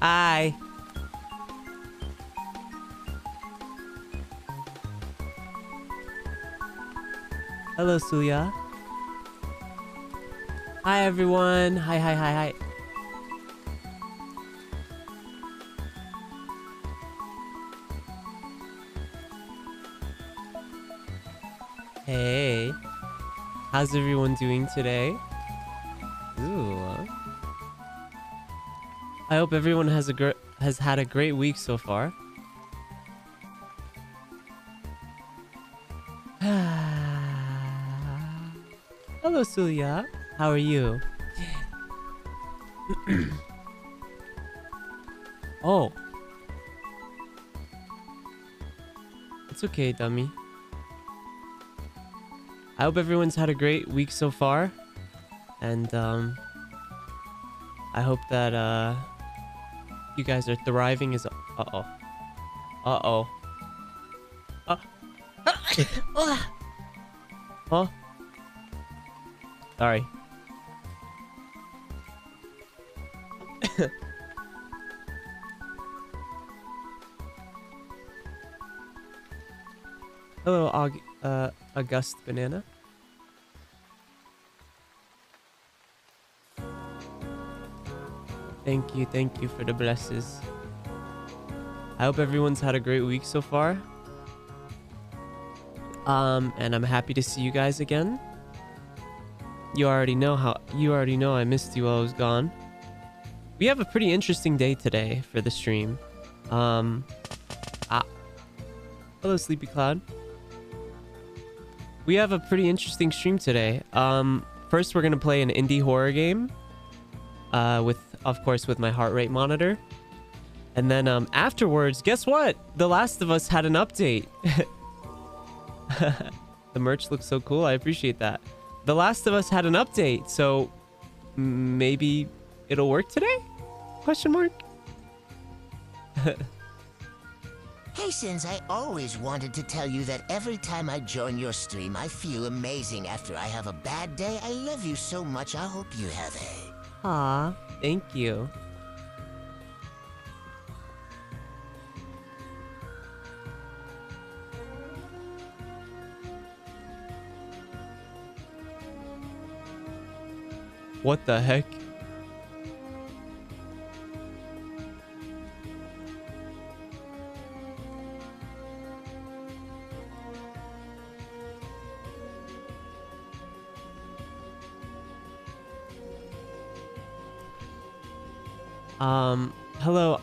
Hi. Hello, Suya. Hi, everyone. Hi, hi, hi, hi. Hey. How's everyone doing today? I hope everyone has a gr- has had a great week so far. Hello, Suya. How are you? oh. It's okay, dummy. I hope everyone's had a great week so far. And um I hope that uh you guys are thriving as uh-oh. Uh-oh. Uh Huh? Sorry. Hello, Aug uh, August Banana. Thank you, thank you for the blesses. I hope everyone's had a great week so far. Um, and I'm happy to see you guys again. You already know how you already know I missed you while I was gone. We have a pretty interesting day today for the stream. Um ah Hello Sleepy Cloud. We have a pretty interesting stream today. Um first we're gonna play an indie horror game. Uh with of course with my heart rate monitor. And then um afterwards, guess what? The Last of Us had an update. the merch looks so cool. I appreciate that. The Last of Us had an update, so maybe it'll work today? Question mark. Hey, Sins, I always wanted to tell you that every time I join your stream, I feel amazing after I have a bad day. I love you so much. I hope you have a. Aw, thank you. What the heck?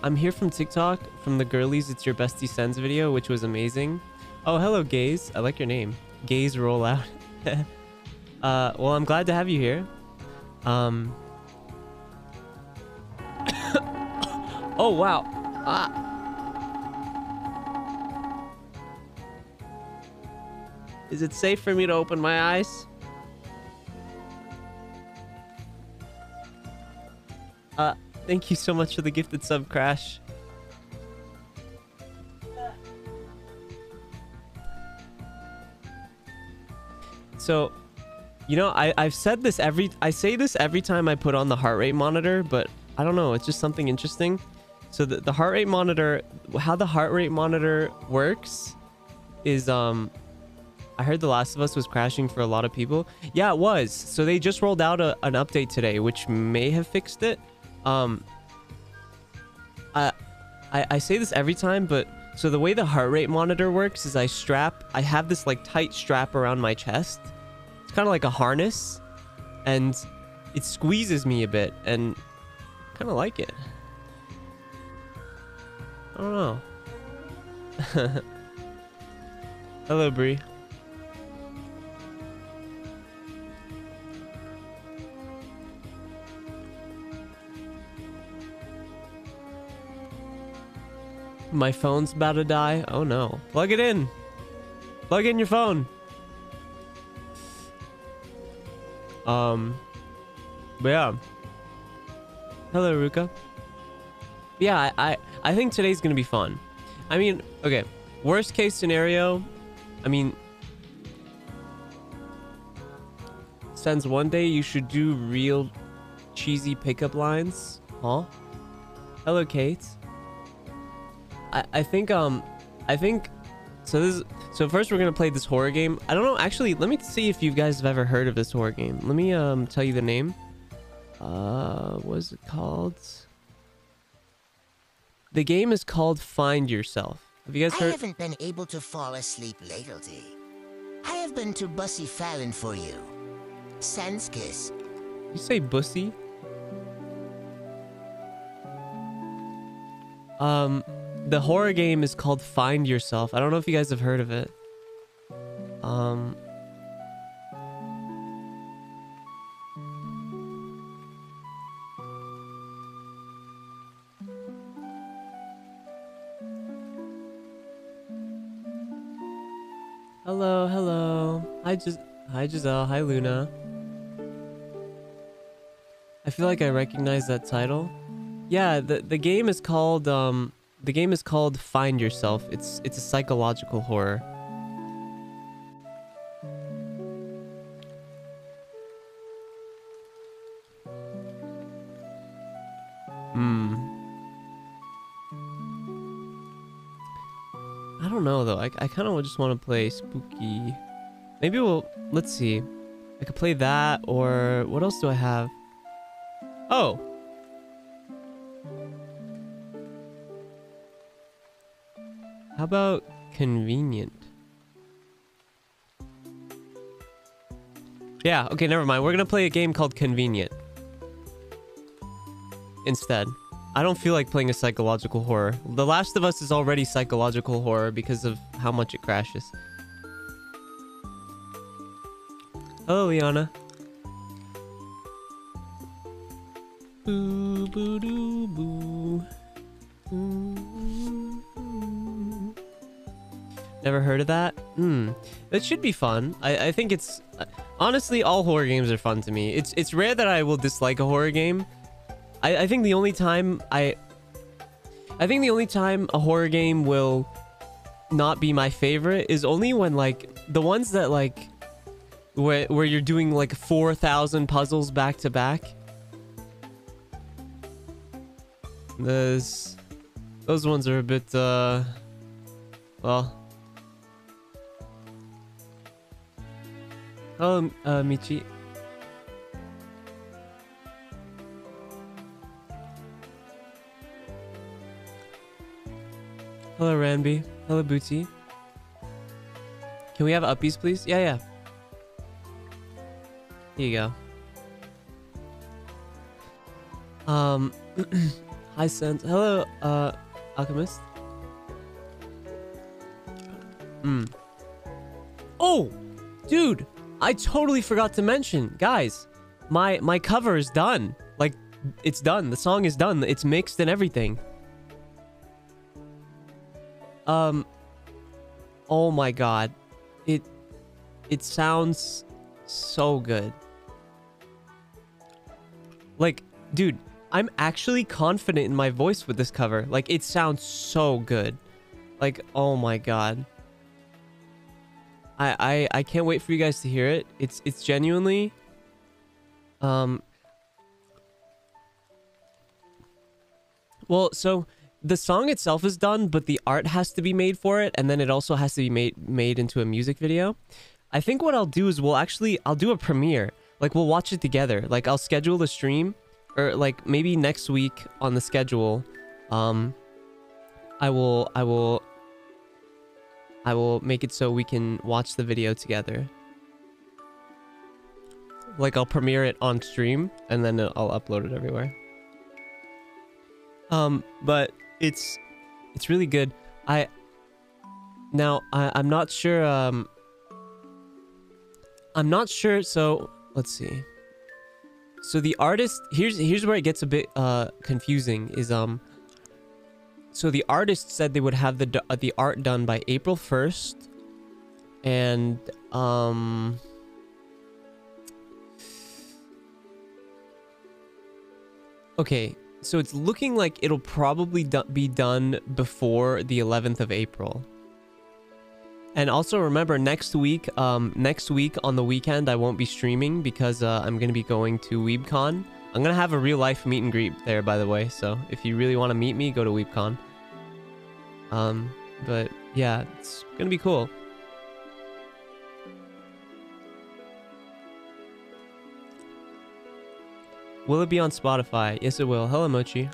I'm here from TikTok from the girlies. It's your bestie Senz video, which was amazing. Oh, hello, Gaze. I like your name. Gaze roll out. uh, well, I'm glad to have you here. Um. oh wow. Ah. Is it safe for me to open my eyes? Thank you so much for the gifted sub, Crash. So, you know, I, I've said this every... I say this every time I put on the heart rate monitor, but I don't know. It's just something interesting. So the, the heart rate monitor... How the heart rate monitor works is... um. I heard The Last of Us was crashing for a lot of people. Yeah, it was. So they just rolled out a, an update today, which may have fixed it. Um, I, I, I say this every time, but so the way the heart rate monitor works is I strap, I have this like tight strap around my chest. It's kind of like a harness, and it squeezes me a bit, and kind of like it. I don't know. Hello, Bree. My phone's about to die. Oh no. Plug it in. Plug in your phone. Um. But yeah. Hello, Ruka. Yeah, I, I, I think today's gonna be fun. I mean, okay. Worst case scenario. I mean. since one day you should do real cheesy pickup lines. Huh? Hello, Kate. I, I think, um, I think, so this is, so first we're gonna play this horror game. I don't know, actually, let me see if you guys have ever heard of this horror game. Let me, um, tell you the name. Uh, what is it called? The game is called Find Yourself. Have you guys heard? I haven't been able to fall asleep lately. I have been to Bussy Fallon for you. Sans kiss. You say bussy? Um, the horror game is called Find Yourself. I don't know if you guys have heard of it. Um. Hello, hello. Hi, Gis- Hi, Giselle. Hi, Luna. I feel like I recognize that title. Yeah, the the game is called um the game is called Find Yourself. It's it's a psychological horror. Hmm. I don't know though. I I kind of just want to play spooky. Maybe we'll let's see. I could play that or what else do I have? Oh. How about convenient? Yeah, okay, never mind. We're gonna play a game called Convenient. Instead. I don't feel like playing a psychological horror. The Last of Us is already psychological horror because of how much it crashes. Hello, Liana. Boo boo doo boo. Never heard of that? Hmm. That should be fun. I, I think it's honestly all horror games are fun to me. It's it's rare that I will dislike a horror game. I, I think the only time I I think the only time a horror game will not be my favorite is only when like the ones that like where where you're doing like 4000 puzzles back to back those those ones are a bit uh well hello uh michi. Hello ranby. Hello booty can we have uppies please? Yeah yeah. Here you go. Um Hi, Senz. Hello, uh, Alchemist. Hmm. Oh, dude, I totally forgot to mention, guys. My my cover is done. Like, it's done. The song is done. It's mixed and everything. Um. Oh my god, it it sounds so good. Like, dude, I'm actually confident in my voice with this cover. Like, it sounds so good. Like, oh my god. I I I can't wait for you guys to hear it. It's it's genuinely um Well, so the song itself is done, but the art has to be made for it and then it also has to be made made into a music video. I think what I'll do is we'll actually I'll do a premiere. Like we'll watch it together. Like I'll schedule the stream or like maybe next week on the schedule um i will i will i will make it so we can watch the video together. Like i'll premiere it on stream and then i'll upload it everywhere. Um but it's it's really good. I now I, i'm not sure um i'm not sure so let's see. So the artist here's here's where it gets a bit uh confusing is um so the artist said they would have the uh, the art done by April 1st and um Okay, so it's looking like it'll probably do be done before the 11th of April. And also remember next week, um, next week on the weekend I won't be streaming because uh, I'm gonna be going to WeebCon. I'm gonna have a real life meet and greet there, by the way. So if you really want to meet me, go to WeebCon. Um, but yeah, it's gonna be cool. Will it be on Spotify? Yes, it will. Hello, Mochi.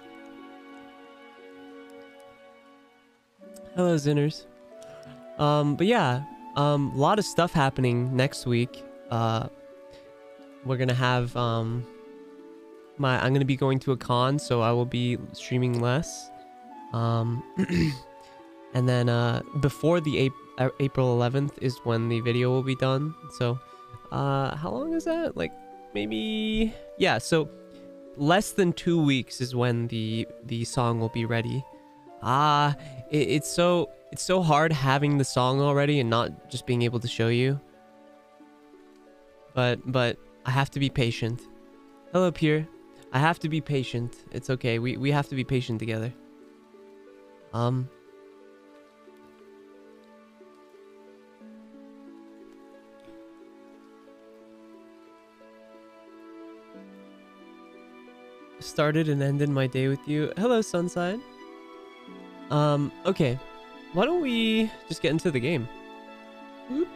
Hello, Zinners. Um, but yeah, um, a lot of stuff happening next week. Uh, we're gonna have um, my I'm gonna be going to a con, so I will be streaming less. Um, and then uh, before the Ap- April 11th is when the video will be done. So, uh, how long is that? Like maybe yeah. So less than two weeks is when the the song will be ready. Ah, it, it's so it's so hard having the song already and not just being able to show you. But but I have to be patient. Hello, Pierre. I have to be patient. It's okay. We we have to be patient together. Um. Started and ended my day with you. Hello, Sunside. Um, okay. Why don't we just get into the game? Whoop.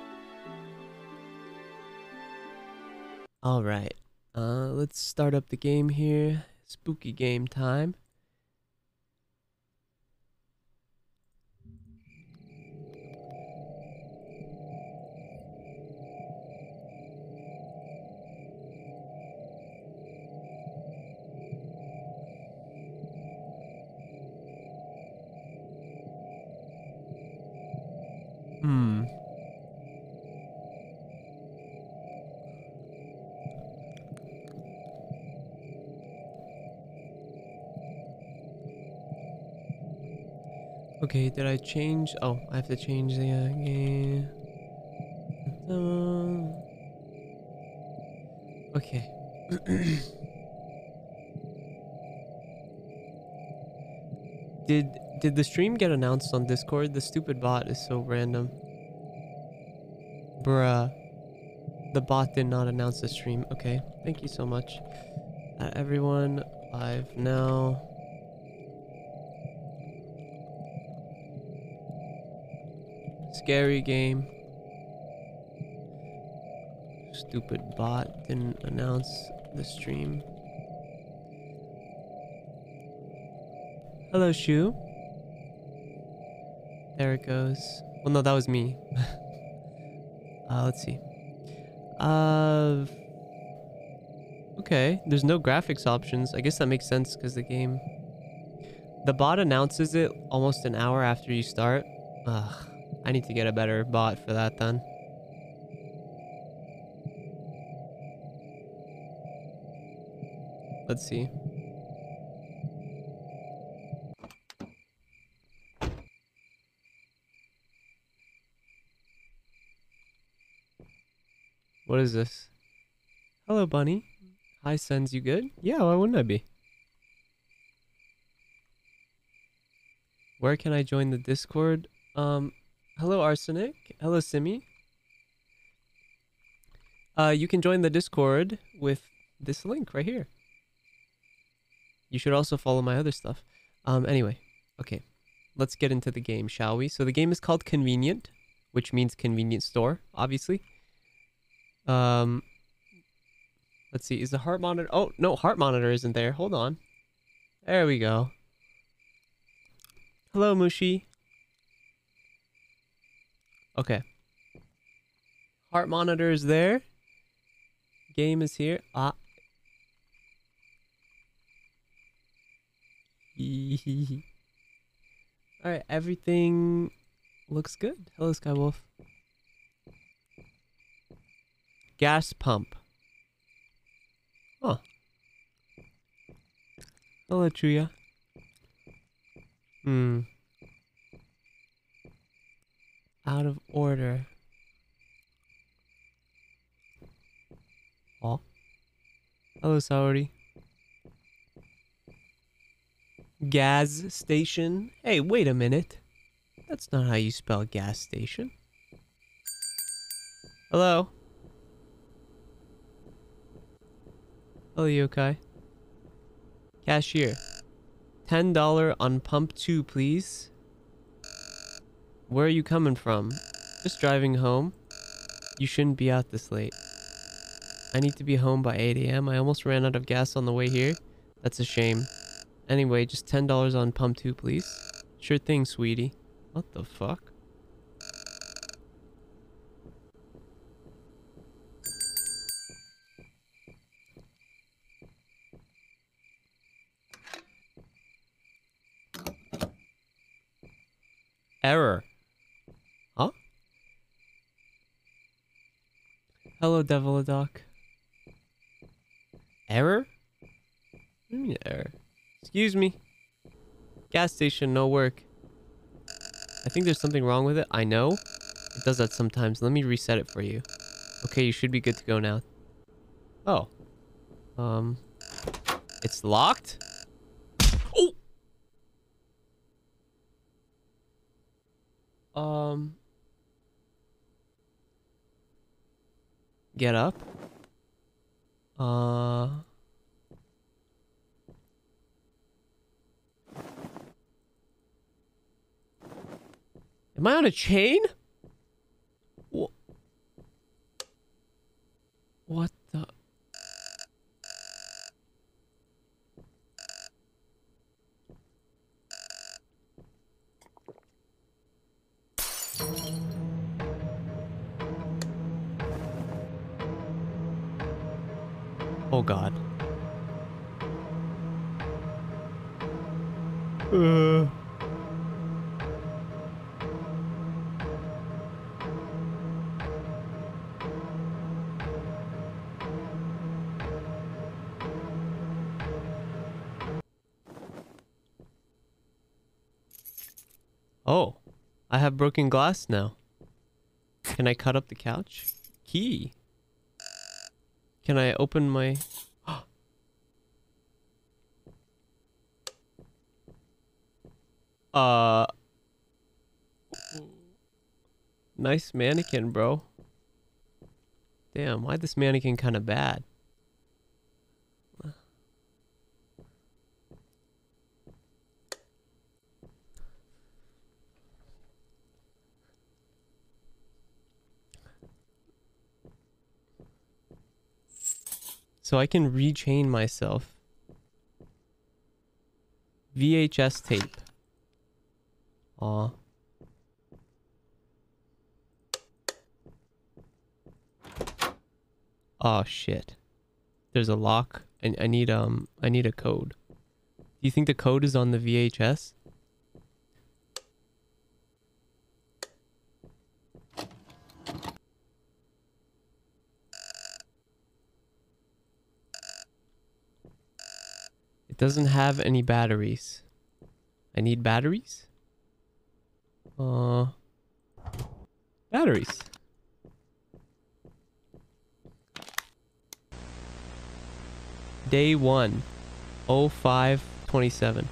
Uh, let's start up the game here. Spooky game time. Hmm. Okay, did I change? Oh, I have to change the uh, game. Um, okay. did did the stream get announced on Discord? The stupid bot is so random. Bruh. The bot did not announce the stream. Okay, thank you so much. Uh, everyone, live now. Scary game. Stupid bot didn't announce the stream. Hello, Shu. There it goes. Well, no, that was me. uh, let's see. Uh, okay. There's no graphics options. I guess that makes sense because the game. The bot announces it almost an hour after you start. Ugh. I need to get a better bot for that then. Let's see. What is this? Hello, Bunny. Hi, Senz. You good? Yeah, why wouldn't I be? Where can I join the Discord? Um, hello, Arsenic. Hello, Simi. Uh, you can join the Discord with this link right here. You should also follow my other stuff. Um, anyway, okay. Let's get into the game, shall we? So the game is called Convenient, which means convenience store, obviously. Um, let's see. Is the heart monitor? Oh, no, heart monitor isn't there. Hold on. There we go. Hello, Mushi. Okay. Heart monitor is there. Game is here. Ah. Alright, everything looks good. Hello, Skywolf. Gas pump. Huh. Hello, Chuya. Hmm. Out of order. Oh. Hello, Saori. Gas station? Hey, wait a minute. That's not how you spell gas station. Hello? Hello, yokai. Cashier. $10 on pump 2, please. Where are you coming from? Just driving home. You shouldn't be out this late. I need to be home by 8 a.m. I almost ran out of gas on the way here. That's a shame. Anyway, just $10 on pump 2, please. Sure thing, sweetie. What the fuck? Error. Huh? Hello, Devilidoc. Error? What do you mean error? Excuse me. Gas station, no work. I think there's something wrong with it. I know. It does that sometimes. Let me reset it for you. Okay, you should be good to go now. Oh. Um. It's locked? Oh! Um. Get up. Uh. Am I on a chain? Wha- What Oh god. Uh. Oh, I have broken glass now. Can I cut up the couch? Key. Can I open my... uh... Nice mannequin, bro. Damn, why this mannequin kind of bad? So I can rechain myself. VHS tape. Aw. Oh shit. There's a lock and I need um I need a code. Do you think the code is on the VHS? It doesn't have any batteries. I need batteries? Uh batteries. Day 1 05 27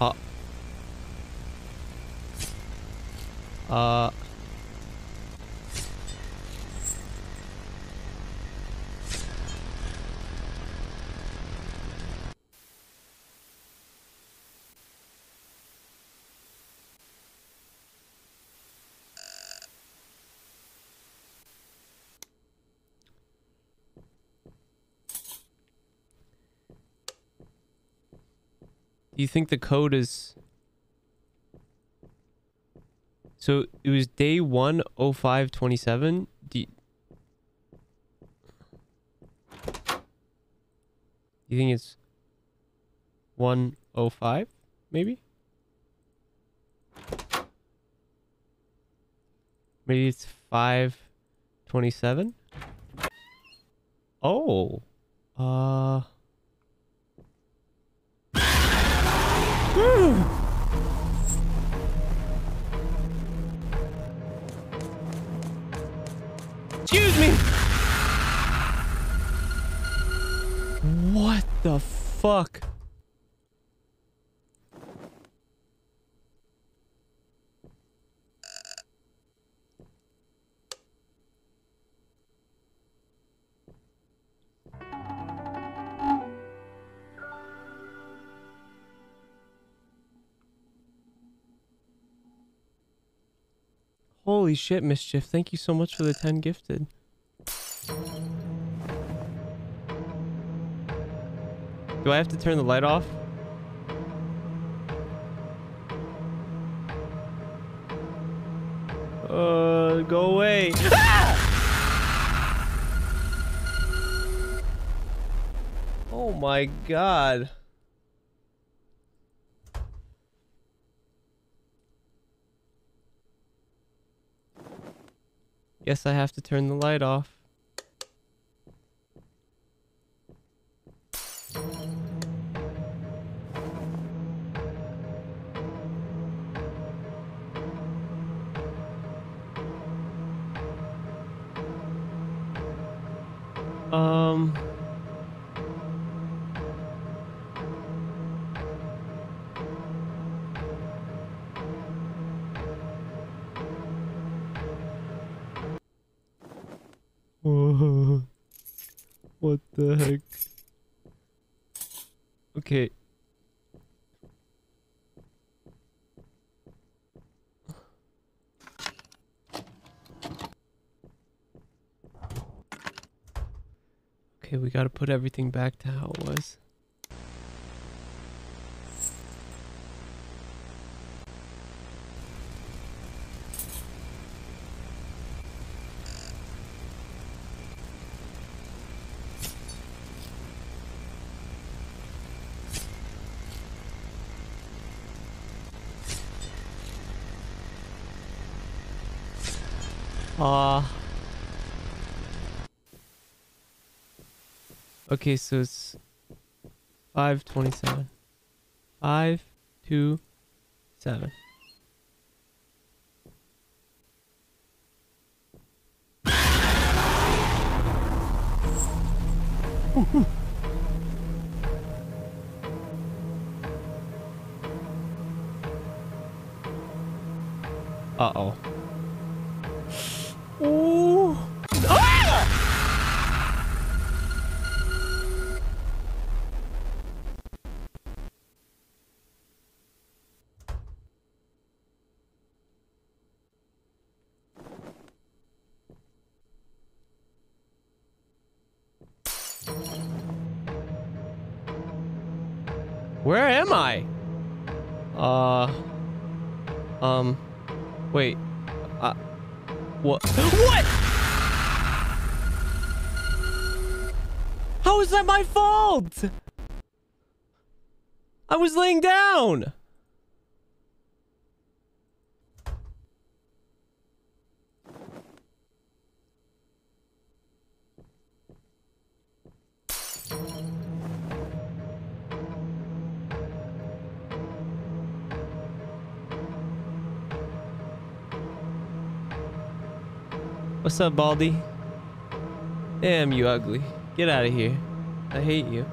Uh Uh Do you think the code is So it was day 10527? Do you... you think it's 105 maybe? Maybe it's 527? Oh. Uh Hmm. Excuse me. What the fuck? Holy shit, Mischief. Thank you so much for the 10 gifted. Do I have to turn the light off? Uh, go away. oh my god. Guess I have to turn the light off. Put everything back to how it was. Ah. Okay, so it's 527. 5, 2, 7. Was laying down. What's up, Baldy? Damn, you ugly. Get out of here. I hate you.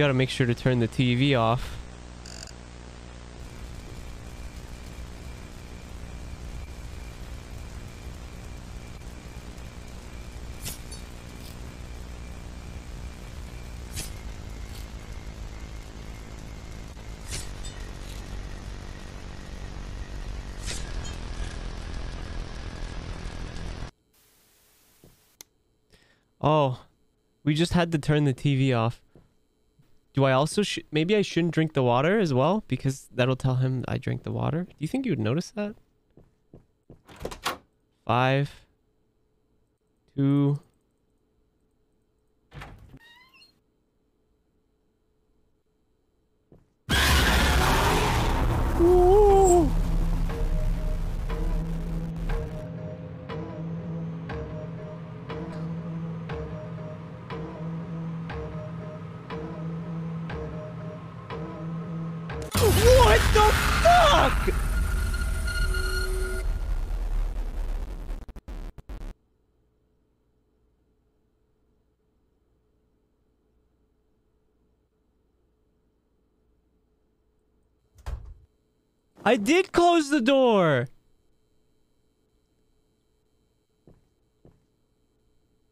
You gotta make sure to turn the TV off. Oh, we just had to turn the TV off. Do I also sh- maybe I shouldn't drink the water as well because that'll tell him I drank the water. Do you think you would notice that? Five, two. I did close the door.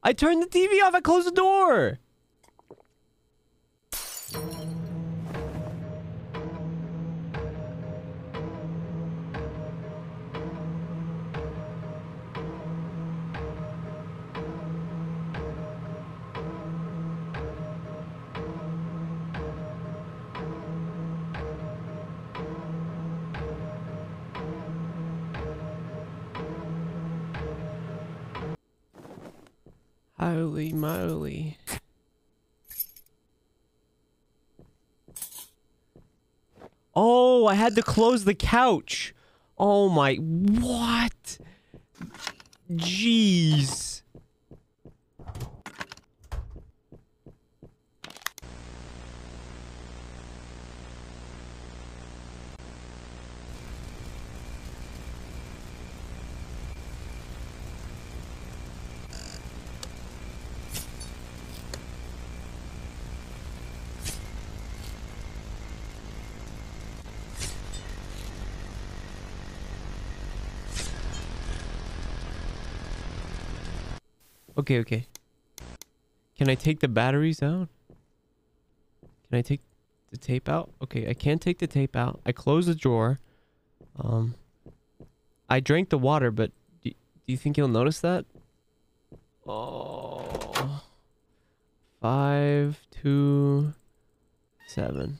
I turned the TV off. I closed the door. Moly. Oh, I had to close the couch. Oh my, what? Jeez. Okay, okay. Can I take the batteries out? Can I take the tape out? Okay, I can't take the tape out. I close the drawer. Um, I drank the water, but do, do you think you'll notice that? Oh, five, two, seven.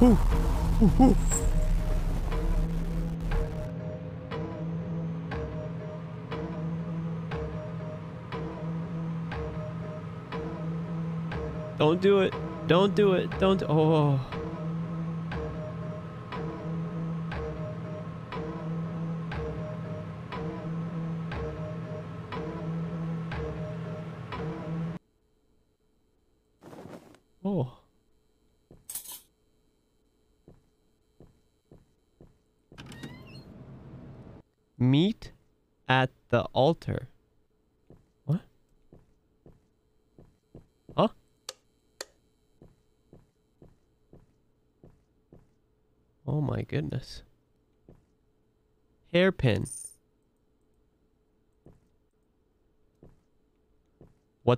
Ooh, ooh, ooh. Don't do it. Don't do it. Don't. Oh.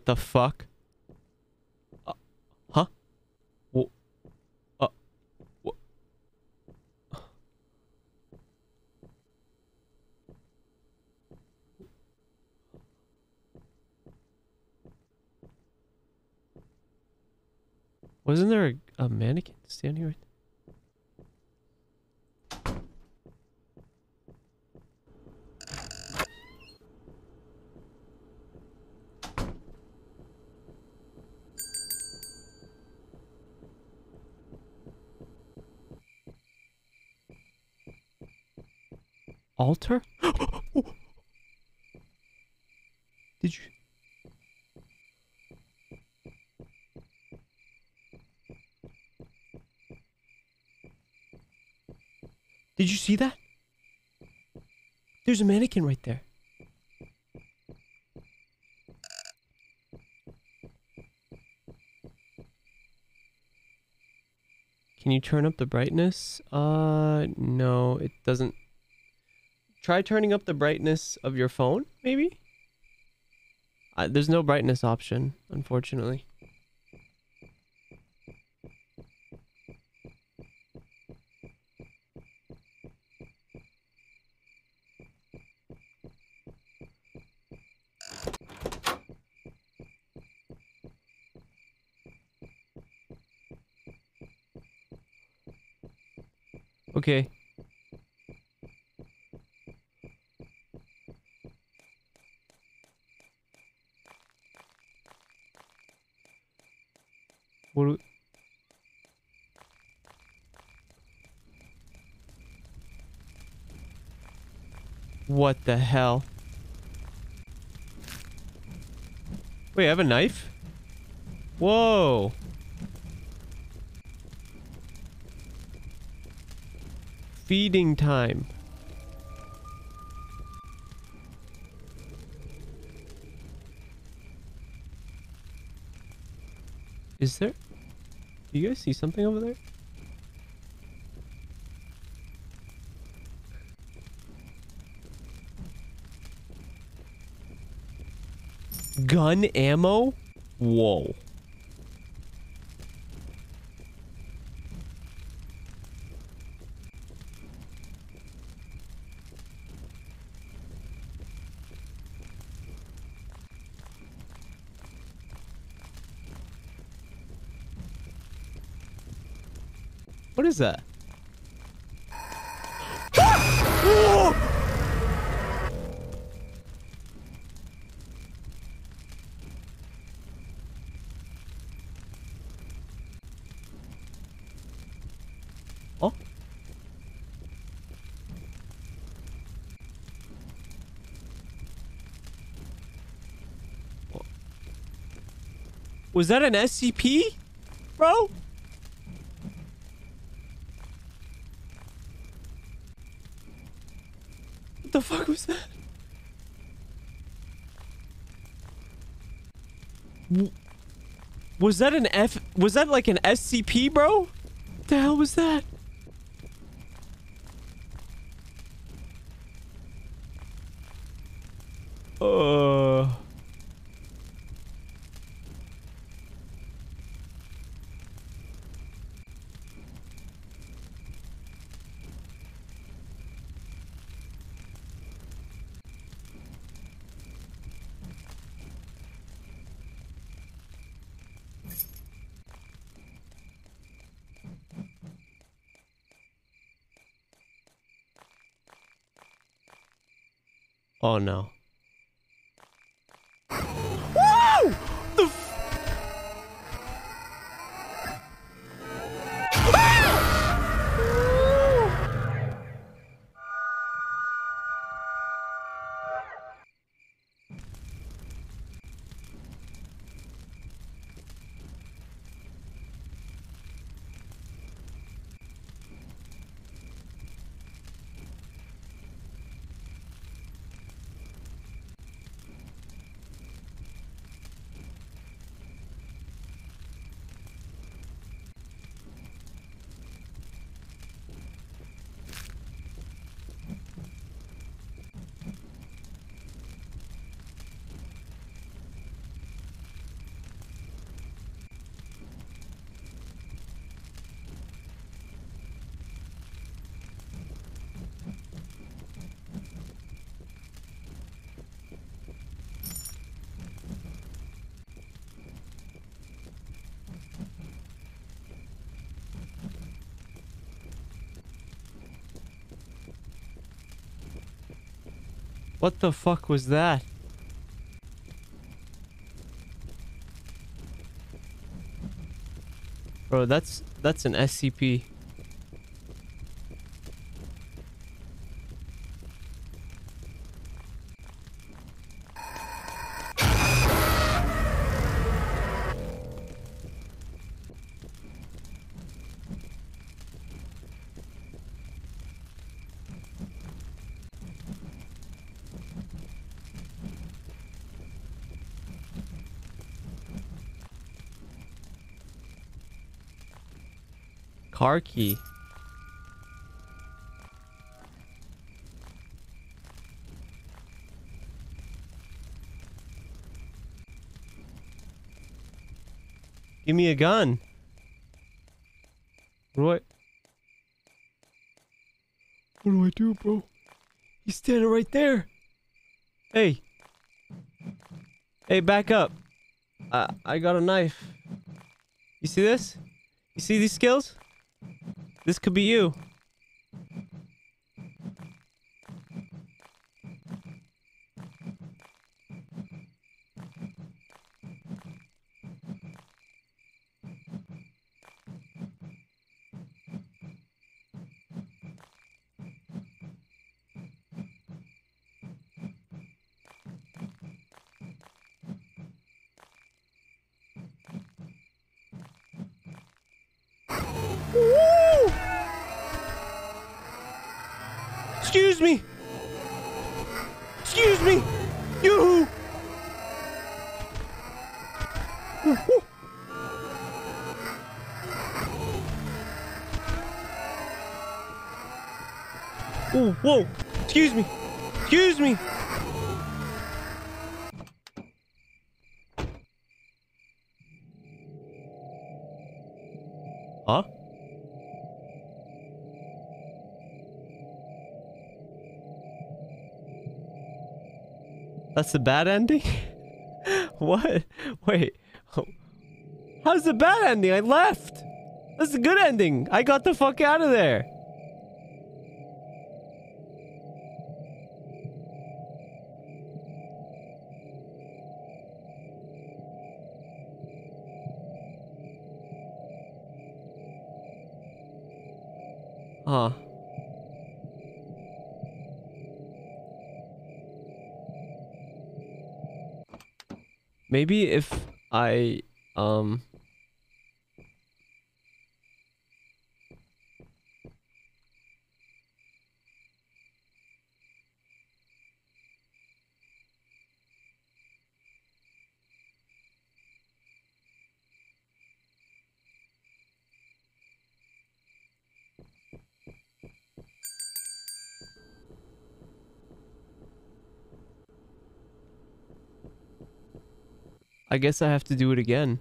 What the fuck? Uh, huh? Wh- uh, wh- Wasn't there a, a mannequin standing right altar? Did you? Did you see that? There's a mannequin right there. Can you turn up the brightness? Uh, no, it doesn't. Try turning up the brightness of your phone, maybe? Uh, there's no brightness option, unfortunately. Okay. What do- What the hell? Wait, I have a knife? Whoa. Feeding time. Is there? Do you guys see something over there? Gun ammo? Whoa. What is that? Was that an SCP? Bro? What the fuck was that? Was that an F? Was that like an SCP, bro? What the hell was that? Uh. Oh no. What the fuck was that? Bro, that's that's an SCP. Car key. Give me a gun. What do I... What do I do, bro? He's standing right there. Hey. Hey, back up. I I got a knife. You see this? You see these skills? This could be you. That's the bad ending? what? Wait. How's the bad ending? I left. That's the good ending. I got the fuck out of there. Maybe if I um I guess I have to do it again.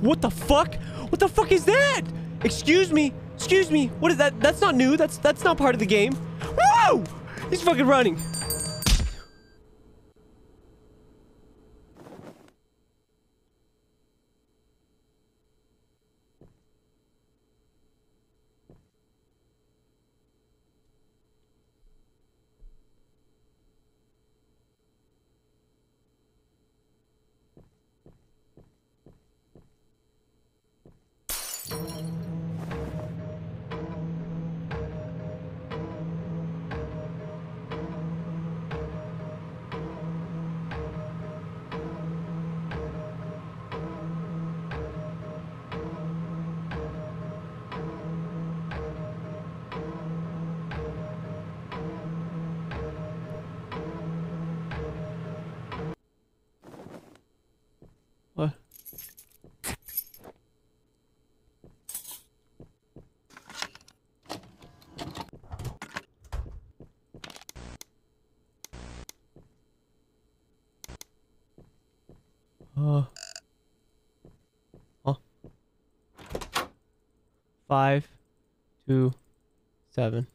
What the fuck? What the fuck is that? Excuse me. Excuse me. What is that? That's not new. That's that's not part of the game. Whoa! He's fucking running. Five, two, seven.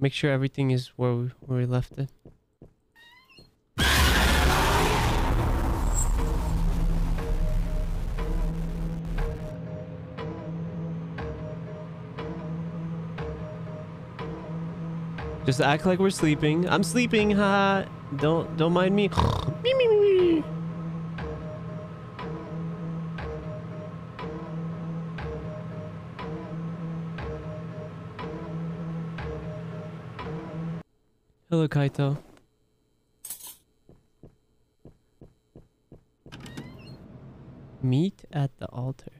Make sure everything is where we where we left it. Just act like we're sleeping. I'm sleeping, ha. Don't don't mind me. Kaito. Meet at the altar.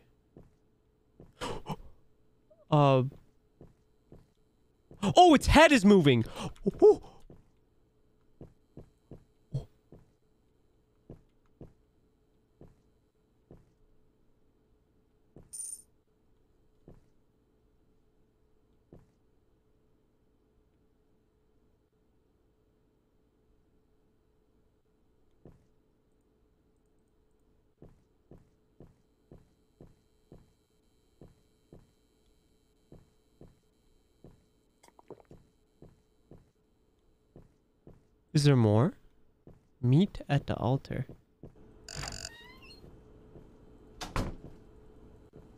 uh. Oh, its head is moving. Ooh. Is there more? Meet at the altar.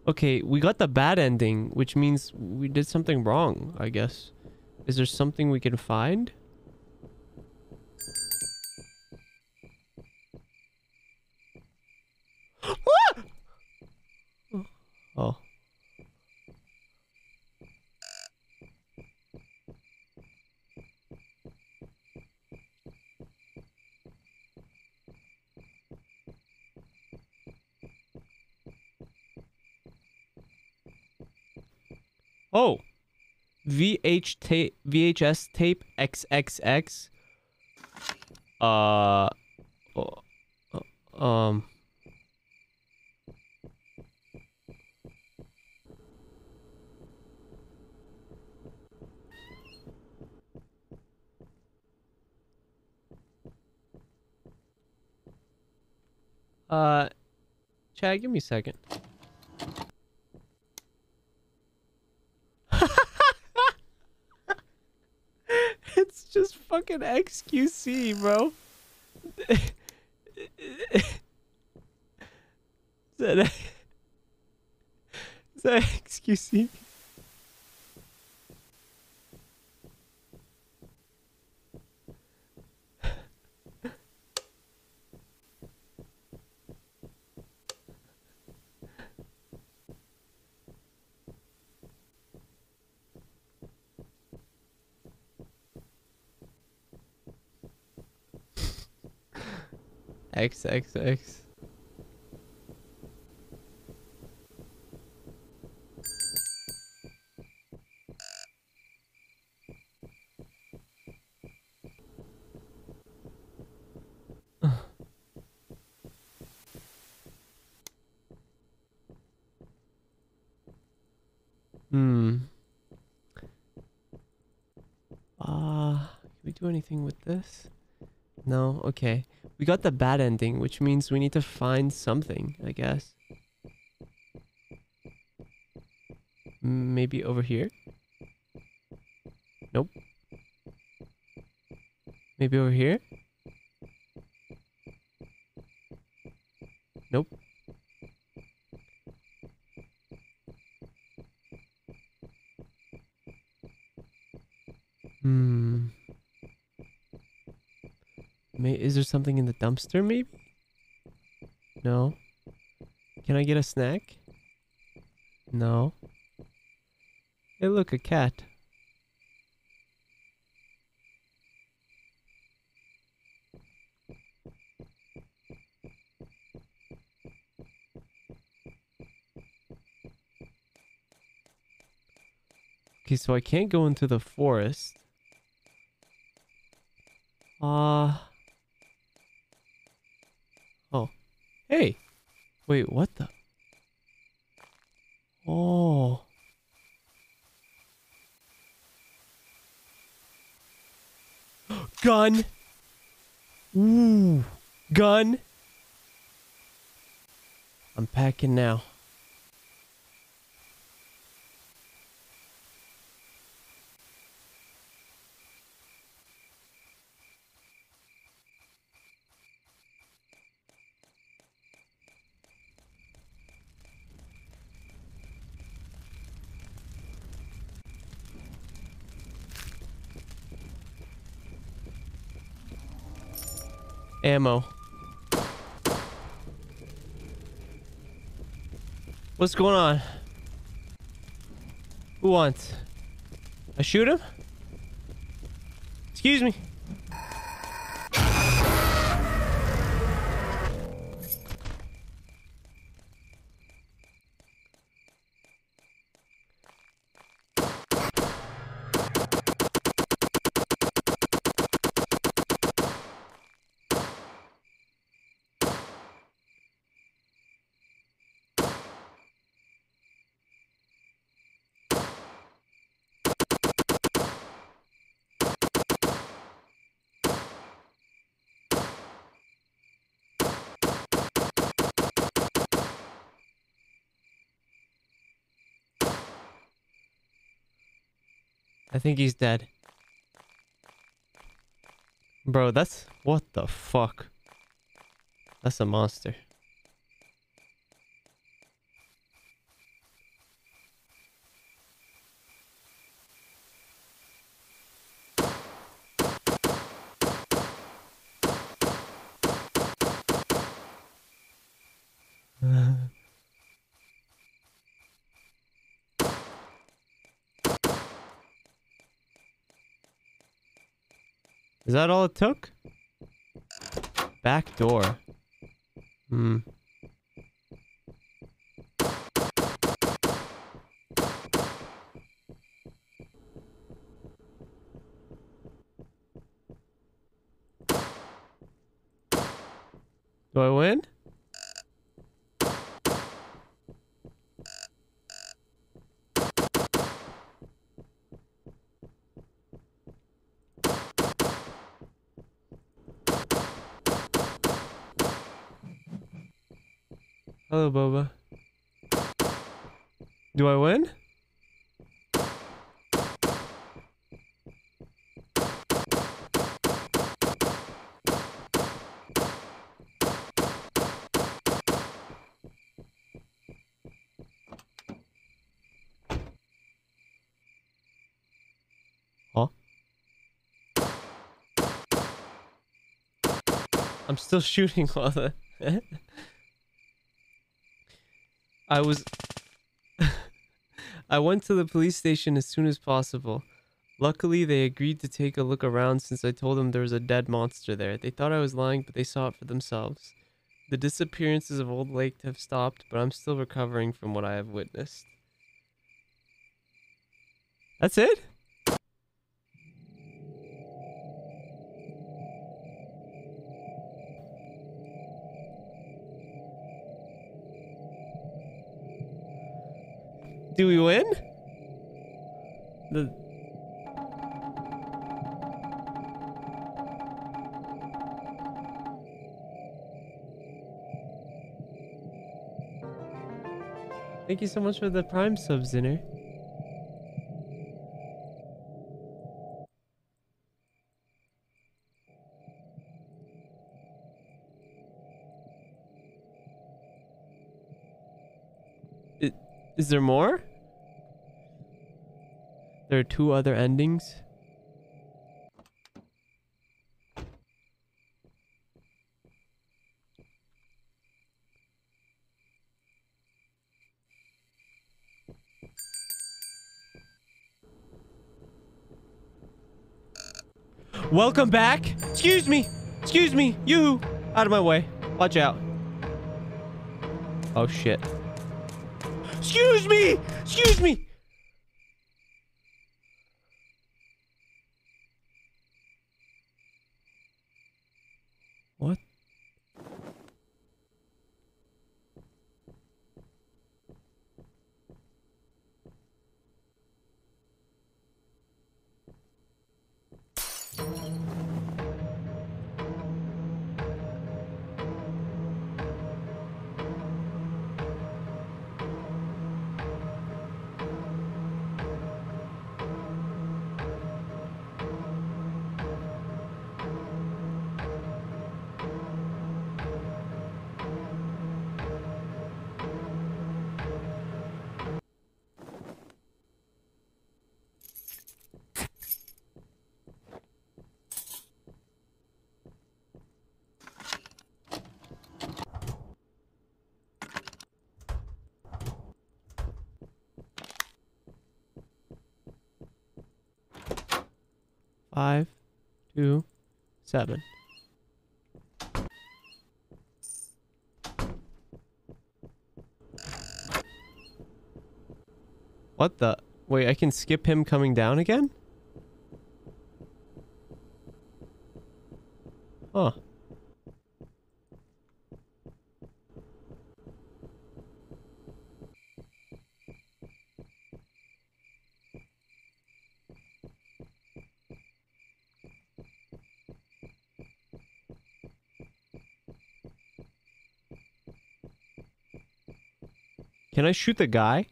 Okay, we got the bad ending, which means we did something wrong, I guess. Is there something we can find? Ah! Oh. Oh. VH tape VHS tape XXX. Uh um Uh Chad, give me a second. Fucking XQC, bro. is that, is that XQC? XXX. Hmm. Ah, can we do anything with this? No? Okay. We got the bad ending, which means we need to find something, I guess. Maybe over here? Nope. Maybe over here? Nope. Hmm. May is there something in the dumpster maybe? No. Can I get a snack? No. Hey look, a cat. Okay, so I can't go into the forest. Uh Oh. Hey. Wait, what the? Oh. Gun. Ooh. Gun. I'm packing now. Ammo. What's going on? Who wants? I shoot him? Excuse me. Think he's dead. Bro, that's... What the fuck? That's a monster. Is that all it took? Back door. Hmm. Do I win? Hello, Boba. Do I win? I'm still shooting while the... I was... I went to the police station as soon as possible. Luckily, they agreed to take a look around since I told them there was a dead monster there. They thought I was lying, but they saw it for themselves. The disappearances of Old Lake have stopped, but I'm still recovering from what I have witnessed. That's it? Do we win? The Thank you so much for the Prime sub, Zinner. Is there more? There are two other endings. Welcome back. Excuse me. Excuse me. You. Out of my way. Watch out. Oh, shit. Excuse me. Excuse me. Five, two, seven. What the? Wait, I can skip him coming down again? Huh. Can I shoot the guy?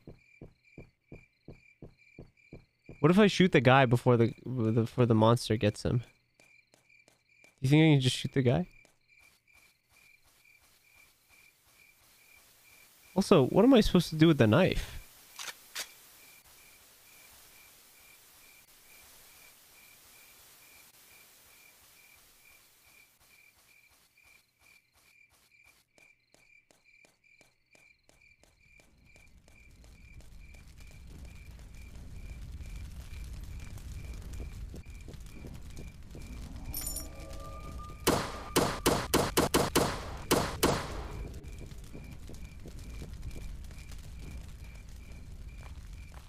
What if I shoot the guy before the before the monster gets him? Do you think I can just shoot the guy? Also, what am I supposed to do with the knife?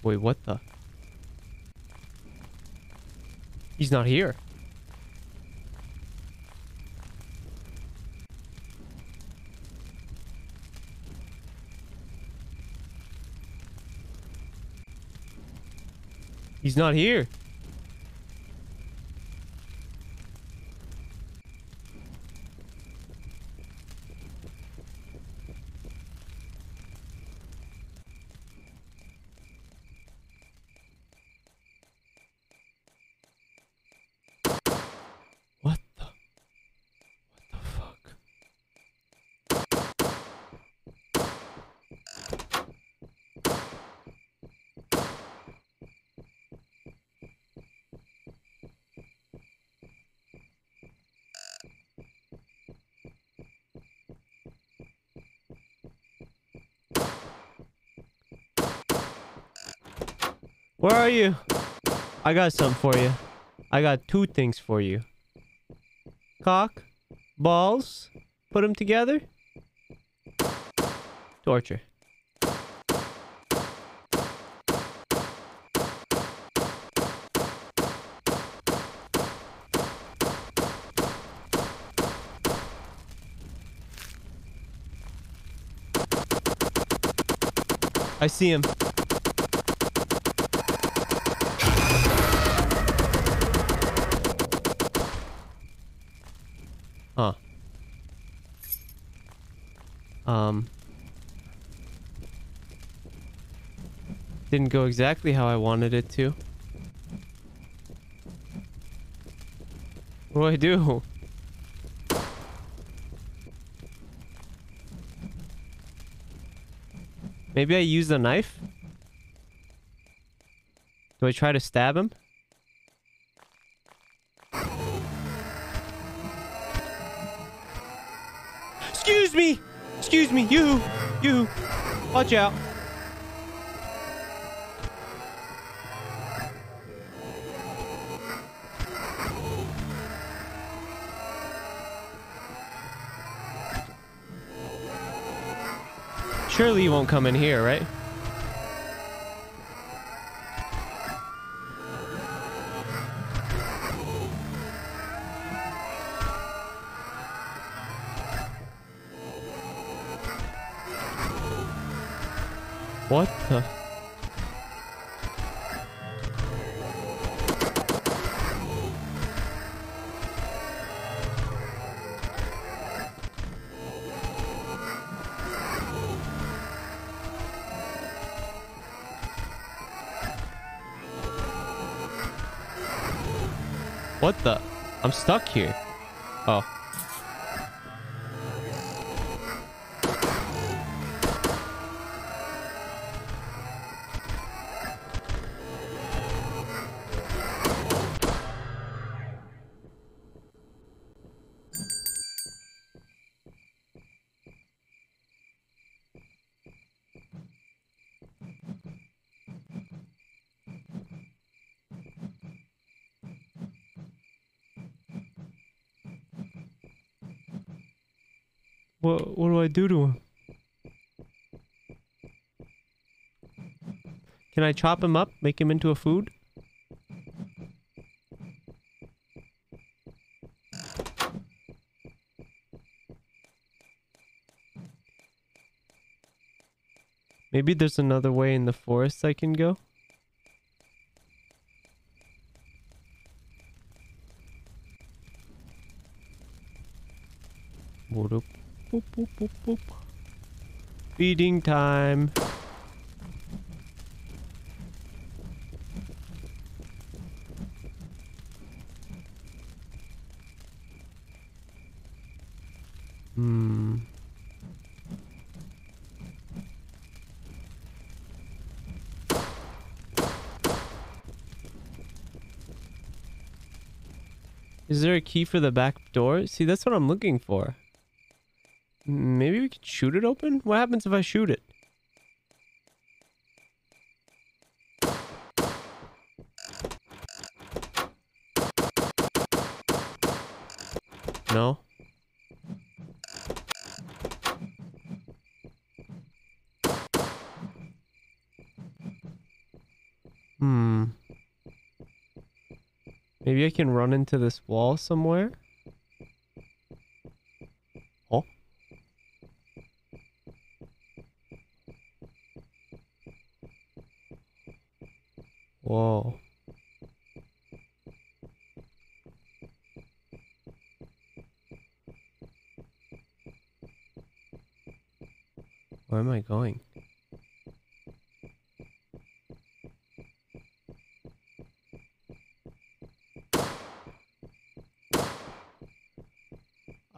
Wait, what the? He's not here. He's not here. Where are you? I got something for you. I got two things for you. Cock, balls, put them together. Torture. I see him. Huh. Um. Didn't go exactly how I wanted it to. What do I do? Maybe I use the knife? Do I try to stab him? Excuse me! Excuse me, you! You! Watch out! Surely you won't come in here, right? I'm stuck here. Oh. Can I chop him up, make him into a food? Maybe there's another way in the forest I can go? Boop, boop, boop, boop. Feeding time. Key for the back door? See, that's what I'm looking for. Maybe we could shoot it open? What happens if I shoot it? No? Hmm. Maybe I can run into this wall somewhere? Oh. Whoa. Where am I going?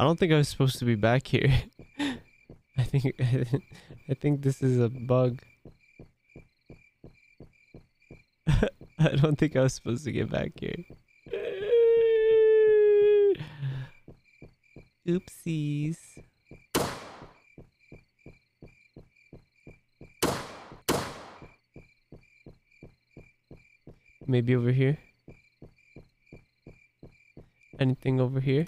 I don't think I was supposed to be back here. I think I think this is a bug. I don't think I was supposed to get back here. Oopsies. Maybe over here. Anything over here?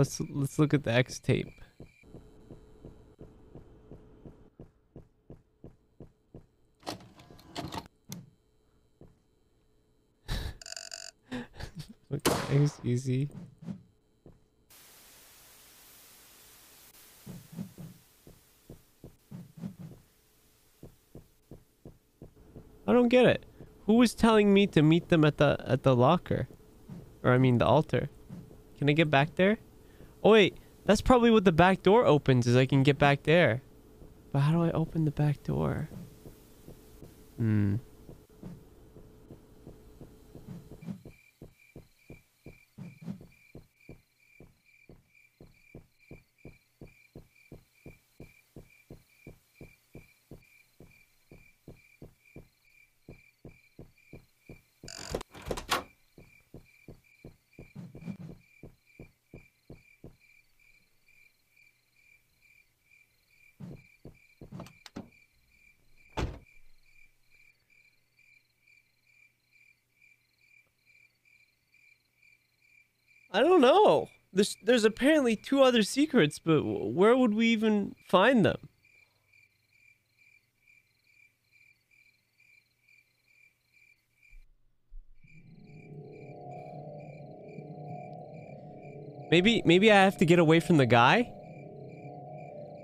Let's let's look at the X tape. okay, easy. I don't get it. Who was telling me to meet them at the at the locker? Or I mean the altar. Can I get back there? Oh wait, that's probably what the back door opens is I can get back there. But how do I open the back door? Hmm. I don't know. There's there's apparently two other secrets, but where would we even find them? Maybe maybe I have to get away from the guy?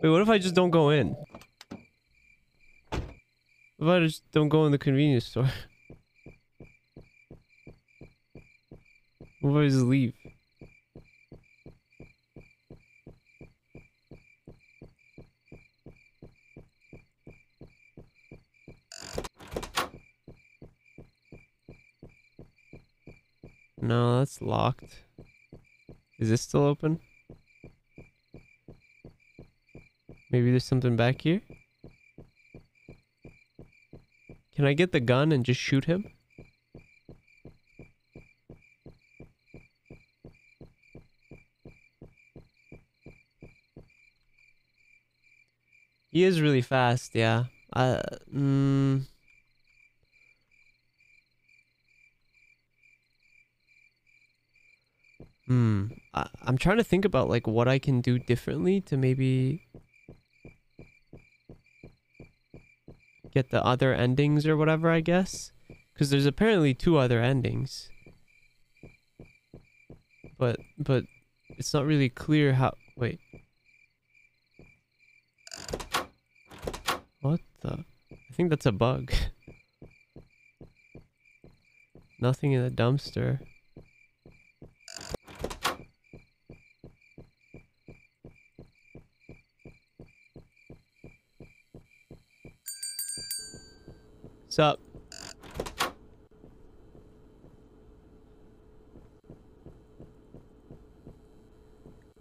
Wait, what if I just don't go in? What if I just don't go in the convenience store? What if I just leave? That's locked. Is this still open? Maybe there's something back here? Can I get the gun and just shoot him? He is really fast, yeah. Uh, mm, Hmm. I, I'm trying to think about like what I can do differently to maybe get the other endings or whatever. I guess because there's apparently two other endings, but but it's not really clear how. Wait. What the? I think that's a bug. Nothing in the dumpster. Sup?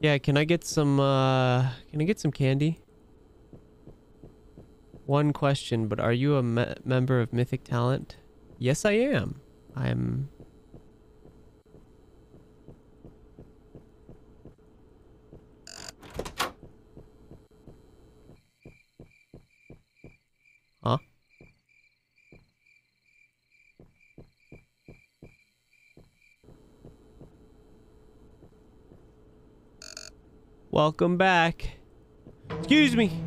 Yeah, can I get some, uh, can I get some candy? One question, but are you a me member of Mythic Talent? Yes, I am. I'm... Huh? Welcome back. Excuse me.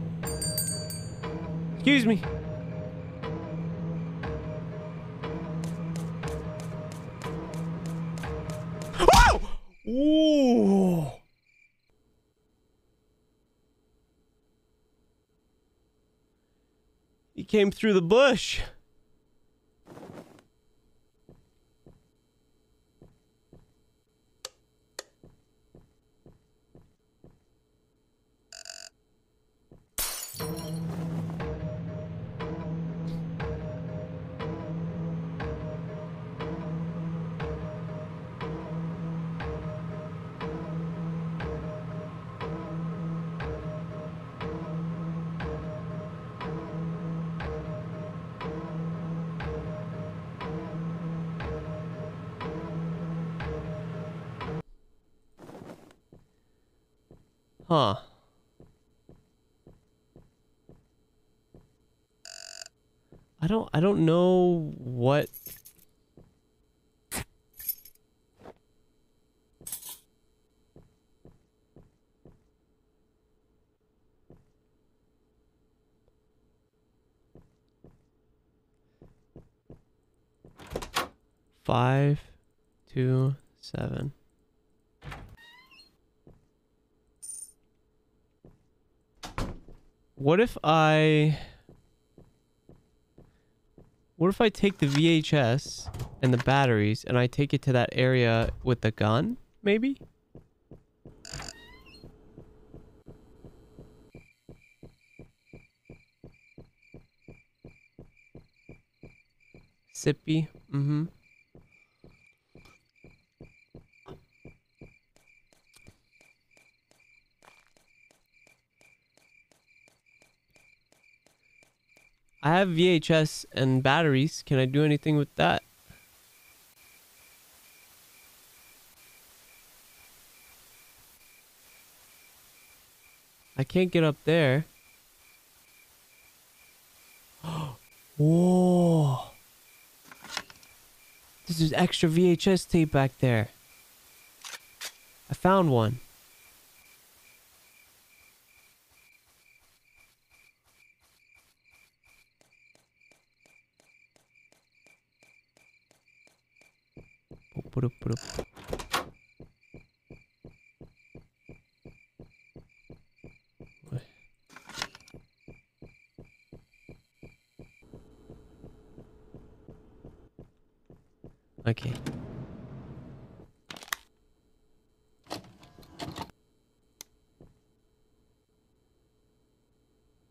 Excuse me. Oh! Ooh. He came through the bush. I... What if I take the VHS and the batteries and I take it to that area with the gun, maybe? Sippy, mm-hmm. I have VHS and batteries. Can I do anything with that? I can't get up there. Whoa. This is extra VHS tape back there. I found one. Put up, put up. Okay.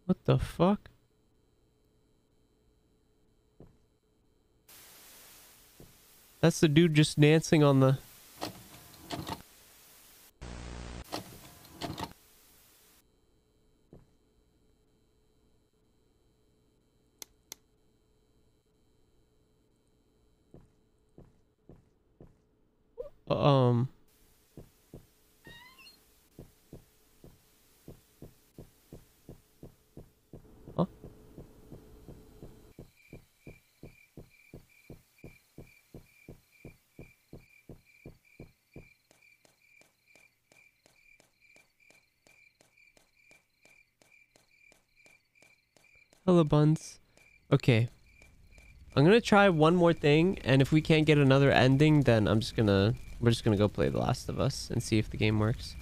What the fuck? That's the dude just dancing on the... Um... Hello, buns. Okay. I'm gonna try one more thing, and if we can't get another ending, then I'm just gonna... We're just gonna go play The Last of Us and see if the game works.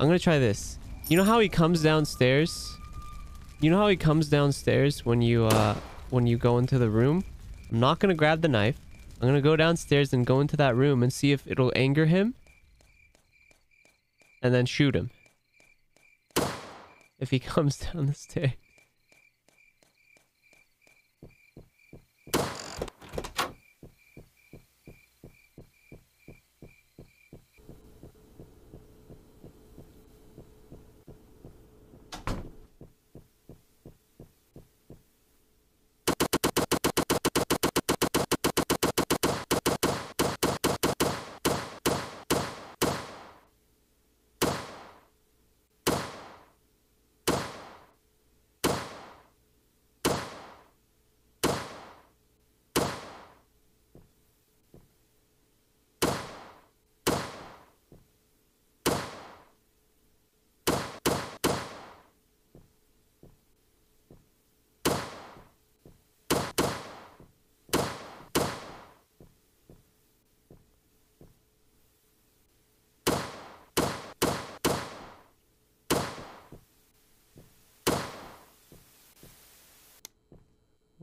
I'm gonna try this. You know how he comes downstairs? You know how he comes downstairs when you, uh... When you go into the room? I'm not gonna grab the knife. I'm gonna go downstairs and go into that room and see if it'll anger him. And then shoot him. If he comes down the stairs.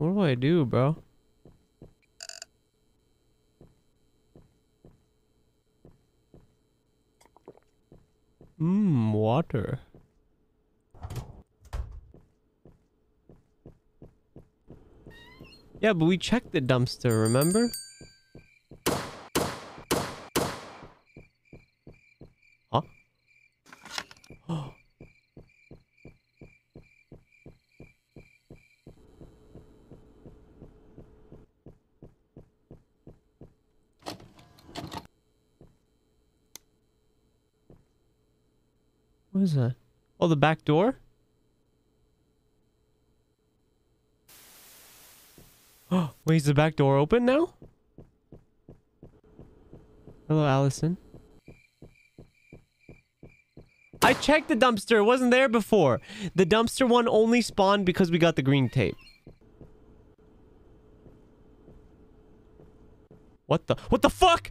What do I do, bro? Mmm, water. Yeah, but we checked the dumpster, remember? Huh? What is that? Oh, the back door? Oh, wait, is the back door open now? Hello, Allison. I checked the dumpster. It wasn't there before. The dumpster one only spawned because we got the green tape. What the? What the fuck?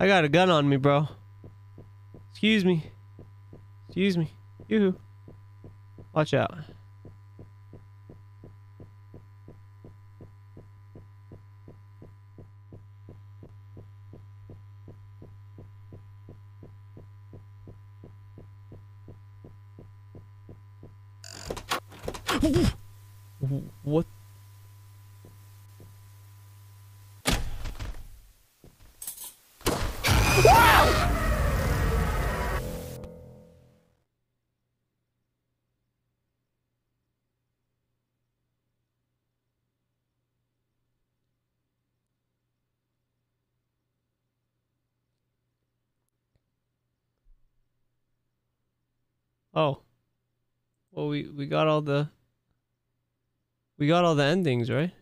I got a gun on me, bro. Excuse me. Excuse me. Yoo-hoo. Watch out. We got all the we got all the endings, right?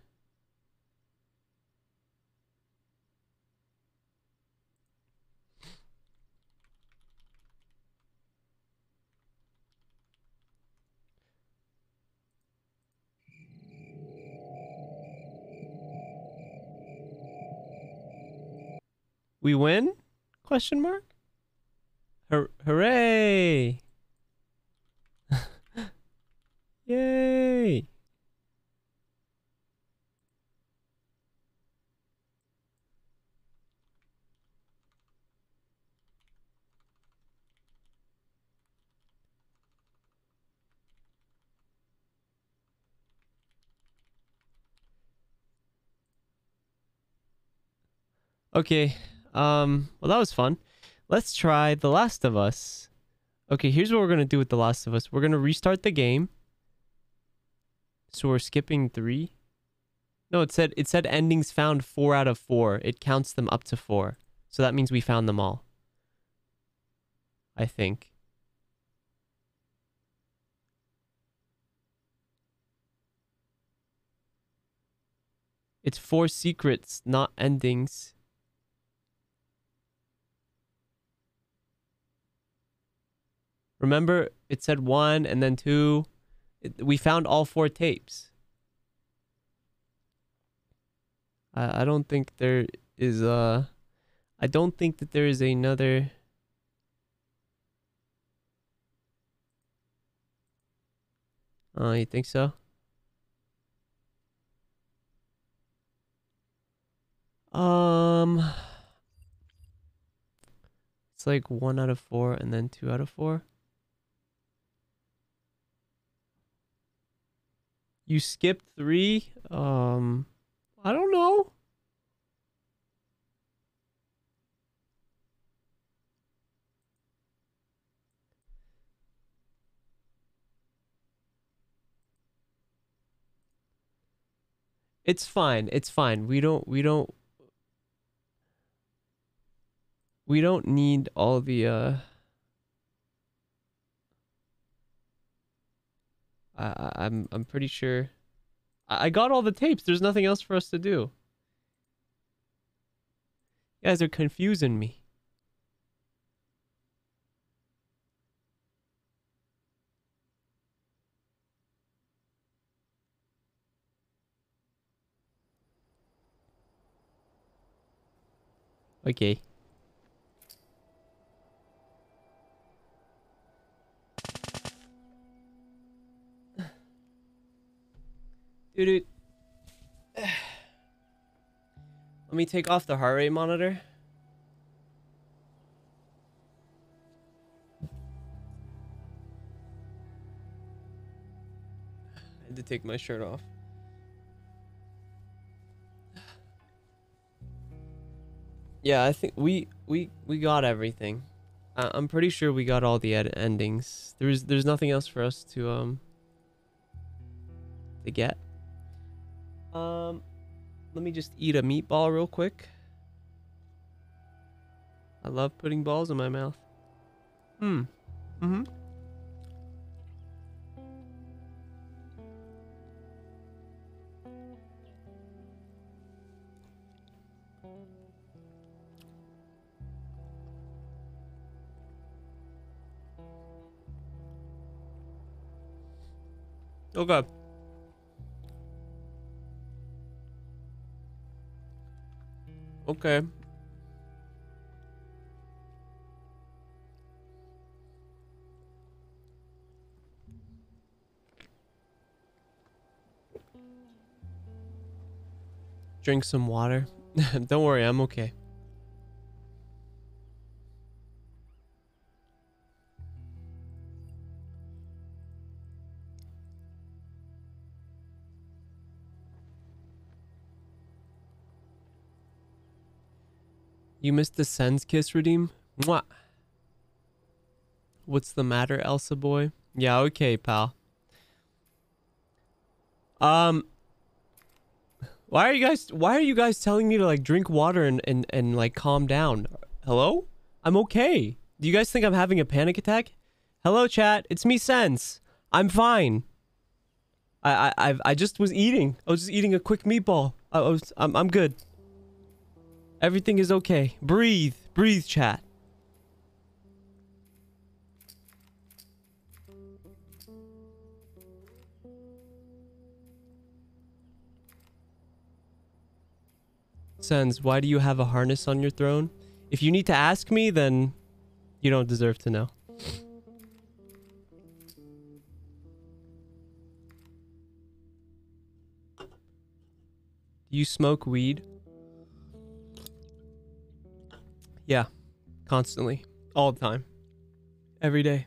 We win? Question mark? Hur- hooray! Yay! Okay. Um, well, that was fun. Let's try The Last of Us. Okay, here's what we're going to do with The Last of Us. We're going to restart the game. So we're skipping three. No, it said it said endings found four out of four. It counts them up to four. So that means we found them all. I think. It's four secrets, not endings. Remember, it said one and then two. We found all four tapes. I I don't think there is a. I don't think that there is another. Oh, you think so? Um, it's like one out of four and then two out of four. You skipped three. Um, I don't know. It's fine. It's fine. We don't. We don't. We don't need all the. uh I, I'm I'm pretty sure. I, I got all the tapes. There's nothing else for us to do. You guys are confusing me. Okay. Dude, Let me take off the heart rate monitor. I had to take my shirt off. Yeah, I think we we we got everything. I, I'm pretty sure we got all the ed- endings. There's there's nothing else for us to um to get. Um, let me just eat a meatball real quick. I love putting balls in my mouth. Hmm. Mm-hmm. Okay. Okay. Drink some water. Don't worry, I'm okay. You missed the Senz kiss redeem? Mwah. What's the matter, Elsa boy? Yeah, okay, pal. Um Why are you guys why are you guys telling me to like drink water and and, and like calm down? Hello? I'm okay. Do you guys think I'm having a panic attack? Hello chat, it's me Senz. I'm fine. I I I've, I just was eating. I was just eating a quick meatball. I was I'm I'm good. Everything is okay. Breathe. Breathe, chat. Senz, why do you have a harness on your throne? If you need to ask me, then you don't deserve to know. Do you smoke weed? Yeah, constantly, all the time, every day.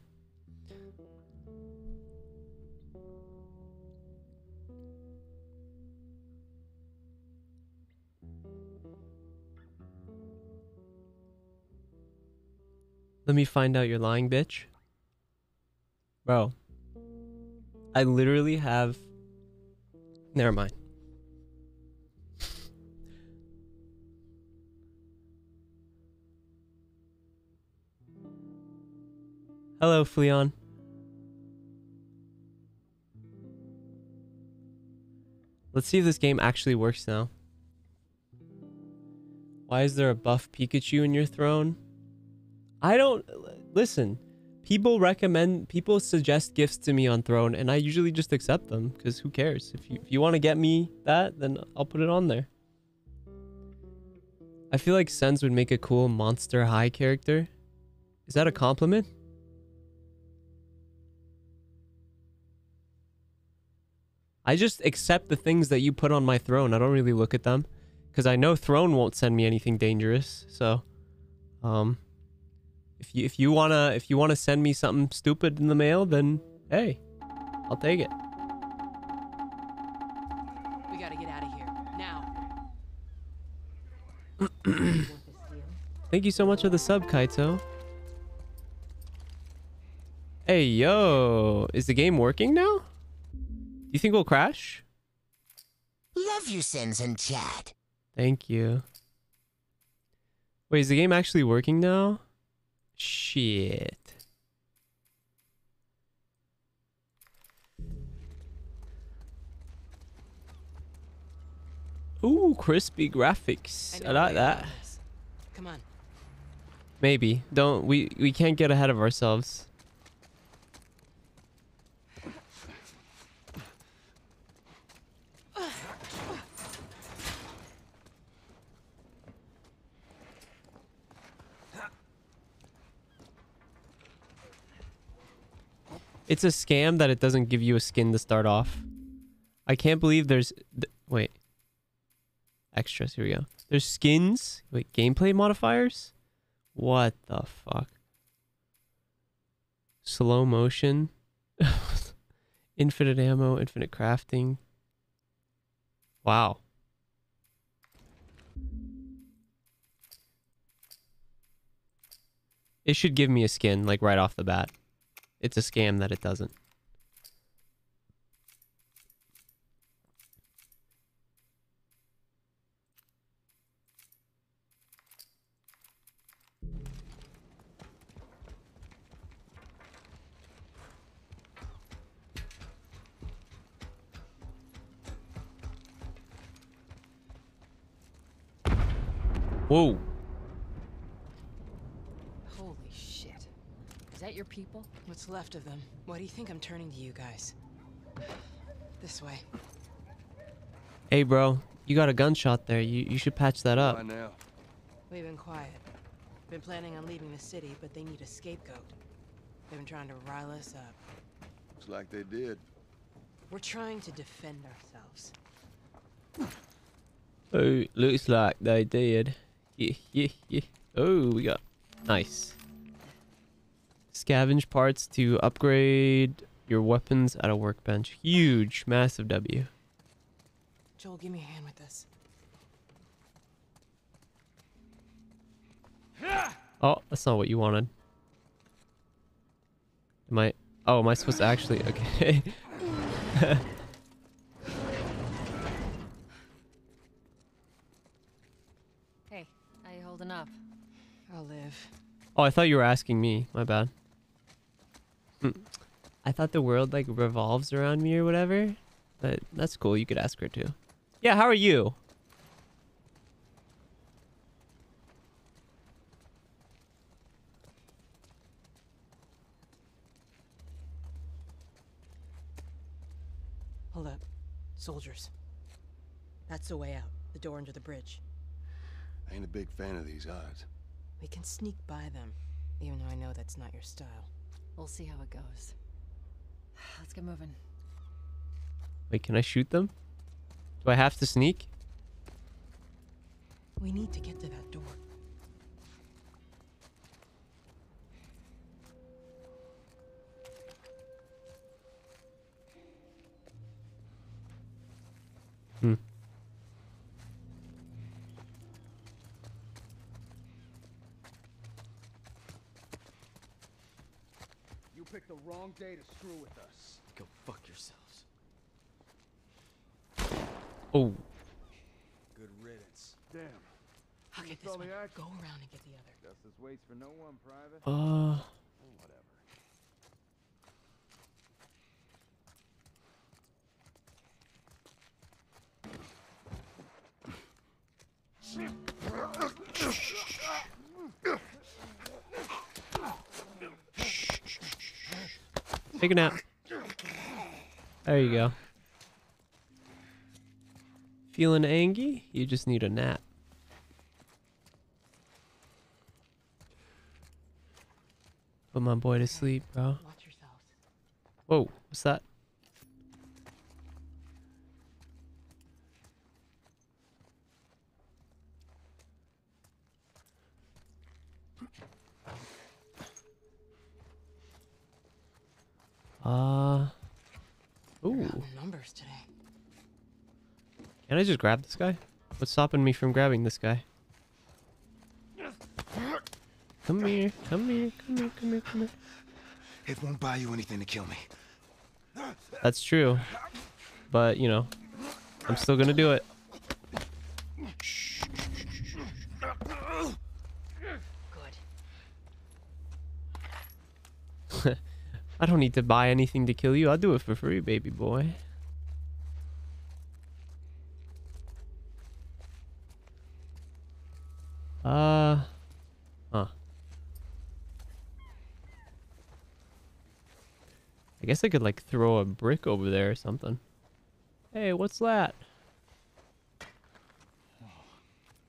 Let me find out you're lying, bitch. Bro, I literally have. Never mind. Hello, Fleon. Let's see if this game actually works now. Why is there a buff Pikachu in your throne? I don't... Listen. People recommend... People suggest gifts to me on Throne, and I usually just accept them, because who cares? If you, if you want to get me that, then I'll put it on there. I feel like Senz would make a cool Monster High character. Is that a compliment? I just accept the things that you put on my throne. I don't really look at them because I know throne won't send me anything dangerous. So, um, if you if you wanna if you wanna send me something stupid in the mail, then hey, I'll take it. We gotta get out of here now. Thank you so much for the sub, Kaito. Hey, yo, is the game working now? Do you think we'll crash? Love you, Senz and Chad. Thank you. Wait, is the game actually working now? Shit. Ooh, crispy graphics. I, know like that. you're going with this. Come on. Maybe. Don't we we can't get ahead of ourselves. It's a scam that it doesn't give you a skin to start off. I can't believe there's th- wait. Extras, here we go. There's skins. Wait, gameplay modifiers? What the fuck? Slow motion. infinite ammo, infinite crafting. Wow. It should give me a skin like right off the bat. It's a scam that it doesn't. Whoa. Holy shit. Is that your people? What's left of them? Why do you think I'm turning to you guys? This way. Hey, bro. You got a gunshot there. You you should patch that up. Why now? We've been quiet. Been planning on leaving the city, but they need a scapegoat. They've been trying to rile us up. Looks like they did. We're trying to defend ourselves. Oh, looks like they did. Yeah, yeah, yeah. Oh, we got nice. Scavenge parts to upgrade your weapons at a workbench. Huge, massive W. Joel, give me a hand with this. Oh, that's not what you wanted. Am I? Oh, am I supposed to actually? Okay. Hey, how you holding up? I'll live. oh, I thought you were asking me. My bad. I thought the world like revolves around me or whatever. But that's cool. You could ask her too. Yeah. How are you? Hold up. Soldiers. That's the way out. The door under the bridge. I ain't a big fan of these odds. We can sneak by them, even though I know that's not your style. We'll see how it goes. Let's get moving. Wait, can I shoot them? Do I have to sneak? We need to get to that door. Hmm. Picked the wrong day to screw with us. Go fuck yourselves. Oh, Good riddance. Damn. I'll get this throw one. the axe? Go around and get the other. Justice waits for no one, Private. uh, Whatever. take a nap. There you go. Feeling angry? You just need a nap. Put my boy to sleep, bro. Watch yourselves. Whoa, what's that? Uh. Ooh. Numbers today. Can I just grab this guy? What's stopping me from grabbing this guy? Come here, come here, come here, come here, come here. It won't buy you anything to kill me. That's true. But, you know, I'm still gonna do it. Good. I don't need to buy anything to kill you. I'll do it for free, baby boy. Uh, huh. I guess I could like throw a brick over there or something. Hey, what's that?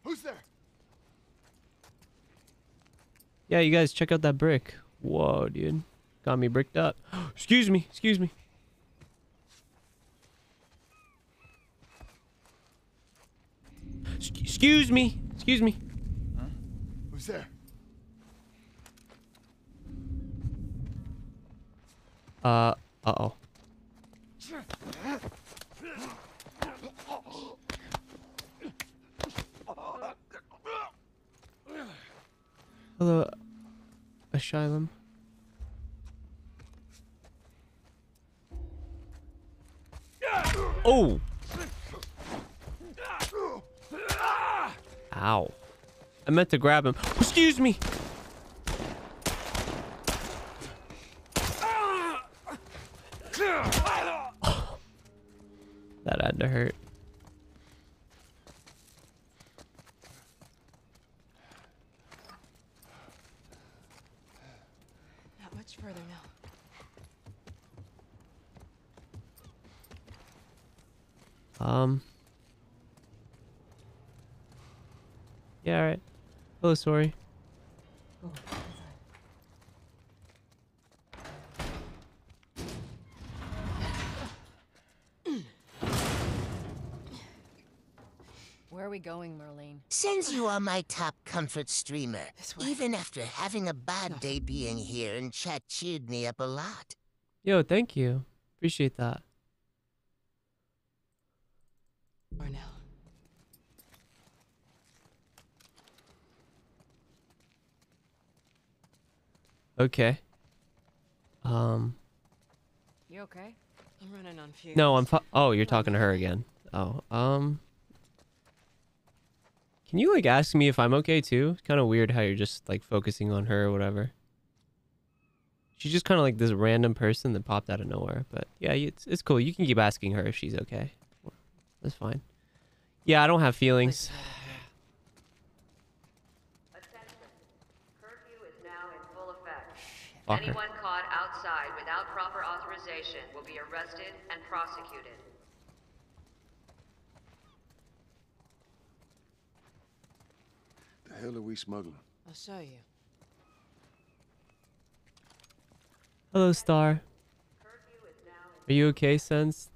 Who's there? Yeah, you guys check out that brick. Whoa, dude. Got me bricked up. excuse me. Excuse me. Excuse me. Excuse me. Huh? Who's there? Uh, uh-oh. Hello, Ashylum. Oh! Ow. I meant to grab him. Excuse me! That had to hurt. Not much further now. Um. Yeah, alright. Hello, sorry. Where are we going, Merlene? Since you are my top comfort streamer, even after having a bad day being here and chat cheered me up a lot. Yo, thank you. Appreciate that. Or now. Okay. Um. You okay? I'm running on fumes. No, I'm. Fu- oh, you're talking to her again. Oh. Um. Can you like ask me if I'm okay too? It's kind of weird how you're just like focusing on her or whatever. She's just kind of like this random person that popped out of nowhere. But yeah, it's it's cool. You can keep asking her if she's okay. That's fine. Yeah, I don't have feelings. Attention. Curfew is now in full effect. Anyone caught outside without proper authorization will be arrested and prosecuted. The hell are we smuggling? I'll show you. Hello, Star. Are you okay, Senz?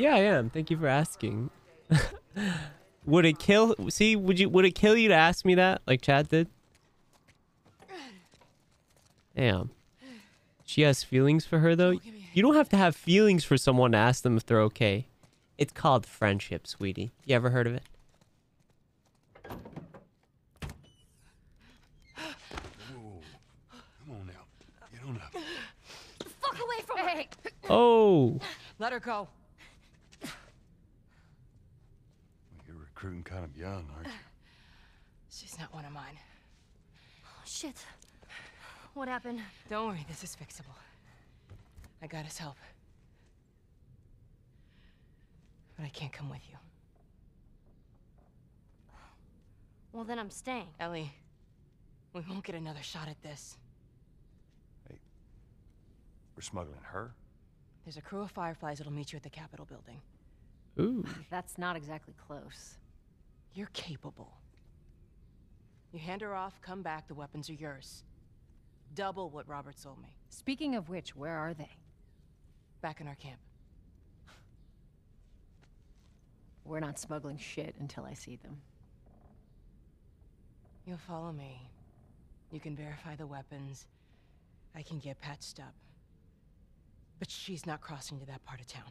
Yeah, I am. Thank you for asking. would it kill? See, would you? Would it kill you to ask me that, like Chad did? Damn. She has feelings for her though. You don't have to have feelings for someone to ask them if they're okay. It's called friendship, sweetie. You ever heard of it? Come on now. Get on up. Fuck away from me! Oh, Let her go. You're recruiting kind of young, aren't you? She's not one of mine. Oh, Shit. What happened? Don't worry, this is fixable. I got his help. But I can't come with you. Well, then I'm staying. Ellie, we won't get another shot at this. Hey, we're smuggling her? There's a crew of Fireflies that'll meet you at the Capitol building. ooh. That's not exactly close. You're capable. You hand her off, come back, the weapons are yours. Double what Robert sold me. Speaking of which, where are they? Back in our camp. We're not smuggling shit until I see them. You'll follow me. You can verify the weapons. I can get patched up. But she's not crossing to that part of town.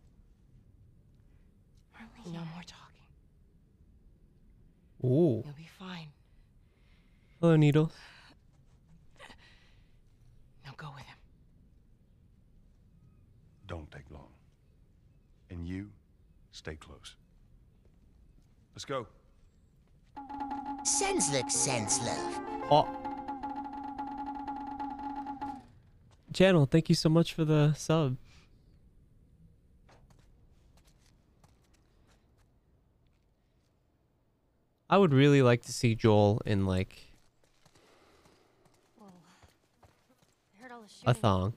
No more talking. Ooh. You'll be fine. Hello, Needles. Now go with him. Don't take long. And you, stay close. Let's go. Senslick Senslove. Oh. Channel, thank you so much for the sub. I would really like to see Joel in like Whoa. I heard all the a thong.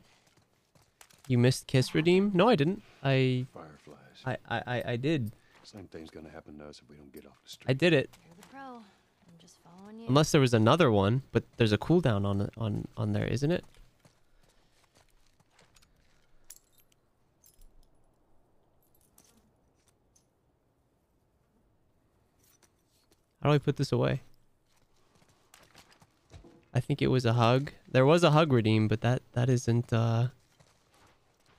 You missed Kiss Redeem? No, I didn't. I Fireflies. I I I, I did. Same thing's gonna happen to us if we don't get off the street. I did it. You're the pro. I'm just following you. Unless there was another one, but there's a cooldown on on on there, isn't it? How do I put this away? I think it was a hug. There was a hug redeem, but that that isn't uh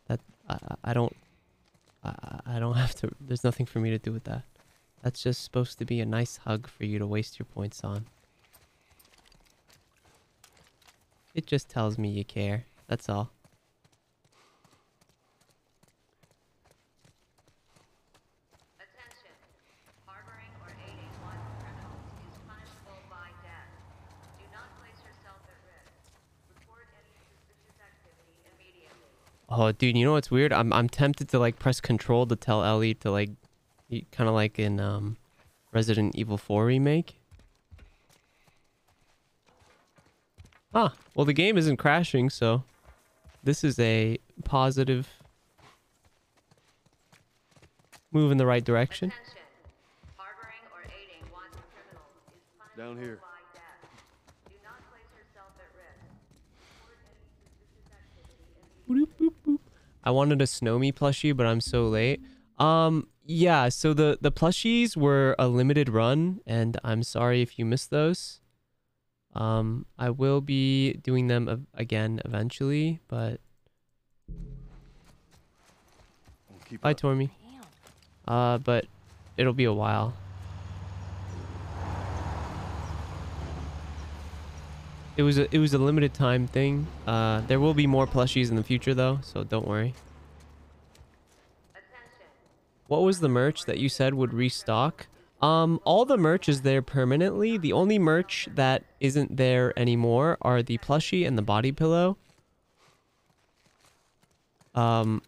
that I I- don't I I don't have to there's nothing for me to do with that. That's just supposed to be a nice hug for you to waste your points on. It just tells me you care. That's all. Attention. Harboring or aiding one criminal is punishable by death. Do not place yourself at risk. Report any suspicious activity immediately. Oh, dude, you know what's weird? I'm I'm tempted to like press control to tell Ellie to like, kind of like in um, Resident Evil 4 remake. Ah, well the game isn't crashing, so this is a positive move in the right direction. Or aiding one criminal is punishable Down here. by death. Do not place yourself at risk. Report any suspicious activity immediately. Boop, boop, boop. I wanted a snow me plushie, but I'm so late. Um, yeah. So the the plushies were a limited run, and I'm sorry if you missed those. Um, I will be doing them again eventually, but We'll keep bye, up. Tormy. Uh, but it'll be a while. It was a it was a limited time thing. Uh, there will be more plushies in the future though, so don't worry. What was the merch that you said would restock? Um, all the merch is there permanently. The only merch that isn't there anymore are the plushie and the body pillow. Um,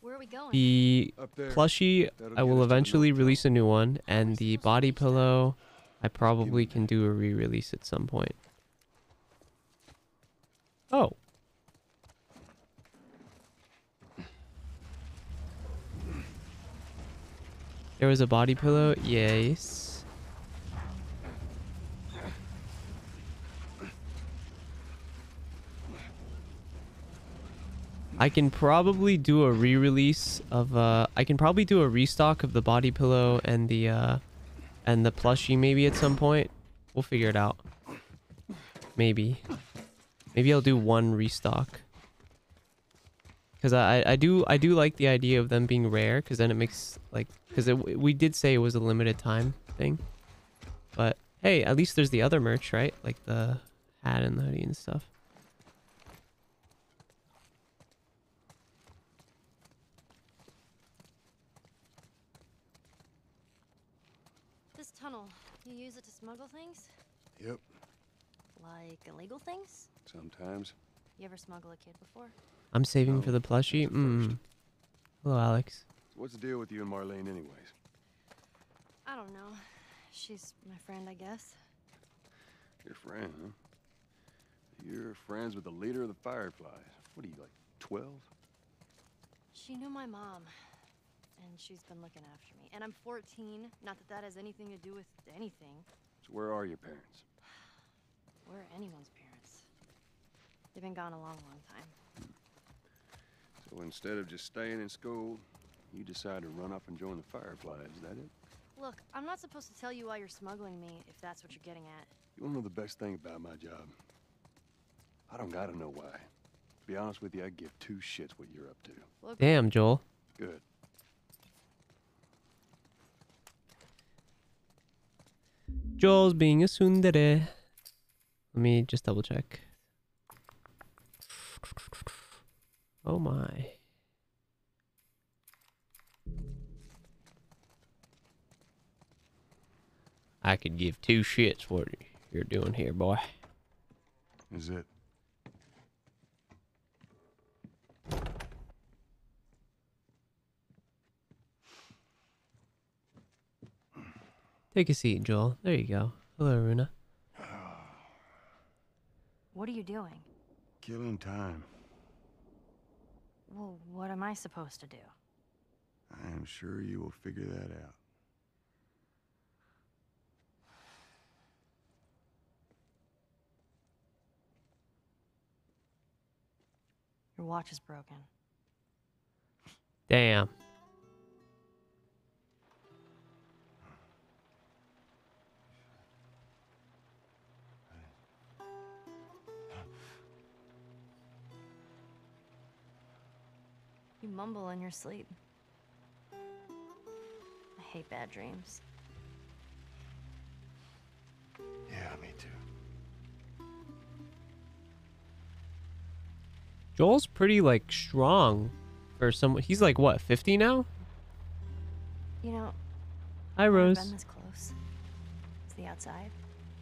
Where are we going? the plushie, I will us to the eventually release a new one, and the body pillow, I probably can do a re-release at some point. Oh. There was a body pillow? Yes. I can probably do a re-release of uh I can probably do a restock of the body pillow and the uh and the plushie maybe at some point. We'll figure it out. Maybe. Maybe I'll do one restock. Cuz I I do I do like the idea of them being rare cuz then it makes like cuz we did say it was a limited time thing. But hey, at least there's the other merch, right? Like the hat and the hoodie and stuff. This tunnel. You use it to smuggle things? Yep. Like illegal things? Sometimes. You ever smuggle a kid before? I'm saving No, for the plushie. that's a first. Mm. Hello, Alex. What's the deal with you and Marlene, anyways? I don't know. She's my friend, I guess. Your friend, huh? You're friends with the leader of the Fireflies. What are you, like, 12? She knew my mom. And she's been looking after me. And I'm 14. Not that that has anything to do with anything. So where are your parents? Where are anyone's parents? They've been gone a long, long time. So instead of just staying in school, you decide to run off and join the Fireflies, is that it? Look, I'm not supposed to tell you why you're smuggling me, if that's what you're getting at. You wanna know the best thing about my job? I don't gotta know why. To be honest with you, I give two shits what you're up to. Look, Damn, Joel. Good. Joel's being a tsundere. Let me just double check. Oh my. I could give two shits what you're doing here, boy. Is it? Take a seat, Joel. There you go. Hello, Runa. What are you doing? Killing time. Well, what am I supposed to do? I am sure you will figure that out. Your watch is broken. Damn. Mumble in your sleep. I hate bad dreams. Yeah, me too. Joel's pretty like strong for someone. He's like what, 50 now? You know, Hi, I've Rose. been this close. Is the outside?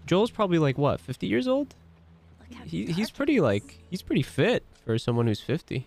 Joel's probably like what, 50 years old? He, he's pretty like he's pretty fit for someone who's 50.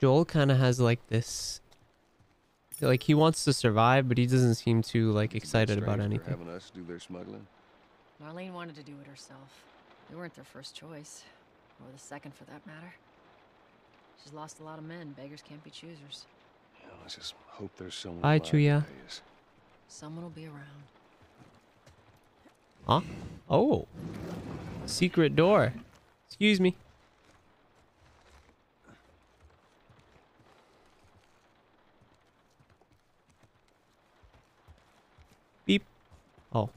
Joel kind of has like this like he wants to survive, but he doesn't seem too like excited about anything. Having us do their smuggling. Marlene wanted to do it herself. We weren't their first choice. Or the second for that matter. She's lost a lot of men. Beggars can't be choosers. Yeah, let's just hope there's someone. Bye, Chuya. Someone will be around. Huh? Oh. Secret door. Excuse me. Beep. Oh.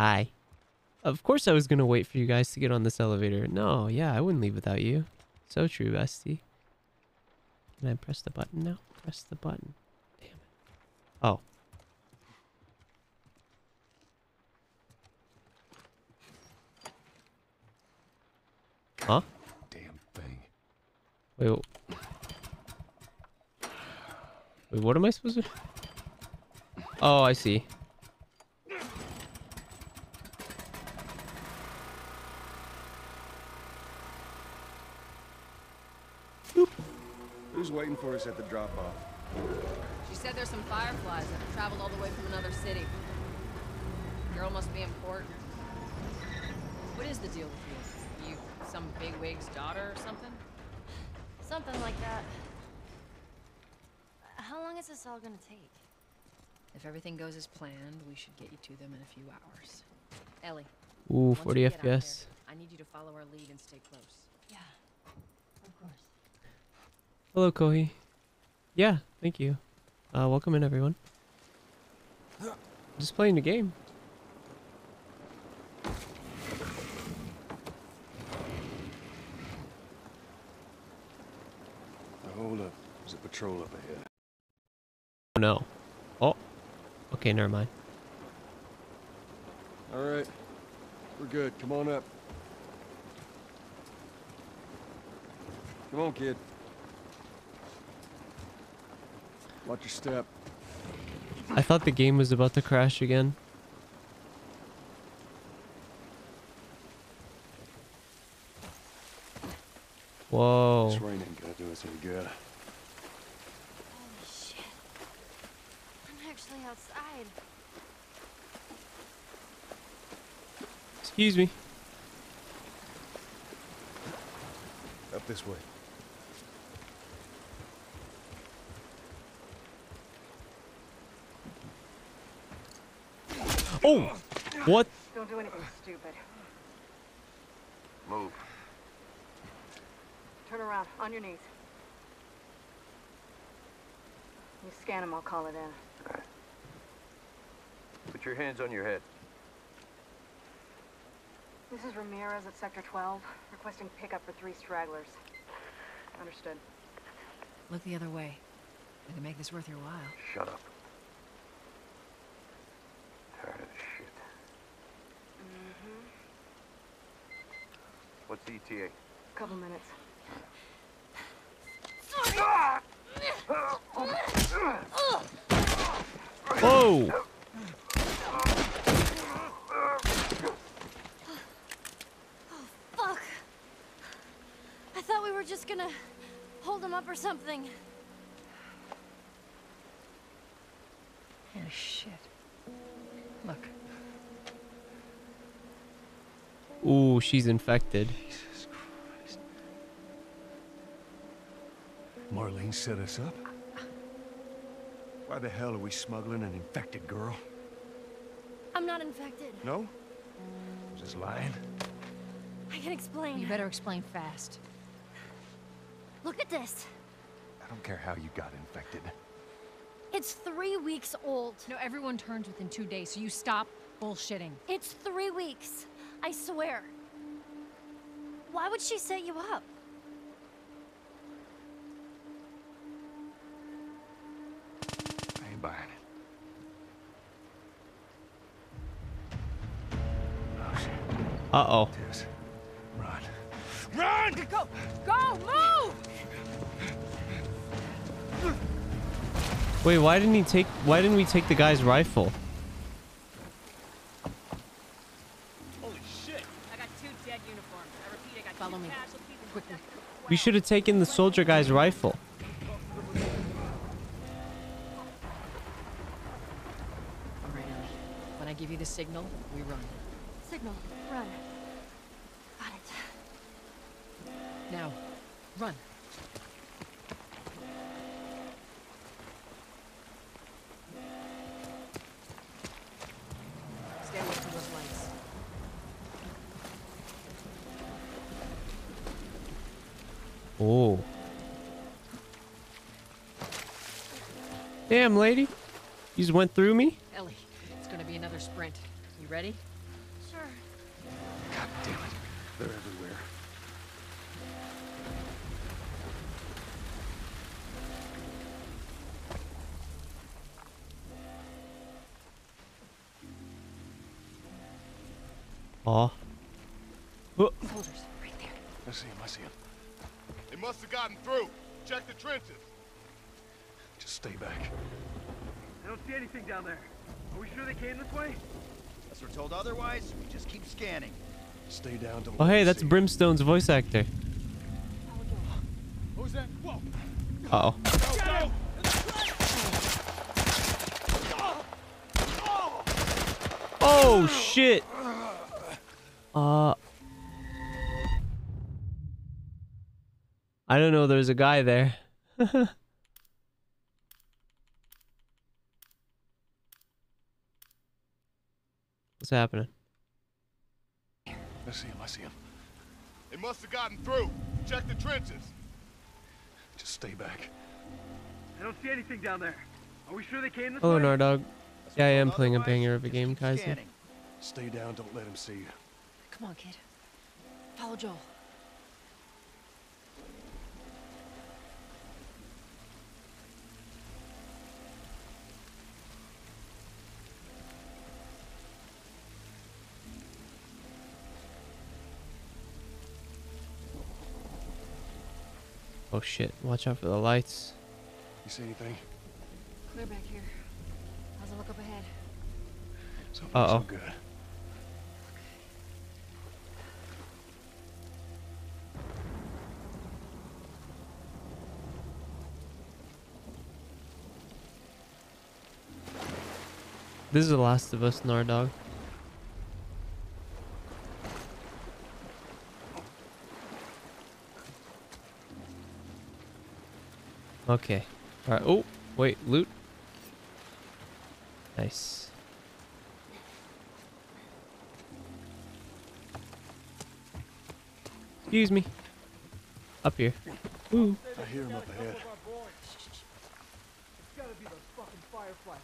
Hi. Of course I was going to wait for you guys to get on this elevator. No, yeah, I wouldn't leave without you. So true, bestie. Can I press the button now? Press the button. Damn it. Oh. Huh? Damn thing. Wait. Wait, what am I supposed to? Oh, I see. Who's waiting for us at the drop off? She said there's some fireflies that have traveled all the way from another city. Girl must be important. What is the deal with you? You some bigwig's daughter or something? Something like that. How long is this all gonna take? If everything goes as planned, we should get you to them in a few hours. Ellie. Ooh, 40 we get there, FPS. I need you to follow our lead and stay close. Yeah, of course. Hello, Kohi. Yeah, thank you. Uh, welcome in, everyone. Just playing the game. Hold up. There's a patrol up ahead. Oh, no. Oh. Okay, never mind. All right. We're good. Come on up. Come on, kid. Watch your step. I thought the game was about to crash again. Whoa. This rain ain't gonna do us any good. Holy shit. I'm actually outside. Excuse me. Up this way. Oh! What? Don't do anything stupid. Move. Turn around, on your knees. You scan him, I'll call it in. Put your hands on your head. This is Ramirez at Sector 12, requesting pickup for three stragglers. Understood. Look the other way. I can make this worth your while. Shut up. Tired of this shit. What's the ETA? Couple minutes. Whoa! Oh, fuck! I thought we were just gonna hold him up or something. Oh, shit. Look. Ooh, she's infected. Jesus Christ. Marlene set us up? Why the hell are we smuggling an infected girl? I'm not infected. No? I'm Just lying? I can explain. You better explain fast. Look at this. I don't care how you got infected. It's three weeks old. No, everyone turns within two days, so you stop bullshitting. It's three weeks. I swear. Why would she set you up? I ain't buying it. Oh shit. Uh-oh. Run. Run! Go! Go! Move! Wait, why didn't he take... Why didn't we take the guy's rifle? Holy shit! I got two dead uniforms. I repeat, I got Follow me. Quickly. We should have taken the soldier guy's rifle. All right, Ellie. When I give you the signal, we run. Signal. Run. Got it. Now, run. Stay away from those lights. Oh. Damn, lady. You just went through me? Ellie, it's gonna be another sprint. You ready? Down there. Are we sure they came this way? Unless we're told otherwise, we just keep scanning. Stay down, don't Oh, hey, that's see. Brimstone's voice actor. Who's that? Whoa! Uh-oh. Oh, shit. Uh... I don't know there's a guy there. What's happening? I see him, I see him. They must have gotten through. Check the trenches. Just stay back. I don't see anything down there. Are we sure they came this Hello, way? Nardog. Yeah, I am playing a banger of a game, keep Kaiser. Stay down, don't let him see you. Come on, kid. Follow Joel. Oh shit, watch out for the lights. You see anything? Clear back here. How's it look up ahead? So far, Uh-oh. so good. This is The Last of Us, Nardog. Okay. Alright. Oh, wait, loot. Nice. Excuse me. Up here. Ooh. I hear him up ahead. It's gotta be those fucking Firefly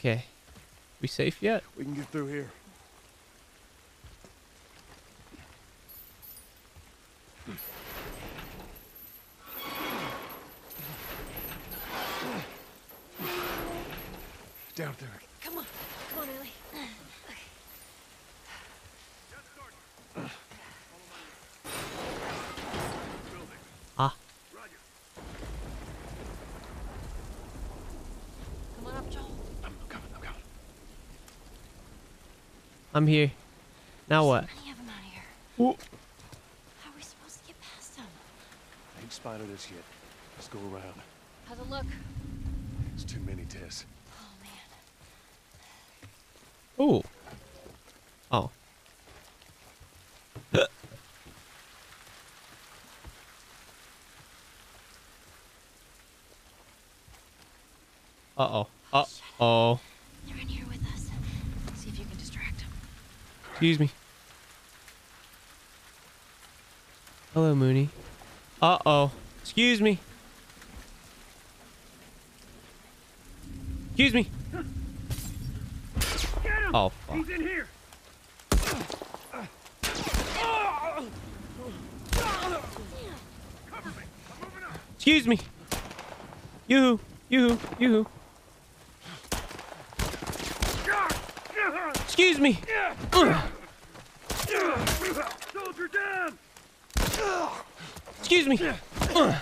Okay. We safe yet? We can get through here. Down there. Come on. Come on, Ellie. Ah. Come on up, Joel. I'm coming, I'm coming. I'm here. Now what? Many of them out here. Ooh. How are we supposed to get past them? I ain't spotted us yet. Let's go around. How's it look? It's too many tests. Oh, man. Ooh. Oh. Uh-oh. Uh-oh. They're in here with us. See if you can distract them. Excuse me. Hello, Mooney. Uh-oh. Excuse me. Excuse me. Oh, fuck. He's in here. Excuse me. Yoo-hoo. Yoo-hoo. Yoo-hoo. Excuse me. Ugh. Soldier down. Excuse me. Ugh.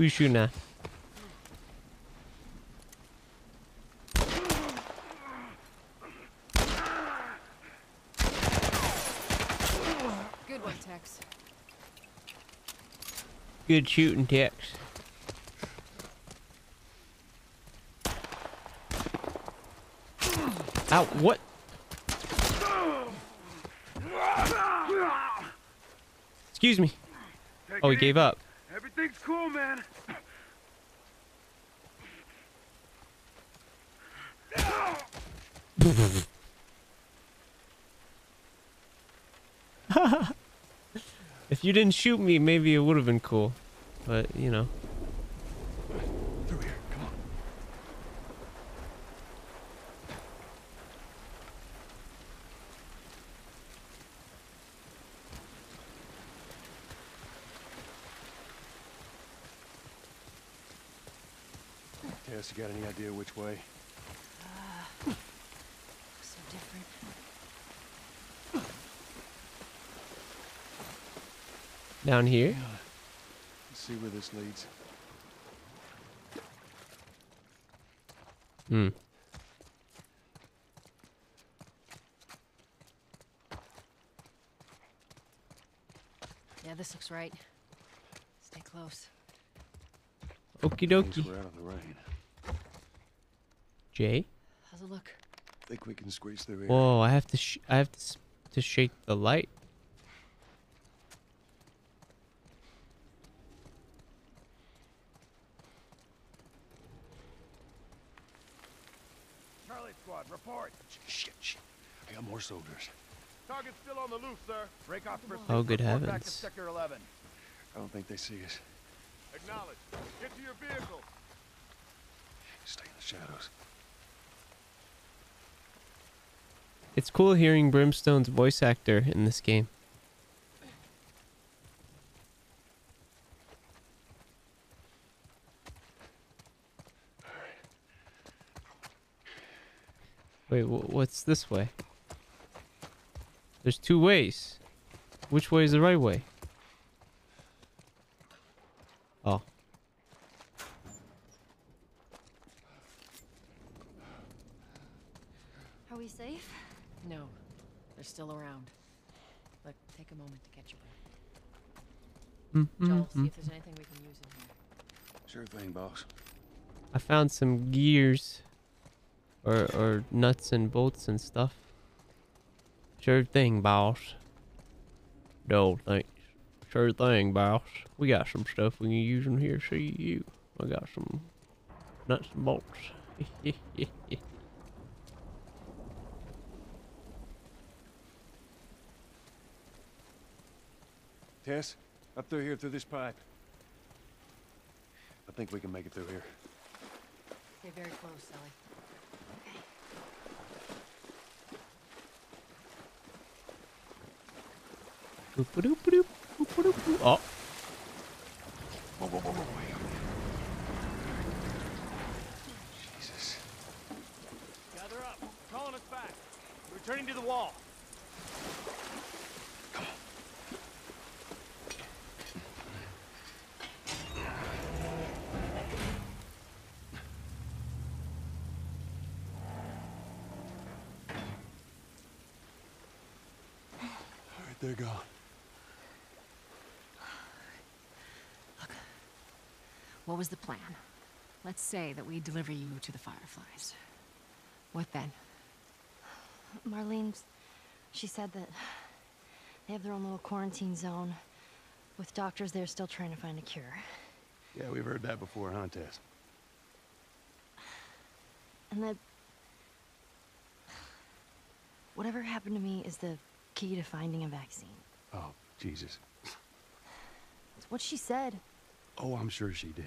Who you shooting at? Good one, Tex. Good shooting, Tex. Ow, what? Excuse me. Oh, he gave up. Everything's cool, man. If you didn't shoot me, maybe it would have been cool. But, you know. Through here, come on. Tess, you got any idea which way? So different. Down here? Let's see where this leads. Hmm. Yeah, this looks right. Stay close. Okie Thanks, dokie. We're out of the rain. Jay? How's it look? Think we can squeeze through here? Whoa, I have to sh I have to, s- to shake the light. Charlie Squad, report. Shit, shit. I got more soldiers. Target's still on the loose, sir. Break off for Oh, good report Back to heavens. I don't think they see us. Acknowledge. Get to your vehicle. Stay in the shadows. It's cool hearing Brimstone's voice actor in this game. Wait, what's this way? There's two ways. Which way is the right way? Oh. Are we safe? No, they're still around. Look, take a moment to catch your breath. Mm -hmm. Joel, see if there's anything we can use in here. Sure thing, boss. I found some gears. Or, or nuts and bolts and stuff. Sure thing, boss. No, thanks. Sure thing, boss. We got some stuff we can use in here. See you. I got some nuts and bolts. Tess, up through here through this pipe. I think we can make it through here. Stay very close, Ellie. Oh. Jesus. Gather up. Calling us back. Returning to the wall. Was the plan? Let's say that we deliver you to the Fireflies. What then? Marlene, she said that they have their own little quarantine zone with doctors there still trying to find a cure. Yeah, we've heard that before, huh, Tess? And that whatever happened to me is the key to finding a vaccine. Oh, Jesus. It's what she said. Oh, I'm sure she did.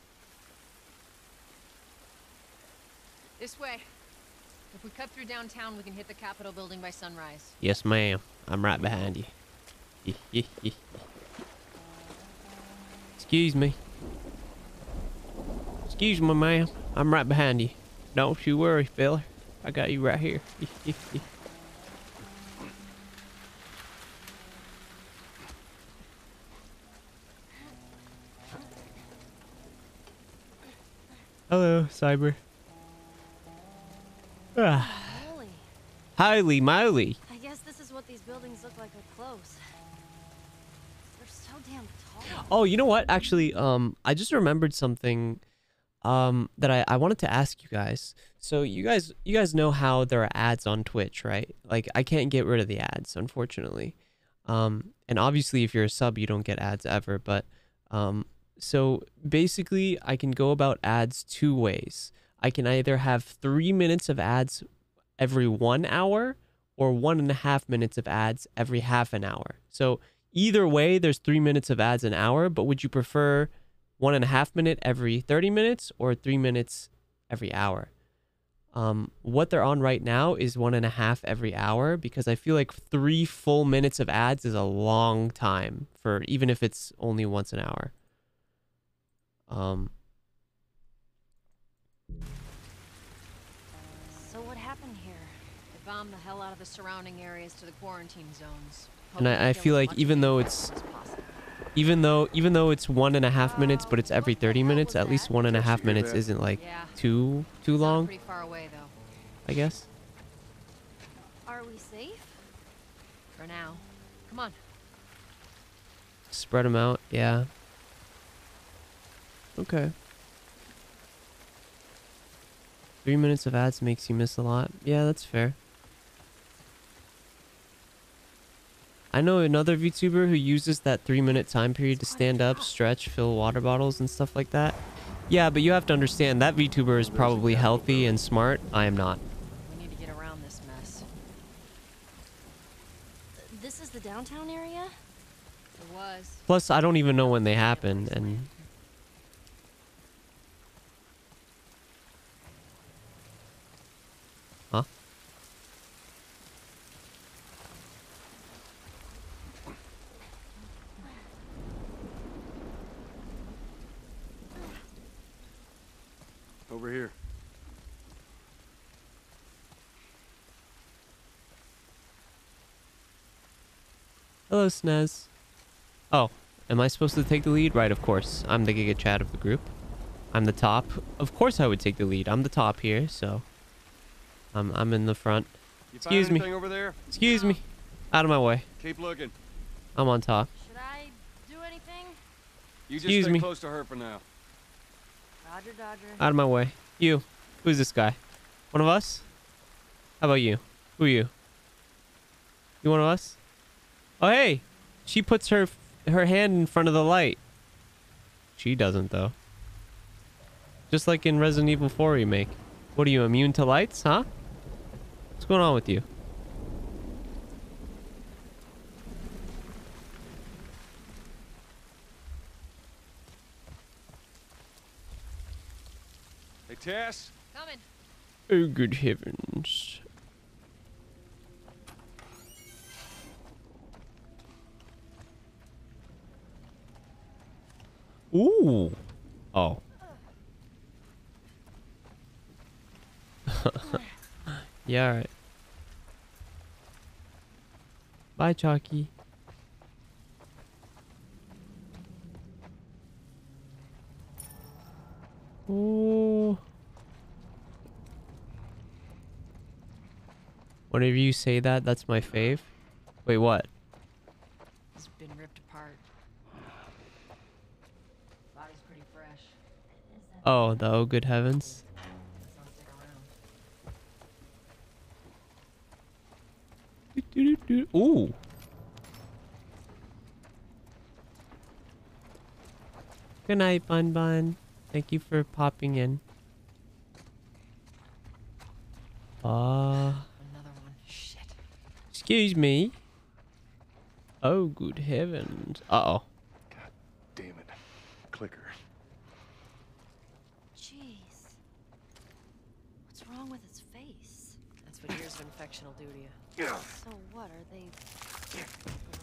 This way. If we cut through downtown, we can hit the Capitol building by sunrise. Yes, ma'am. I'm right behind you. Excuse me. Excuse me, ma'am. I'm right behind you. Don't you worry, fella. I got you right here. Hello, Cyber. Holy. moly. I guess this is what these buildings look like up close. They're so damn tall. Oh, you know what? Actually, um, I just remembered something, um, that I, I wanted to ask you guys. So you guys, you guys know how there are ads on Twitch, right? Like I can't get rid of the ads, unfortunately. Um, and obviously, if you're a sub, you don't get ads ever. But, um, so basically, I can go about ads two ways. I can either have three minutes of ads every one hour, or one and a half minutes of ads every half an hour. So either way, there's three minutes of ads an hour, but would you prefer one and a half minute every 30 minutes or three minutes every hour? Um, what they're on right now is one and a half every hour because I feel like three full minutes of ads is a long time for even if it's only once an hour. Um, So what happened here? They bombed the hell out of the surrounding areas to the quarantine zones. and I, I feel like even though it's even though even though it's one and a half minutes, but it's every 30 minutes, at least one and a Jess, half you hear minutes isn't like Yeah. too too long, Pretty far away though. I guess. Are we safe? For now. Come on. Spread them out, yeah. Okay. Three minutes of ads makes you miss a lot. Yeah, that's fair. I know another VTuber who uses that three minute time period to stand up, stretch, fill water bottles, and stuff like that. Yeah, but you have to understand that VTuber is probably healthy and smart. I am not. We need to get around this mess. This is the downtown area? It was. Plus, I don't even know when they happen, and Over here. Hello, Snez. Oh, am I supposed to take the lead? Right, of course. I'm the Giga Chad of the group. I'm the top. Of course I would take the lead. I'm the top here, so I'm I'm in the front. You Excuse me. over there? Excuse me. Out of my way. Keep looking. I'm on top. Should I do anything? You just Excuse stay me. close to her for now. Dodger. Out of my way. You. Who's this guy? One of us? How about you? Who are you? You one of us? Oh hey, she puts her her hand in front of the light. She doesn't though. Just like in Resident Evil 4 remake. What are you immune to lights, huh? What's going on with you? Tess. Coming. Oh good heavens. Ooh. Oh. yeah, alright. Bye, Chalky. Oh. Whenever you say that, that's my fave. Wait, what? It's been ripped apart. Body's pretty fresh. Oh, the oh good heavens. Ooh. Good night, Bun Bun. Thank you for popping in. Ah. Another one. Shit. Excuse me. Oh, good heavens. Uh-oh. God damn it. Clicker. Jeez. What's wrong with his face? That's what years of infection will do to you. So what, are they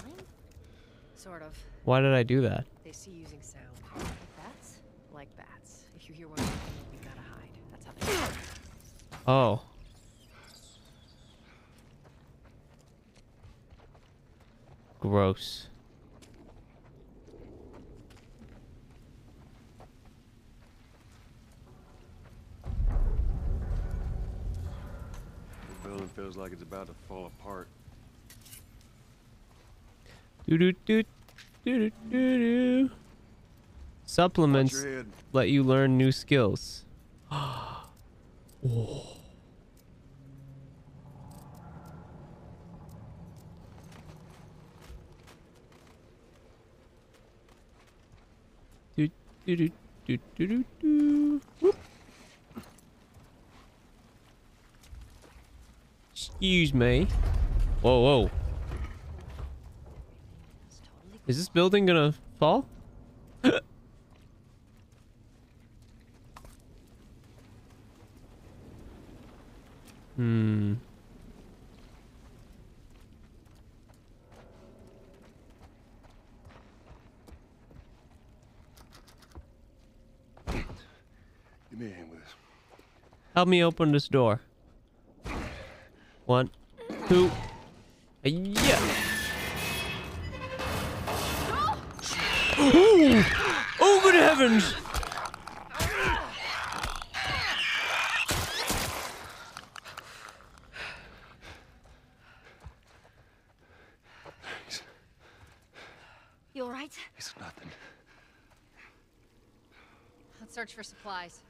blind? Sort of. Why did I do that? They see using sound. Like bats? Like bats. If you hear one, you gotta hide. That's how they know. Oh. Gross. The building feels like it's about to fall apart. Doo doo doo doo doo doo. Supplements Watch your head. let you learn new skills. oh. Do, do, do, do, do, do. Whoop. Excuse me. Whoa, whoa. Is this building gonna fall? hmm. Give me a hand with this. Help me open this door. One, two. Yeah. Ooh. Oh, good heavens! You alright? It's nothing. Let's search for supplies.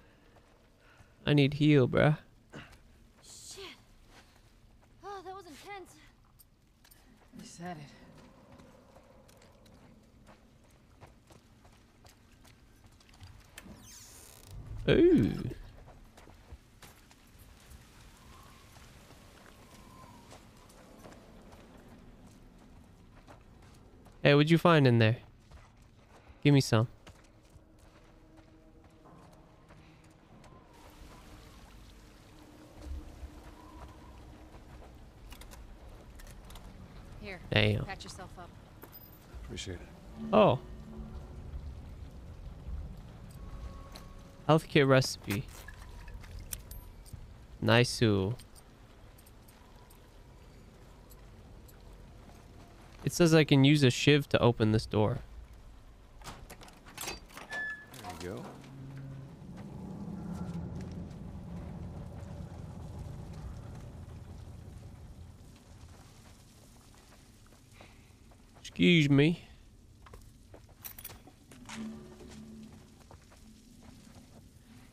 I need heal, bruh. Shit. Oh, that was intense. You said it. Ooh. Hey, what'd you find in there? Give me some. Here. Damn. Patch yourself up. Appreciate it. Oh. Healthcare recipe. Nice. It says I can use a shiv to open this door. There you go. Excuse me.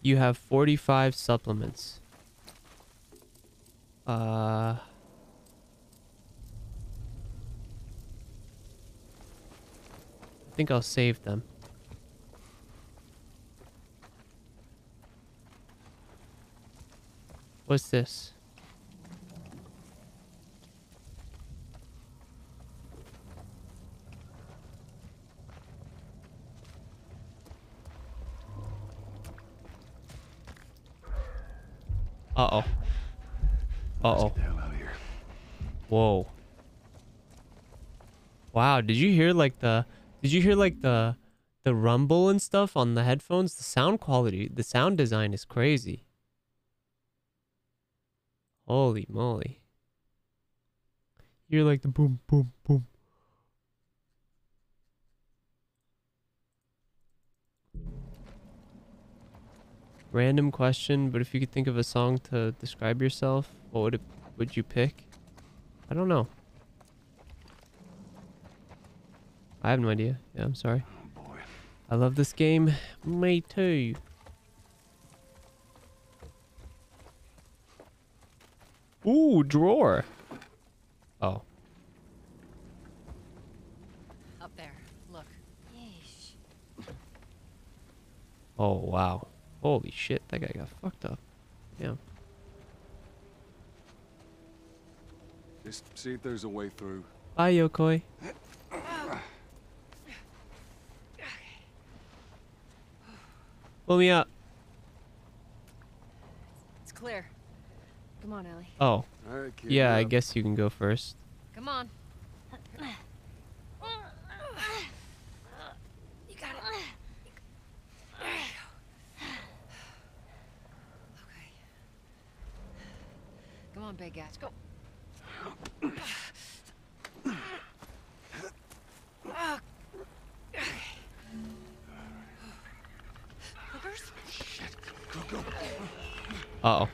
You have 45 supplements. Uh... I think I'll save them. What's this? Uh-oh. Uh-oh. Whoa. Wow, did you hear like the did you hear like the the rumble and stuff on the headphones? The sound quality, the sound design is crazy. Holy moly. You're like the boom boom boom. Random question, but if you could think of a song to describe yourself, what would it would you pick? I don't know. I have no idea. Yeah, I'm sorry. Oh boy. I love this game. Me too. Ooh, drawer. Oh. Up there. Look. Oh, wow. Holy shit, that guy got fucked up. Yeah. Just see if there's a way through. Bye, Yokoi. Pull me up. It's clear. Come on, Ellie. Oh. All right, kid, Yeah, I up. guess you can go first. Come on. You got it. Okay. Come on, big ass. Go. Hookers? Uh.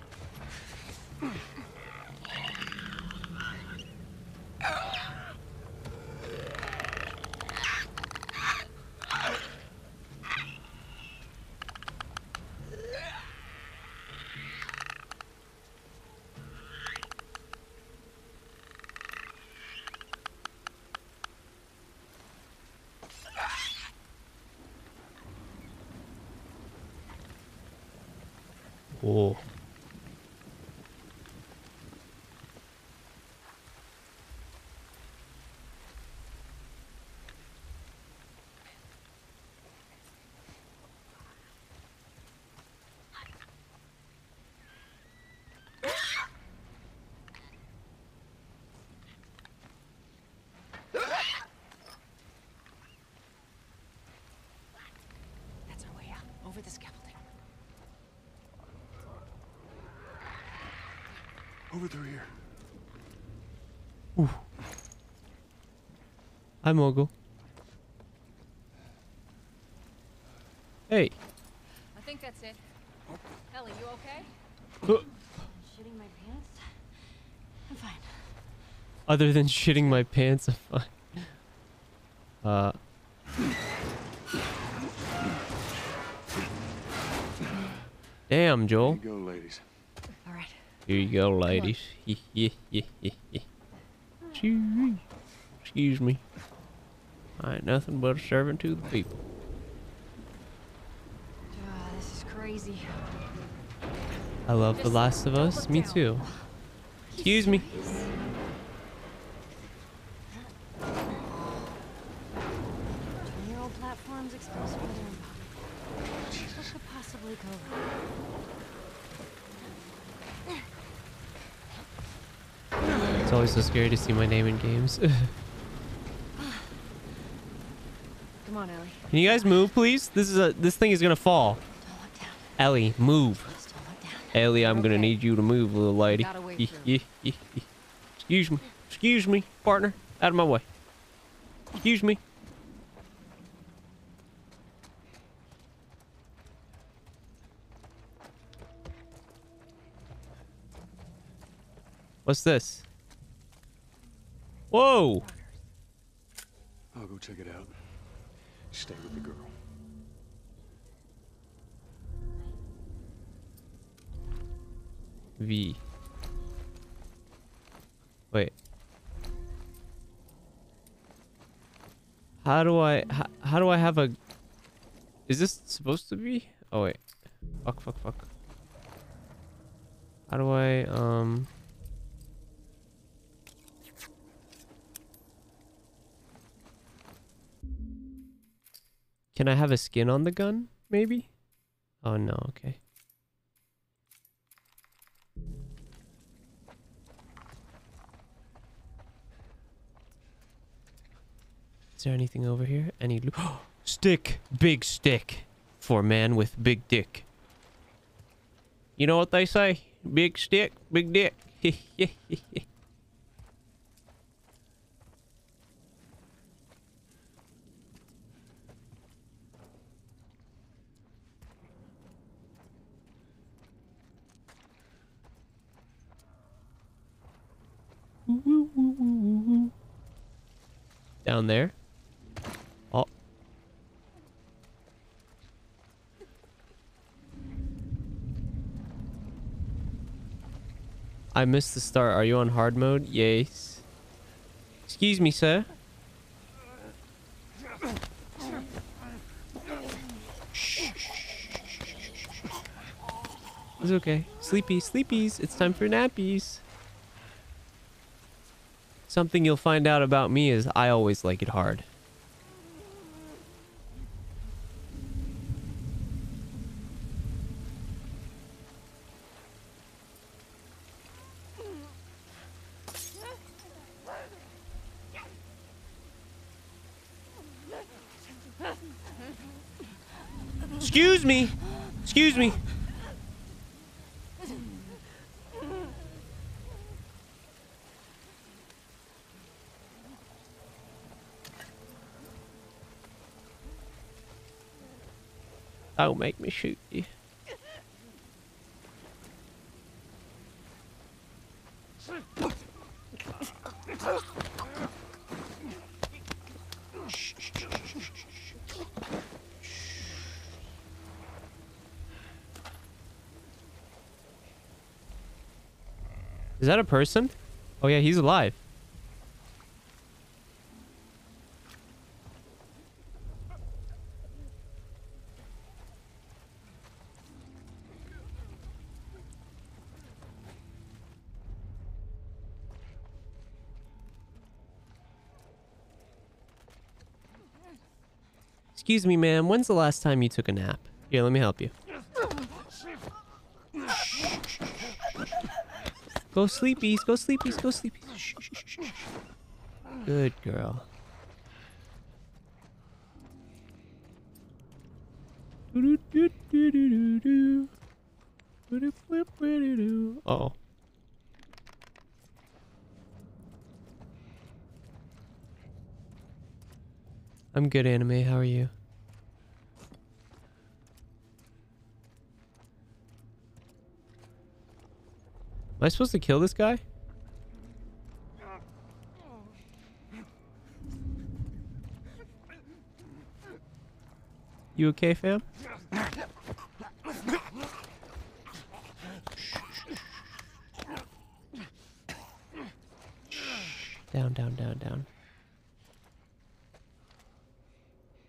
Oh. That's our way. Over the scaffolding. Over through here. Hi, Mogul. Hey. I think that's it. Oh. Ellie, you okay? Uh. Shitting my pants? I'm fine. Other than shitting my pants, I'm fine. Damn, Joel. Here you go, ladies. All right. Here you go, ladies. Excuse- Excuse me. I ain't nothing but a servant to the people. Ah, this is crazy. I love The Last of Us. Me too. Excuse me. Twenty-year-old platforms exposed for their embodiment. What could possibly go wrong? It's always so scary to see my name in games. Come on, Ellie. Can you guys move, please? This is a this thing is gonna fall. Ellie, move. Ellie, I'm gonna need you to move, little lady. Excuse me. Excuse me, partner. Out of my way. Excuse me. What's this? Whoa! I'll go check it out. Stay with the girl. V. Wait. How do I how, how do I have a Is this supposed to be? Oh wait. Fuck fuck fuck. How do I um Can I have a skin on the gun maybe? Oh no, okay. Is there anything over here? Any stick, big stick, for man with big dick. You know what they say? Big stick, big dick. Down there. Oh. I missed the start. Are you on hard mode? Yes. Excuse me, sir. It's okay. Sleepy, sleepies. It's time for nappies. Something you'll find out about me is I always like it hard. Excuse me. Excuse me. Don't make me shoot you. Is that a person? Oh yeah, he's alive. Excuse me, ma'am. When's the last time you took a nap? Here, let me help you. Go sleepies, go sleepies, go sleepies. Good girl. Oh. I'm good, anime. How are you? Am I supposed to kill this guy? You okay, fam? Down, down, down, down.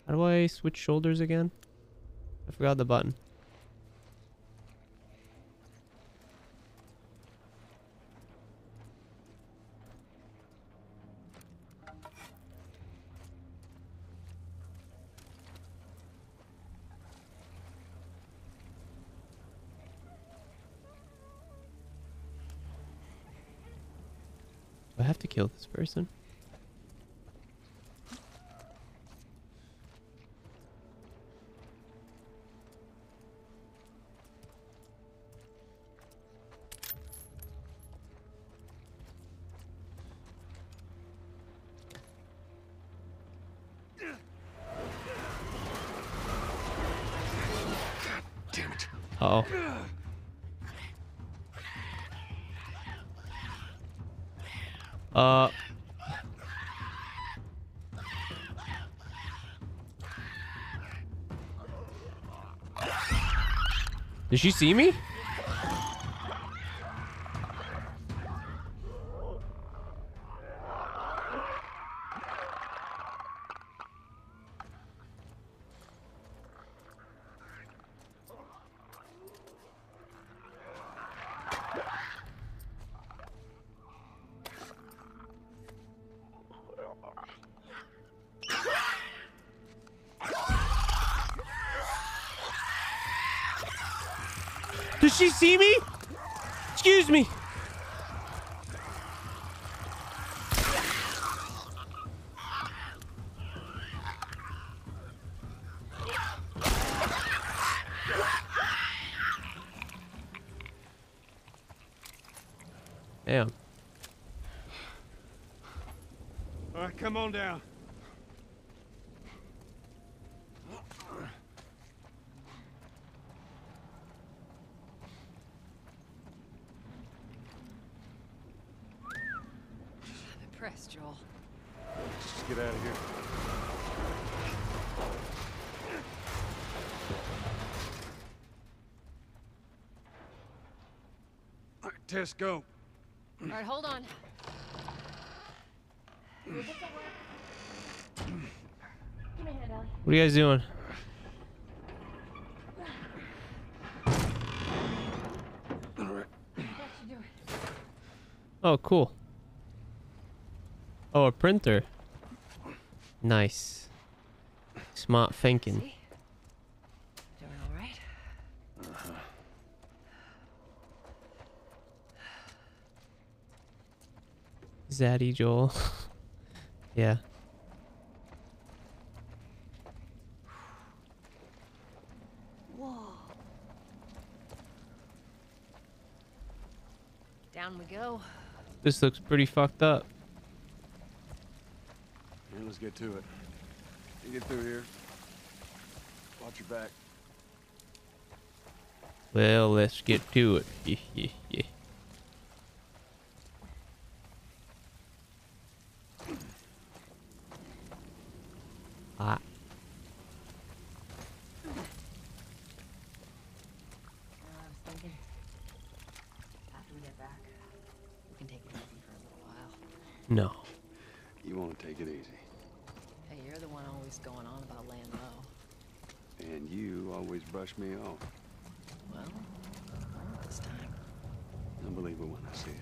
How do I switch shoulders again? I forgot the button. Person? Did she see me? Come on down. I'm impressed, Joel. Let's just get out of here. All right, Tess, go. All right, hold on. What are you guys doing? Oh, cool. Oh, a printer. Nice. Smart thinking. Doing all right? Uh-huh. Zaddy Joel. yeah. Whoa. Down we go. This looks pretty fucked up. Yeah, let's get to it. You get through here. Watch your back. Well, let's get to it. Yeah, yeah, yeah. Ah. I was thinking, after we get back, we can take it easy for a little while. No. You want to take it easy. Hey, you're the one always going on about laying low. And you always me off. Well, not this time. I believe it when I see it.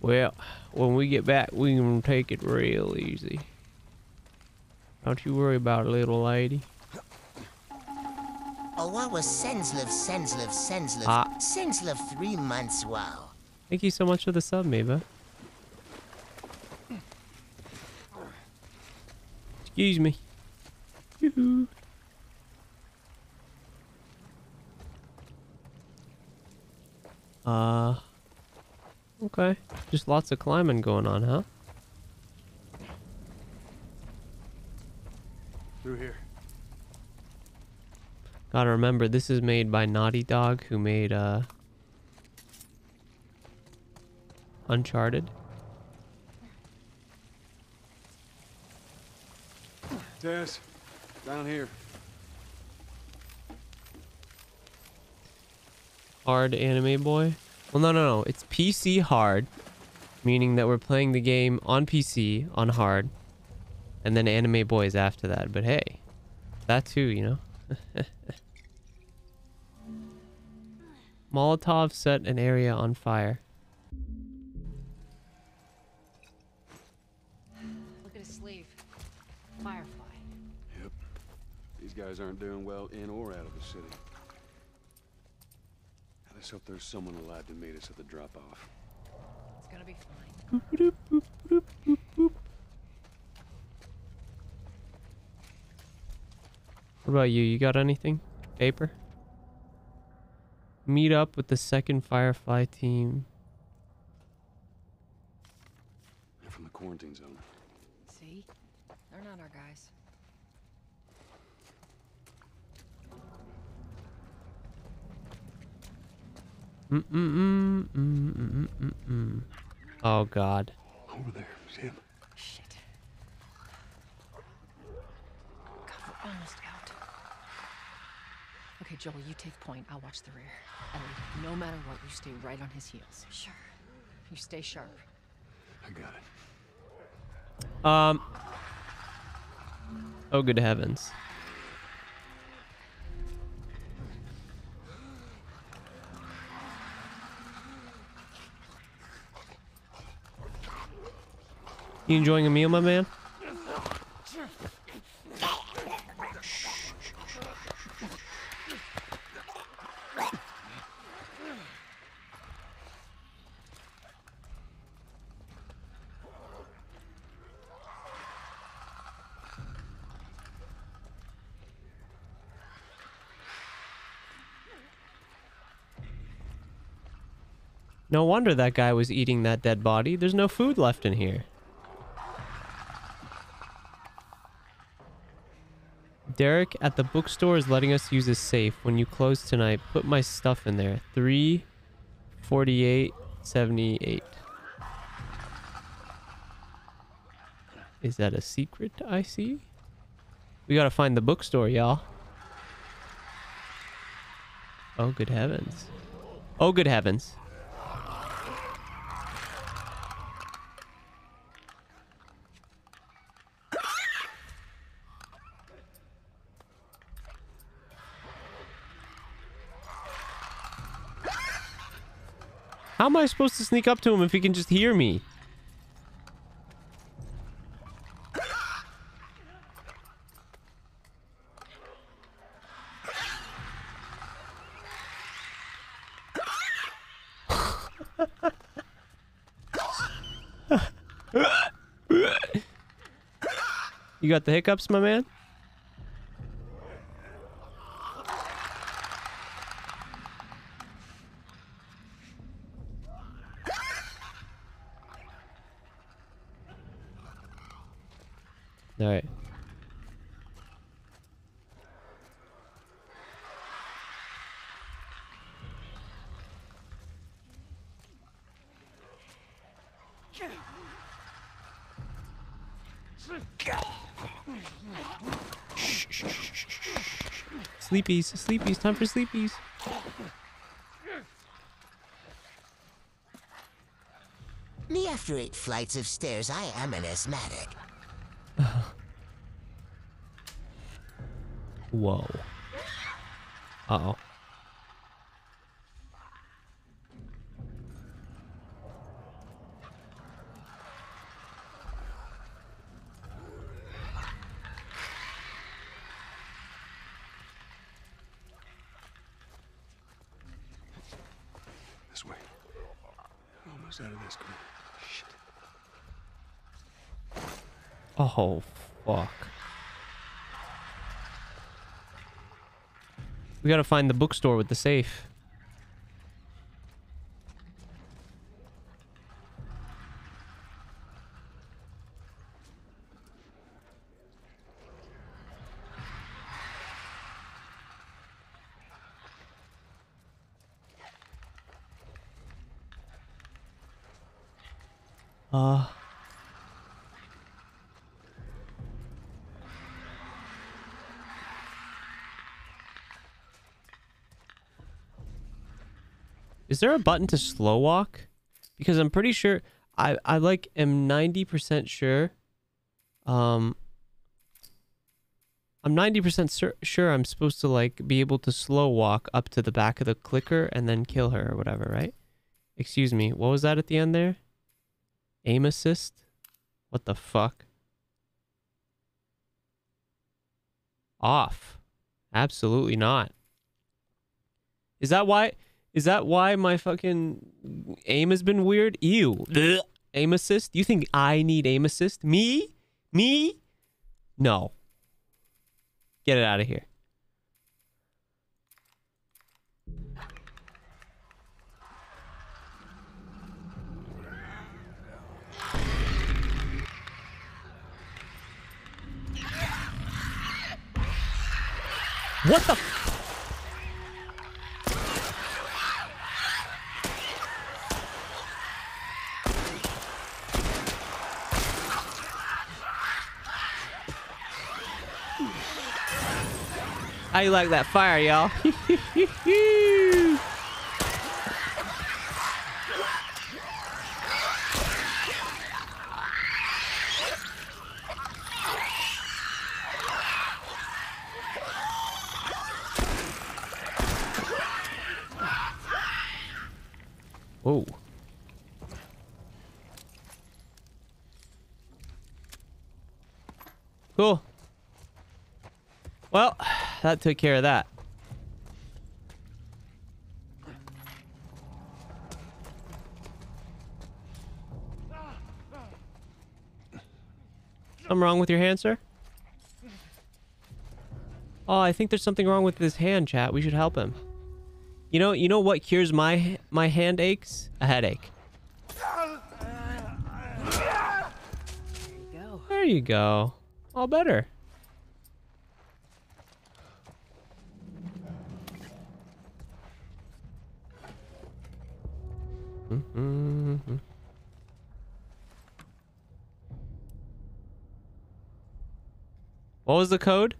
Well, when we get back, we can take it real easy. Don't you worry about it, little lady. Oh, what was Sensliv, Sensliv, Sensliv? Ah. Sensliv three months, wow. Thank you so much for the sub, Mava. Excuse me. Yoo-hoo. Uh. Okay. Just lots of climbing going on, huh? Through here. Gotta remember, this is made by Naughty Dog, who made, uh... Uncharted. Tess, down here. Hard anime boy. Well, no, no, no. It's PC hard, meaning that we're playing the game on PC on hard, and then anime boys after that. But hey, that too, you know. Molotov set an area on fire. Guys aren't doing well in or out of the city. Let's hope there's someone alive to meet us at the drop-off. It's gonna be fine. What about you? You got anything? Paper? Meet up with the second Firefly team. They're from the quarantine zone. See? They're not our guys. Mm-mm-mm-mm-mm-mm-mm. Oh God. Over there, see him? Shit. almost out. Okay, Joel, you take point. I'll watch the rear. Ellie, no matter what, you stay right on his heels. Sure. You stay sharp. I got it. Um. Oh, good heavens. You enjoying a meal, my man? No wonder that guy was eating that dead body. There's no food left in here. Derek at the bookstore is letting us use his safe. When you close tonight, put my stuff in there. 34878. Is that a secret I see? We gotta find the bookstore, y'all. Oh, good heavens. Oh, good heavens. How am I supposed to sneak up to him if he can just hear me? you got the hiccups, my man? All right. Sleepies, sleepies, time for sleepies. Me after eight flights of stairs, I am an asthmatic. Whoa. Uh oh. This way. Almost out of this. Come on. Shit. Oh, fuck. We gotta find the bookstore with the safe. There a button to slow walk? Because I'm pretty sure I I like am 90% sure um I'm 90% sur- sure I'm supposed to like be able to slow walk up to the back of the clicker and then kill her or whatever, right? Excuse me. What was that at the end there? Aim assist? What the fuck? Off. Absolutely not. Is that why is that why my fucking aim has been weird? Ew. Blech. Aim assist? You think I need aim assist? Me? Me? No. Get it out of here. What the? How you like that fire, y'all? Whoa. Cool. Well, that took care of that. Something wrong with your hand, sir? Oh, I think there's something wrong with his hand, chat. We should help him. You know, you know what cures my my hand aches? A headache. There you go. There you go. All better. Mhm. What was the code?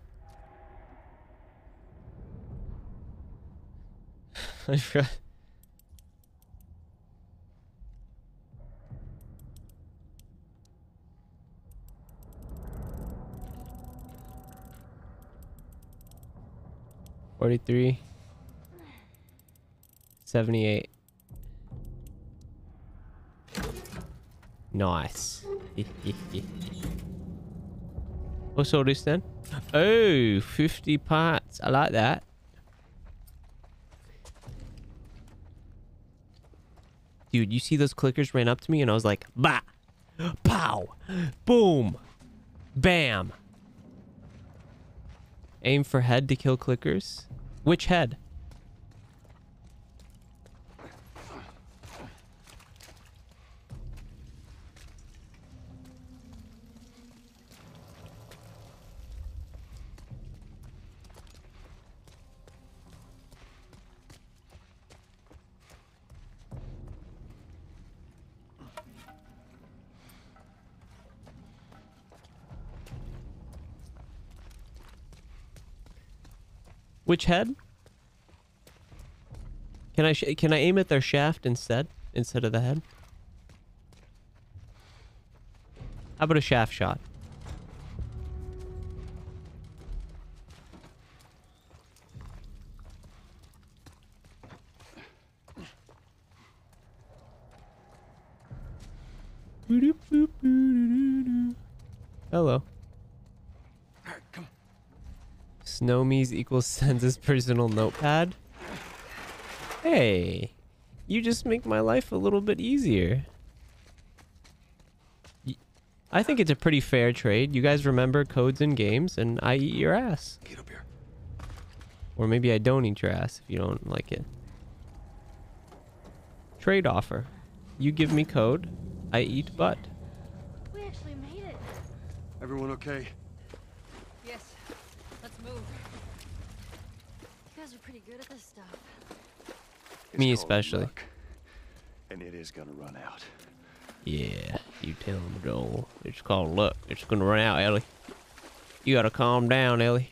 I forgot. Forty-three. Seventy-eight. Nice. What's all this then? Oh, 50 parts. I like that. Dude, you see those clickers ran up to me and I was like, bah, pow, boom, bam. Aim for head to kill clickers. Which head? Which head? Can I can I aim at their shaft instead instead of the head? How about a shaft shot? Hello. Snowmies equals sends his personal notepad. Hey, you just make my life a little bit easier. I think it's a pretty fair trade. You guys remember codes in games, and I eat your ass. Get up here. Or maybe I don't eat your ass if you don't like it. Trade offer. You give me code, I eat butt. We actually made it. Everyone okay? Yes. Let's move. You guys are pretty good at this stuff. It's Me especially. luck, and it is gonna run out. Yeah, you tell him, Joel. It's called luck. It's gonna run out, Ellie. You gotta calm down, Ellie.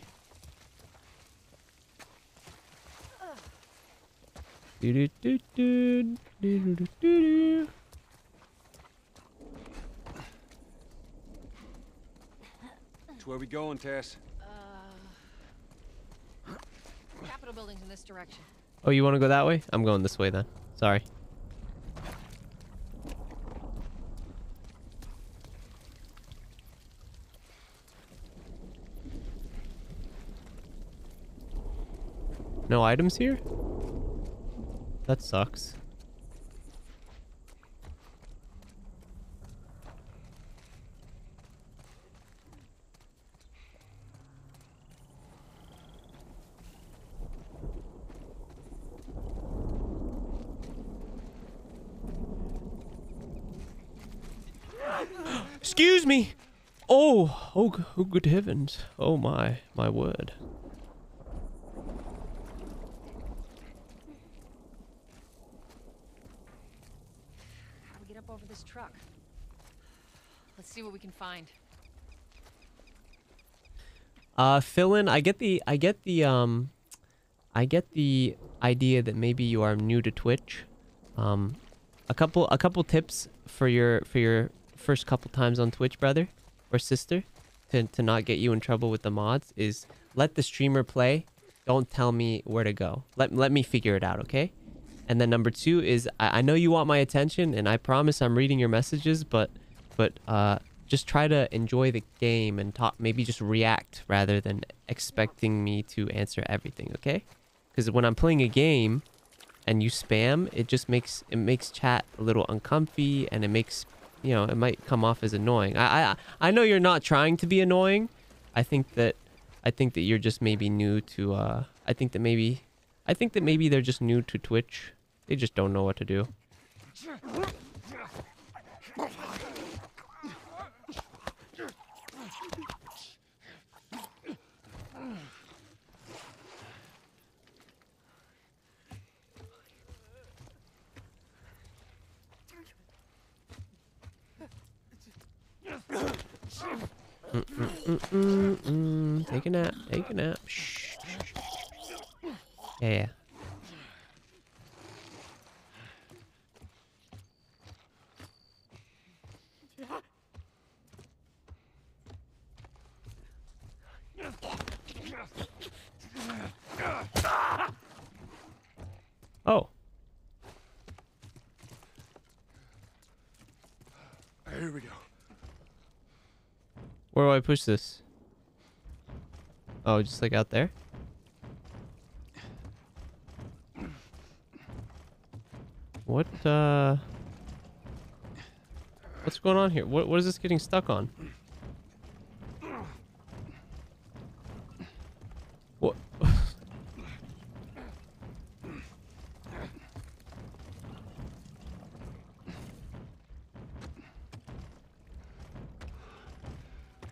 Do-do-do-do, do-do-do-do-do. Which way we going, Tess? Uh, Capitol building's in this direction. Oh, you want to go that way? I'm going this way then. Sorry. No items here? That sucks. Excuse me. Oh, oh, good heavens. Oh my, my word. How do we get up over this truck? Let's see what we can find. Uh, fill in. I get the. I get the. Um, I get the idea that maybe you are new to Twitch. Um, a couple. A couple tips for your for your first couple times on Twitch, brother or sister, to to not get you in trouble with the mods is let the streamer play. Don't tell me where to go. Let let me figure it out. Okay. And then number two is I, I know you want my attention, and I promise I'm reading your messages, but but uh just try to enjoy the game and talk maybe just react rather than expecting me to answer everything okay because when i'm playing a game and you spam it just makes it makes chat a little uncomfy and it makes you know it might come off as annoying. I i, I know you're not trying to be annoying. I think that i think that you're just maybe new to uh i think that maybe i think that maybe they're just new to twitch. They just don't know what to do Take a nap. Take a nap. Shh. Yeah. Oh. Here we go. Where do I push this? Oh, just like out there? What, uh... What's going on here? What, what is this getting stuck on?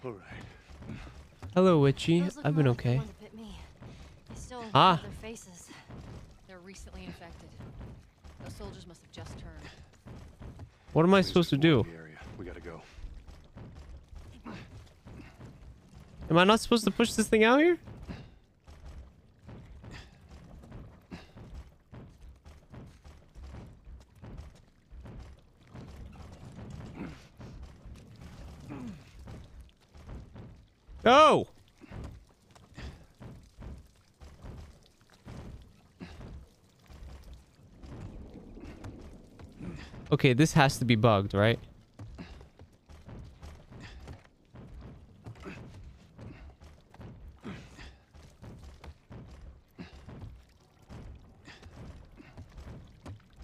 All right. Hello, Witchy. I've been more like the okay. ones that bit me. They still Ah. their faces. They're recently infected. Those soldiers must have just turned. What am I supposed to do? We gotta go. Am I not supposed to push this thing out here? Go! Okay, this has to be bugged, right?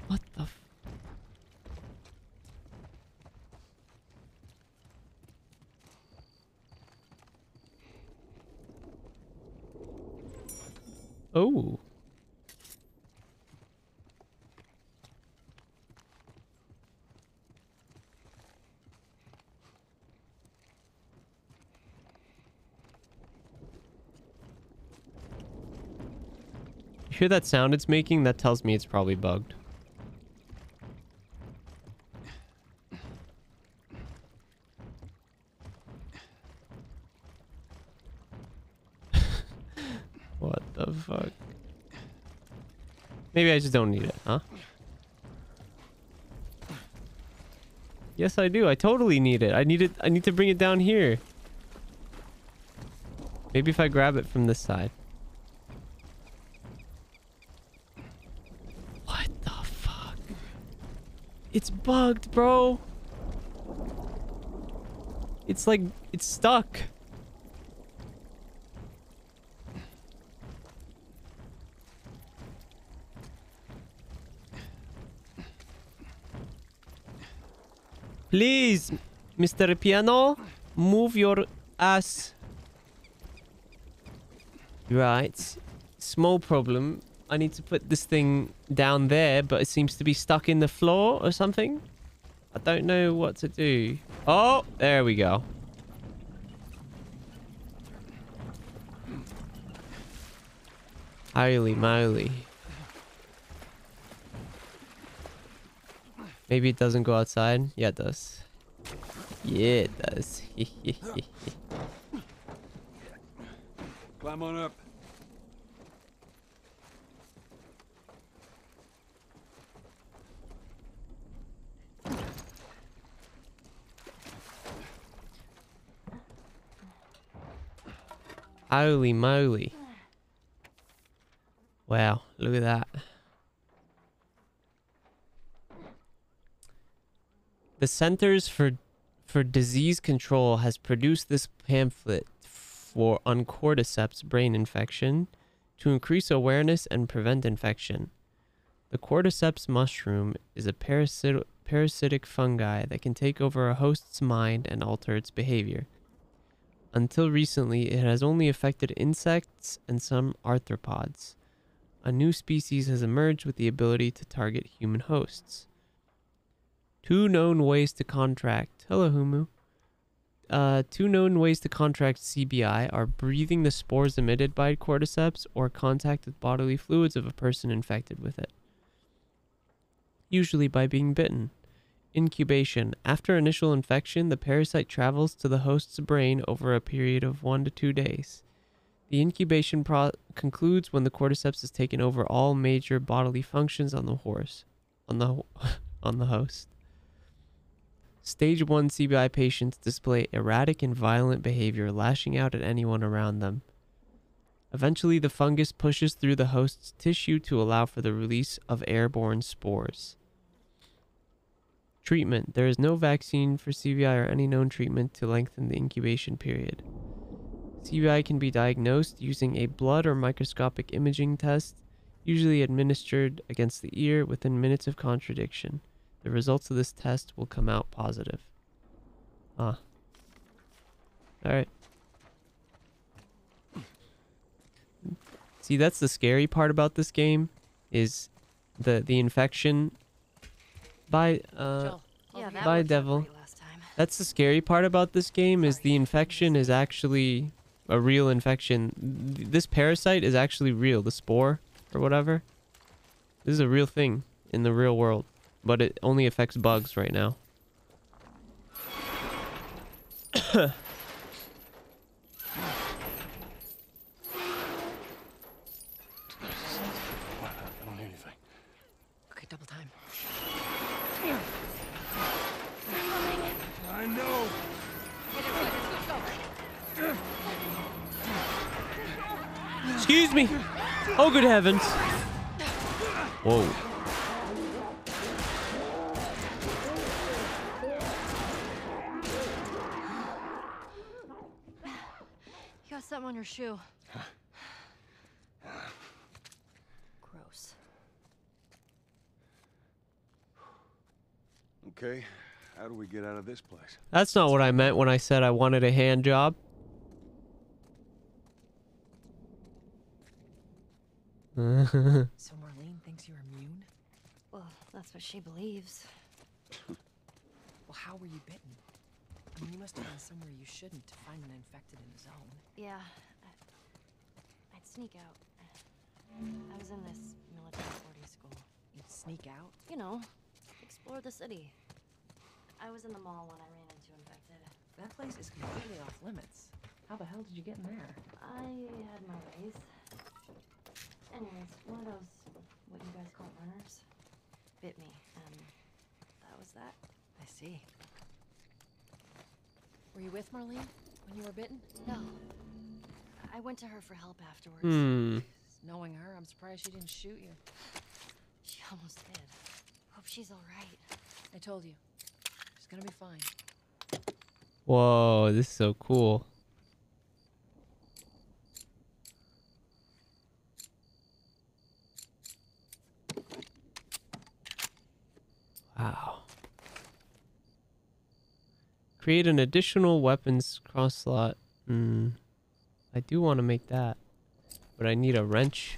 What the f- Oh. You hear that sound it's making? That tells me it's probably bugged. what the fuck? Maybe I just don't need it, huh? Yes, I do. I totally need it. I need it. I need to bring it down here. Maybe if I grab it from this side. What the fuck? It's bugged, bro. It's like it's stuck. Please, Mr. Piano, move your ass. Right. Small problem. I need to put this thing down there, but it seems to be stuck in the floor or something. I don't know what to do. Oh, there we go. Holy moly. Maybe it doesn't go outside. Yeah, it does. Yeah, it does. Climb on up. Holy moly. Wow, look at that. The Centers for for Disease Control has produced this pamphlet for on cordyceps brain infection to increase awareness and prevent infection. The cordyceps mushroom is a parasit- parasitic fungi that can take over a host's mind and alter its behavior. Until recently, it has only affected insects and some arthropods. A new species has emerged with the ability to target human hosts. Two known ways to contract. Hello, Humu. Uh, two known ways to contract CBI are breathing the spores emitted by cordyceps or contact with bodily fluids of a person infected with it. Usually by being bitten. Incubation. After initial infection, the parasite travels to the host's brain over a period of one to two days. The incubation concludes when the cordyceps has taken over all major bodily functions on the horse, on the on the host. Stage 1 CBI patients display erratic and violent behavior, lashing out at anyone around them. Eventually, the fungus pushes through the host's tissue to allow for the release of airborne spores. Treatment There is no vaccine for CBI or any known treatment to lengthen the incubation period. CBI can be diagnosed using a blood or microscopic imaging test, usually administered against the ear within minutes of contradiction. The results of this test will come out positive. Ah. Alright. See, that's the scary part about this game, is the the infection by uh Jill, yeah, that by worked devil. great last time. That's the scary part about this game is the infection is actually a real infection. This parasite is actually real, the spore or whatever. This is a real thing in the real world, but it only affects bugs right now. I don't hear anything. Okay, double time. I know. Excuse me. Oh, good heavens. Whoa. You got something on your shoe. Gross. Okay, how do we get out of this place? That's not what I meant when I said I wanted a hand job. So Marlene thinks you're immune? Well, that's what she believes. Well, how were you bitten? I mean, you must have been somewhere you shouldn't to find an infected in the zone. Yeah. I, sneak out. I was in this military boarding school. You'd sneak out? You know, explore the city. I was in the mall when I ran into infected. That place is completely off limits. How the hell did you get in there? I had my ways. Anyways, one of those, what you guys call runners, bit me, and that was that. I see. Were you with Marlene when you were bitten? No. I went to her for help afterwards. Hmm. Knowing her, I'm surprised she didn't shoot you. She almost did. Hope she's alright. I told you. She's gonna be fine. Whoa, this is so cool. Wow. Create an additional weapons cross slot. Hmm. I do want to make that. But I need a wrench.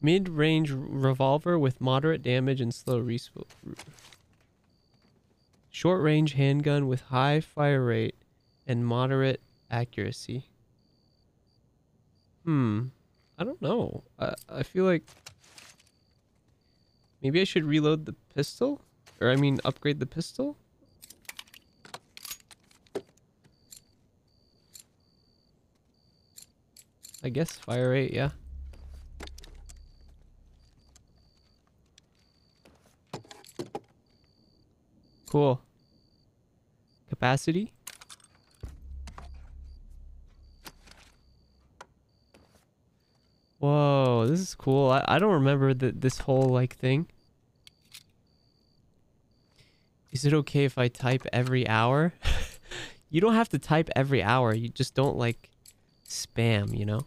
Mid-range revolver with moderate damage and slow respawn. Short-range handgun with high fire rate and moderate accuracy. Hmm. I don't know. I I feel like Maybe I should reload the pistol? Or I mean upgrade the pistol? I guess fire rate, yeah. Cool. Capacity? Whoa, this is cool. I, I don't remember the, this whole like thing. Is it okay if I type every hour? you don't have to type every hour. You just don't like spam, you know?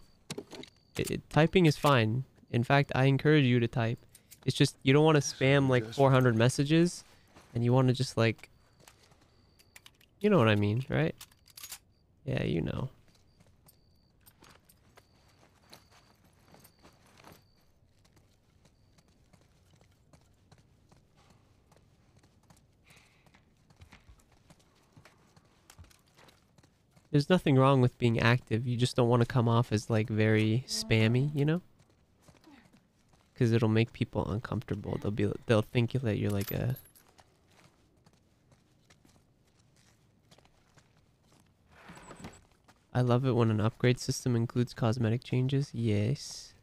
It, it- typing is fine. In fact, I encourage you to type. It's just you don't want to spam like 400 messages and you want to just like you know what I mean, right? Yeah, you know. There's nothing wrong with being active. You just don't want to come off as like very spammy, you know? Cuz it'll make people uncomfortable. They'll be they'll think that you're like a I love it when an upgrade system includes cosmetic changes. Yes.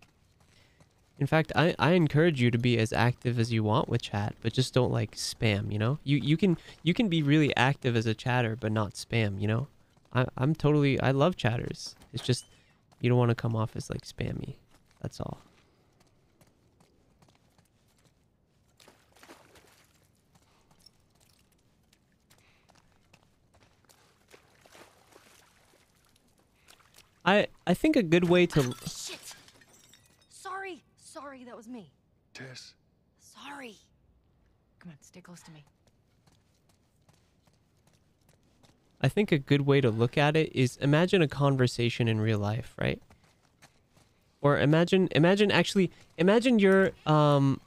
In fact, I, I encourage you to be as active as you want with chat, but just don't like spam, you know? You you can you can be really active as a chatter but not spam, you know? I I'm totally I love chatters. It's just you don't want to come off as like spammy. That's all. I I think a good way to oh, Shit. Sorry. Sorry, that was me. Tess. Sorry. Come on, stay close to me. I think a good way to look at it is imagine a conversation in real life, right? Or imagine imagine actually imagine you're um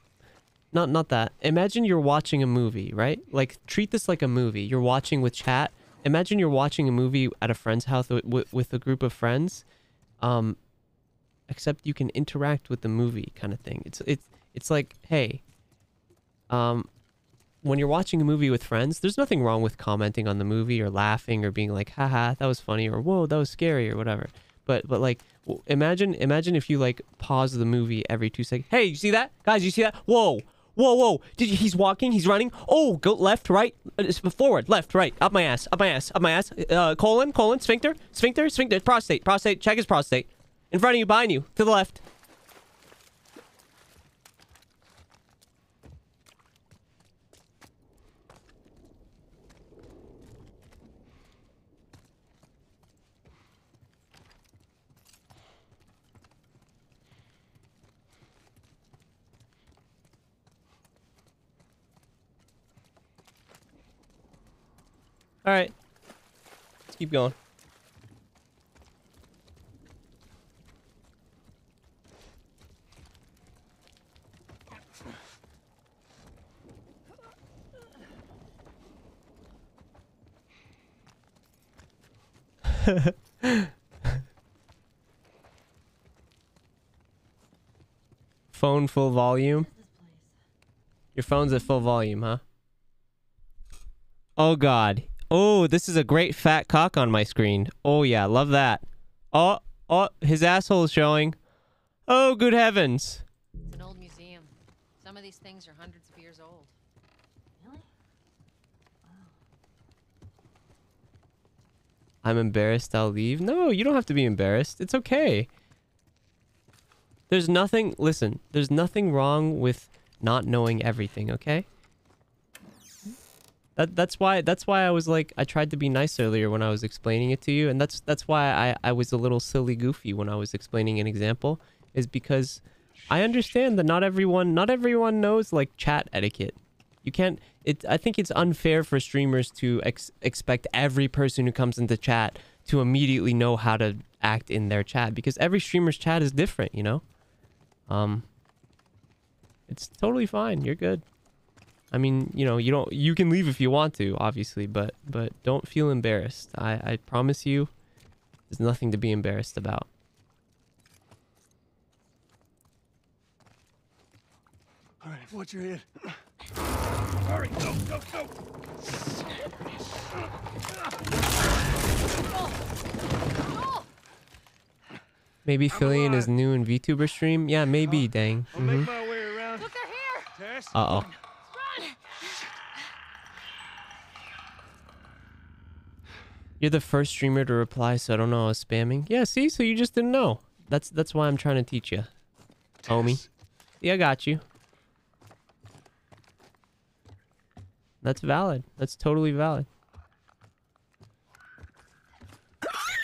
not not that. Imagine you're watching a movie, right? Like treat this like a movie. You're watching with chat. Imagine you're watching a movie at a friend's house with, with, a group of friends. Um except you can interact with the movie kind of thing. It's it's it's like, hey, um when you're watching a movie with friends, there's nothing wrong with commenting on the movie or laughing or being like, haha, that was funny or whoa, that was scary or whatever. But but like imagine imagine if you like pause the movie every 2 seconds. Hey, you see that? Guys, you see that? Whoa. Whoa, whoa. Did you, he's walking, he's running. Oh, go left, right, uh, forward, left, right. Up my ass, up my ass, up my ass. Uh colon, colon, sphincter, sphincter, sphincter, prostate, prostate, check his prostate. In front of you, behind you, to the left. All right. Let's keep going. Phone full volume. Your phone's at full volume, huh? Oh god. Oh, this is a great fat cock on my screen. Oh yeah, love that. Oh, oh, his asshole is showing. Oh, good heavens. It's an old museum. Some of these things are hundreds of years old. Really? Wow. I'm embarrassed I'll leave. No, you don't have to be embarrassed. It's okay. There's nothing, listen, there's nothing wrong with not knowing everything, okay? That that's why that's why I was like I tried to be nice earlier when I was explaining it to you and that's that's why I I was a little silly goofy when I was explaining an example is because I understand that not everyone not everyone knows like chat etiquette. You can't it I think it's unfair for streamers to ex- expect every person who comes into chat to immediately know how to act in their chat because every streamer's chat is different, you know? Um it's totally fine. You're good. I mean, you know, you don't you can leave if you want to, obviously, but but don't feel embarrassed. I I promise you there's nothing to be embarrassed about. All right, watch your head. Hurry, go, go, go! Maybe Phillian is new in VTuber stream? Yeah, maybe, dang. I'll Mhm. make my way around. Look, they're here! Tess? Uh-oh. Run! You're the first streamer to reply, so I don't know I was spamming. Yeah, see? So you just didn't know. That's that's why I'm trying to teach you. Homie. Yeah, I got you. That's valid. That's totally valid.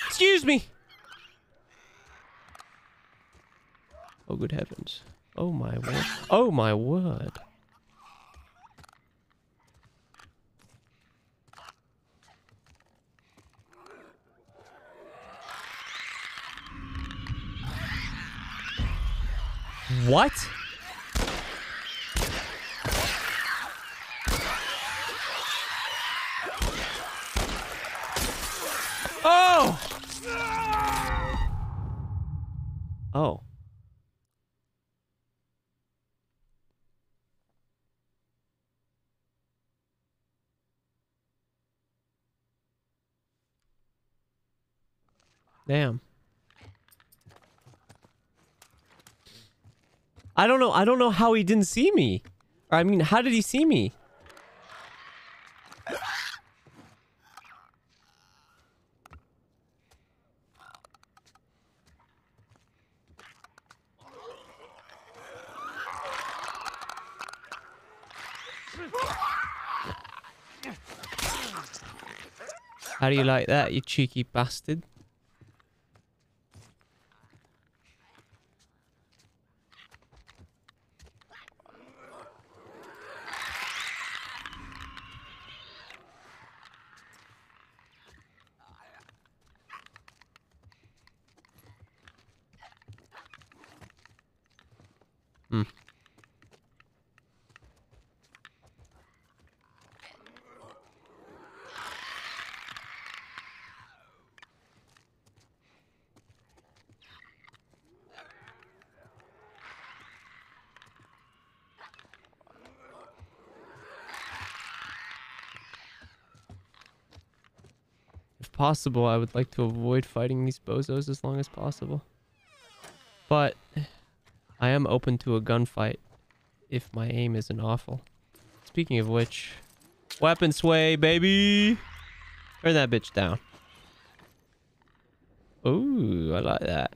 Excuse me! Oh, good heavens. Oh, my word. Oh, my word. What? Oh! Oh. Damn. I don't know. I don't know how he didn't see me. I mean, how did he see me? How do you like that, you cheeky bastard? Possible, I would like to avoid fighting these bozos as long as possible. But I am open to a gunfight if my aim isn't awful. Speaking of which, weapon sway, baby! Turn that bitch down. Ooh, I like that.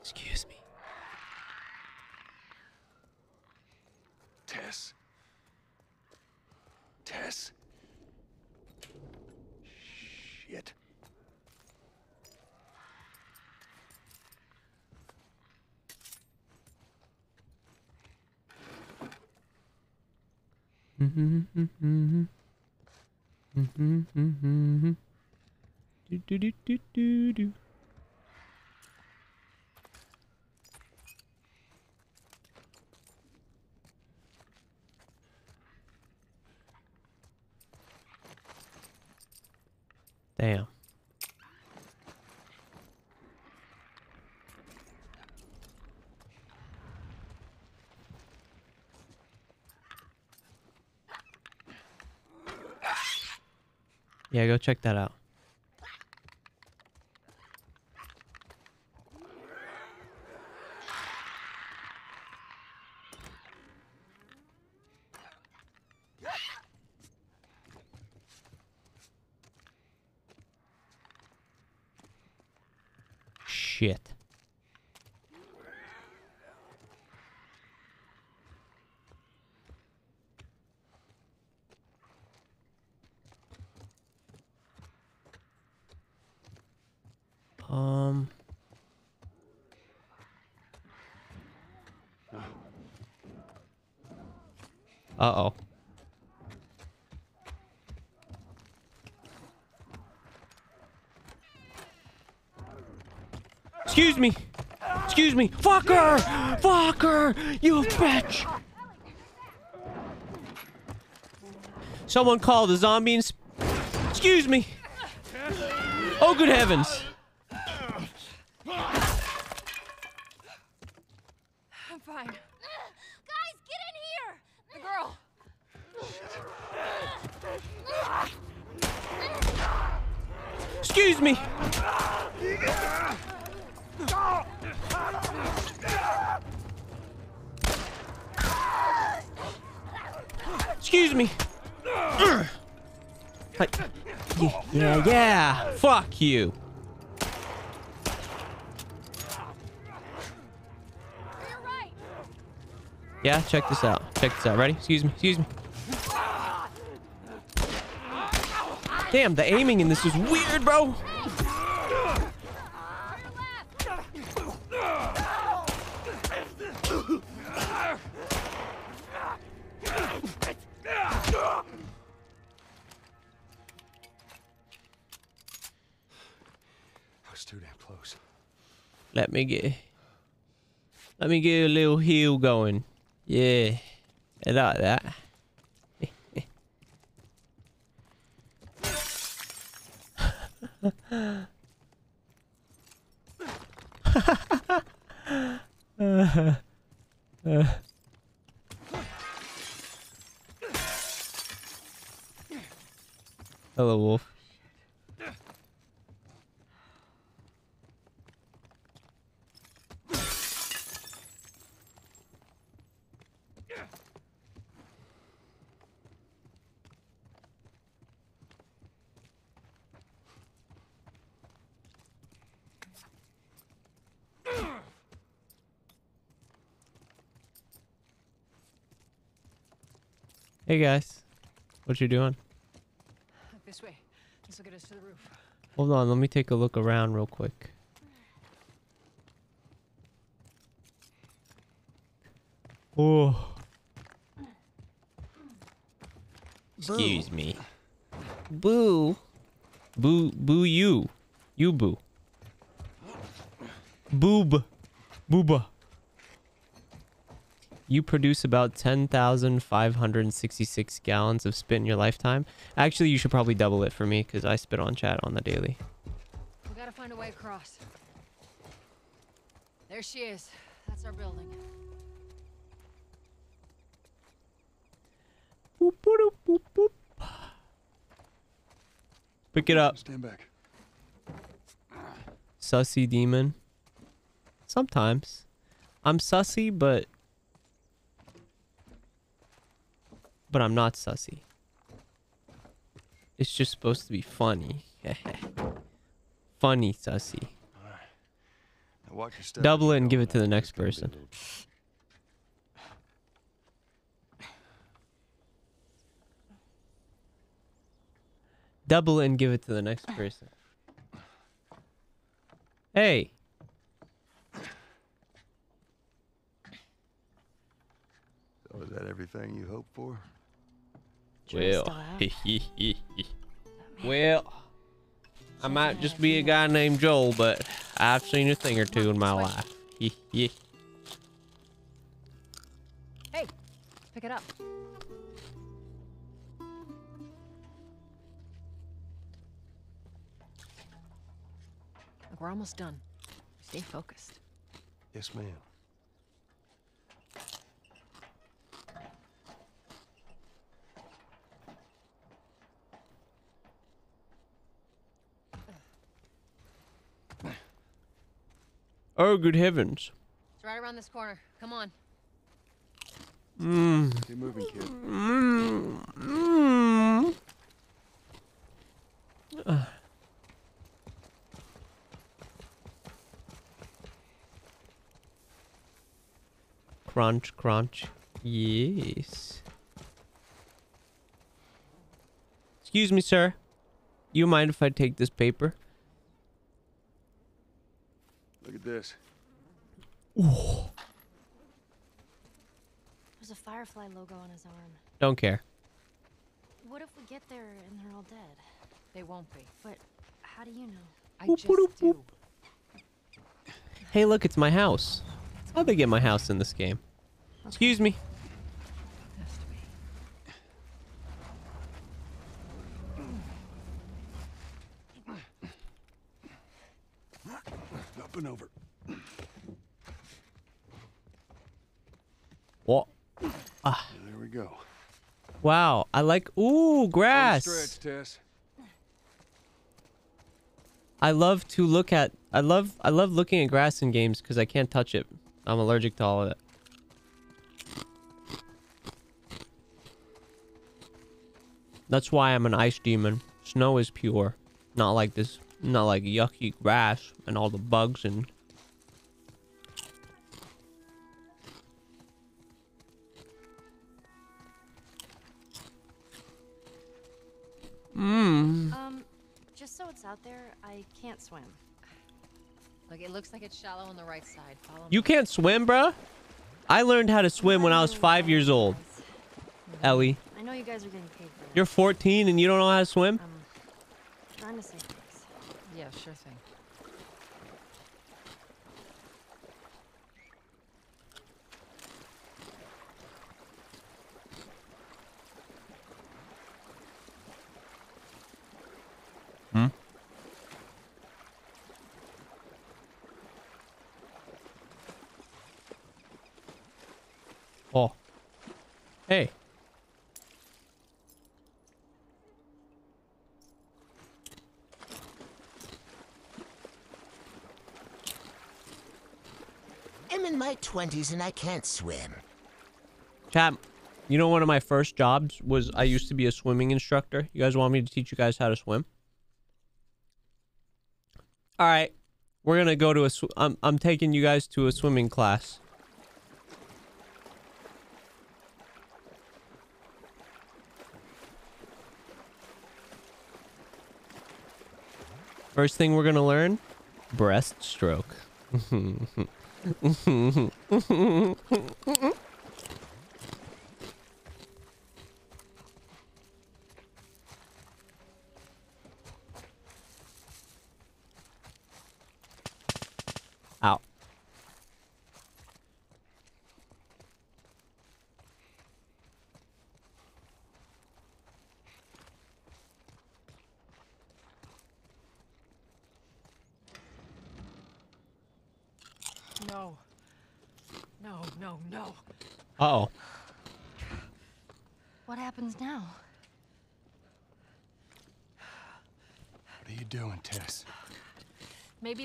Excuse me. Tess. Tess. Shit. Do do do do do do. Damn. Yeah, go check that out. Uh-oh. Excuse me. Excuse me. Fucker! Fucker! You bitch! Someone called the zombies! Excuse me! Oh, good heavens! You. Yeah, check this out. Check this out. Ready? Excuse me. Excuse me. Damn, the aiming in this is weird, bro. Me get let me get a little heel going. Yeah. I like that. Hello, Wolf. Hey guys, what you doing? This way. This will get us to the roof. Hold on, let me take a look around real quick. Oh. Excuse me. Boo. Boo boo you. You boo. Boob. Booba. You produce about 10,566 gallons of spit in your lifetime. Actually, you should probably double it for me because I spit on chat on the daily. We gotta find a way across. There she is. That's our building. Boop, boop, boop, boop. Pick it up. Stand back. Sussy demon. Sometimes. I'm sussy, but... But I'm not sussy. It's just supposed to be funny. funny sussy. Now watch your step. Double it and give it to the next person. Double it and give it to the next person. Hey. So is that everything you hoped for? Well, well, I might just be a guy named Joel, but I've seen a thing or two in my life. Hey, pick it up. Look, we're almost done. Stay focused. Yes, ma'am. Oh, good heavens. It's right around this corner. Come on. Mmm. Keep moving, kid. Mmm. Mmm. Uh. Crunch, crunch. Yes. Excuse me, sir. You mind if I take this paper? Look at this. Ooh. There's a Firefly logo on his arm. Don't care. What if we get there and they're all dead? They won't be. But how do you know? I Boop, just boop, do. Hey, look, it's my house. How'd they get my house in this game? Excuse me. up and over. What? Ah. There we go. Wow, I like ooh grass. Stretch, I love to look at. I love. I love looking at grass in games because I can't touch it. I'm allergic to all of it. That's why I'm an ice demon. Snow is pure, not like this not like yucky grass and all the bugs and. Mmm. Um, just so it's out there, I can't swim. Look, it looks like it's shallow on the right side. Follow You me. can't swim, bruh? I learned how to swim when I was five years old. Ellie, I know you guys are getting paid for that. you're 14 and you don't know how to swim? Um, trying to say thanks. Yeah, sure thing. Hmm? Oh. Hey. I'm in my 20s and I can't swim. Chap, you know one of my first jobs was I used to be a swimming instructor. You guys want me to teach you guys how to swim? All right. We're going to go to a I'm I'm taking you guys to a swimming class. First thing we're going to learn, breaststroke. Are you doing, Tess?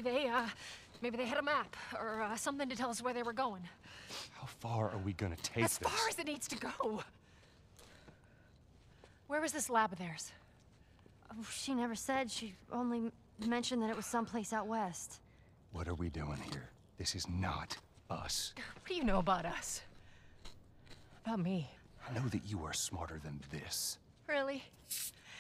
Maybe they, uh, maybe they had a map or uh, something to tell us where they were going. How far are we gonna take as this? far as it needs to go. Where was this lab of theirs? Oh, she never said. She only mentioned that it was someplace out west. What are we doing here? This is not us. What do you know about us? About me? I know that you are smarter than this. Really?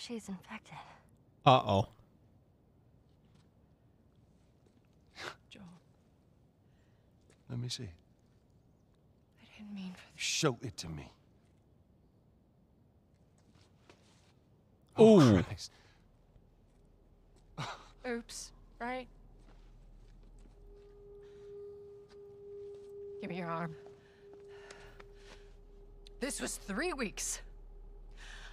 She's infected. Uh-oh. Joel, Let me see. I didn't mean for Show it to me. Oh, Ooh. Oh, Christ. Oops, right? Give me your arm. This was three weeks.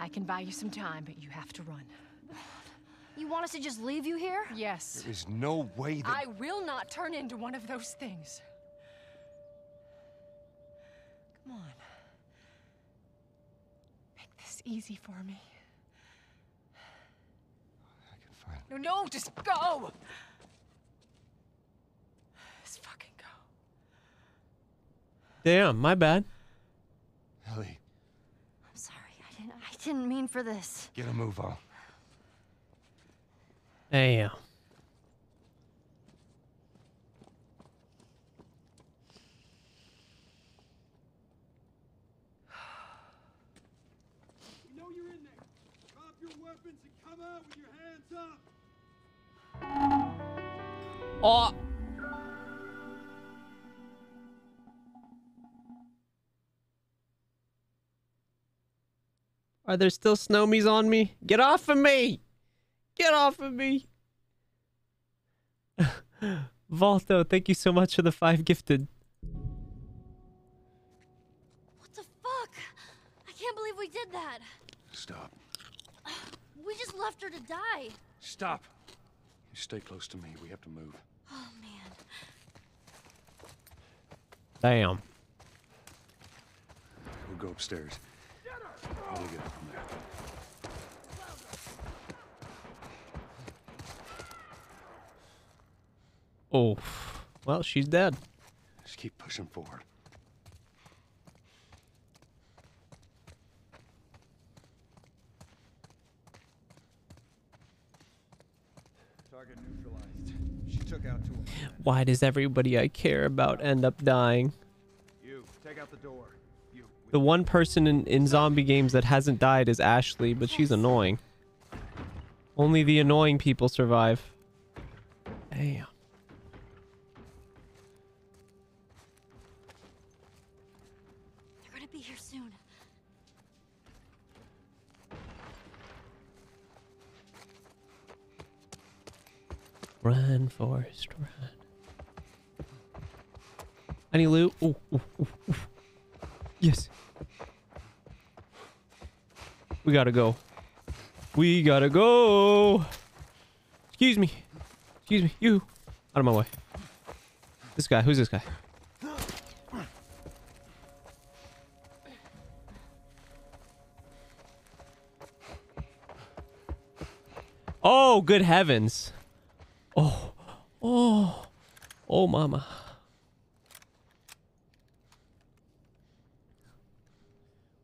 I can buy you some time, but you have to run. You want us to just leave you here? Yes. There is no way that. I will not turn into one of those things. Come on. Make this easy for me. I can find. No, no, just go! Just fucking go. Damn, my bad. Didn't mean for this. Get a move on. Damn. We know you're in there. Drop your weapons and come out with your hands up. Oh. Are there still snowmies on me? Get off of me! Get off of me! Volto, thank you so much for the five gifted. What the fuck? I can't believe we did that. Stop. We just left her to die. Stop. You stay close to me. We have to move. Oh, man. Damn. We'll go upstairs. We'll get up from there. Oh. Well, she's dead. Just keep pushing forward. Target neutralized. She took out two. Why does everybody I care about end up dying? You, take out the door. The one person in, in zombie games that hasn't died is Ashley, but she's annoying. Only the annoying people survive. Damn. They're gonna be here soon. Run, Forrest, run. Any loot? Ooh, ooh, ooh, ooh. Yes. We gotta go. We gotta go. Excuse me. Excuse me. You. Out of my way. This guy. Who's this guy? Oh, good heavens. Oh. Oh. Oh, mama.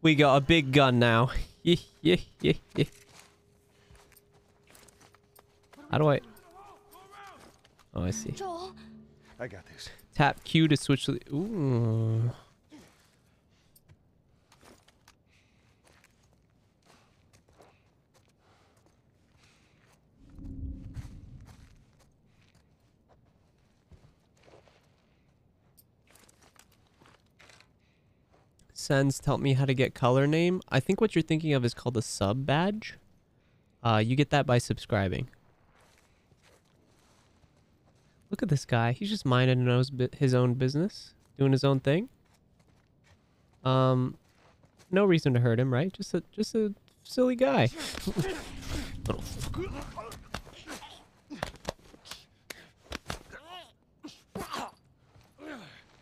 We got a big gun now. Yeah, yeah, yeah, yeah. How do I... Oh, I see. Joel, I got this. Tap Q to switch the... Ooh. Senz tell me how to get color name. I think what you're thinking of is called a sub badge. Uh, you get that by subscribing. Look at this guy. He's just minding his own business, doing his own thing. Um, no reason to hurt him, right? Just a just a silly guy. Little.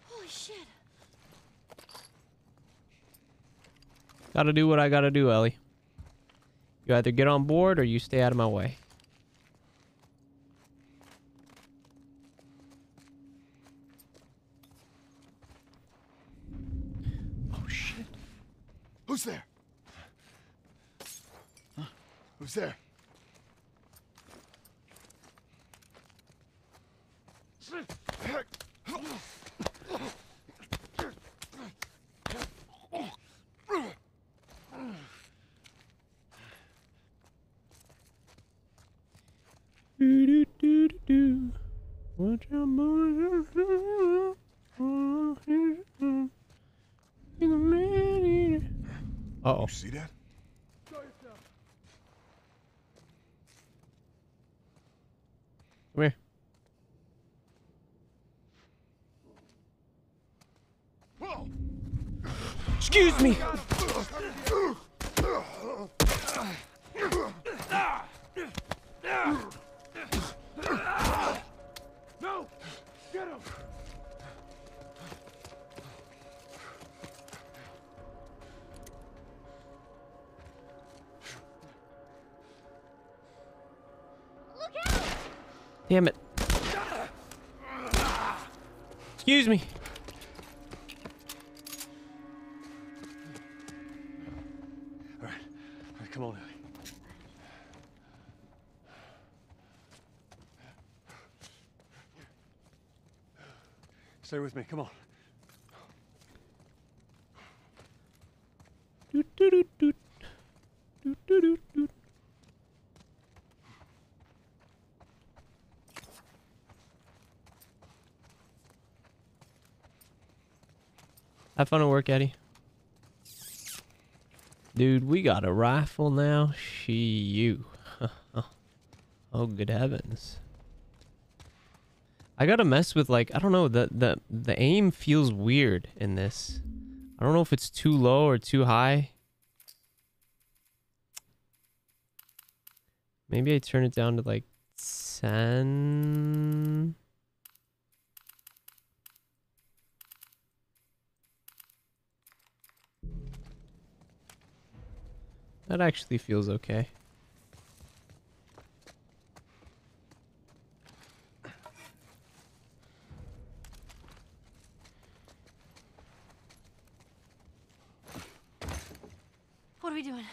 holy shit. Gotta do what I gotta do, Ellie. You either get on board or you stay out of my way. Oh shit. Who's there? Huh? Who's there? Do, do, do, do, do. What your boys Uh oh. You see that? Come here. Whoa! Excuse me. No! Get him! Look out! Damn it. Excuse me. Stay with me. Come on. Doot, doot, doot. Doot, doot, doot, doot. Have fun at work, Eddie. Dude, we got a rifle now. She you. oh good heavens. I gotta mess with like I don't know the the the aim feels weird in this. I don't know if it's too low or too high. Maybe I turn it down to like 10. That actually feels okay. What are we doing?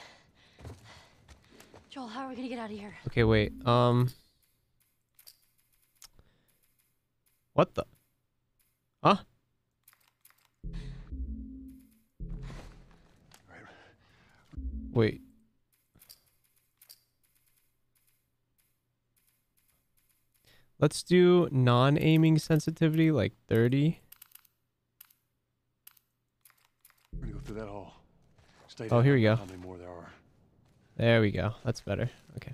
Joel, how are we gonna get out of here? Okay, wait. Um. What the? Huh? Wait. Let's do non-aiming sensitivity, like 30. We're gonna go through that hall. Stay Oh, here we go. How many more there are? There we go. That's better. Okay.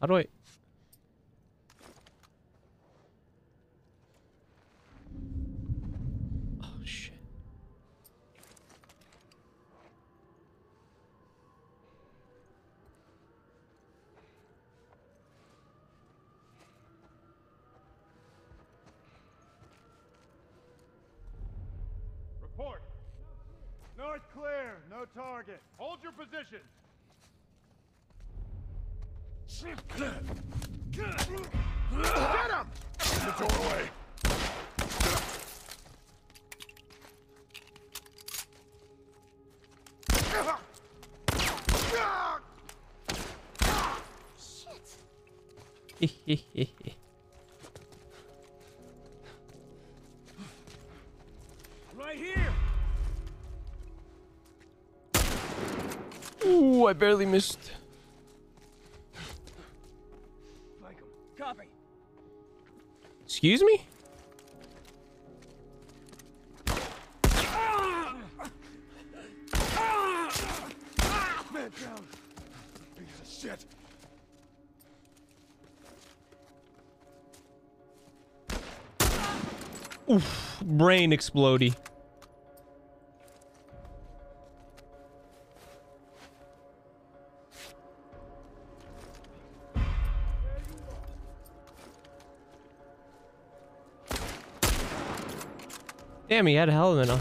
How do I... Oh, shit. Report. North clear, no target. Hold I barely missed. Excuse me? Oof, brain explodey. Damn, he had a helmet on.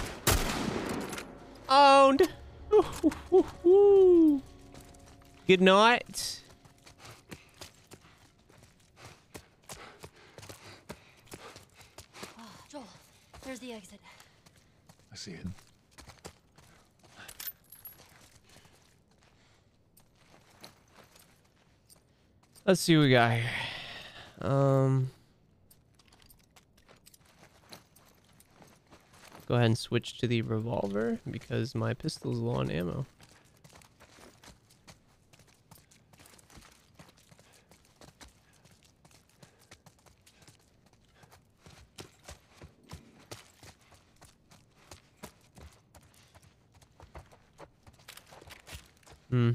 Owned. Ooh, ooh, ooh, ooh. Good night. Oh, Joel, there's the exit. I see it. Let's see what we got here. Um, go ahead and switch to the revolver because my pistol's low on ammo. Hmm.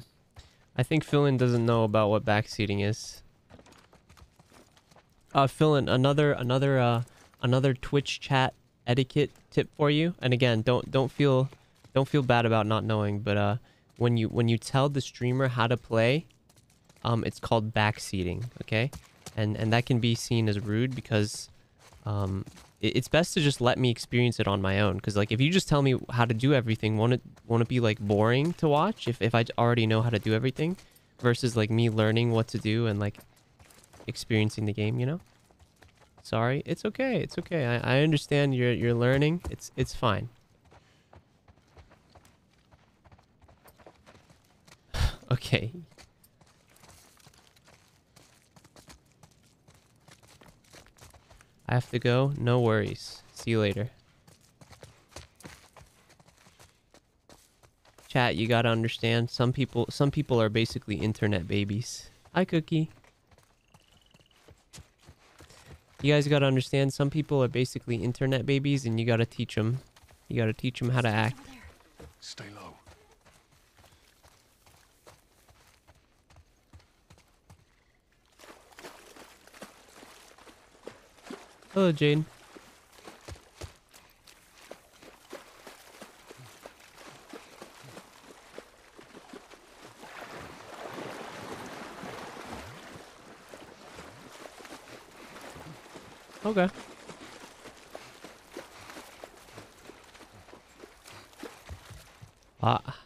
I think Philin doesn't know about what backseating is. Uh, Philin, another another uh another Twitch chat etiquette tip for you. And again, don't don't feel don't feel bad about not knowing, but uh, when you when you tell the streamer how to play, um, it's called backseating. Okay, and and that can be seen as rude because, um, it- it's best to just let me experience it on my own. Because like if you just tell me how to do everything, won't it won't it be like boring to watch if if I already know how to do everything, versus like me learning what to do and like experiencing the game. You know. Sorry, it's okay. It's okay. I, I understand you're you're learning. It's it's fine. okay. I have to go. No worries. See you later. Chat, you gotta understand. Some people, some people are basically internet babies. Hi, Cookie. You guys gotta understand. Some people are basically internet babies, and you gotta teach them. You gotta teach them how to act. Stay low. Hello, Jane. Okay. Ah.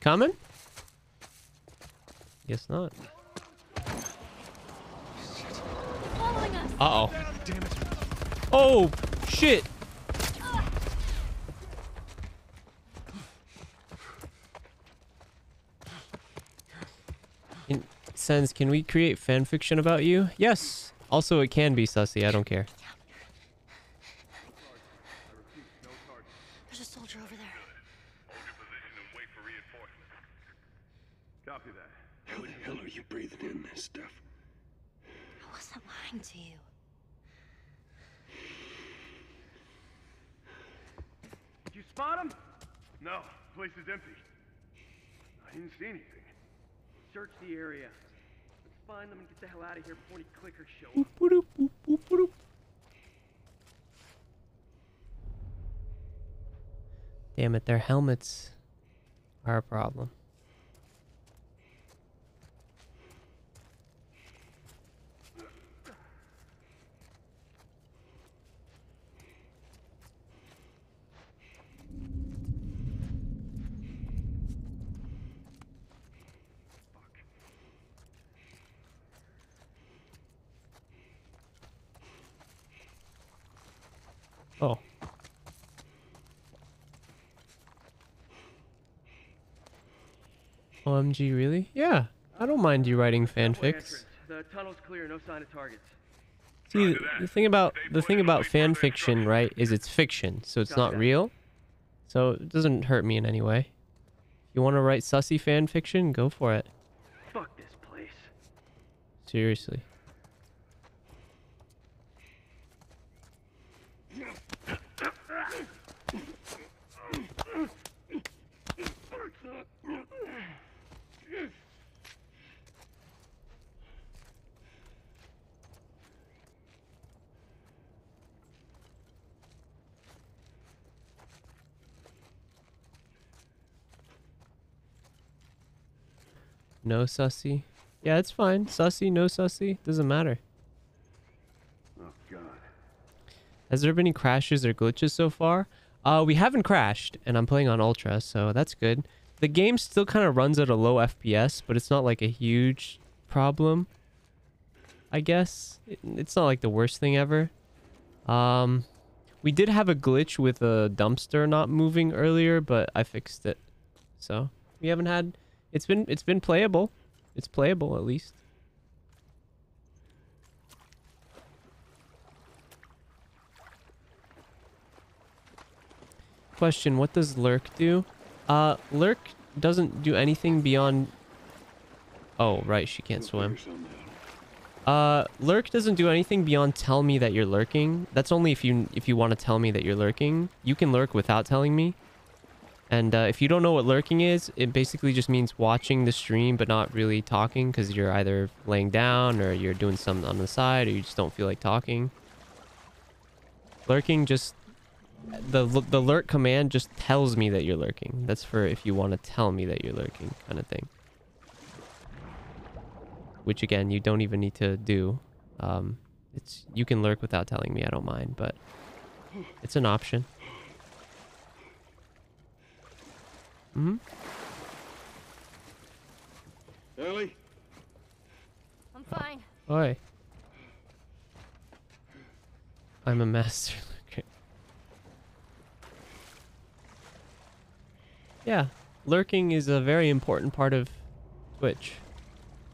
Coming? Guess not. Following us. Uh oh. Oh shit. In Senz, can we create fanfiction about you? Yes. Also, it can be sussy. I don't care. There's a soldier over there. Copy that. How the hell are you breathing in this stuff? I wasn't lying to you. Did you spot him? No, place is empty. I didn't see anything. Search the area. Let's find them and get the hell out of here before any clickers show up. Boop-a-doop, boop, boop-a-doop. Damn it, their helmets are a problem. Oh. Um, OMG, really? Yeah, I don't mind you writing fanfics. The tunnel's clear, no sign of targets. See, the thing about the thing about fan fiction, right, is it's fiction, so it's not real. So it doesn't hurt me in any way. If you want to write sussy fan fiction, go for it. Fuck this place. Seriously. No sussy. Yeah, it's fine. Sussy, no sussy, doesn't matter. Oh, God. Has there been any crashes or glitches so far? Uh, we haven't crashed, and I'm playing on ultra, so that's good. The game still kind of runs at a low FPS, but it's not like a huge problem. I guess it, it's not like the worst thing ever. Um, we did have a glitch with a dumpster not moving earlier, but I fixed it. So we haven't had. It's been it's been playable. It's playable at least. Question, what does Lurk do? Uh, Lurk doesn't do anything beyond... Oh, right, she can't swim. Uh, Lurk doesn't do anything beyond tell me that you're lurking. That's only if you if you want to tell me that you're lurking. You can lurk without telling me. And uh, if you don't know what lurking is, it basically just means watching the stream but not really talking because you're either laying down or you're doing something on the side or you just don't feel like talking. Lurking just the the lurk command just tells me that you're lurking. That's for if you want to tell me that you're lurking kind of thing. Which again, you don't even need to do. Um, it's you can lurk without telling me. I don't mind, but it's an option. Hmm. Ellie? I'm fine. Oi. I'm a master lurker. Yeah, lurking is a very important part of Twitch.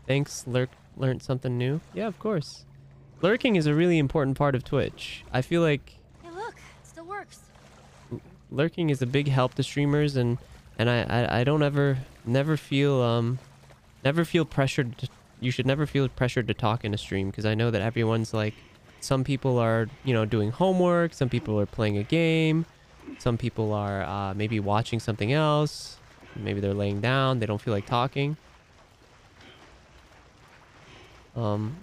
Thanks, lurk learned something new. Yeah, of course. Lurking is a really important part of Twitch. I feel like Hey, look, it still works. lurking is a big help to streamers and and I, I I don't ever never feel um never feel pressured to, you should never feel pressured to talk in a stream because I know that everyone's like some people are you know doing homework some people are playing a game some people are uh, maybe watching something else maybe they're laying down they don't feel like talking um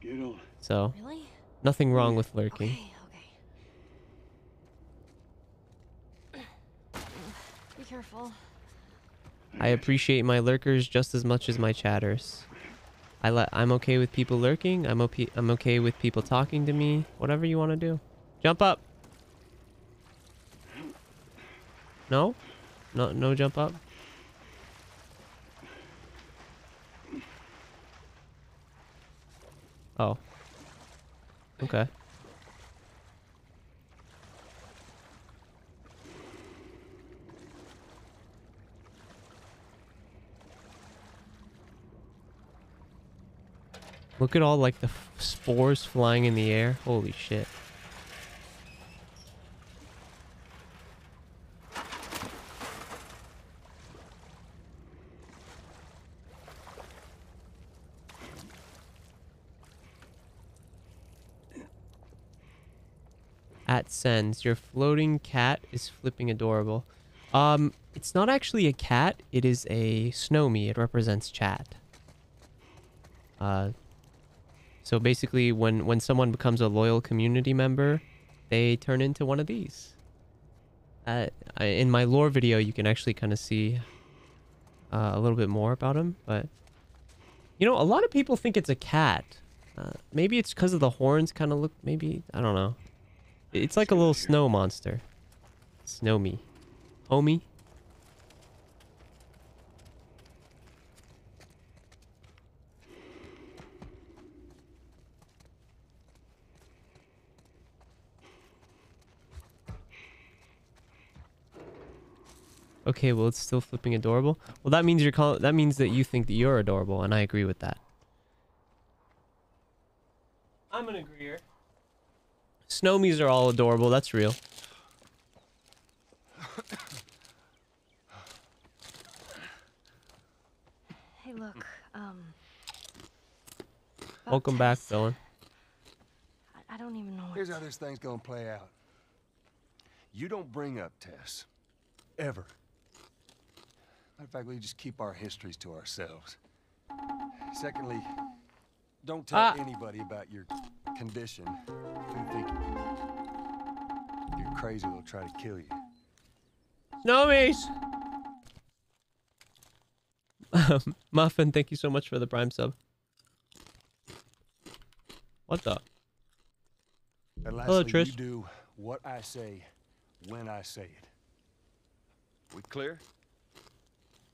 Get on. so Really? nothing wrong with lurking Be careful. I appreciate my lurkers just as much as my chatters. I let I'm okay with people lurking. I'm okay I'm okay with people talking to me. Whatever you want to do. Jump up. No? No no jump up. Oh. Okay. Look at all like the spores flying in the air. Holy shit. At Senz, your floating cat is flipping adorable. Um, it's not actually a cat. It is a snowme. It represents chat. Uh, so basically, when when someone becomes a loyal community member, they turn into one of these. Uh, I, in my lore video, you can actually kind of see uh, a little bit more about him. But you know, a lot of people think it's a cat. Uh, maybe it's because of the horns. Kind of look. Maybe I don't know. It's like a little snow monster. Snow me, homie. Okay, well it's still flipping adorable. Well, that means you're call that means that you think that you're adorable, and I agree with that. I'm an agreeer. Snowmies are all adorable. That's real. Hey, look, um, Welcome back, Dylan. I, I don't even know what Here's how this thing's gonna play out. You don't bring up Tess. Ever. Matter of fact, we just keep our histories to ourselves. Secondly, don't tell Ah. anybody about your condition. If you think you're crazy, they'll try to kill you. Snowmies! Muffin, thank you so much for the prime sub. What the? And Hello, Trish. you do what I say when I say it. We clear?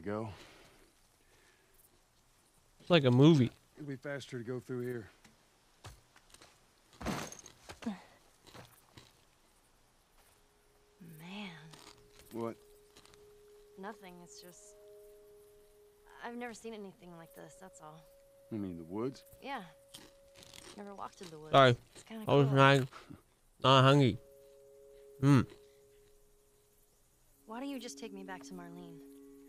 we go. It's like a movie. It'll be faster to go through here. Man, What? nothing. It's just. I've never seen anything like this, that's all. You mean the woods? Yeah. Never walked in the woods. Sorry. It's kind I of was cool. not, not hungry. Hmm. Why don't you just take me back to Marlene?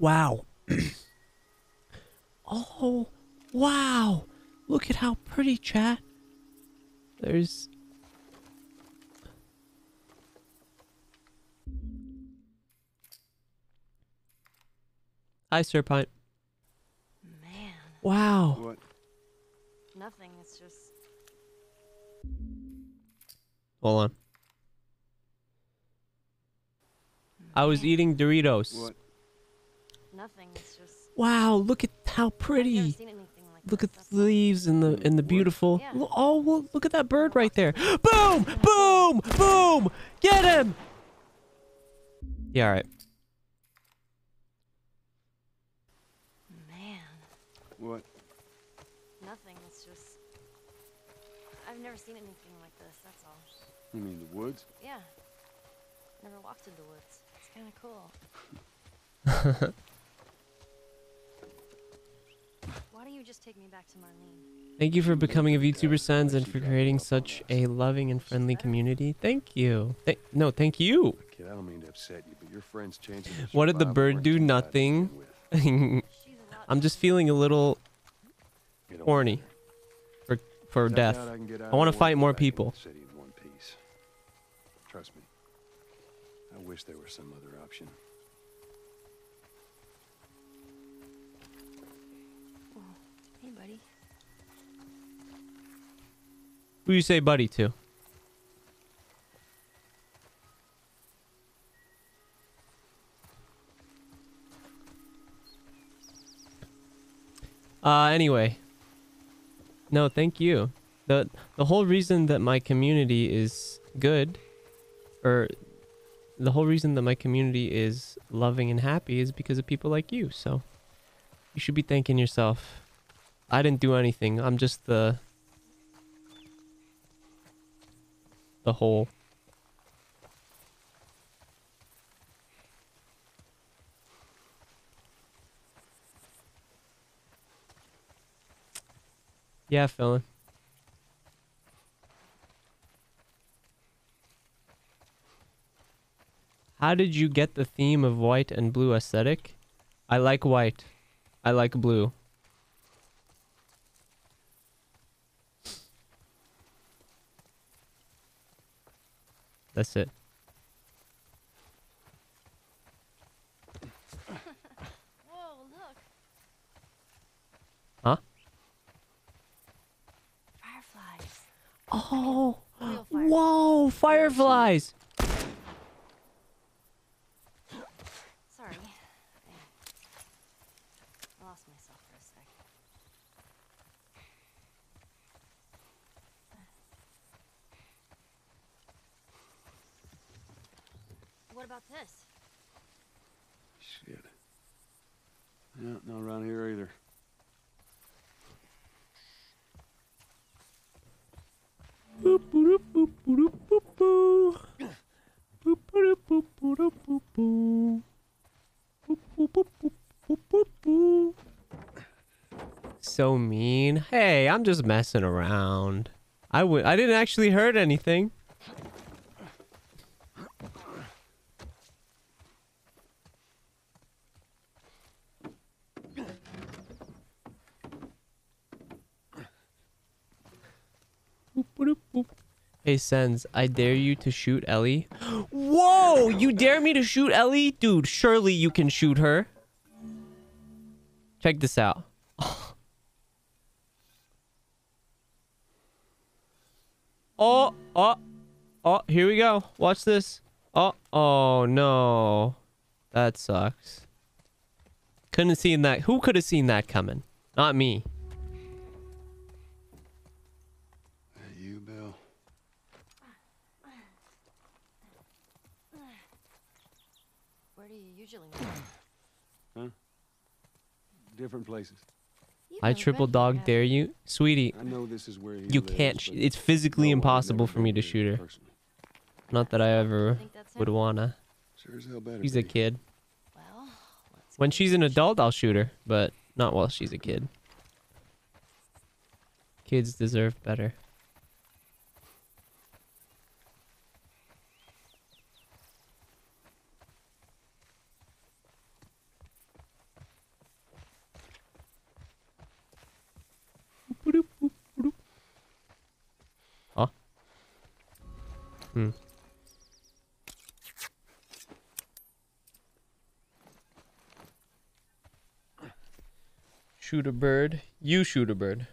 Wow. oh, wow. Look at how pretty, chat. There's Hi, Serpine. Man. Wow. What? Nothing. It's just. Hold on. I was eating Doritos. What? Nothing. It's just. Wow, look at how pretty. Look at the leaves and the and the beautiful. Lo- Oh, well, look at that bird right there. Boom! Boom! Boom! Get him! Yeah, all right. Man. What? Nothing. It's just. I've never seen anything like this. That's all. You mean the woods? Yeah. Never walked in the woods. It's kind of cool. Why don't you just take me back to Marlene? Thank you for becoming a VTuber Senz and for creating such a loving and friendly community. Thank you. Th- no, thank you. Kid, I don't mean to upset you, but your friend's chances of What did the bird do? too high to Nothing. I'm just feeling a little horny for for 'Cause I death. I can get I either want to fight more people. the City in one piece. Trust me. I wish there were some other option. Who you say buddy to? Uh anyway. No, thank you. The the whole reason that my community is good or the whole reason that my community is loving and happy is because of people like you. So you should be thanking yourself. I didn't do anything. I'm just the the whole Yeah, Philin. How did you get the theme of white and blue aesthetic? I like white. I like blue. That's it. Whoa, look. Huh? Fireflies. Oh. Real Whoa, fireflies. Sorry. I lost myself for a sec. What about this? Shit. Yeah, not around here either. Boop, boop, boop, boop, boop, boop. Boop, boop, boop, boop, boop, boop. Boop, boop, boop, boop, boop, boop, boop. So mean. Hey, I'm just messing around. I w- I didn't actually hurt anything. Hey, Senz, I dare you to shoot Ellie. Whoa! You dare me to shoot Ellie? Dude, surely you can shoot her. Check this out. Oh, oh, oh, here we go. Watch this. Oh, oh no. That sucks. Couldn't have seen that. Who could have seen that coming? Not me. Hey, you, Bill. Different places. I triple dog dare you, sweetie. I know this is where You lives, can't. Sh- it's physically no, impossible for me to shoot her. personally. Not that I ever would wanna. Sure as hell better She's a be. kid. When she's an adult, I'll shoot her, but not while she's a kid. Kids deserve better. Huh? Hmm. Shoot a bird. You shoot a bird.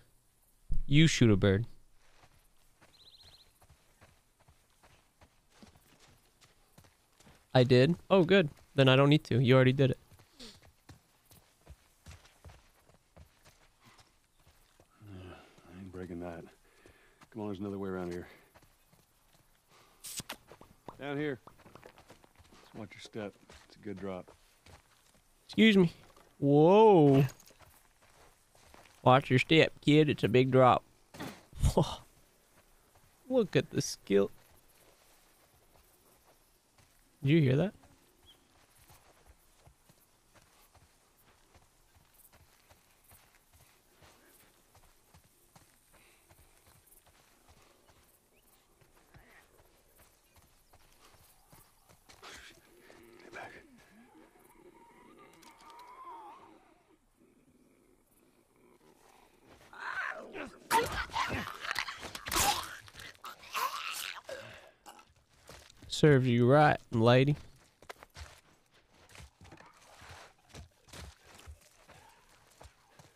You shoot a bird. I did? Oh, good. Then I don't need to. You already did it. I ain't breaking that. Come on, there's another way around here. Down here. Just watch your step. It's a good drop. Excuse me. Whoa. Watch your step, kid. It's a big drop. Look at the skill. Did you hear that? Serves you right, lady.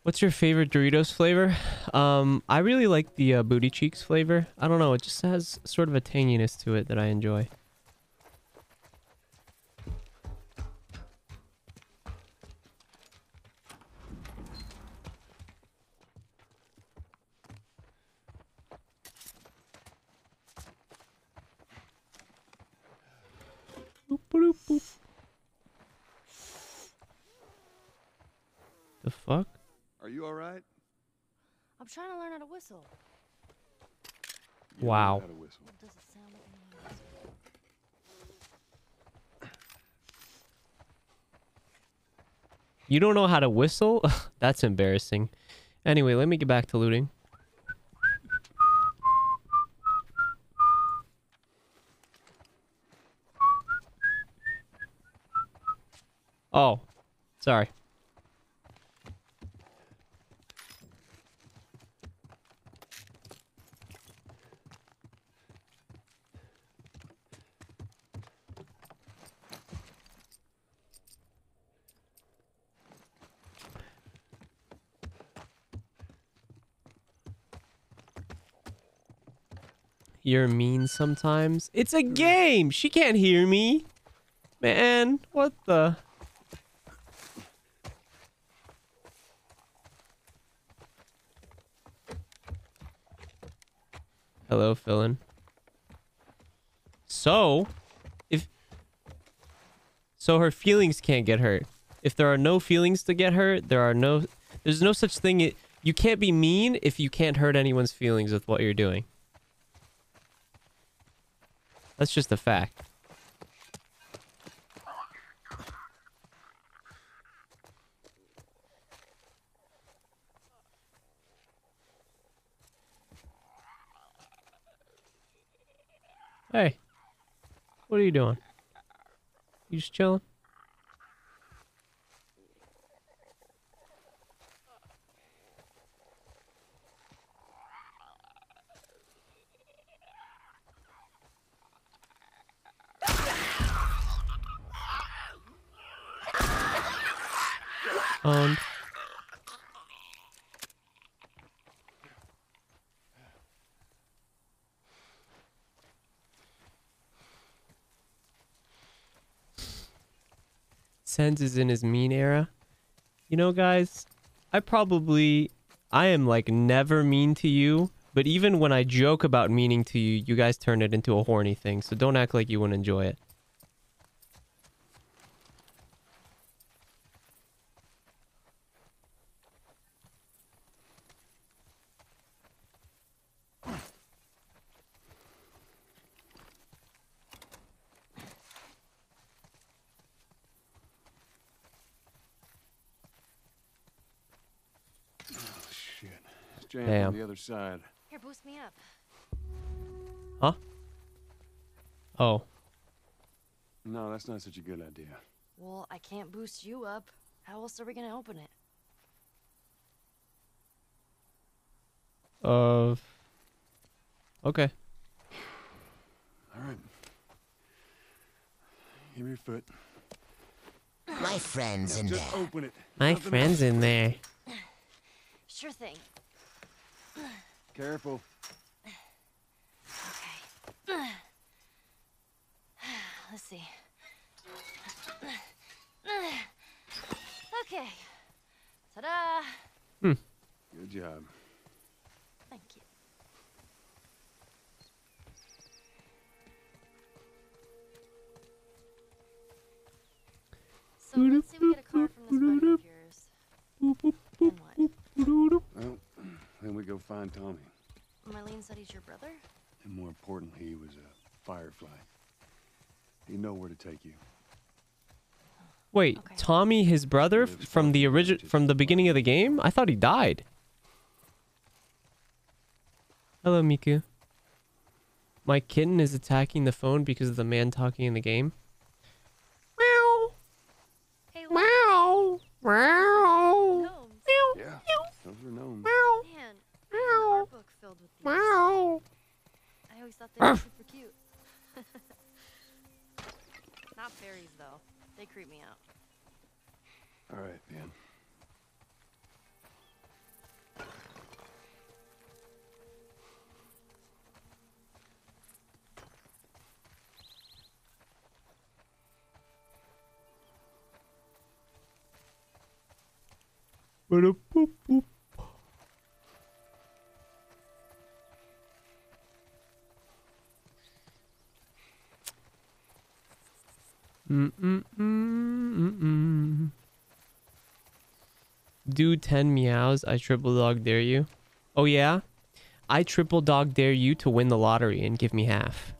What's your favorite Doritos flavor? Um, I really like the uh, booty cheeks flavor. I don't know, it just has sort of a tanginess to it that I enjoy. Boop, boop, boop. The fuck? Are you all right? I'm trying to learn how to whistle. You know Wow. how to. Does it sound like whistle? You don't know how to whistle? That's embarrassing. Anyway, let me get back to looting. Oh, sorry. You're mean sometimes. It's a hmm. game. She can't hear me. Man, what the? Hello, Philin. So, if so, her feelings can't get hurt. If there are no feelings to get hurt, there are no. There's no such thing. i- You can't be mean if you can't hurt anyone's feelings with what you're doing. That's just a fact. Hey, what are you doing? You just chilling? On. Senz is in his mean era. You know, guys, I probably I am like never mean to you, but even when I joke about meaning to you, you guys turn it into a horny thing. So don't act like you wouldn't enjoy it. Jam Damn. on the other side. Here, boost me up. Huh? Oh. No, that's not such a good idea. Well, I can't boost you up. How else are we gonna open it? Uh. Okay. All right. Give me your foot. My friend's in Just there. open it. My Nothing friend's in there. Sure thing. Careful. Okay. Let's see. Okay. Ta-da! Hmm. Good job. Thank you. So let's say we get a car from this buddy of yours. Then what? Well, then we go find Tommy. Marlene said he's your brother? And more importantly, he was a firefly. He'd know where to take you. Wait, Tommy, his brother from the origin from the beginning of the game? I thought he died. Hello, Miku. My kitten is attacking the phone because of the man talking in the game. Meow. Hey, Meow. Meow. Yeah, those were gnomes. Man, art book filled with these. Meow. I always thought they were ah. super cute. Not fairies, though. They creep me out. All right, man. Do 10 meows, I triple dog dare you. Oh yeah? I triple dog dare you to win the lottery and give me half.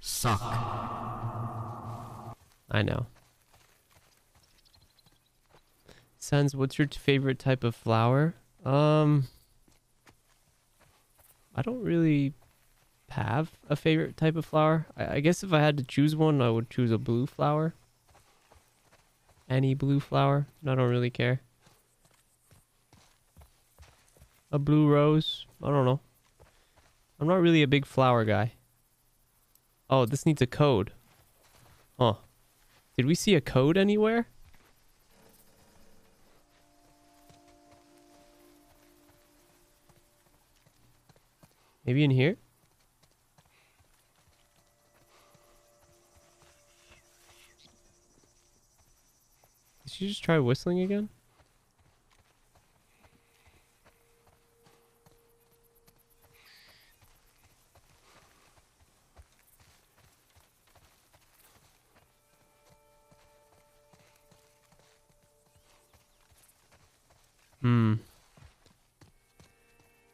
Suck. I know. Senz, what's your favorite type of flower? Um, I don't really have a favorite type of flower. I, I guess if I had to choose one, I would choose a blue flower. Any blue flower. I don't really care. A blue rose. I don't know. I'm not really a big flower guy. Oh, this needs a code. Huh. Did we see a code anywhere? Maybe in here? Did she just try whistling again? Hmm.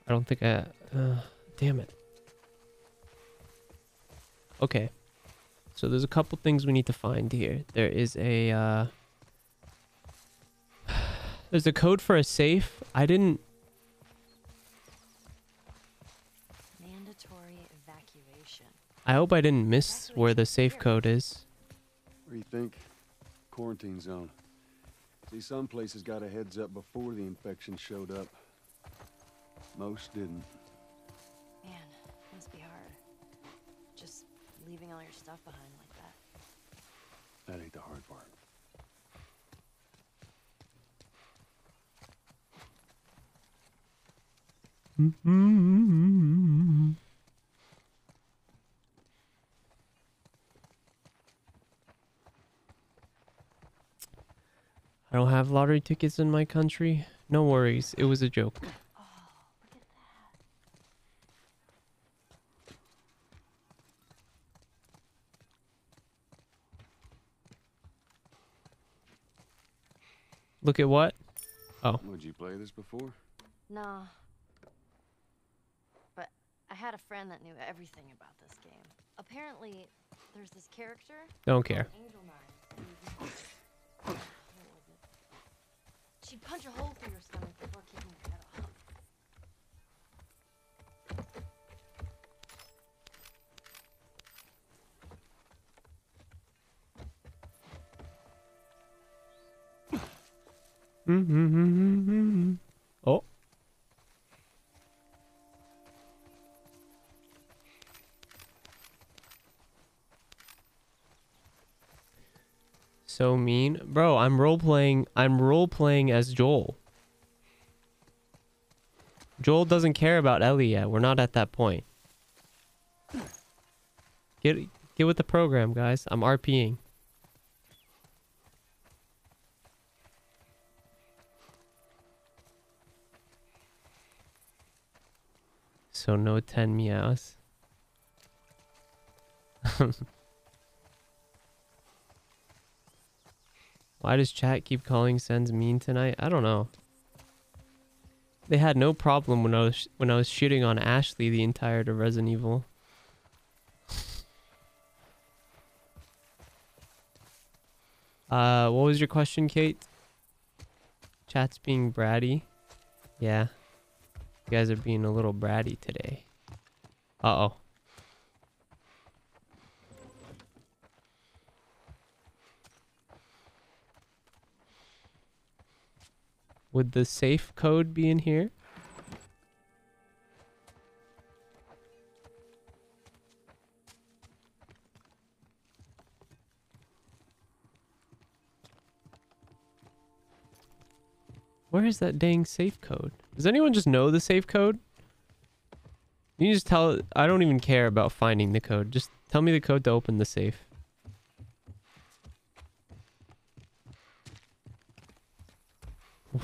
I don't think I. Uh, damn it. Okay. So there's a couple things we need to find here. There is a. Uh, there's a code for a safe. I didn't. Mandatory evacuation. I hope I didn't miss where the safe code is. Where do you think? Quarantine zone. See, some places got a heads up before the infection showed up. Most didn't. Leaving all your stuff behind like that. That ain't the hard part. I don't have lottery tickets in my country. No worries. It was a joke. Look at what? Oh. Would you play this before? Nah. But I had a friend that knew everything about this game. Apparently, there's this character. Don't care. Angel Knives. What was it? She'd punch a hole through your stomach before kicking your head Mm-hmm. Oh. So mean. Bro, I'm role playing I'm role playing as Joel. Joel doesn't care about Ellie yet. We're not at that point. Get get with the program, guys. I'm RPing. So no 10 meows. Why does chat keep calling Senz mean tonight? I don't know. They had no problem when I was when I was shitting on Ashley the entire of Resident Evil. uh, what was your question, Kate? Chat's being bratty. Yeah. You guys are being a little bratty today. Uh-oh. Would the safe code be in here? Where is that dang safe code? Does anyone just know the safe code? You just tell it. I don't even care about finding the code. Just tell me the code to open the safe.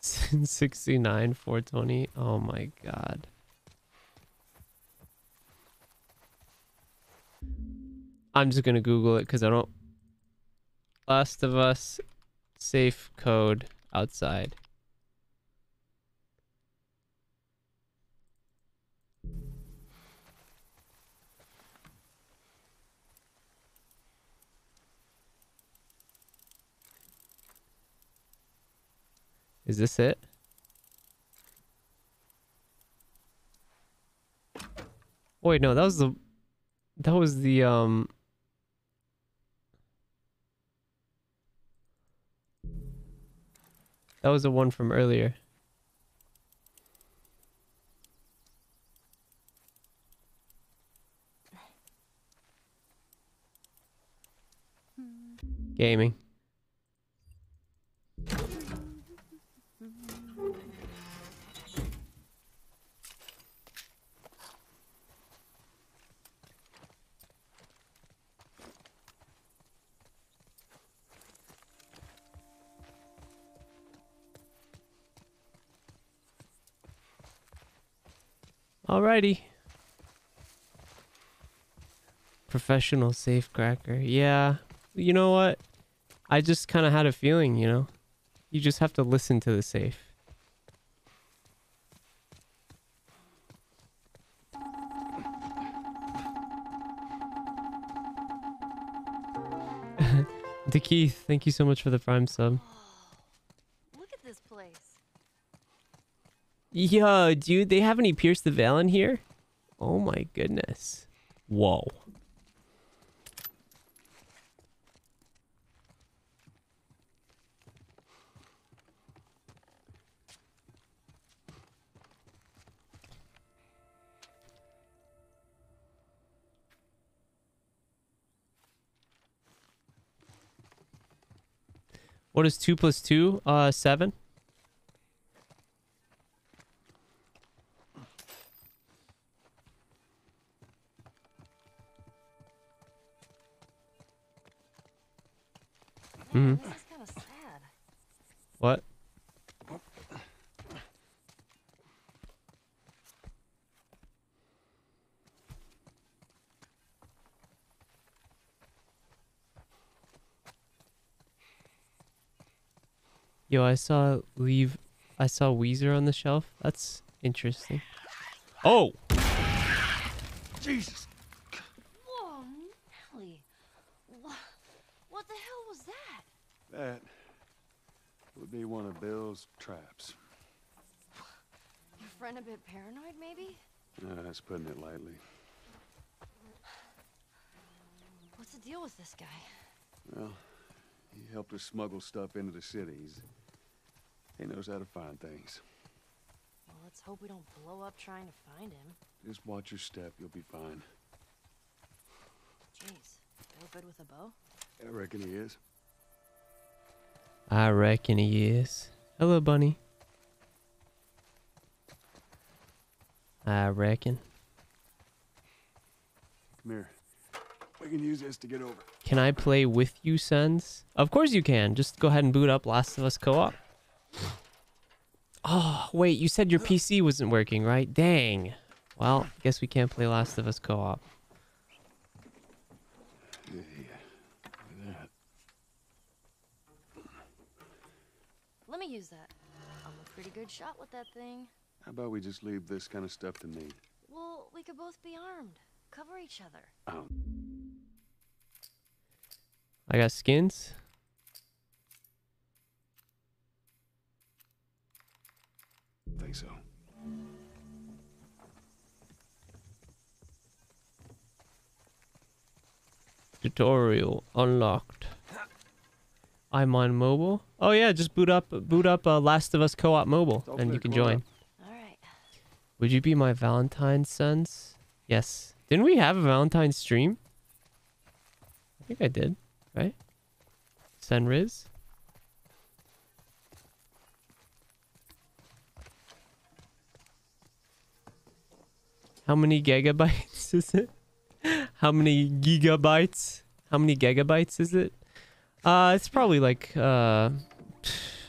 Sixty-nine, four twenty. Oh my god. I'm just gonna Google it because I don't. Last of Us safe code outside. Is this it? Wait, no, that was the that was the um That was the one from earlier. Hmm. Gaming. Alrighty. Professional safecracker. Yeah. You know what? I just kind of had a feeling, you know? You just have to listen to the safe. to Keith, thank you so much for the prime sub. Yo, dude, they have any Pierce the Veil in here? Oh my goodness. Whoa. What is 2 plus 2? Uh, 7? Yo, I saw leave. I saw Weezer on the shelf. That's interesting. Oh, Jesus! Whoa, Nelly. What, what the hell was that? That would be one of Bill's traps. Your friend a bit paranoid, maybe? Uh, that's putting it lightly. What's the deal with this guy? Well, he helped us smuggle stuff into the cities. He knows how to find things. Well, let's hope we don't blow up trying to find him. Just watch your step, you'll be fine. Jeez, Bill good with a bow? I reckon he is. I reckon he is. Hello, bunny. I reckon. Come here. We can use this to get over. Can I play with you, Senz? Of course you can. Just go ahead and boot up Last of Us co-op. Oh, wait, you said your PC wasn't working, right? Dang. Well, guess we can't play Last of Us co-op. Yeah, yeah. Look at that. Let me use that. I'm a pretty good shot with that thing. How about we just leave this kind of stuff to me? Well, we could both be armed. Cover each other. Oh, I got skins. think so. Tutorial unlocked. I'm on mobile. Oh yeah, just boot up boot up uh, Last of Us co-op mobile It's all and you can join. All right. Would you be my Valentine's sons? Yes. Didn't we have a Valentine's stream? I think I did, right? Senriz? How many gigabytes is it? How many gigabytes? How many gigabytes is it? Uh, it's probably like, uh,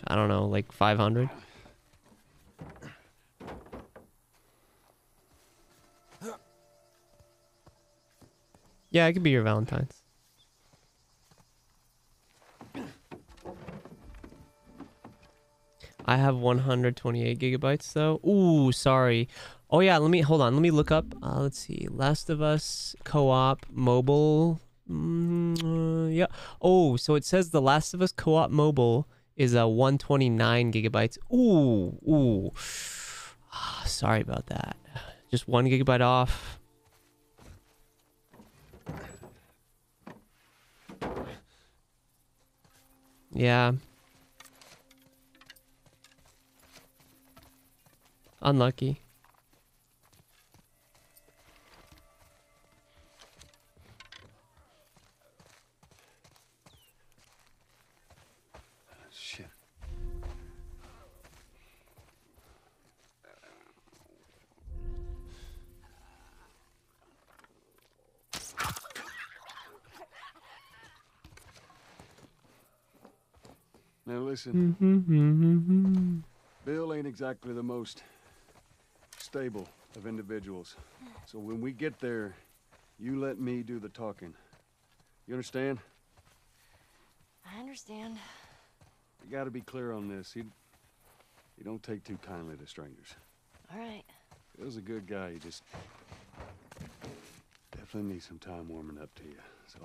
I don't know, like 500. Yeah, it could be your Valentine's. I have 128 gigabytes though. Ooh, sorry. Oh yeah, let me hold on. Let me look up. Uh, let's see. Last of Us co-op mobile. Mm, uh, yeah. Oh, so it says the Last of Us co-op mobile is a 129 gigabytes. Ooh, ooh. Ah, sorry about that. Just one gigabyte off. Yeah. Unlucky. Shit. Now listen, Mm-hmm. Bill ain't exactly the most stable of individuals. So when we get there, you let me do the talking. You understand? I understand. You gotta be clear on this. He, he don't take too kindly to strangers. All right. Bill's a good guy. He just definitely needs some time warming up to you. So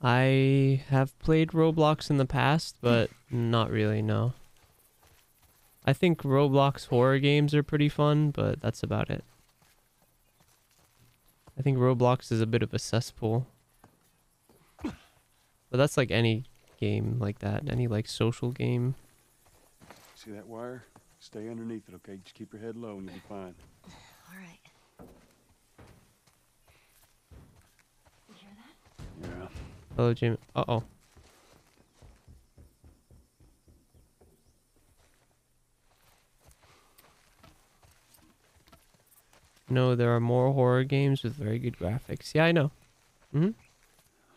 I have played Roblox in the past, hmm. but not really, no. I think Roblox horror games are pretty fun, but that's about it. I think Roblox is a bit of a cesspool. But that's like any game like that, any like social game. see that wire? Stay underneath it, okay? Just keep your head low and you'll be fine. All right. You hear that? Yeah. Hello, Jim. Uh oh. No, there are more horror games with very good graphics. Yeah, I know. Mm-hmm.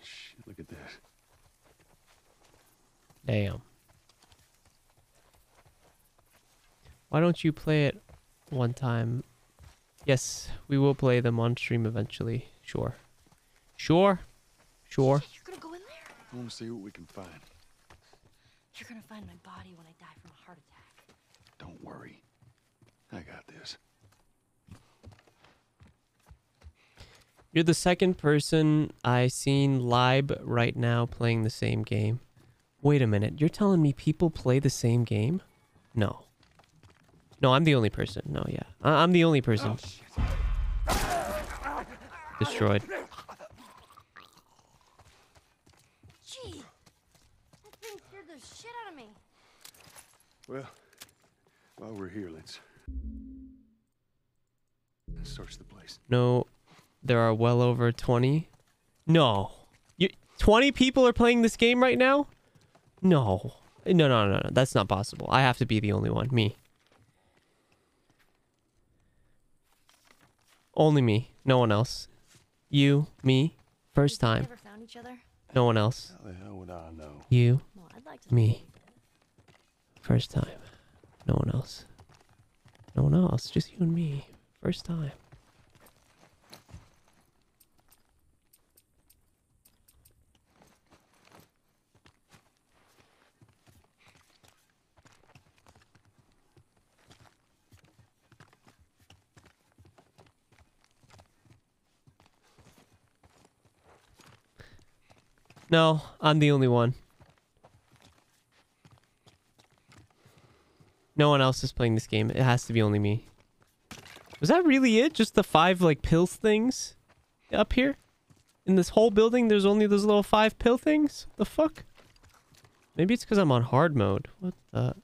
Shit, look at this. Damn. Why don't you play it one time Yes, we will play them on stream eventually. Sure. Sure. Sure. You're gonna go in there? I want to see what we can find. You're gonna find my body when I die from a heart attack. Don't worry. I got this. You're the second person I seen live right now playing the same game. Wait a minute. You're telling me people play the same game? No. No, I'm the only person. No, yeah. I- I'm the only person. Oh, Destroyed. Gee, that thing scared the shit out of me. Well, while we're here, let's let's search the place. No, there are well over 20. No. You 20 people are playing this game right now? No. No, no, no, no. That's not possible. I have to be the only one. Me. Only me. No one else. You, me, first time. Never found each other? No one else. How the hell would I know? You, Well, I'd like to me. First time. No one else. No one else. Just you and me. First time. No, I'm the only one. No one else is playing this game. It has to be only me. Was that really it? Just the five like pills things up here? In this whole building, there's only those little five pill things? The fuck? Maybe it's because I'm on hard mode. What the?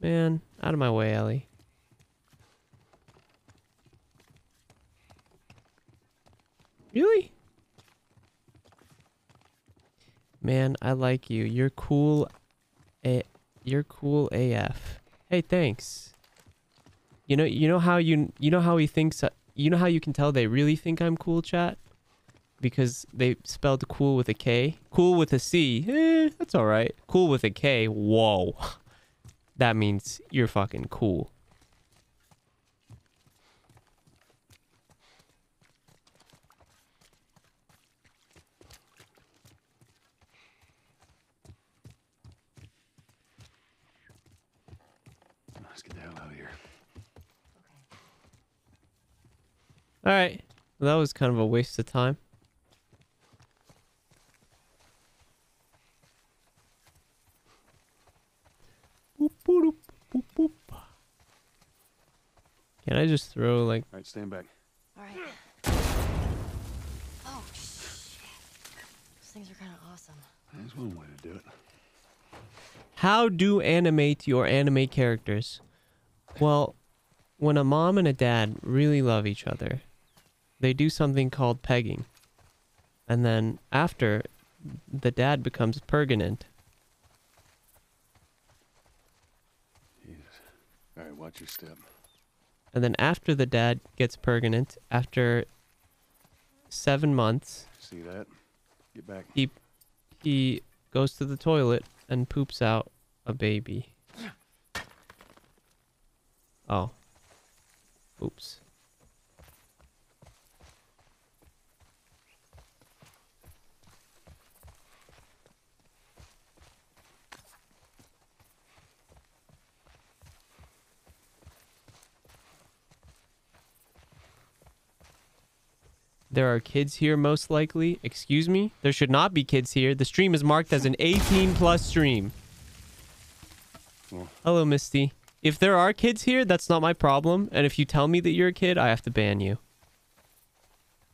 Man, out of my way, Ellie. Really? Man, I like you. You're cool. A you're cool AF. Hey, thanks. You know, you know how you you know how he thinks. You know how you can tell they really think I'm cool, chat, because they spelled cool with a K. Cool with a C. Eh, that's all right. Cool with a K. Whoa, that means you're fucking cool. Let's get the hell out of here. All right, well, that was kind of a waste of time. Boop, boop, boop, boop. Can I just throw like All right, stand back. All right. Oh, shit. Those things are kind of awesome. There's one way to do it. How do animate your anime characters? Well, when a mom and a dad really love each other, they do something called pegging. And then after, the dad becomes permanent. Jesus. All right, watch your step. And then after the dad gets permanent, after seven months, See that? Get back. he he goes to the toilet and poops out a baby. Oh. Oops. There are kids here, most likely. Excuse me? There should not be kids here. The stream is marked as an 18 plus stream. Hello, Misty. If there are kids here, that's not my problem. And if you tell me that you're a kid, I have to ban you.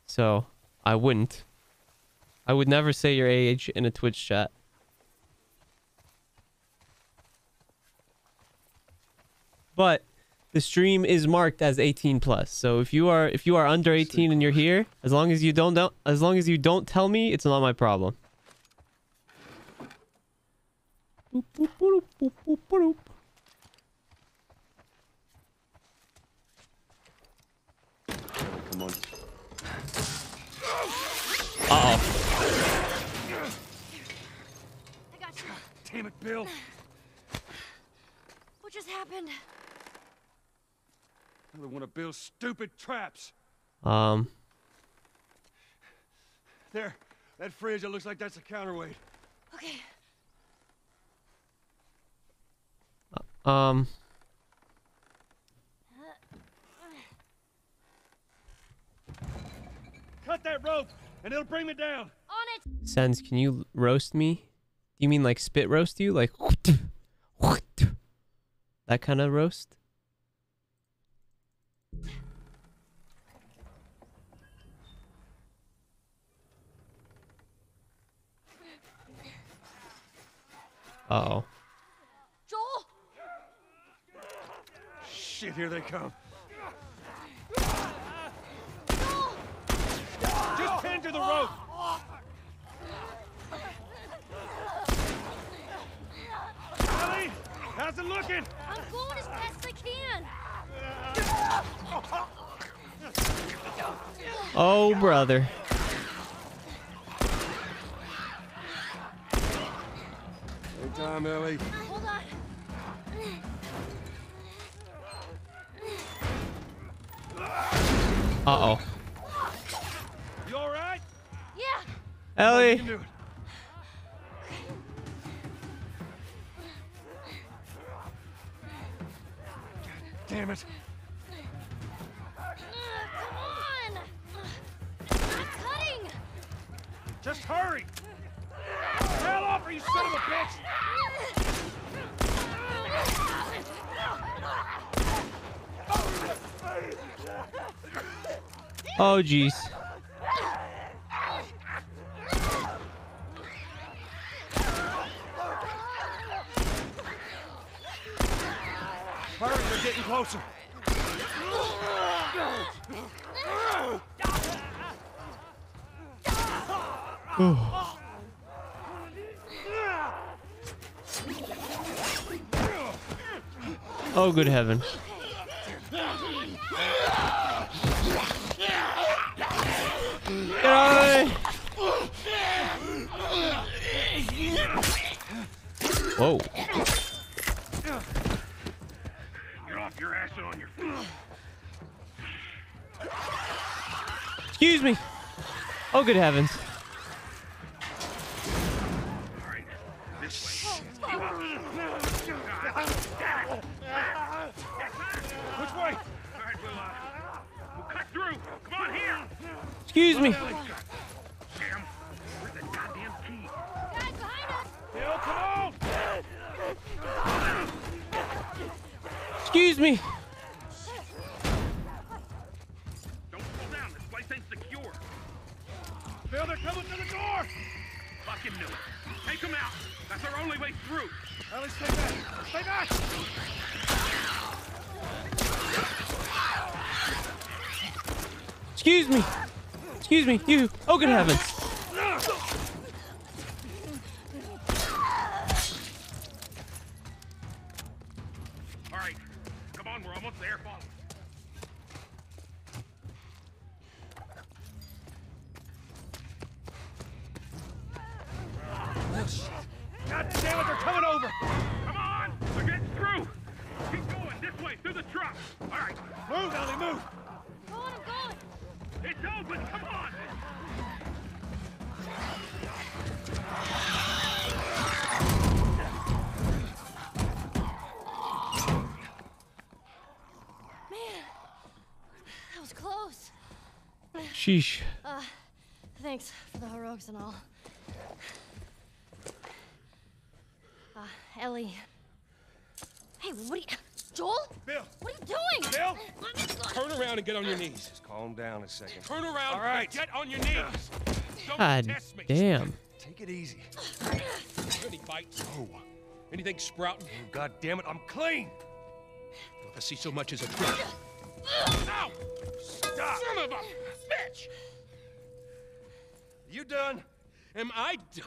So, I wouldn't. I would never say your age in a Twitch chat. But the stream is marked as 18 plus. So if you are if you are under 18 and you're here, as long as you don't, don't as long as you don't tell me, it's not my problem. Boop, boop, boop, boop, boop, boop. Come on. Uh-oh. I got you. Damn it, Bill. What just happened? They want to build stupid traps. Um. There, that fridge, it looks like that's a counterweight. Okay. Um. Cut that rope, and it'll bring me down. On it. Senz, can you roast me? Do you mean like spit roast you? Like that kind of roast? Uh oh. Joel. Shit, here they come. Joel. Just pin to the rope. Ellie, how's it looking? I'm going as fast as I can. Oh, brother. Hey, time, Ellie. Hold on. Uh oh. You all right? Yeah. You Ellie. can it. Damn it. Come on. It's not cutting. Just hurry. Hell off, or you son of a bitch. Oh, jeez. Hurry, they're getting closer. Oh, good heaven. Get out Whoa. Get off your ass on your feet. Excuse me. Oh, good heavens. Me. You. Oh, good heavens. And all. Uh, Ellie. Hey, what are you... Joel? Bill! What are you doing? Bill! Let me. Turn around and get on your knees. Just calm down a second. Turn around All right. and get on your knees. Don't God test me. damn. Take it easy. Any bites? Oh. Anything sprouting? Oh, God damn it, I'm clean! If I see so much as a trick. Ow! Stop! Son of a bitch! You done? Am I done?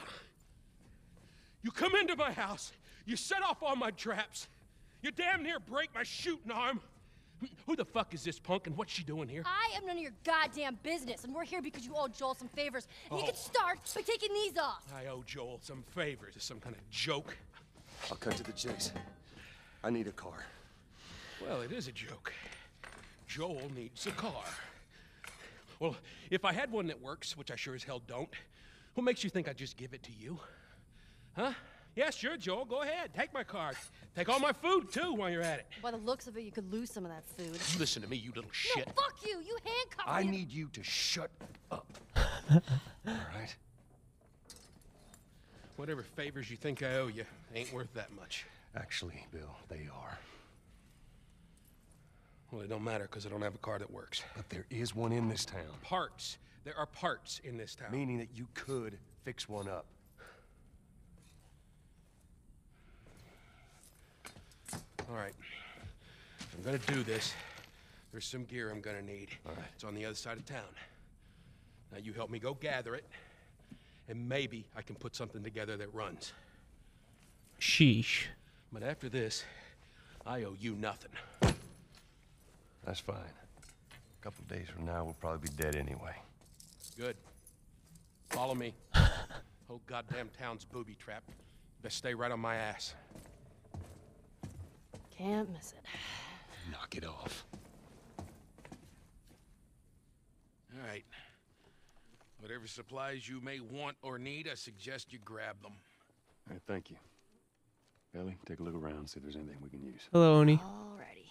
You come into my house, you set off all my traps, you damn near break my shooting arm. Who the fuck is this punk and what's she doing here? I am none of your goddamn business, and we're here because you owe Joel some favors. And you Oh. can start by taking these off. I owe Joel some favors. Is some kind of joke? I'll cut to the chase. I need a car. Well, it is a joke. Joel needs a car. Well, if I had one that works, which I sure as hell don't, what makes you think I'd just give it to you? Huh? Yeah, sure, Joel. Go ahead. Take my car. Take all my food, too, while you're at it. By the looks of it, you could lose some of that food. Listen to me, you little shit. No, fuck you! You handcuffed I me. I need you to shut up. All right? Whatever favors you think I owe you ain't worth that much. Actually, Bill, they are. Well, it don't matter because I don't have a car that works. But there is one in this town. Parts. There are parts in this town. Meaning that you could fix one up. All right. If I'm gonna do this, there's some gear I'm gonna need. All right. It's on the other side of town. Now you help me go gather it, and maybe I can put something together that runs. Sheesh. But after this, I owe you nothing. That's fine. A couple days from now, we'll probably be dead anyway. Good. Follow me. Whole goddamn town's booby trapped. Best stay right on my ass. Can't miss it. Knock it off. All right. Whatever supplies you may want or need, I suggest you grab them. All right, thank you. Ellie, take a look around, see if there's anything we can use. Hello, Oni. Alrighty.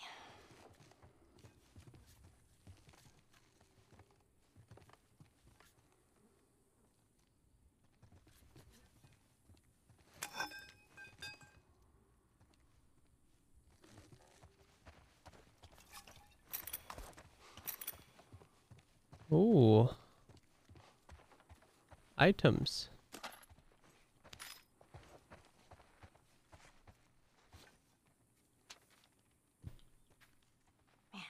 Ooh. Items. Man,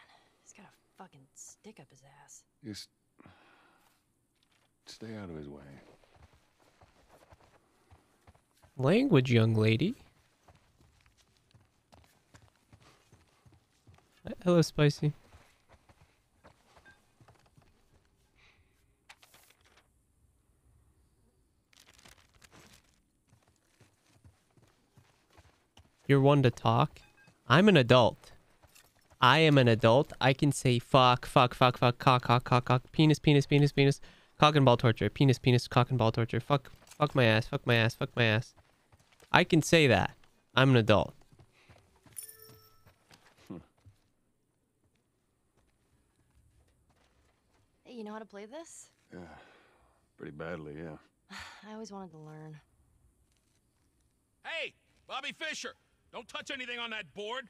he's got a fucking stick up his ass. Just stay out of his way. Language, young lady. Hello, Spicy. You're one to talk. I'm an adult. I am an adult. I can say fuck, fuck, fuck, fuck, cock, cock, cock, cock, penis, penis, penis, penis, cock and ball torture, penis, penis, cock and ball torture, fuck, fuck my ass, fuck my ass, fuck my ass. I can say that. I'm an adult. Hey, you know how to play this? Yeah. Pretty badly, yeah. I always wanted to learn. Hey, Bobby Fischer! Don't touch anything on that board.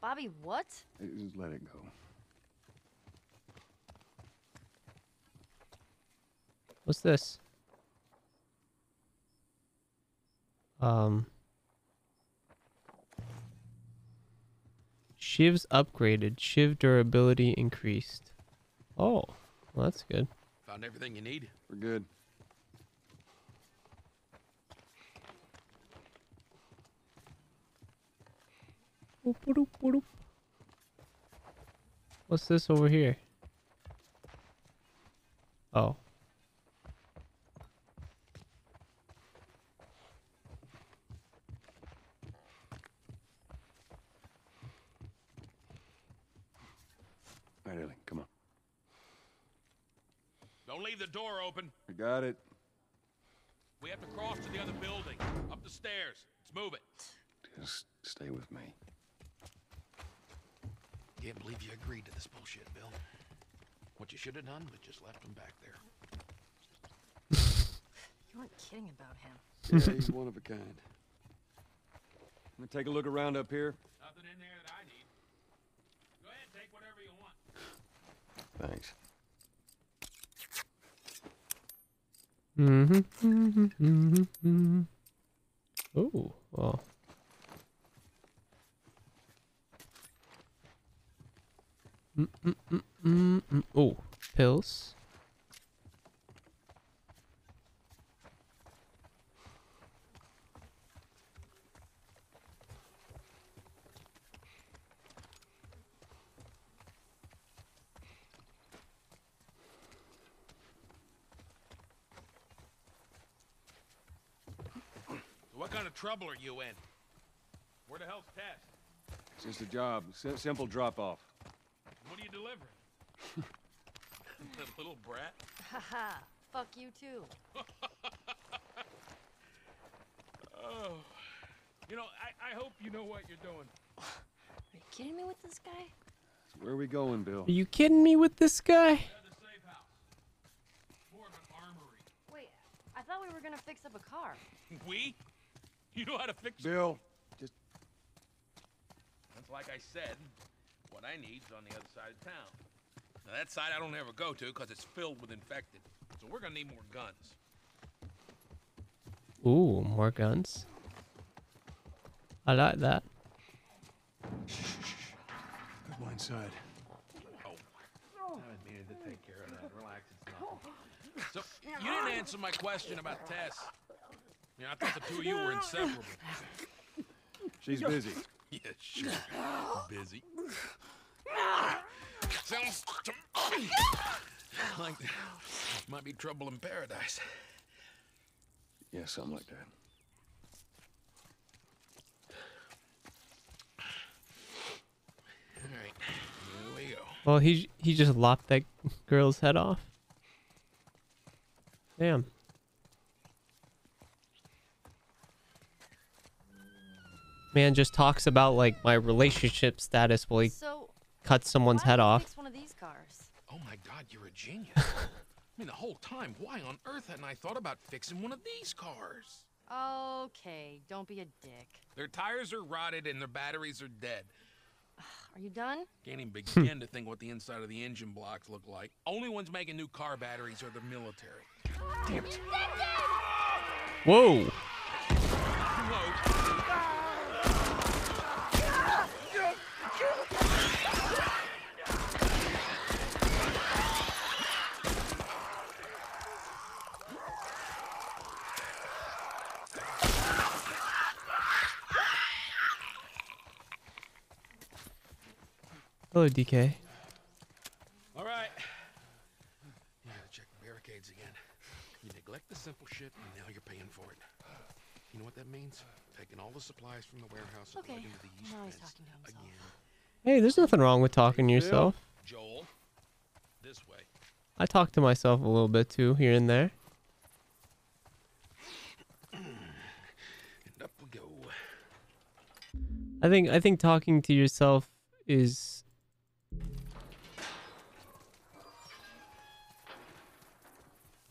Bobby, what? Just let it go. What's this? Um. Shiv's upgraded. Shiv durability increased. Oh, well, that's good. Found everything you need. We're good. Boop, boop, boop. What's this over here? Oh. All right, Ellie, come on. Don't leave the door open. We got it. We have to cross to the other building. Up the stairs. Let's move it. Just stay with me. Can't believe you agreed to this bullshit, Bill. What you should have done was just left him back there. You weren't kidding about him. Yeah, he's one of a kind. Let me take a look around up here. Nothing in there that I need. Go ahead, take whatever you want. Thanks. Mm-hmm. mm-hmm, mm-hmm. Oh, well. Mm, mm, mm, mm, mm. Oh, pills. What kind of trouble are you in? Where the hell's Tess? It's just a job. Si- simple drop-off. What are you delivering? that little brat? Haha, fuck you too. Oh. You know, I, I hope you know what you're doing. Are you kidding me with this guy? So where are we going, Bill? Are you kidding me with this guy? Wait, I thought we were gonna fix up a car. We? You know how to fix Bill, just That's like I said, what I need's on the other side of town. Now that side I don't ever go to because it's filled with infected. So we're gonna need more guns. Ooh, more guns. I like that. go inside. Oh. I needed to take care of that. Relax, it's nothing. So, you didn't answer my question about Tess. Yeah, I thought the two of you were inseparable. She's busy. Yeah, sure. Busy. Sounds to me like there might be trouble in paradise. Yeah, something like that. All right, here we go. Well, he he just lopped that girl's head off. Damn. Man just talks about like my relationship status while he So, cuts someone's head off. Fix one of these cars. Oh my god, you're a genius. I mean, the whole time, why on earth hadn't I thought about fixing one of these cars? Okay, don't be a dick. Their tires are rotted and their batteries are dead. Are you done? Can't even hmm. begin to think what the inside of the engine blocks look like. Only ones making new car batteries are the military. Damn it. Whoa. Hello, DK. All right. You gotta check the barricades again. You neglect the simple shit, and now you're paying for it. You know what that means? Taking all the supplies from the warehouse and Okay, plugging into the east now he's talking to himself. again. Hey, there's nothing wrong with talking to yourself. Joel, this way. I talk to myself a little bit too, here and there. And up we go. I think I think talking to yourself is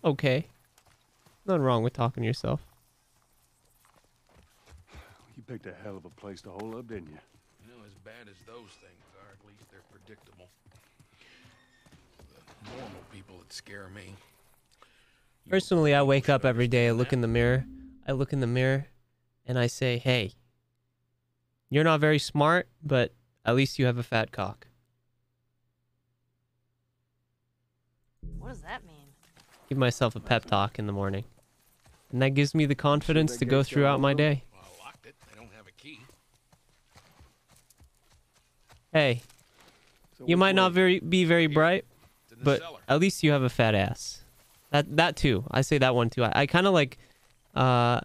okay. Nothing wrong with talking to yourself. You picked a hell of a place to hole up, didn't you? You know, as bad as those things are, at least they're predictable. The normal people that scare me. Personally, I wake up every day, I look in the mirror, I look in the mirror, and I say, "Hey, you're not very smart, but at least you have a fat cock." What does that mean? Give myself a pep talk in the morning, and that gives me the confidence to go throughout my day. Well, I locked it. I don't have a key. Hey, you might not very be very bright, It's in the but at least you have a fat ass. That that too. I say that one too. I, I kind of like, uh,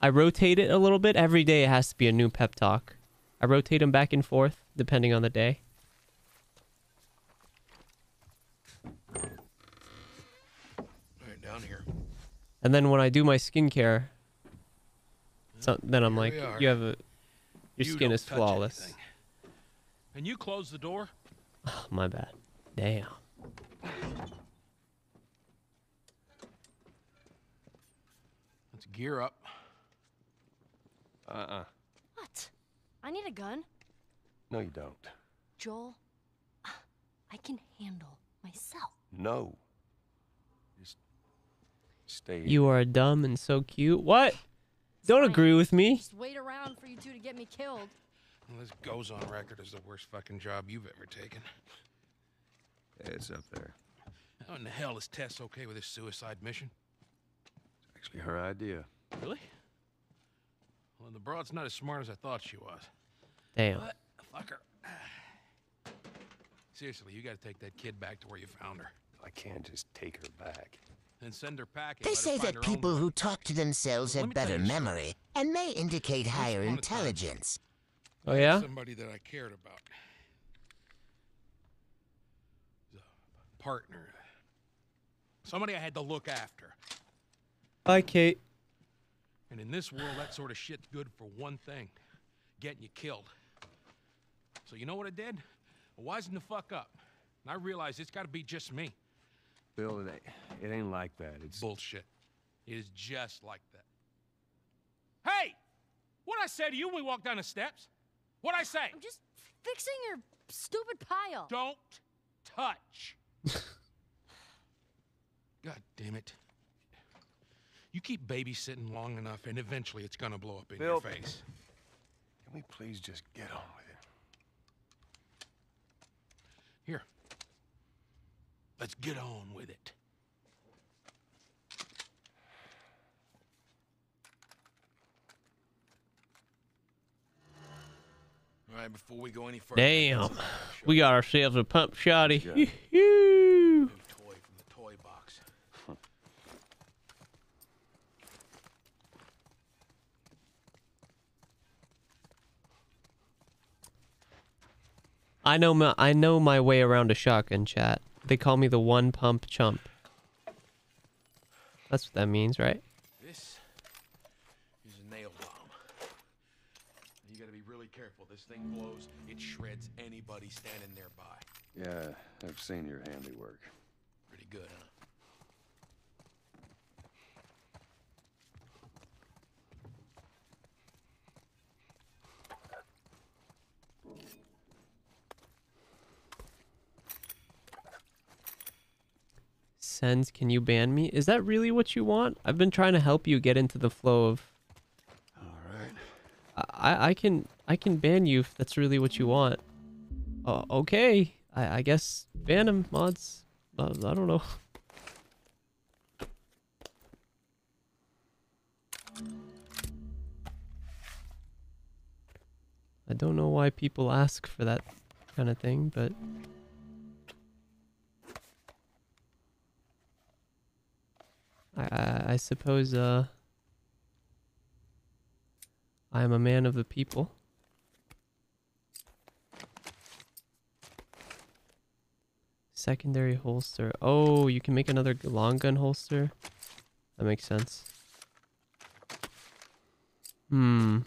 I rotate it a little bit every day. It has to be a new pep talk. I rotate them back and forth depending on the day. All right, down here. And then when I do my skincare, hmm? so, then I'm Here like, you have a, your You skin is flawless. anything. And you close the door? Oh, my bad. Damn. Let's gear up. Uh-uh. What? I need a gun. No, you don't. Joel, I can handle myself. No. Just stay. You are dumb and so cute. What? Don't agree with me. Just wait around for you two to get me killed. Well, this goes on record as the worst fucking job you've ever taken. It's up there. How in the hell is Tess okay with this suicide mission? Actually, her idea. Really? Well, the broad's not as smart as I thought she was. Damn. But, fucker. Seriously, you gotta take that kid back to where you found her. I can't just take her back. Then send her packing. They say that her own people who talk to themselves have better you a story. memory and may indicate higher upon a time- intelligence. Oh, yeah? Somebody that I cared about. A partner. Somebody I had to look after. Hi, Kate. And in this world, that sort of shit's good for one thing getting you killed. So, you know what I did? I wisened the fuck up. And I realized it's got to be just me. Bill, it ain't, it ain't like that. It's Bullshit. It is just like that. Hey! What'd I say to you when we walked down the steps? What'd I say? I'm just fixing your stupid pile. Don't touch. God damn it. You keep babysitting long enough, and eventually it's gonna blow up in Bill, your face. Can we please just get on with it? Let's get on with it. All right, before we go any further. Damn. We got ourselves a pump shotty. Yeah. Yoo-hoo. Toy from the toy box. I know my I know my way around a shotgun chat. They call me the one pump chump. That's what that means, right? This is a nail bomb. You gotta be really careful. This thing blows, it shreds anybody standing nearby. Yeah, I've seen your handiwork. Pretty good, huh? Senz, can you ban me? Is that really what you want? I've been trying to help you get into the flow of. All right. I I can I can ban you if that's really what you want. Uh, okay, I I guess ban him mods. Uh, I don't know. I don't know why people ask for that kind of thing, but I I, suppose uh I am a man of the people. Secondary holster. Oh, you can make another long gun holster. That makes sense. Hmm.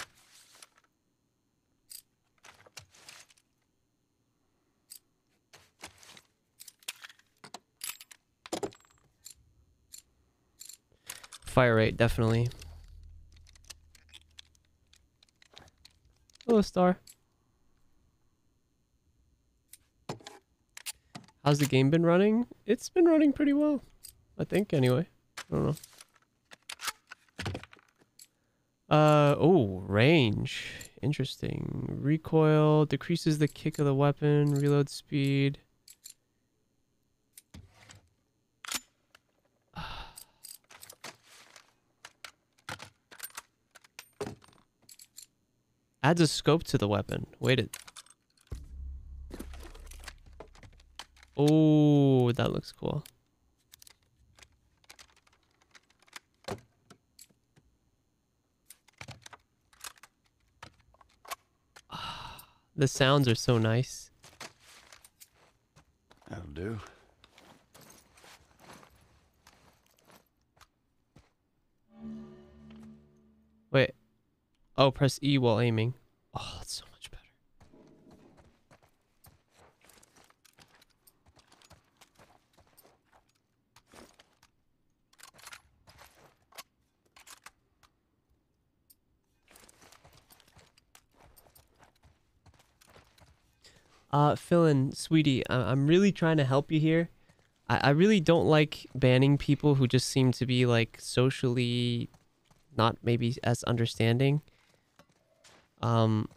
Fire rate, definitely. Hello, Star. How's the game been running? It's been running pretty well. I think, anyway. I don't know. Uh, oh, range. Interesting. Recoil decreases the kick of the weapon, reload speed. Adds a scope to the weapon. Wait it. Oh, that looks cool. The sounds are so nice. That'll do. Wait. Oh, press E while aiming. Oh, that's so much better. Uh, Philin, sweetie, I- I'm really trying to help you here. I, I really don't like banning people who just seem to be like socially not maybe as understanding. Um,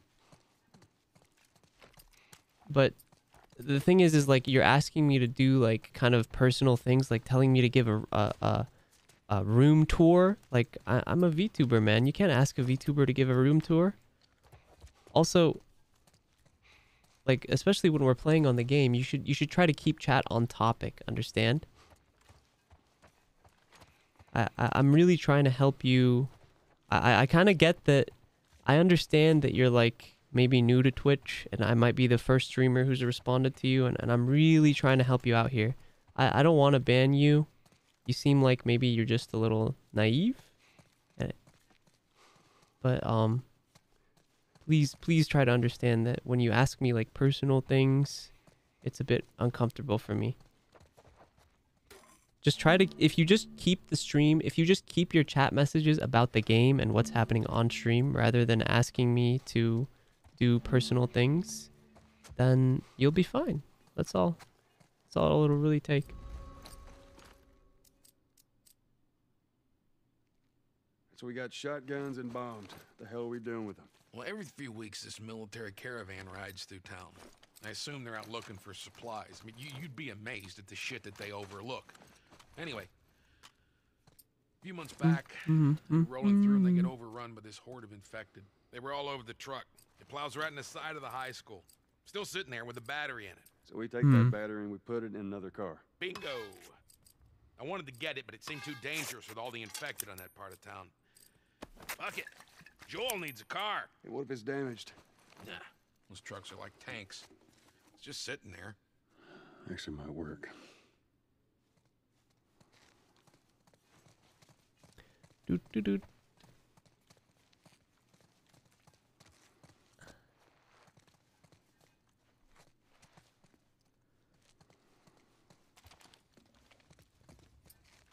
but the thing is, is like you're asking me to do like kind of personal things, like telling me to give a a, a, a room tour. Like I, I'm a VTuber, man. You can't ask a VTuber to give a room tour. Also, like especially when we're playing on the game, you should you should try to keep chat on topic. Understand? I, I I'm really trying to help you. I I kind of get that. I understand that you're like maybe new to Twitch, and I might be the first streamer who's responded to you, and, and I'm really trying to help you out here. I, I don't want to ban you. You seem like maybe you're just a little naive. Eh. But um please please try to understand that when you ask me like personal things, it's a bit uncomfortable for me. Just try to if you just keep the stream, if you just keep your chat messages about the game and what's happening on stream rather than asking me to do personal things, then you'll be fine. That's all. That's all it'll really take. So we got shotguns and bombs. The hell are we doing with them? Well, every few weeks this military caravan rides through town. I assume they're out looking for supplies. I mean, you, you'd be amazed at the shit that they overlook. Anyway, a few months back, Mhm, we're rolling through and they get overrun by this horde of infected. They were all over the truck. It plows right in the side of the high school. Still sitting there with a battery in it. So we take Hmm. that battery and we put it in another car. Bingo! I wanted to get it, but it seemed too dangerous with all the infected on that part of town. Fuck it. Joel needs a car. Hey, what if it's damaged? Nah, those trucks are like tanks. It's just sitting there. Actually, might work. Doot, doot, doot.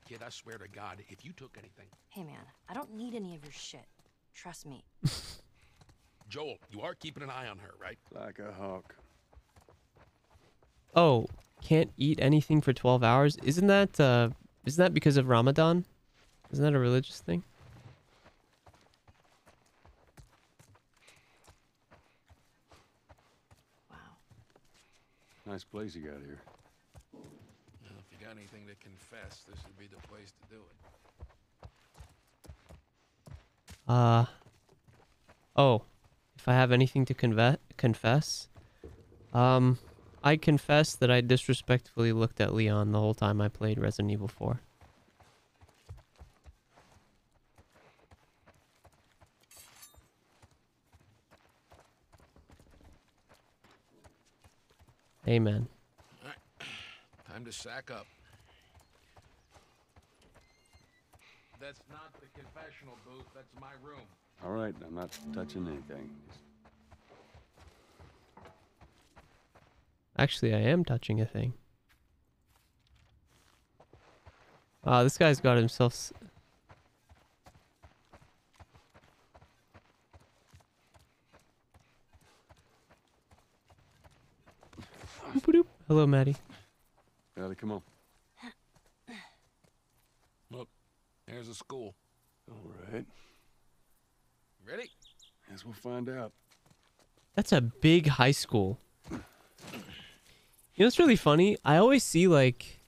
Kid, I swear to God, if you took anything. Hey, man, I don't need any of your shit. Trust me. Joel, you are keeping an eye on her, right? Like a hawk. Oh, can't eat anything for 12 hours? Isn't that uh isn't that because of Ramadan? Isn't that a religious thing? Wow. Nice place you got here. Well, if you got anything to confess, this would be the place to do it. Uh Oh, if I have anything to conve- confess, um I confess that I disrespectfully looked at Leon the whole time I played Resident Evil 4. Amen. All right. Time to sack up. That's not the confessional booth. That's my room. All right, I'm not touching anything. Actually, I am touching a thing. Wow, this guy's got himself. Hello, Maddie. Gotta come on. Look, there's a school. All right. Ready? Guess we'll find out. That's a big high school. You know it's really funny? I always see like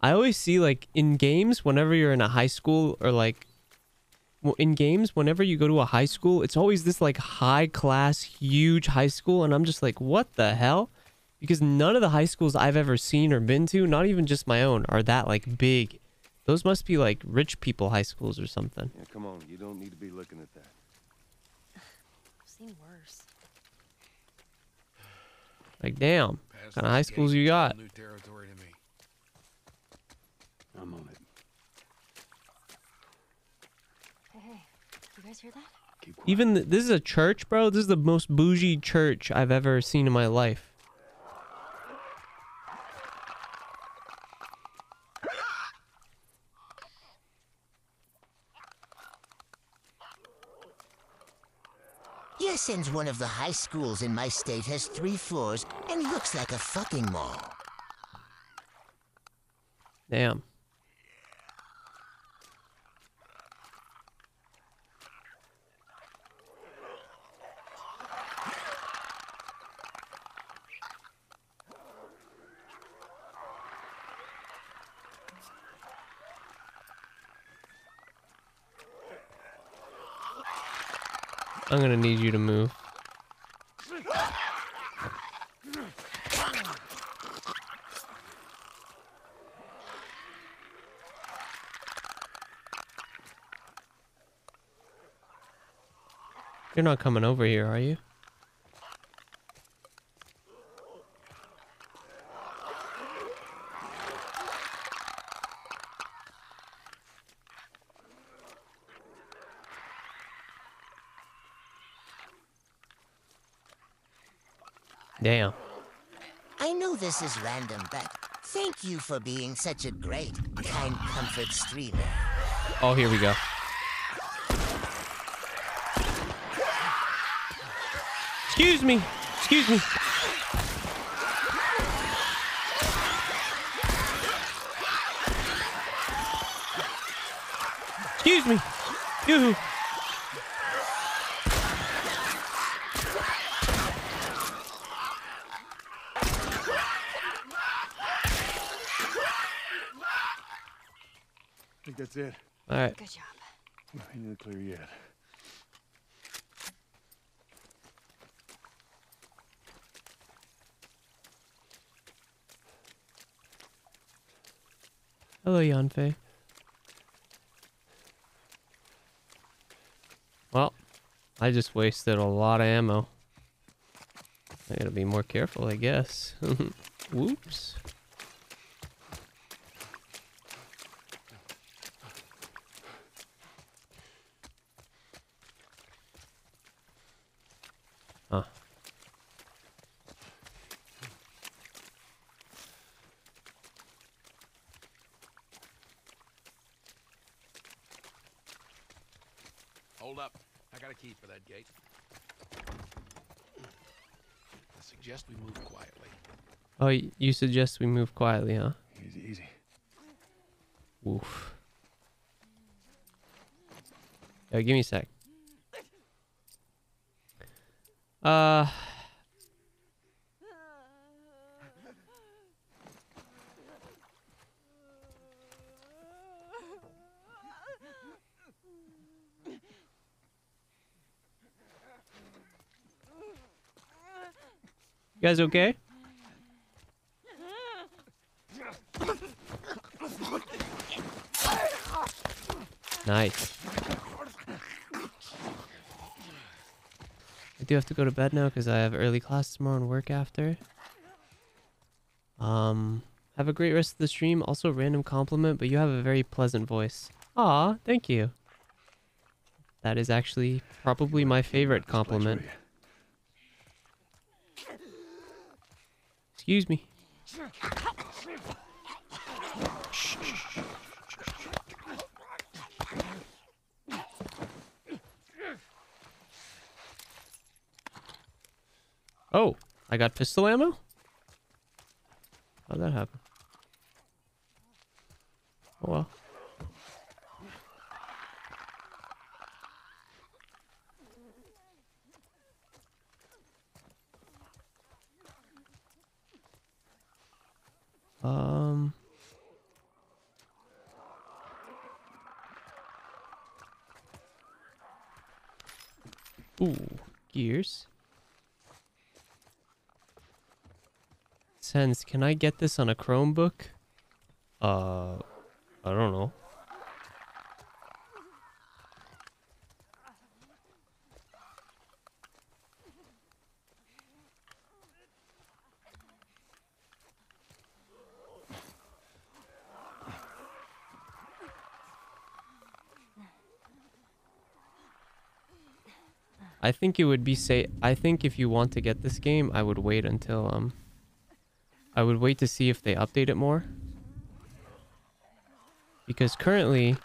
I always see like in games whenever you're in a high school or like in games whenever you go to a high school, it's always this like high class huge high school and I'm just like what the hell? Because none of the high schools I've ever seen or been to, not even just my own, are that like big. Those must be like rich people high schools or something. Yeah, come on. You don't need to be looking at that. I've Seen worse. Like damn. Past Kind of high schools you got? New territory to me. I'm on it. Hey, hey, you guys hear that? Even th- this is a church, bro. This is the most bougie church I've ever seen in my life. Yessen's one of the high schools in my state has three floors and looks like a fucking mall. Damn. I'm gonna need you to move. You're not coming over here, are you? Damn. I know this is random, but thank you for being such a great, kind comfort streamer. Oh, here we go. Excuse me. Excuse me. Excuse me. Yoo-hoo. It. All right. Good job. Ain't no clear yet. Hello, Yanfei. Well, I just wasted a lot of ammo. I gotta be more careful, I guess. Whoops. Huh. Hold up. I got a key for that gate. I suggest we move quietly. Oh, y- you suggest we move quietly, huh? Easy, easy. Woof. Yo, give me a sec. Uh. You guys okay? Nice. I do have to go to bed now because I have early class tomorrow and work after. Um, have a great rest of the stream. Also, random compliment, but you have a very pleasant voice. Aw, thank you. That is actually probably my favorite compliment. Excuse me. Oh, I got pistol ammo? How'd that happen? Oh well. Um. Ooh, gears. Senz, can I get this on a Chromebook? Uh, I don't know. I think it would be say I think if you want to get this game, I would wait until um I would wait to see if they update it more. Because currently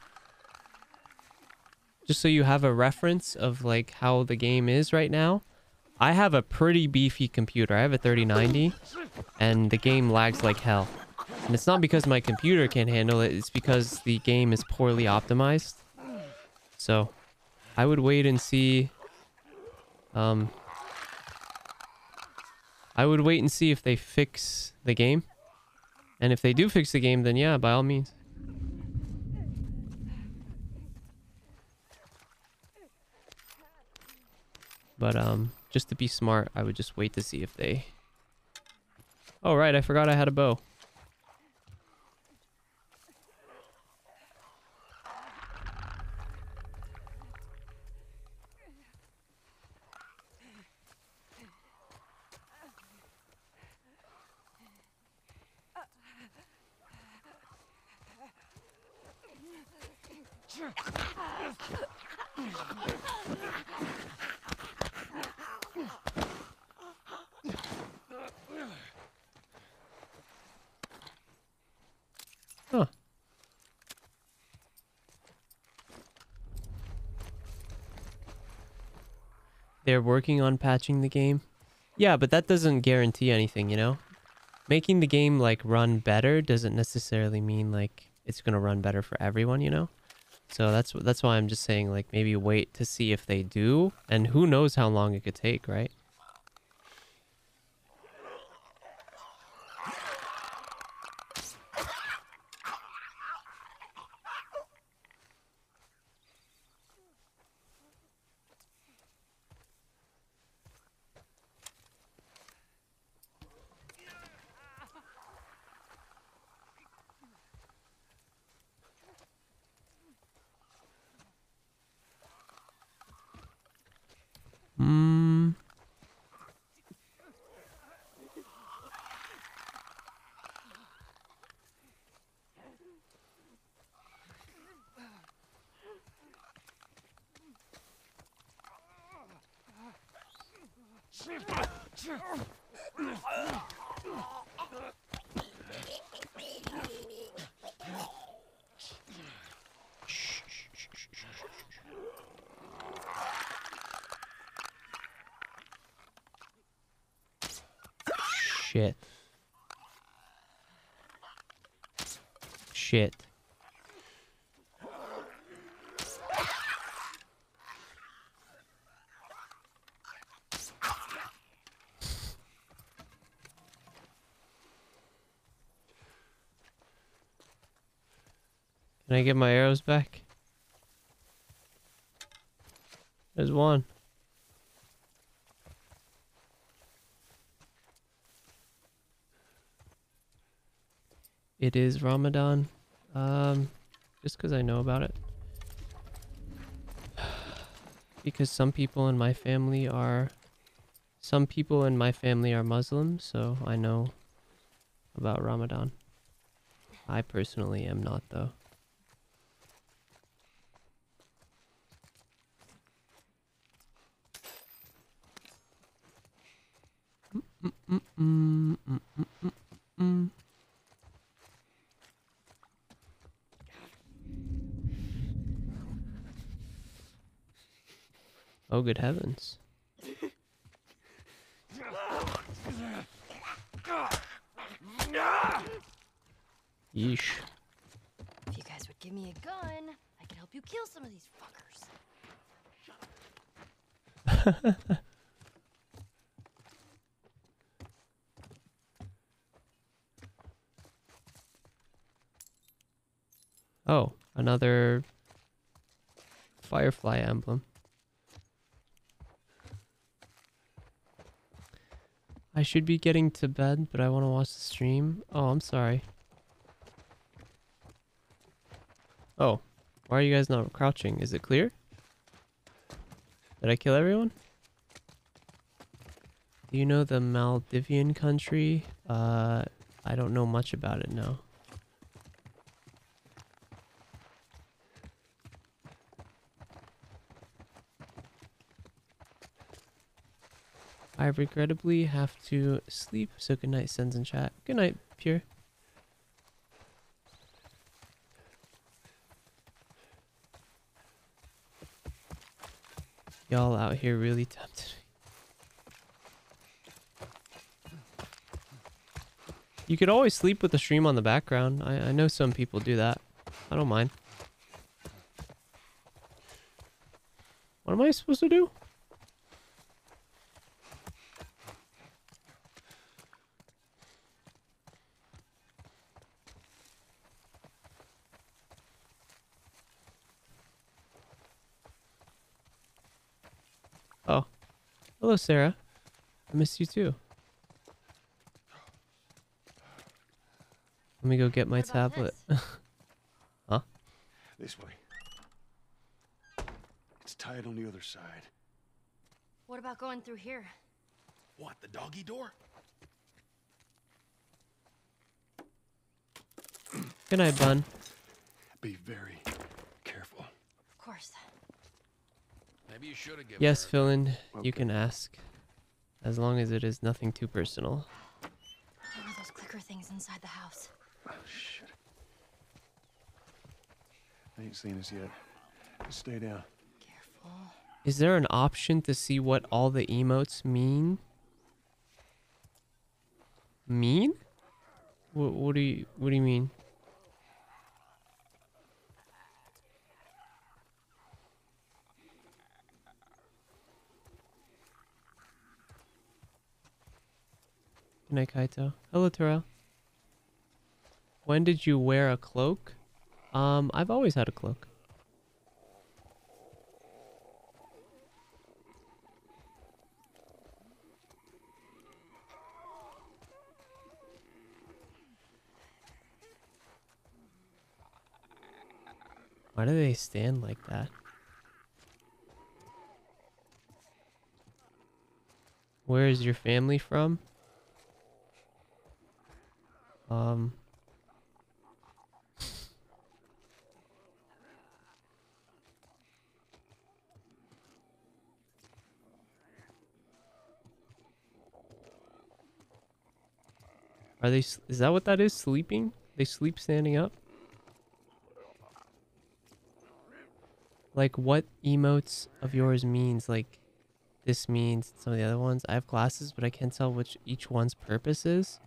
just so you have a reference of like how the game is right now, I have a pretty beefy computer. I have a 3090 and the game lags like hell. And it's not because my computer can't handle it, it's because the game is poorly optimized. So, I would wait and see um I would wait and see if they fix the game. And if they do fix the game, then yeah, by all means. But um just to be smart, I would just wait to see if they Oh right, I forgot I had a bow. They're working on patching the game. Yeah, but that doesn't guarantee anything, you know? Making the game like run better doesn't necessarily mean like it's to run better for everyone, you know? So that's that's why I'm just saying like maybe wait to see if they do and who knows how long it could take, right? Hmm. Shit. Shit. Can I get my arrows back? There's one. It is Ramadan. Um, just because I know about it. because some people in my family are... Some people in my family are Muslim, so I know about Ramadan. I personally am not, though. Mm, mm, mm, mm, mm, mm, mm. Oh, good heavens. Yeesh. If you guys would give me a gun, I could help you kill some of these fuckers. Oh, another Firefly emblem. I should be getting to bed, but I want to watch the stream. Oh, I'm sorry. Oh, why are you guys not crouching? Is it clear? Did I kill everyone? Do you know the Maldivian country? Uh, I don't know much about it now. I regrettably have to sleep, so good night, Senz in chat. Good night, Pure. Y'all out here really tempted. You could always sleep with the stream on the background. I, I know some people do that. I don't mind. What am I supposed to do? Oh. Hello, Sarah. I missed you too. Let me go get my tablet. this? huh? This way. It's tied on the other side. What about going through here? What, the doggy door? Good night, Bun. Be very careful. Of course. Maybe you should have given Yes, her. Philin, you can ask. As long as it is nothing too personal. There were those clicker things inside the house. Oh, shit. They ain't seen us yet. Just stay down. Careful. Is there an option to see what all the emotes mean? Mean? What, what do you what do you mean? Night, Kaito. Hello, Terrell. When did you wear a cloak? Um, I've always had a cloak. Why do they stand like that? Where is your family from? Um. Are they, is that what that is? Sleeping? They sleep standing up? Like what emotes of yours means, like this means some of the other ones. I have glasses, but I can't tell which each one's purpose is.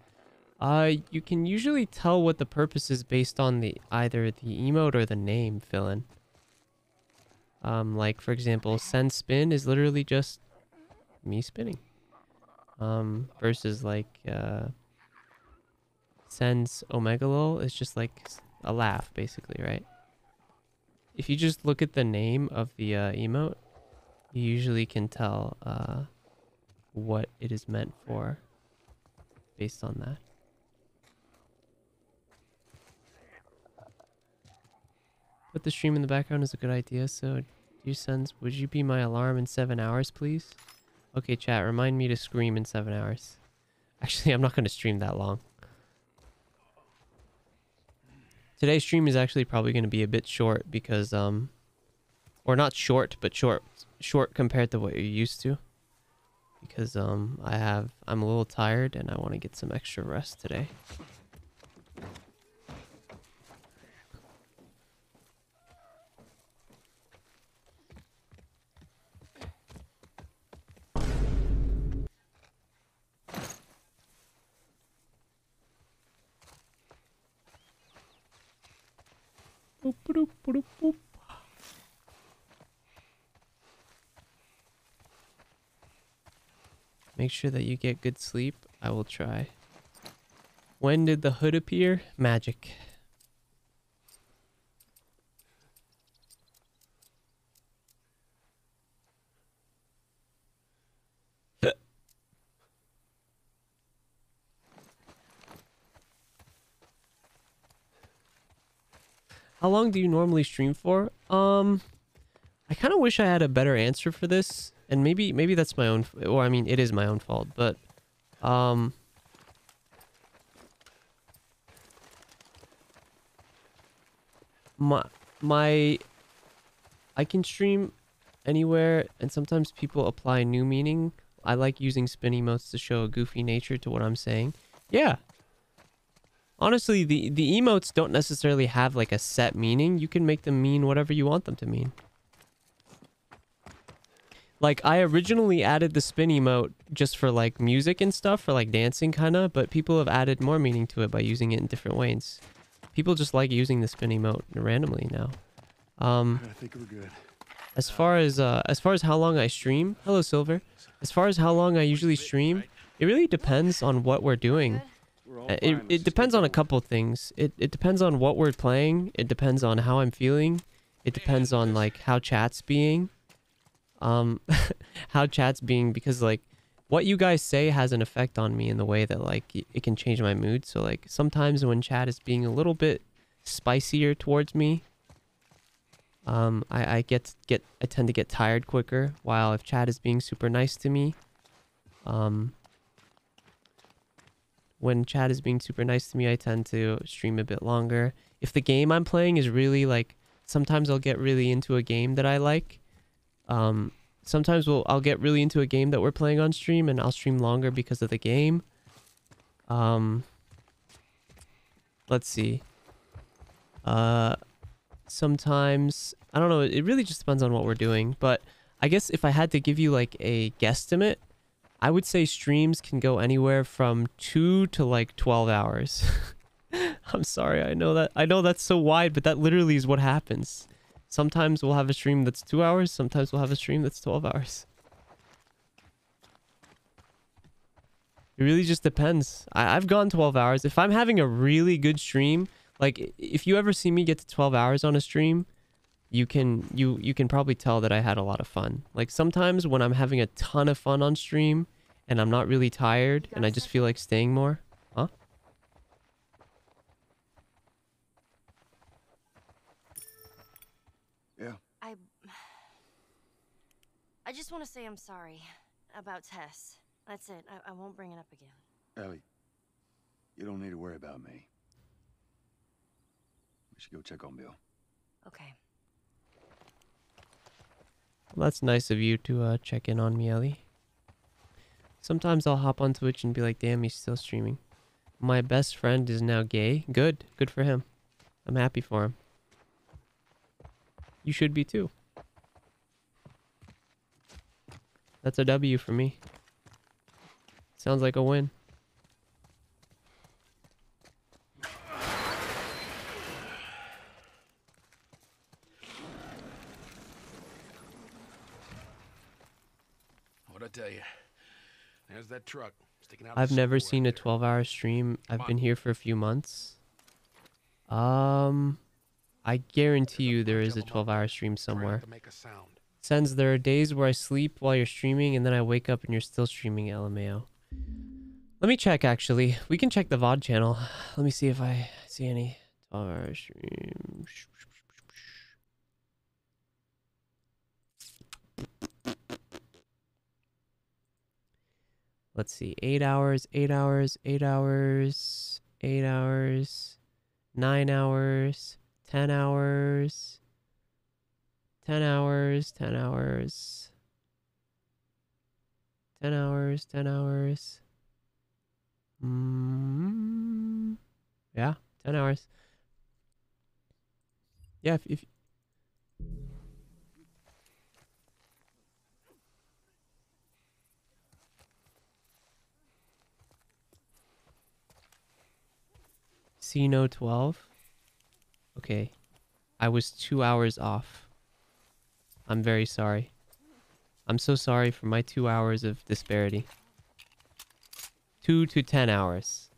Uh, you can usually tell what the purpose is based on the either the emote or the name fill-in. Um, like for example, Senz spin is literally just me spinning. Um, versus like uh, Senz omega lol is just like a laugh basically, right? If you just look at the name of the uh, emote, you usually can tell uh, what it is meant for based on that. Put the stream in the background is a good idea. So, dear sons, would you be my alarm in seven hours, please? Okay, chat, remind me to scream in seven hours. Actually, I'm not going to stream that long. Today's stream is actually probably going to be a bit short because, um, or not short, but short, short compared to what you're used to. Because, um, I have, I'm a little tired and I want to get some extra rest today. Boop, boop, boop, boop. Make sure that you get good sleep. I will try. When did the hood appear? Magic. How long do you normally stream for? Um, I kind of wish I had a better answer for this, and maybe maybe that's my own, or I mean, it is my own fault. But, um, my my, I can stream anywhere, and sometimes people apply new meaning. I like using spin emotes to show a goofy nature to what I'm saying. Yeah, Honestly, the the emotes don't necessarily have like a set meaning. You can make them mean whatever you want them to mean. Like I originally added the spin emote just for like music and stuff, for like dancing kind of, but people have added more meaning to it by using it in different ways. People just like using the spin emote randomly now. Um I think we're good. as far as uh as far as how long I stream, hello Silver. As far as how long I usually stream, it really depends on what we're doing. Uh, It, it depends on a couple things. It it depends on what we're playing. It depends on how I'm feeling. It depends on like how chat's being. Um how chat's being because like what you guys say has an effect on me in the way that like it, it can change my mood. So like sometimes when chat is being a little bit spicier towards me, um I I get get I tend to get tired quicker while if chat is being super nice to me, um when chat is being super nice to me, I tend to stream a bit longer. If the game I'm playing is really like, sometimes I'll get really into a game that I like. Um, sometimes we'll I'll get really into a game that we're playing on stream, and I'll stream longer because of the game. Um, let's see. Uh, sometimes I don't know. It really just depends on what we're doing, but I guess if I had to give you like a guesstimate, I would say streams can go anywhere from 2 to like 12 hours. I'm sorry. I know that I know that's so wide, but that literally is what happens. Sometimes we'll have a stream that's 2 hours, sometimes we'll have a stream that's 12 hours. It really just depends. I, I've gone 12 hours. If I'm having a really good stream, like if you ever see me get to 12 hours on a stream, you can you you can probably tell that I had a lot of fun. Like sometimes when I'm having a ton of fun on stream and I'm not really tired and I just feel like staying more. Huh? Yeah. I. I just want to say I'm sorry about Tess. That's it. I, I won't bring it up again. Ellie, you don't need to worry about me. We should go check on Bill. Okay. Well, that's nice of you to uh, check in on me, Ellie. Sometimes I'll hop on Twitch and be like, damn, he's still streaming. My best friend is now gay. Good. Good for him. I'm happy for him. You should be too. That's a W for me. Sounds like a win. Tell you? There's that truck sticking out. I've never seen a 12 hour stream. I've Come been here for a few months. Um, I guarantee you there is a 12 hour stream somewhere. to make a sound. Senz there are days where I sleep while you're streaming and then I wake up and you're still streaming LMAO. Let me check actually. We can check the VOD channel. Let me see if I see any 12 hour stream. Let's see. 8 hours, 8 hours, 8 hours, 8 hours, 9 hours, 10 hours, 10 hours, 10 hours, 10 hours, 10 hours. Mm, yeah, 10 hours. Yeah, if, if Cino 12. Okay. I was two hours off. I'm very sorry. I'm so sorry for my two hours of disparity. Two to ten hours.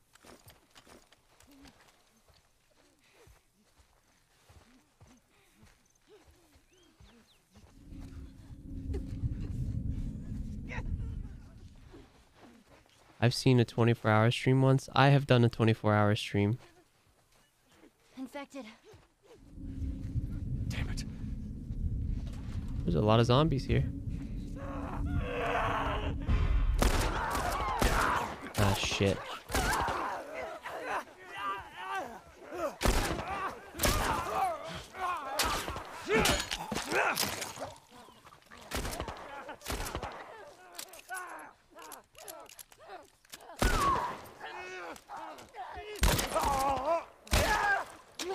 I've seen a 24 hour stream once. I have done a 24 hour stream. Infected. Damn it. There's a lot of zombies here. Ah, shit.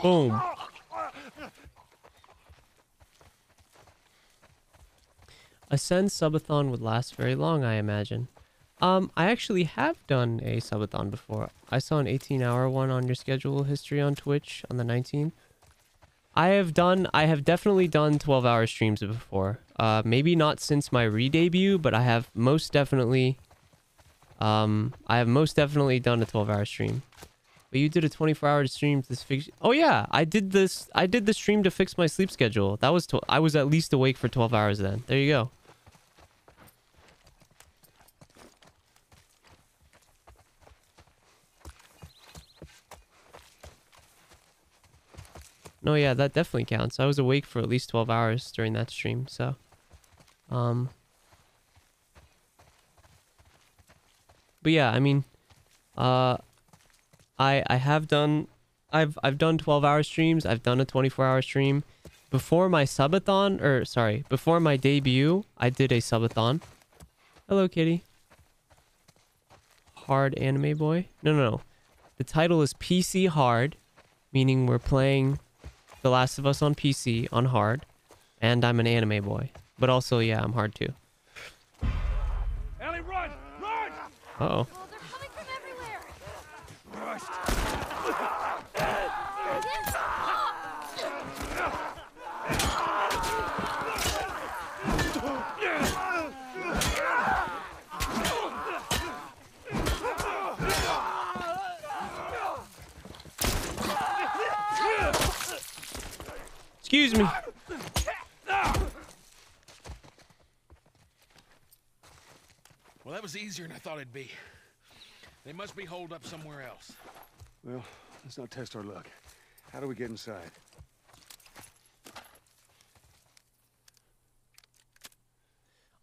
Boom. Ascend subathon would last very long, I imagine. Um, I actually have done a subathon before. I saw an 18-hour one on your schedule history on Twitch on the 19th. I have done, I have definitely done 12-hour streams before. Uh, maybe not since my re-debut, but I have most definitely, um, I have most definitely done a 12-hour stream. But you did a 24-hour stream to fix. Oh yeah, I did this. I did the stream to fix my sleep schedule. That was. I was at least awake for 12 hours then. There you go. No, yeah, that definitely counts. I was awake for at least 12 hours during that stream, so um But yeah, I mean uh I I have done I've I've done 12-hour streams. I've done a 24-hour stream. Before my subathon or sorry, before my debut, I did a subathon. Hello, kitty. Hard anime boy? No, no, no. The title is PC Hard, meaning we're playing The Last of Us on PC on hard, and I'm an anime boy. But also, yeah, I'm hard too. Ellie, run! Run! Uh Excuse me. Well, that was easier than I thought it'd be. They must be holed up somewhere else. Well, let's not test our luck. How do we get inside?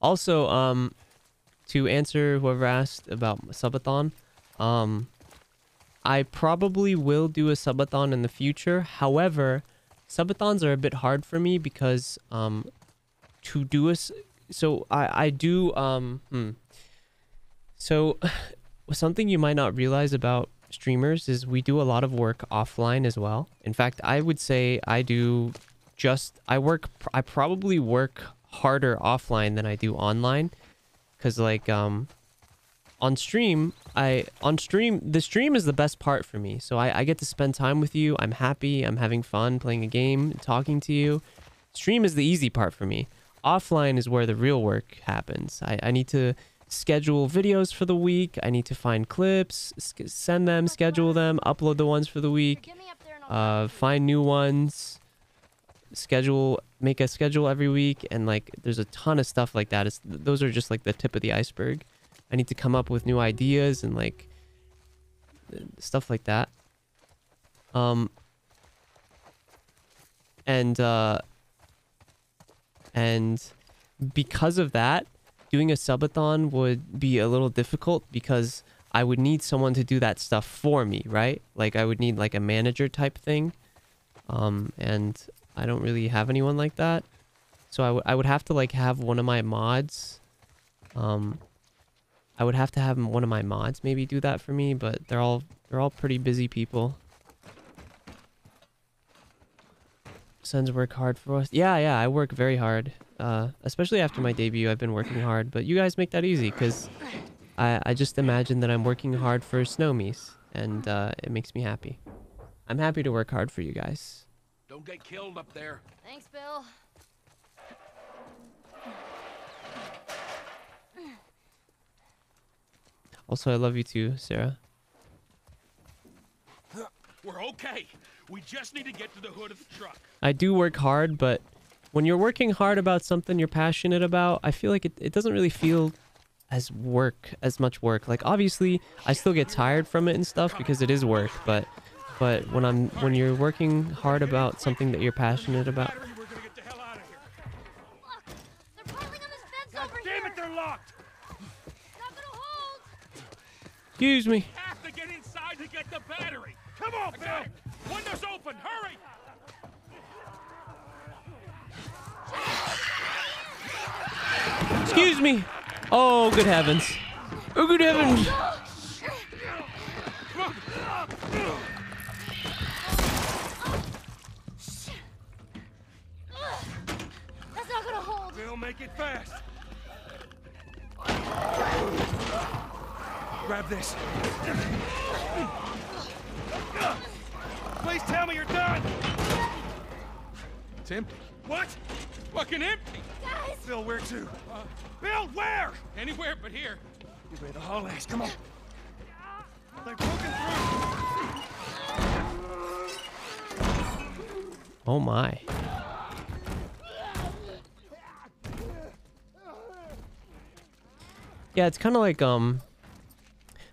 Also, um, to answer whoever asked about subathon, um, I probably will do a subathon in the future. However, subathons are a bit hard for me because um, to do a so I I do um hmm. so something you might not realize about streamers is we do a lot of work offline as well. In fact, I would say I do just I work I probably work harder offline than I do online cuz like um on stream I on stream the stream is the best part for me. So I I get to spend time with you. I'm happy. I'm having fun playing a game, talking to you. Stream is the easy part for me. Offline is where the real work happens. I I need to schedule videos for the week. I need to find clips, send them, schedule them, upload the ones for the week, uh, find new ones, schedule, make a schedule every week, and like there's a ton of stuff like that. It's those are just like the tip of the iceberg. I need to come up with new ideas and like stuff like that. Um, and uh, and because of that, doing a subathon would be a little difficult because I would need someone to do that stuff for me, right? Like I would need like a manager type thing. Um, and I don't really have anyone like that. So I would I would have to like have one of my mods. Um, I would have to have one of my mods maybe do that for me, but they're all they're all pretty busy people. Senz work hard for us. Yeah, yeah, I work very hard. Uh, especially after my debut, I've been working hard. But you guys make that easy, because I, I just imagine that I'm working hard for Snowmies, and uh, it makes me happy. I'm happy to work hard for you guys. Don't get killed up there. Thanks, Bill. Also, I love you too, Sarah. We're okay. We just need to get to the hood of the truck. I do work hard, but when you're working hard about something you're passionate about, I feel like it, it doesn't really feel as work, as much work. Like obviously, I still get tired from it and stuff because it is work, but but when I'm when you're working hard about something that you're passionate about, God damn it, they're locked! Excuse me. Have to get inside to get the battery. Come on, Bill. Windows open. Hurry. Excuse me. Oh, good heavens. Oh, good heavens. That's not gonna hold. Bill, make it fast. Grab this. Please tell me you're done. It's empty. What? Fucking empty. Guys! Bill, where to? Bill, where? Anywhere but here. You way the haul ass. Come on. They've broken through. Oh my. Yeah, it's kind of like um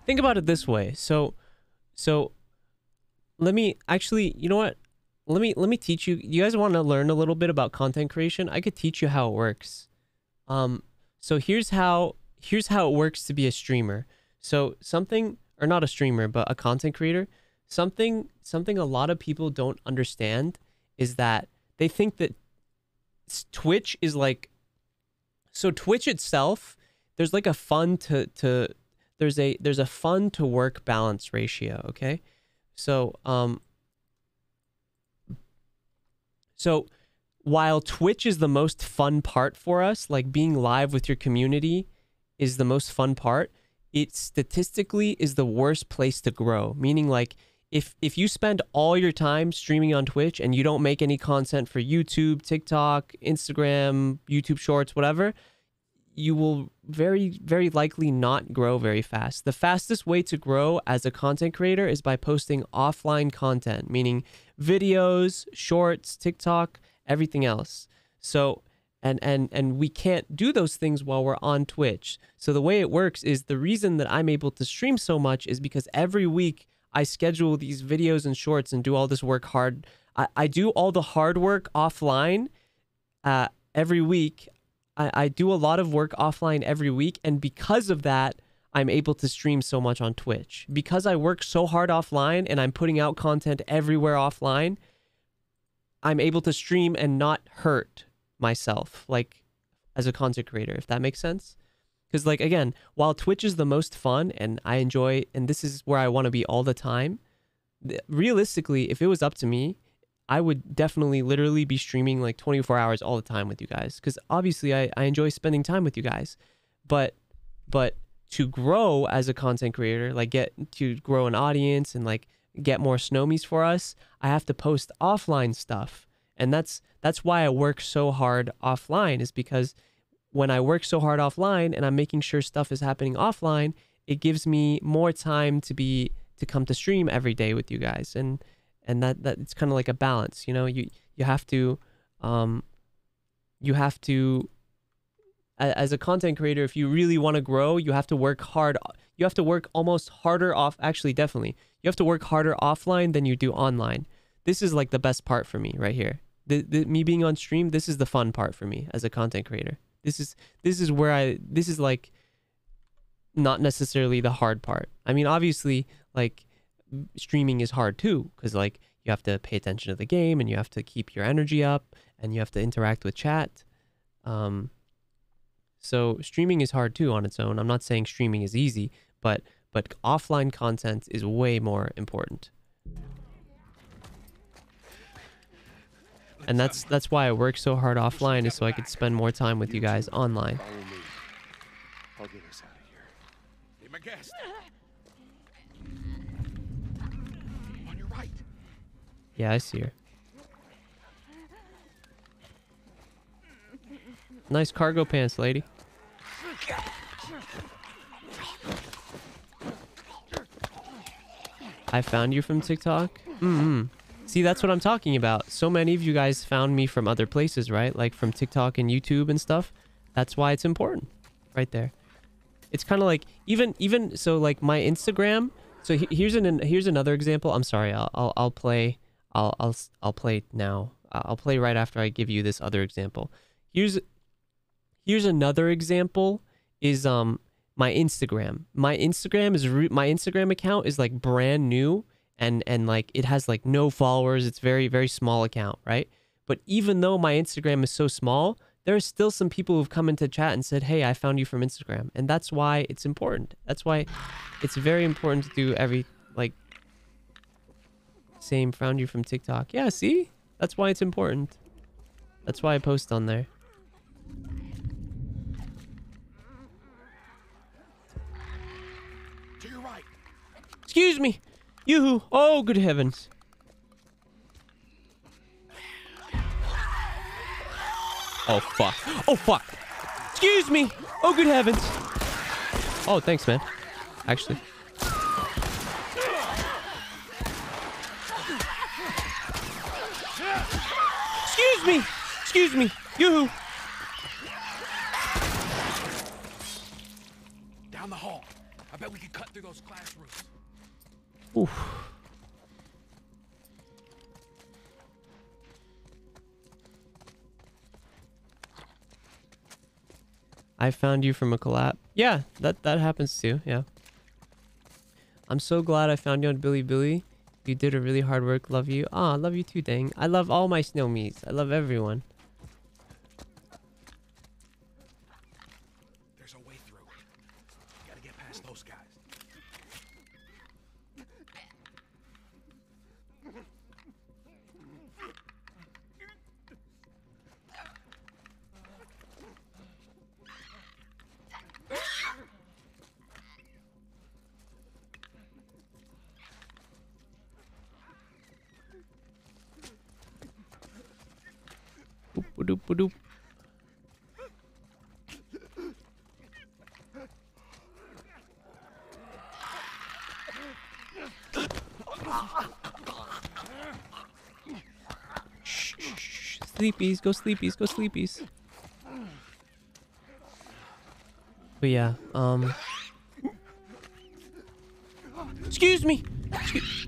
think about it this way. So so let me actually, you know what? Let me let me teach you. You guys want to learn a little bit about content creation? I could teach you how it works. Um so here's how here's how it works to be a streamer. So something or not a streamer, but a content creator, something something a lot of people don't understand is that they think that Twitch is like so Twitch itself there's like a fun to to there's a there's a fun to work balance ratio, okay? So um so while Twitch is the most fun part for us, like being live with your community is the most fun part, it statistically is the worst place to grow. Meaning like if if you spend all your time streaming on Twitch and you don't make any content for YouTube, TikTok, Instagram, YouTube Shorts, whatever, you will very very likely not grow very fast. The fastest way to grow as a content creator is by posting offline content, meaning videos, shorts, TikTok, everything else. So and and and we can't do those things while we're on Twitch. So the way it works is the reason that I'm able to stream so much is because every week I schedule these videos and shorts and do all this work hard. I, I do all the hard work offline uh, every week. I, I do a lot of work offline every week. And because of that, I'm able to stream so much on Twitch. Because I work so hard offline and I'm putting out content everywhere offline, I'm able to stream and not hurt myself, like as a content creator, if that makes sense. Because, like, again, while Twitch is the most fun and I enjoy, and this is where I want to be all the time, realistically, if it was up to me, I would definitely literally be streaming like 24 hours all the time with you guys. Because obviously, I, I enjoy spending time with you guys. But, but to grow as a content creator, like, get to grow an audience and like get more snowmies for us, I have to post offline stuff. And that's that's why I work so hard offline, is because when I work so hard offline and I'm making sure stuff is happening offline, it gives me more time to be to come to stream every day with you guys. And and that that it's kind of like a balance, you know. You you have to um you have to as a content creator if you really want to grow, you have to work hard. You have to work almost harder off actually definitely. You have to work harder offline than you do online. This is like the best part for me right here. The, the me being on stream, this is the fun part for me as a content creator. This is this is where I this is like not necessarily the hard part. I mean, obviously, like streaming is hard too because like you have to pay attention to the game and you have to keep your energy up and you have to interact with chat. Um, so streaming is hard too on its own. I'm not saying streaming is easy, but but offline content is way more important. And that's that's why I work so hard offline is so I could spend more time with you guys online. Follow me. I'll get us out of here. Be my guest. On your right. Yeah, I see her. Nice cargo pants, lady. I found you from TikTok? Mm-hmm. See, that's what I'm talking about. So many of you guys found me from other places, right? Like from TikTok and YouTube and stuff. That's why it's important. Right there. It's kind of like even even so like my Instagram. So he- here's an here's another example. I'm sorry. I'll I'll, I'll play I'll I'll I'll play now. I'll play right after I give you this other example. Here's here's another example is um my Instagram. My Instagram is my Instagram account is like brand new and and like it has like no followers. It's very very small account, right? But even though my Instagram is so small, there are still some people who've come into chat and said, "Hey, I found you from Instagram." And that's why it's important. That's why it's very important to do every like same found you from TikTok. Yeah, see? That's why it's important. That's why I post on there. To your right. Excuse me. Yoo-hoo. Oh, good heavens. Oh, fuck. Oh, fuck. Excuse me. Oh, good heavens. Oh, thanks, man. Actually. Excuse me. Excuse me. Yoo-hoo. Down the hall. I bet we could cut through those classrooms. Oof. I found you from a collab. Yeah, that that happens too. Yeah. I'm so glad I found you on Bilibili. You did a really hard work. Love you. Ah, love you too, dang. I love all my snowmies. I love everyone. Sleepies, go sleepies, go sleepies. But yeah, um. Excuse me. Excuse-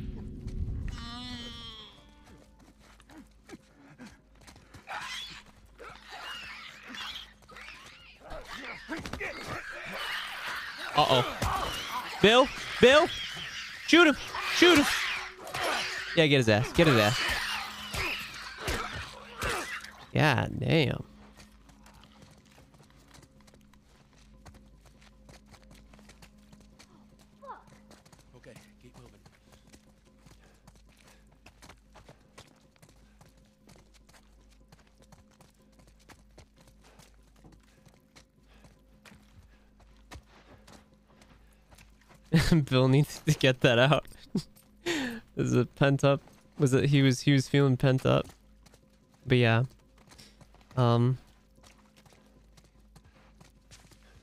Uh oh. Bill, Bill, shoot him, shoot him. Yeah, get his ass, get his ass. Yeah, damn. Okay, keep moving. Bill needs to get that out. Is it pent up? Was it he was he was feeling pent up? But yeah. Um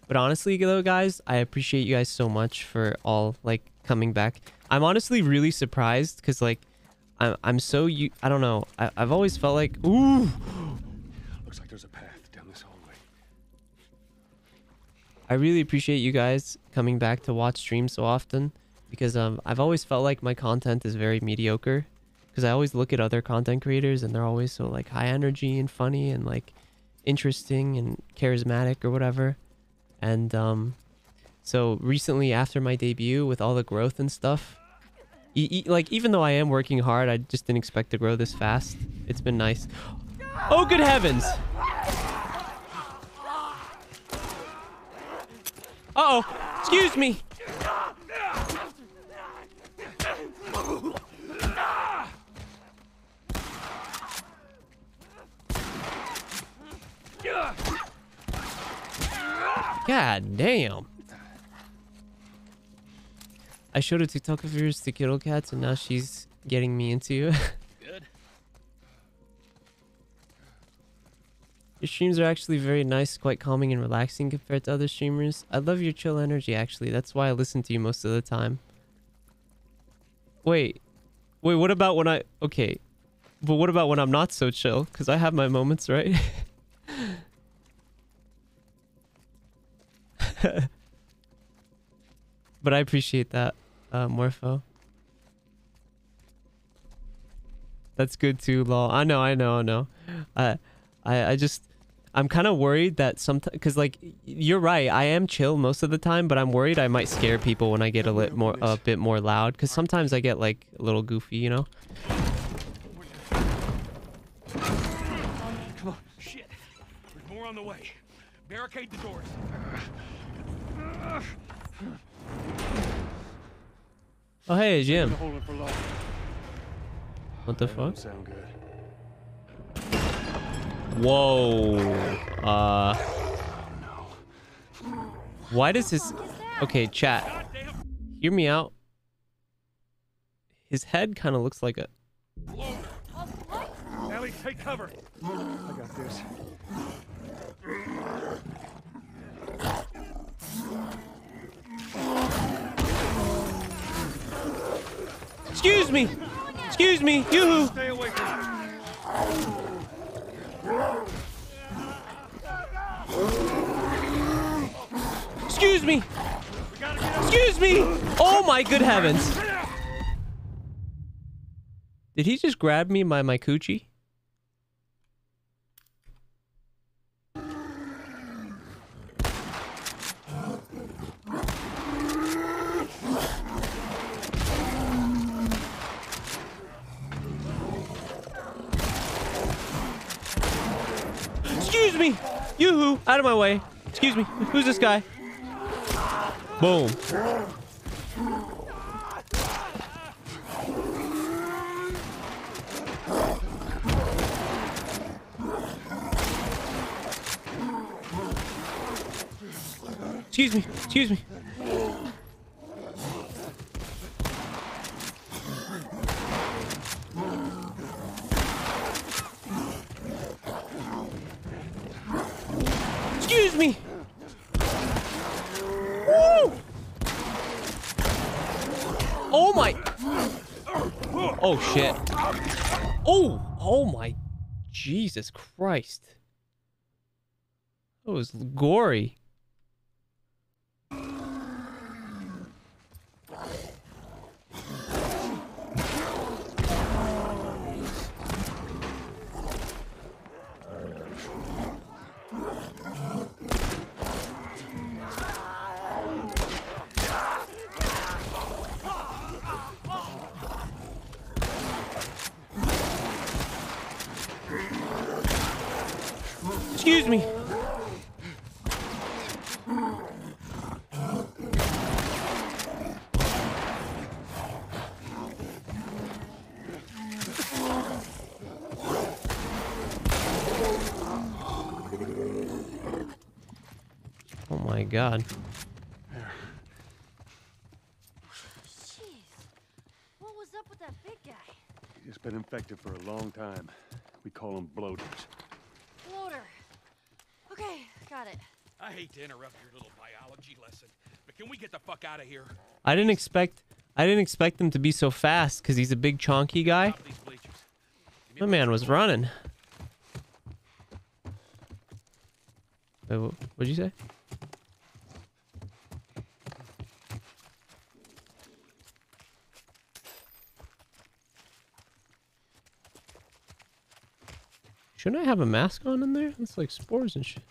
But honestly though guys, I appreciate you guys so much for all like coming back. I'm honestly really surprised cuz like I'm I'm so you I don't know. I I've always felt like ooh Looks like there's a path down this hallway. I really appreciate you guys coming back to watch streams so often because um I've always felt like my content is very mediocre because I always look at other content creators and they're always so like high energy and funny and like interesting and charismatic or whatever. And um so recently after my debut with all the growth and stuff e- e- like even though I am working hard, I just didn't expect to grow this fast. It's been nice. Oh good heavens. Uh-oh. Excuse me. God damn. I showed a TikTok of yours to Kittle Cats and now she's getting me into you. Good. Your streams are actually very nice, quite calming and relaxing compared to other streamers. I love your chill energy actually. That's why I listen to you most of the time. Wait. Wait, what about when I Okay. But what about when I'm not so chill? Cuz I have my moments, right? but I appreciate that, uh, Morpho. That's good too, lol. I know, I know, I know. I, I, I just, I'm kind of worried that sometimes, because like, you're right. I am chill most of the time, but I'm worried I might scare people when I get a lit more, a bit more loud. Because sometimes I get like a little goofy, you know. Come on, shit. There's more on the way. Barricade the doors. Oh hey, Jim. Hold it for long. What the fuck? sound good. Whoa. Uh. Why does his? Okay, chat. Hear me out. His head kind of looks like a. Ellie, take cover. I got this. Excuse me. Excuse me. Yoo-hoo. Stay away from Excuse me. Excuse me. Oh my good heavens. Did he just grab me by my coochie? Excuse me. Yoo-hoo. Out of my way. Excuse me. Who's this guy? Boom. Excuse me. Excuse me. me. Woo! Oh my. Oh shit. Oh, oh my. Jesus Christ. That was gory. Excuse me. Oh my god. Jeez. What was up with that big guy? He's just been infected for a long time. We call them bloaters. Floater. Okay, got it. I hate to interrupt your little biology lesson, but can we get the fuck out of here? I didn't expect I didn't expect him to be so fast because he's a big chonky guy. My man was running. Wait, wha- what'd you say? Shouldn't I have a mask on in there? That's like spores and shit.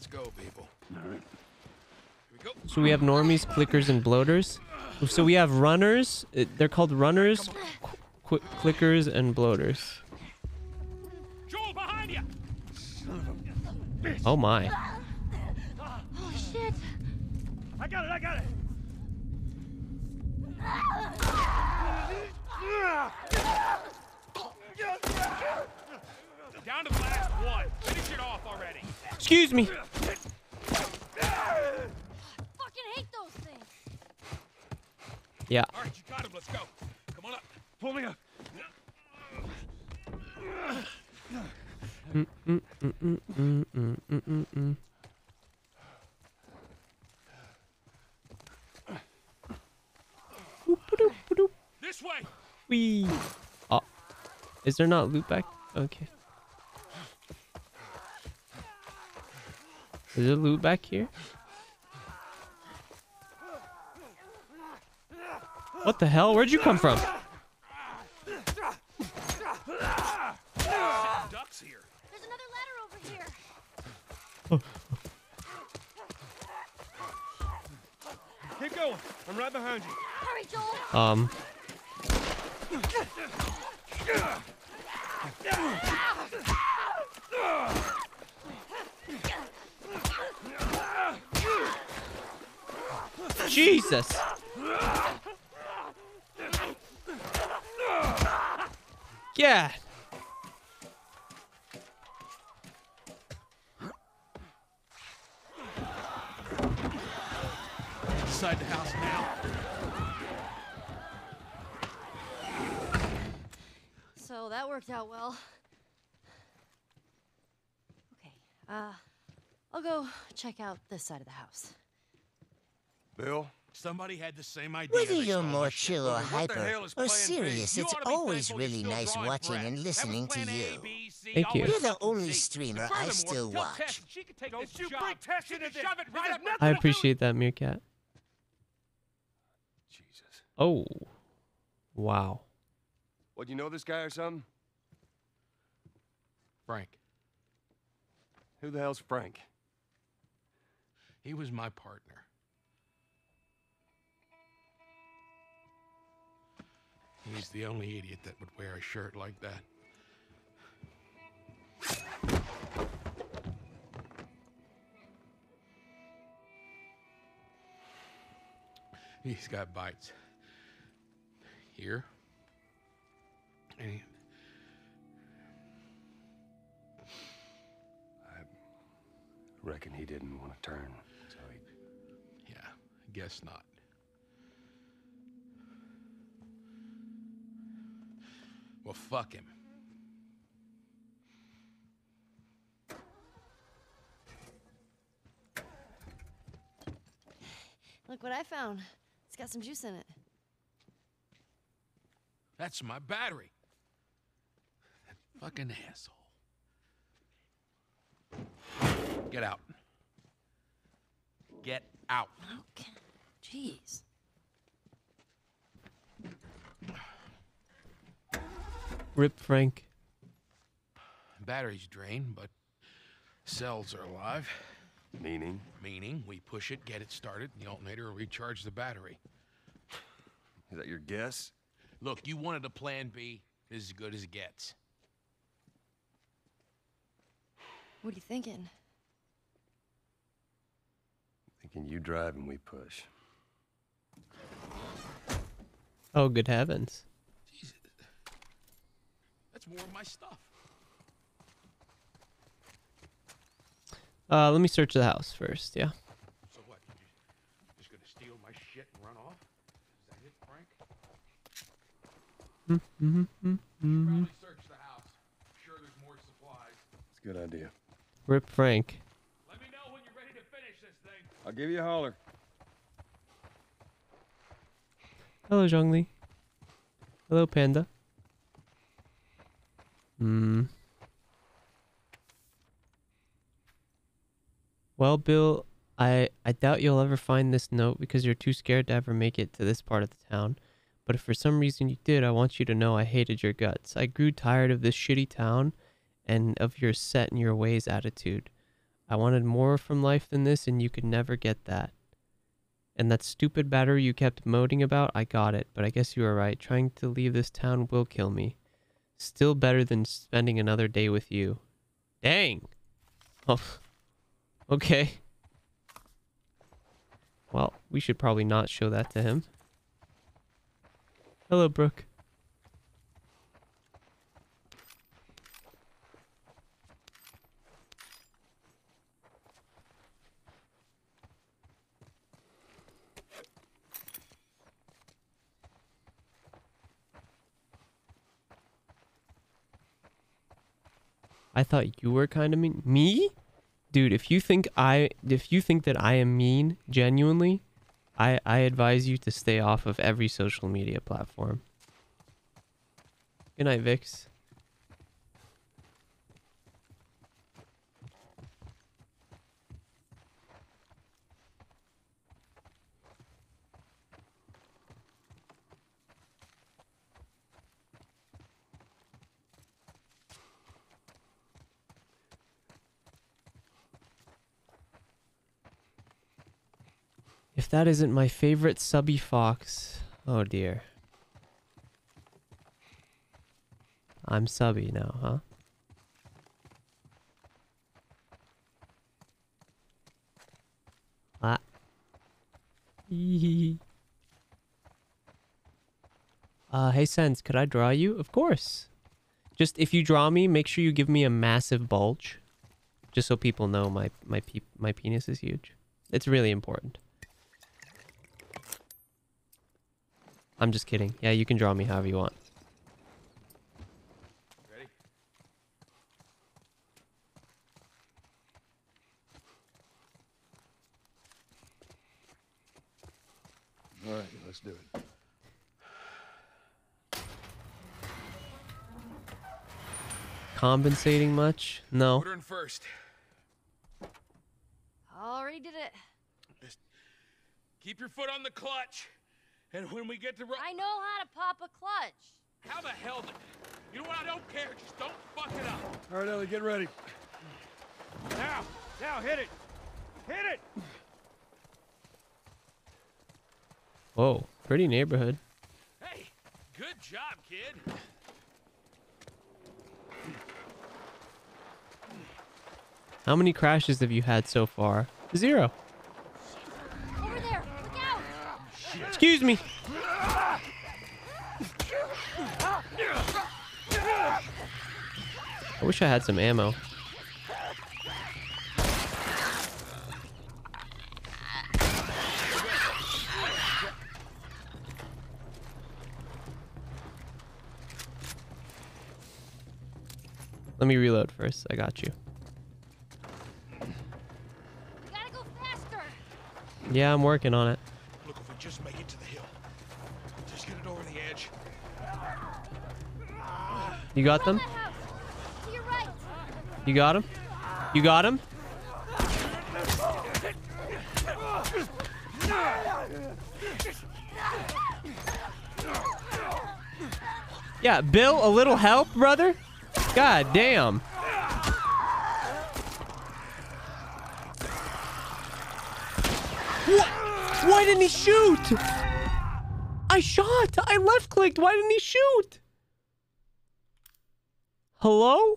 Let's go, people. All right. So we have normies, clickers, and bloaters. So we have runners. uh, They're called runners, qu- qu- clickers, and bloaters. Joel, behind you! Oh my. Oh shit. I got it, I got it! Down to the last one. Finish it off already. Excuse me. Yeah. All right, you got him. Let's go. Come on up. Pull me up. This way. Wee. Oh. Is there not loot back? Okay. Is there loot back here? What the hell? Where'd you come from? side of the house. Bill? Somebody had the same idea. Whether you're more chill or hyper or serious, it's always really nice watching and listening to you. Thank you. You're the only streamer I still watch. I appreciate that, Meerkat. Jesus. Oh. Wow. What, you know this guy or something? Frank. Who the hell's Frank? He was my partner. He's the only idiot that would wear a shirt like that. He's got bites. Here. And he- Reckon he didn't want to turn, guess not. Well, fuck him. Look what I found. It's got some juice in it. That's my battery. That fucking asshole. Get out. Get out. Okay. Jeez. Rip Frank. Battery's drained, but cells are alive. Meaning? Meaning, we push it, get it started, and the alternator will recharge the battery. Is that your guess? Look, you wanted a plan B. This is as good as it gets. What are you thinking? Thinking you drive and we push. Oh, good heavens. That's more of my stuff. Uh, let me search the house first. Yeah. So what? You just gonna steal my shit and run off? Is that it, Frank? Mm-hmm. Mm-hmm. Probably search the house. I'm sure there's more supplies. It's a good idea. Rip Frank. Let me know when you're ready to finish this thing. I'll give you a holler. Hello, Zhongli. Hello, Panda. Hmm. Well, Bill, I I doubt you'll ever find this note because you're too scared to ever make it to this part of the town. But if for some reason you did, I want you to know I hated your guts. I grew tired of this shitty town and of your set in your ways attitude. I wanted more from life than this, and you could never get that. And that stupid battery you kept moaning about, I got it, but I guess you were right. Trying to leave this town will kill me. Still better than spending another day with you. Dang. Oh. Okay. Well, we should probably not show that to him. Hello, Brooke. I thought you were kind of mean. Me? Dude, if you think I if you think that I am mean genuinely, I I advise you to stay off of every social media platform. Good night, Vix. That isn't my favorite subby fox, oh dear. I'm subby now, huh? Ah. Uh, hey Senz, could I draw you? Of course. Just if you draw me, make sure you give me a massive bulge, just so people know my my pe my penis is huge. It's really important. I'm just kidding. Yeah, you can draw me however you want. Ready? All right, let's do it. Compensating much? No. Order in first. Already did it. Just keep your foot on the clutch. And when we get to... I know how to pop a clutch. How the hell... Did... You know what? I don't care. Just don't fuck it up. All right, Ellie, get ready. Now! Now, hit it! Hit it! Whoa, pretty neighborhood. Hey, good job, kid. How many crashes have you had so far? Zero. Over there. Look out. Excuse me. I wish I had some ammo. Let me reload first. I got you. You gotta go faster. Yeah, I'm working on it. You got them? You got him? You got him? Yeah, Bill, a little help, brother? God damn. What? Why didn't he shoot? I shot. I left clicked. Why didn't he shoot? Hello?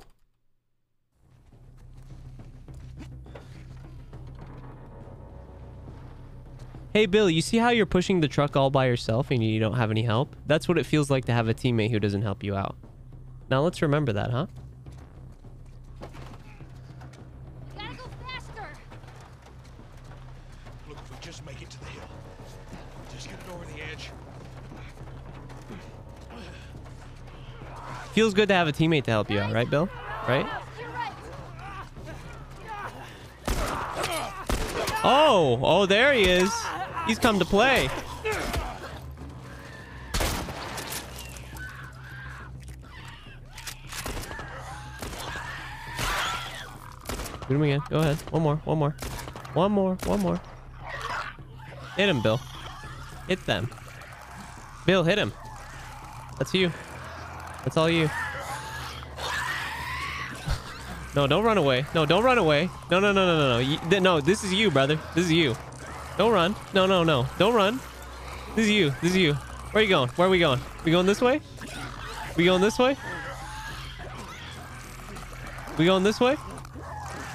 Hey Bill, you see how you're pushing the truck all by yourself and you don't have any help? That's what it feels like to have a teammate who doesn't help you out. Now let's remember that, huh? Look, if we just make it to the hill, just get it over the edge. Feels good to have a teammate to help you out, right, Bill? Right? Oh, oh, there he is. He's come to play. Shoot him again. Go ahead. One more. One more. One more. One more. Hit him, Bill. Hit them. Bill, hit him. That's you. That's all you. No, don't run away. No, don't run away. No, no, no, no, no, no. No, this is you, brother. This is you. Don't run. No, no, no. Don't run. This is you. This is you. Where are you going? Where are we going? We going this way? We going this way? We going this way?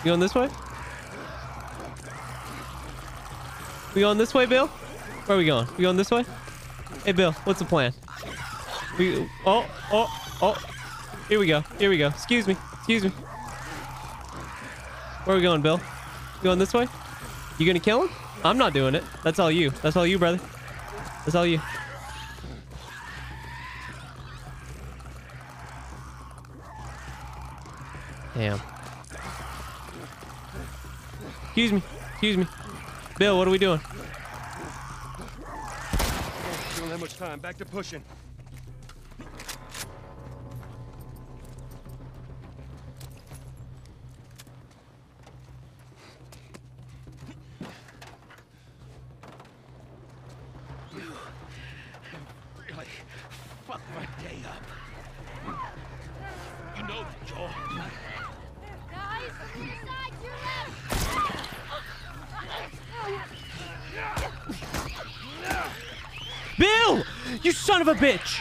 We going this way? We going this way, Bill? Where are we going? We going this way? Hey, Bill, what's the plan? We oh oh oh. Here we go. Here we go. Excuse me. Excuse me. Where are we going, Bill? Going this way? You gonna kill him? I'm not doing it. That's all you. That's all you, brother. That's all you. Damn. Excuse me. Excuse me. Bill, what are we doing? Don't have much time. Back to pushing. Really fucked my day up. You know that, Joel. Guys, inside, your Bill! You son of a bitch!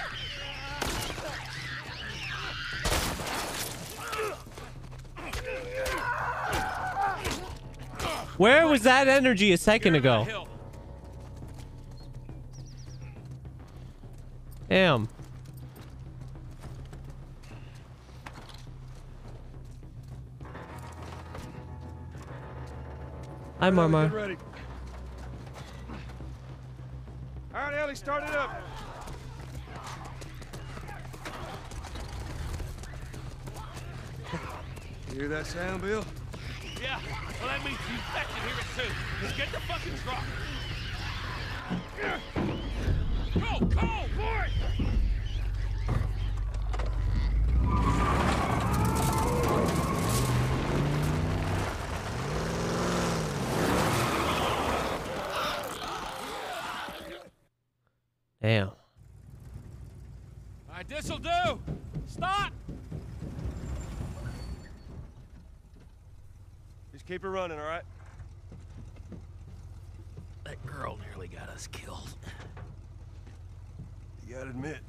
Where was that energy a second ago? Damn. Hi, Marmar. All right, Ellie, start it up. Hear that sound, Bill? Yeah, well that means you bet can hear it too. Let's get the fucking truck. Go, go, boy! Damn. All right, this'll do. Stop! Just keep it running, all right? That girl nearly got us killed. You gotta admit,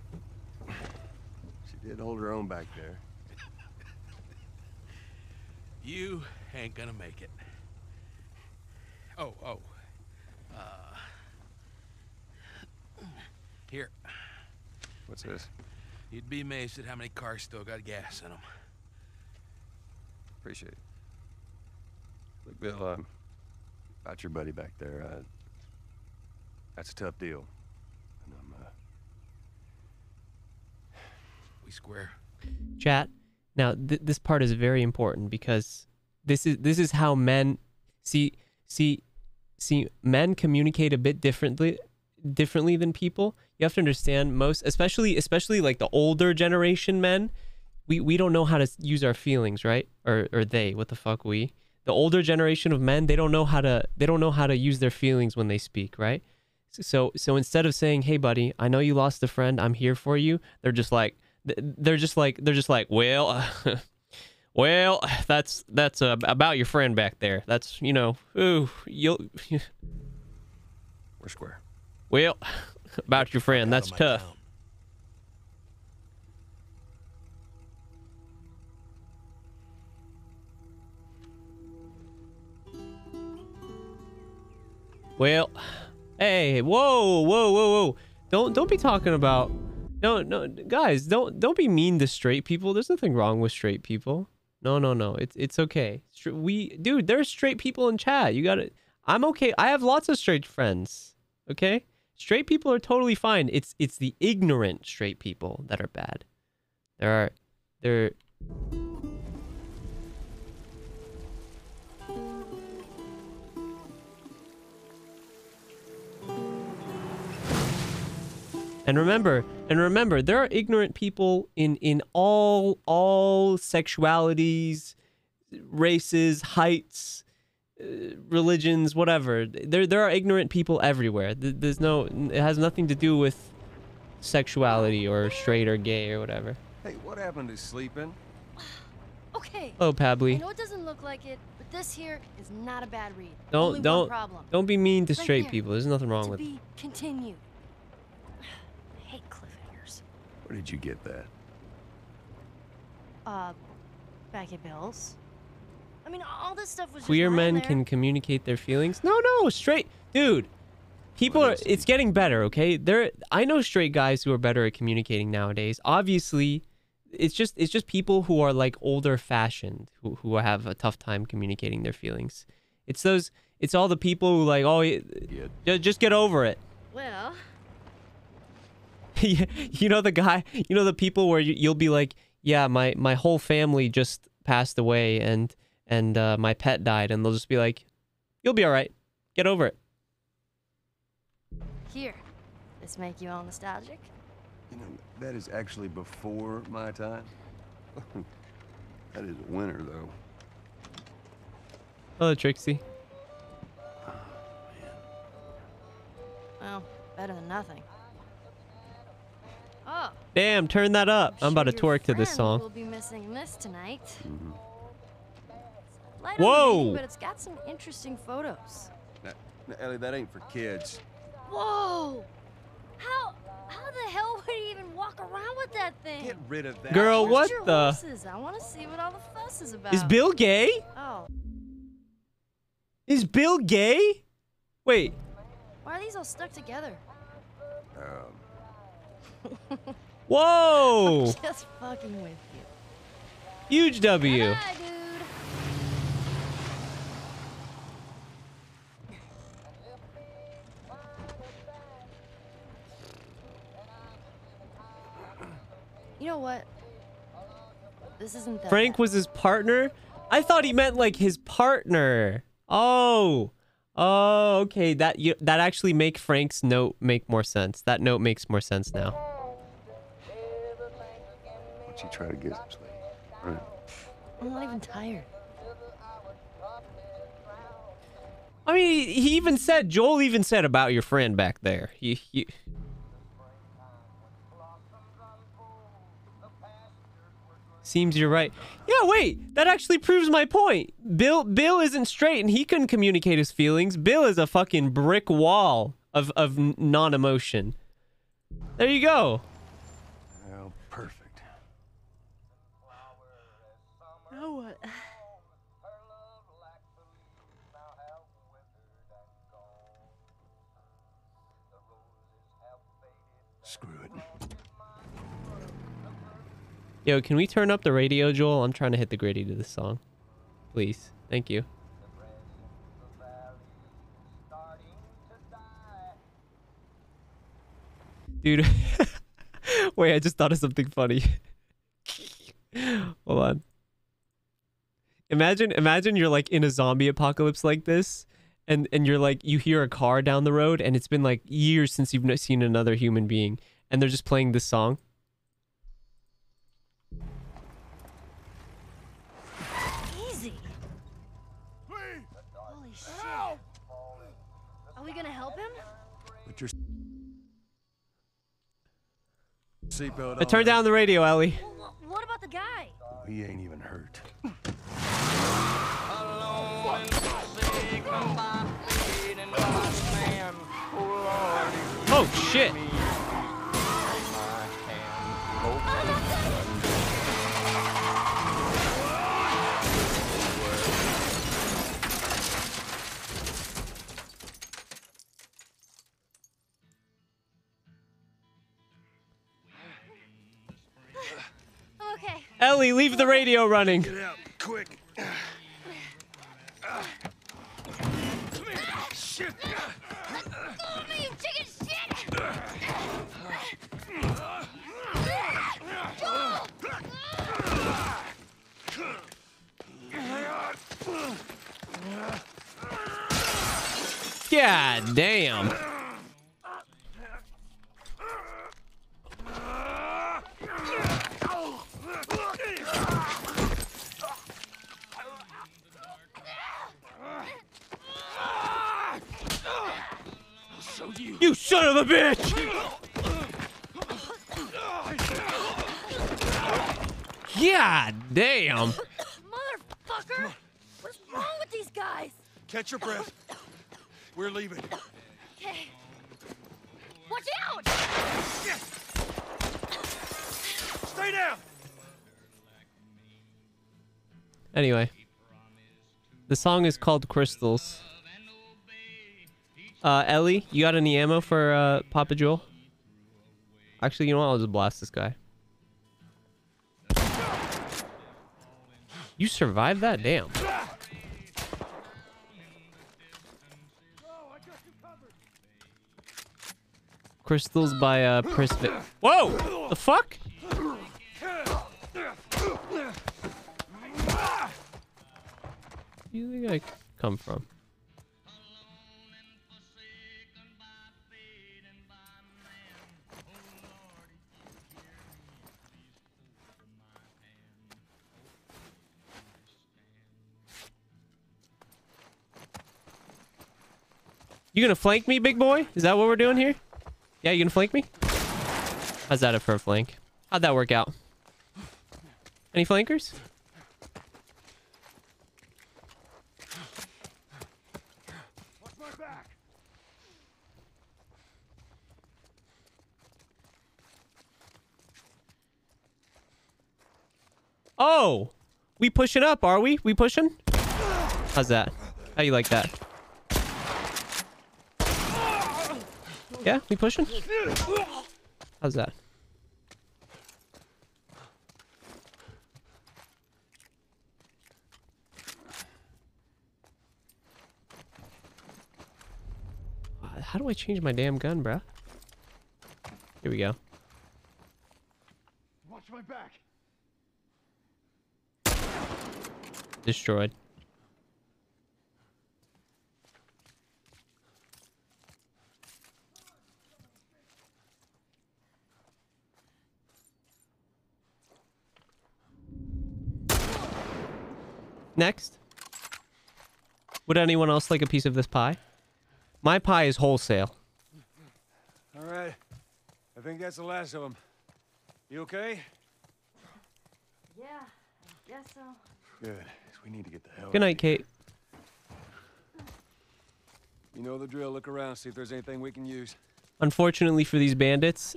she did hold her own back there. You ain't gonna make it. Oh, oh. Uh. Here. What's this? You'd be amazed at how many cars still got gas in them. Appreciate it. Look, Bill, um, about your buddy back there, uh, that's a tough deal. And I'm, uh, We square. Chat. Now, th- this part is very important because this is this is how men see see see men communicate a bit differently differently than people. You have to understand most especially especially like the older generation men we we don't know how to use our feelings, right? Or or they, what the fuck we? The older generation of men, they don't know how to they don't know how to use their feelings when they speak, right? So so instead of saying, "Hey buddy, I know you lost a friend. I'm here for you." They're just like they're just like they're just like, "Well, well, that's that's uh, about your friend back there. That's, you know, ooh, you'll We're square. well, about your friend. That's tough." Well, hey, whoa, whoa, whoa, whoa! Don't don't be talking about no no guys. Don't don't be mean to straight people. There's nothing wrong with straight people. No no no. It's it's okay. We dude, there's straight people in chat. You got it. I'm okay. I have lots of straight friends. Okay, straight people are totally fine. It's it's the ignorant straight people that are bad. There are there. And remember, and remember, there are ignorant people in in all all sexualities, races, heights, uh, religions, whatever. There there are ignorant people everywhere. There's no it has nothing to do with sexuality or straight or gay or whatever. Hey, what happened to sleeping? Okay. Oh, Pabby. I know it doesn't look like it, but this here is not a bad read. Don't one don't problem. don't be mean to Right straight here. people. There's nothing wrong to with. be continued. I hate cliffhangers. Where did you get that? Uh, back at Bill's. I mean, all this stuff was Queer lying men there. can communicate their feelings. No, no, straight dude. People are it's getting better, okay? There I know straight guys who are better at communicating nowadays. Obviously, it's just it's just people who are like older fashioned who who have a tough time communicating their feelings. It's those it's all the people who like, "Oh, y- ju- just get over it." Well, you know the guy, you know the people where you, you'll be like, "Yeah, my my whole family just passed away and and uh, my pet died," and they'll just be like, "You'll be all right. Get over it." here. This make you all nostalgic? You know, that is actually before my time. that is winter winner, though. Hello, Trixie. Well, better than nothing. Oh, Damn, turn that up. I'm about to your twerk to this friend song. Will be missing this tonight. Mm-hmm. Light Whoa. reading, but it's got some interesting photos. Now, now, Ellie, that ain't for kids. Whoa! How how the hell would he even walk around with that thing? Get rid of that. Girl, Where's what the- horses? I want to see what all the fuss is about. Is Bill gay? Oh, Is Bill gay? Wait. why are these all stuck together? Um, Whoa! Just fucking with you. Huge W. Hi. You know what? This isn't Frank was his partner? I thought he meant like his partner. Oh. Oh, okay. That you, that actually make Frank's note make more sense. That note makes more sense now. What'd you try to get some sleep? Right. I'm not even tired. I mean, he he even said Joel even said about your friend back there. You, you, Seems you're right. Yeah, wait. That actually proves my point. Bill Bill isn't straight and he couldn't communicate his feelings. Bill is a fucking brick wall of of non-emotion. There you go. Well, perfect. You Yo, can we turn up the radio, Joel? I'm trying to hit the gritty to this song. Please. Thank you. Dude. Wait, I just thought of something funny. Hold on. Imagine imagine you're like in a zombie apocalypse like this and and you're like you hear a car down the road and it's been like years since you've seen another human being and they're just playing this song. Put your seatbelt on. But turn down the radio, Ellie. Wh- What about the guy? He ain't even hurt. Oh shit. Ellie, leave the radio running. Get out, quick. Shit. Follow me, you chicken shit! God damn. Son of a bitch! God damn. Motherfucker! What's wrong with these guys? Catch your breath. We're leaving. Okay. Watch out! Stay down. Anyway, the song is called Crystals. Uh, Ellie, you got any ammo for uh, Papa Joel? Actually, you know what? I'll just blast this guy. You survived that? Damn. Crystals by uh, Prisvit. Whoa! The fuck? you think I come from? You gonna flank me, big boy? Is that what we're doing here? Yeah, you gonna flank me? How's that for a flank? How'd that work out? Any flankers? Oh! We pushing up, are we? We pushing? How's that? How you like that? Yeah, we pushing? How's that? Uh, How do I change my damn gun, bruh? Here we go. Watch my back. Destroyed. Next. Would anyone else like a piece of this pie? My pie is wholesale. All right. I think that's the last of them. You okay? Yeah, I guess so. Good. We need to get the hell. Good night, Kate. You know the drill. Look around, see if there's anything we can use. Unfortunately for these bandits,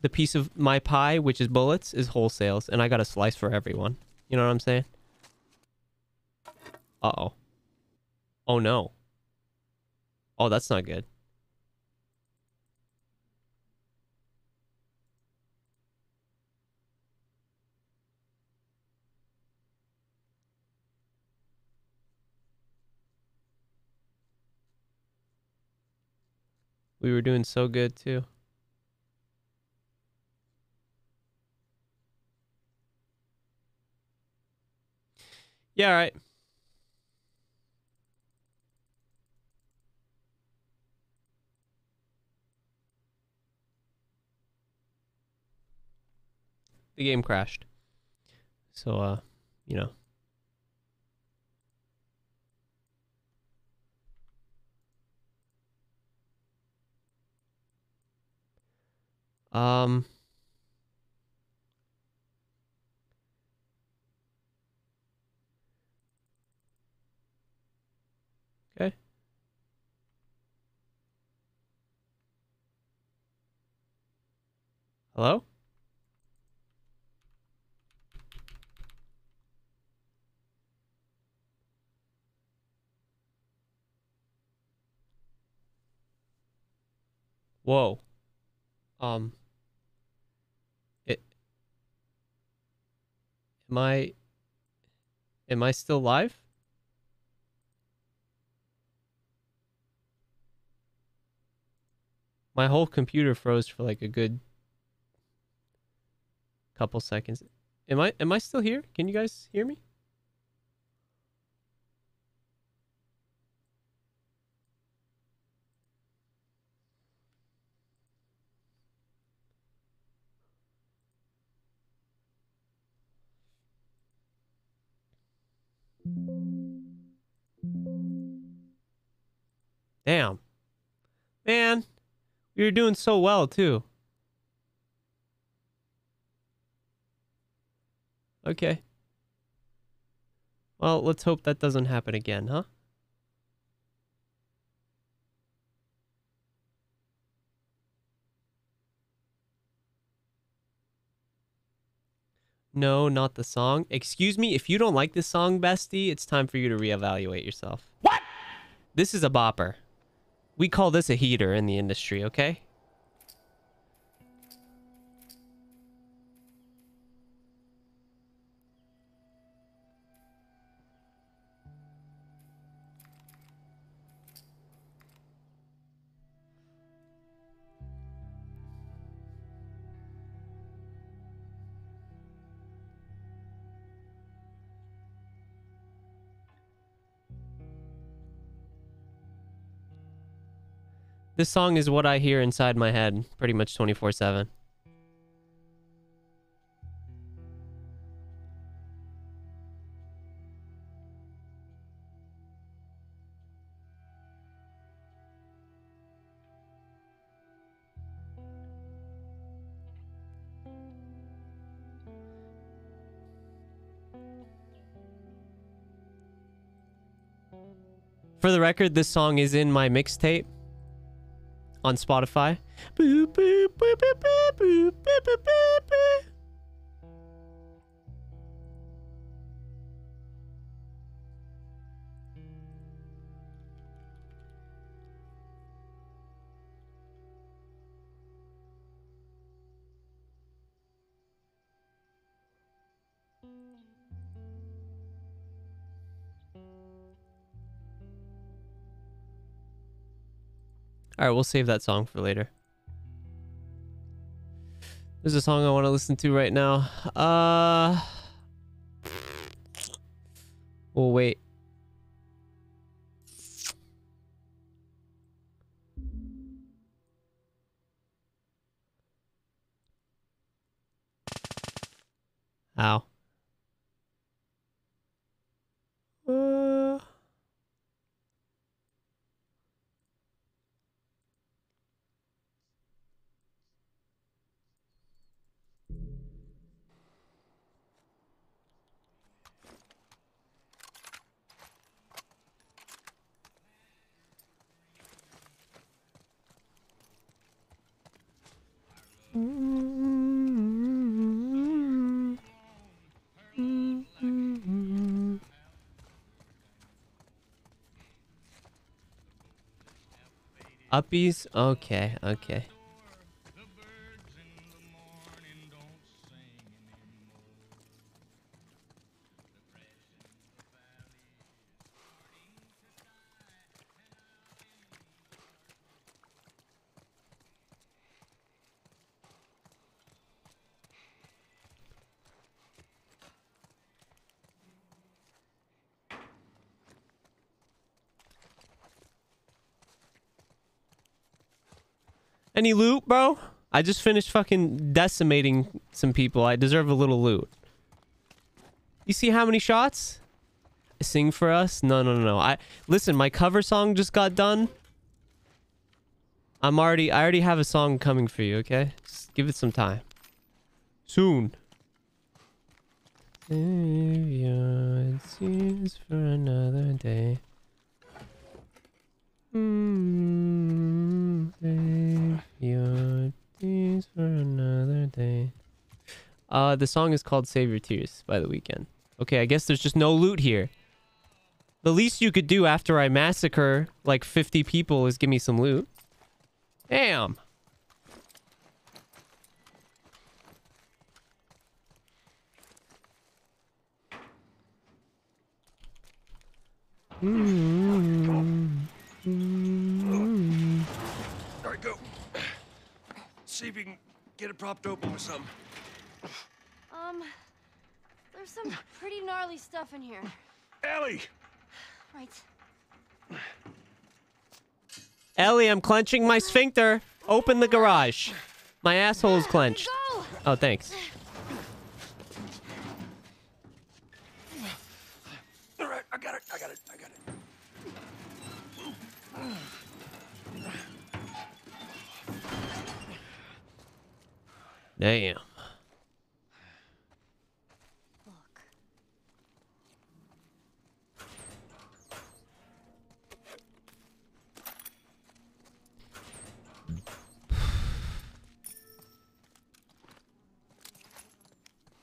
the piece of my pie, which is bullets, is wholesales, and I got a slice for everyone. You know what I'm saying? Uh-oh. Oh, no. Oh, that's not good. We were doing so good, too. Yeah, all right. the game crashed. So, uh, you know. Um, okay. Hello? Whoa. Um. It. Am I. Am I still live? My whole computer froze for like a good couple seconds. Am I am I still here? Can you guys hear me? Damn. Man, we were doing so well too. Okay. Well, let's hope that doesn't happen again, huh? No, not the song. Excuse me, if you don't like this song, bestie, it's time for you to reevaluate yourself. What? This is a bopper. We call this a heater in the industry, okay? This song is what I hear inside my head pretty much 24 7. For the record, this song is in my mixtape on Spotify. Boop, boop, boop, right, we'll save that song for later. There's a song I want to listen to right now. Uh, we'll wait. Uppies? Okay, okay. Any loot, bro? I just finished fucking decimating some people. I deserve a little loot. You see how many shots? Sing for us? No, no, no, no. I listen. My cover song just got done. I'm already I already have a song coming for you, okay? Just give it some time. Soon. Graveyard scenes for another day. Mm, graveyard scenes for another day. Uh, the song is called Save Your Tears by The Weeknd. Okay, I guess there's just no loot here. The least you could do after I massacre like 50 people is give me some loot. Damn. All right, go. See if you can get it propped open with something. Um, there's some pretty gnarly stuff in here. Ellie! Right. Ellie, I'm clenching my sphincter. Open the garage. My asshole is clenched. Oh, thanks. All right, I got it, I got it, I got it. Damn.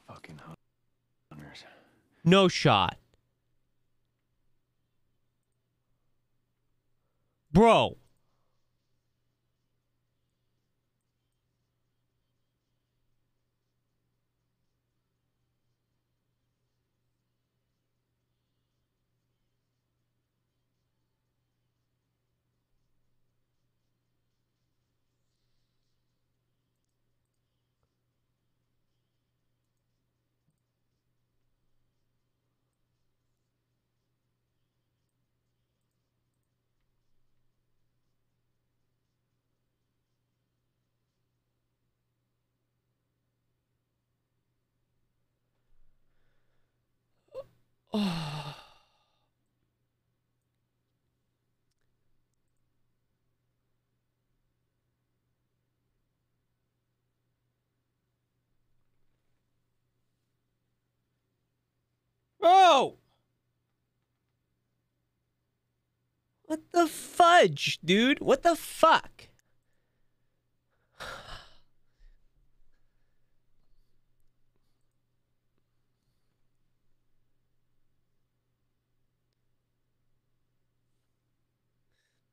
Fucking hunters. No shot. Bro. Oh. Bro! What the fudge, dude? What the fuck?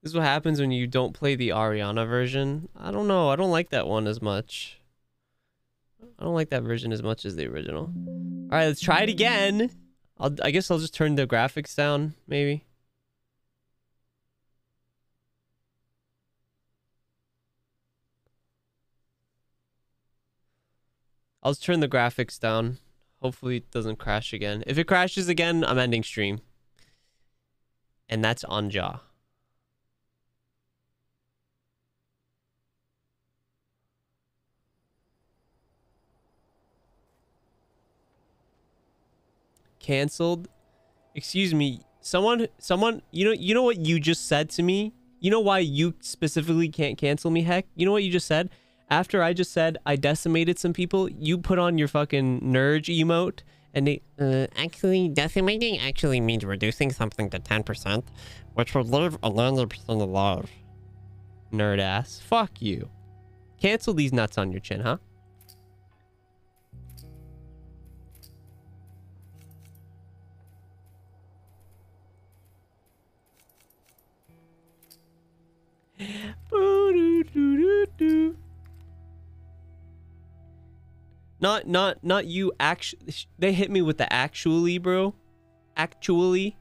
This is what happens when you don't play the Ariana version. I don't know. I don't like that one as much. I don't like that version as much as the original. All right, let's try it again. I'll, I guess I'll just turn the graphics down, maybe. I'll turn the graphics down. Hopefully it doesn't crash again. If it crashes again, I'm ending stream. And that's on Jaw. canceled. Excuse me. Someone someone you know you know what you just said to me? You know why you specifically can't cancel me, heck? You know what you just said? After I just said I decimated some people, you put on your fucking nerd emote and they uh, actually decimating actually means reducing something to 10%, which would leave 11% alive. Nerd ass. Fuck you. Cancel these nuts on your chin, huh? Boo-doo-doo-doo-doo. Not, not, not you. Actually, they hit me with the actually, bro. Actually.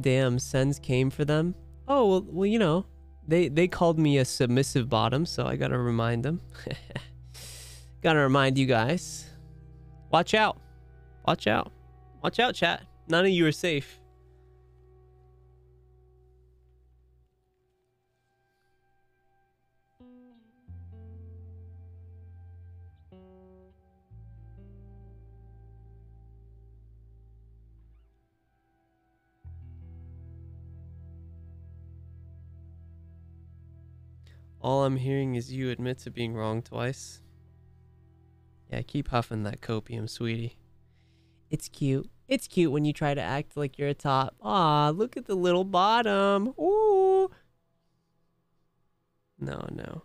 Damn, Senz came for them. Oh well, well, you know, they they called me a submissive bottom, so I gotta remind them. Gotta remind you guys. Watch out. Watch out. Watch out, chat. None of you are safe. All I'm hearing is you admit to being wrong twice. Yeah, keep huffing that copium, sweetie. It's cute. It's cute when you try to act like you're a top. Aw, look at the little bottom. Ooh. No, no.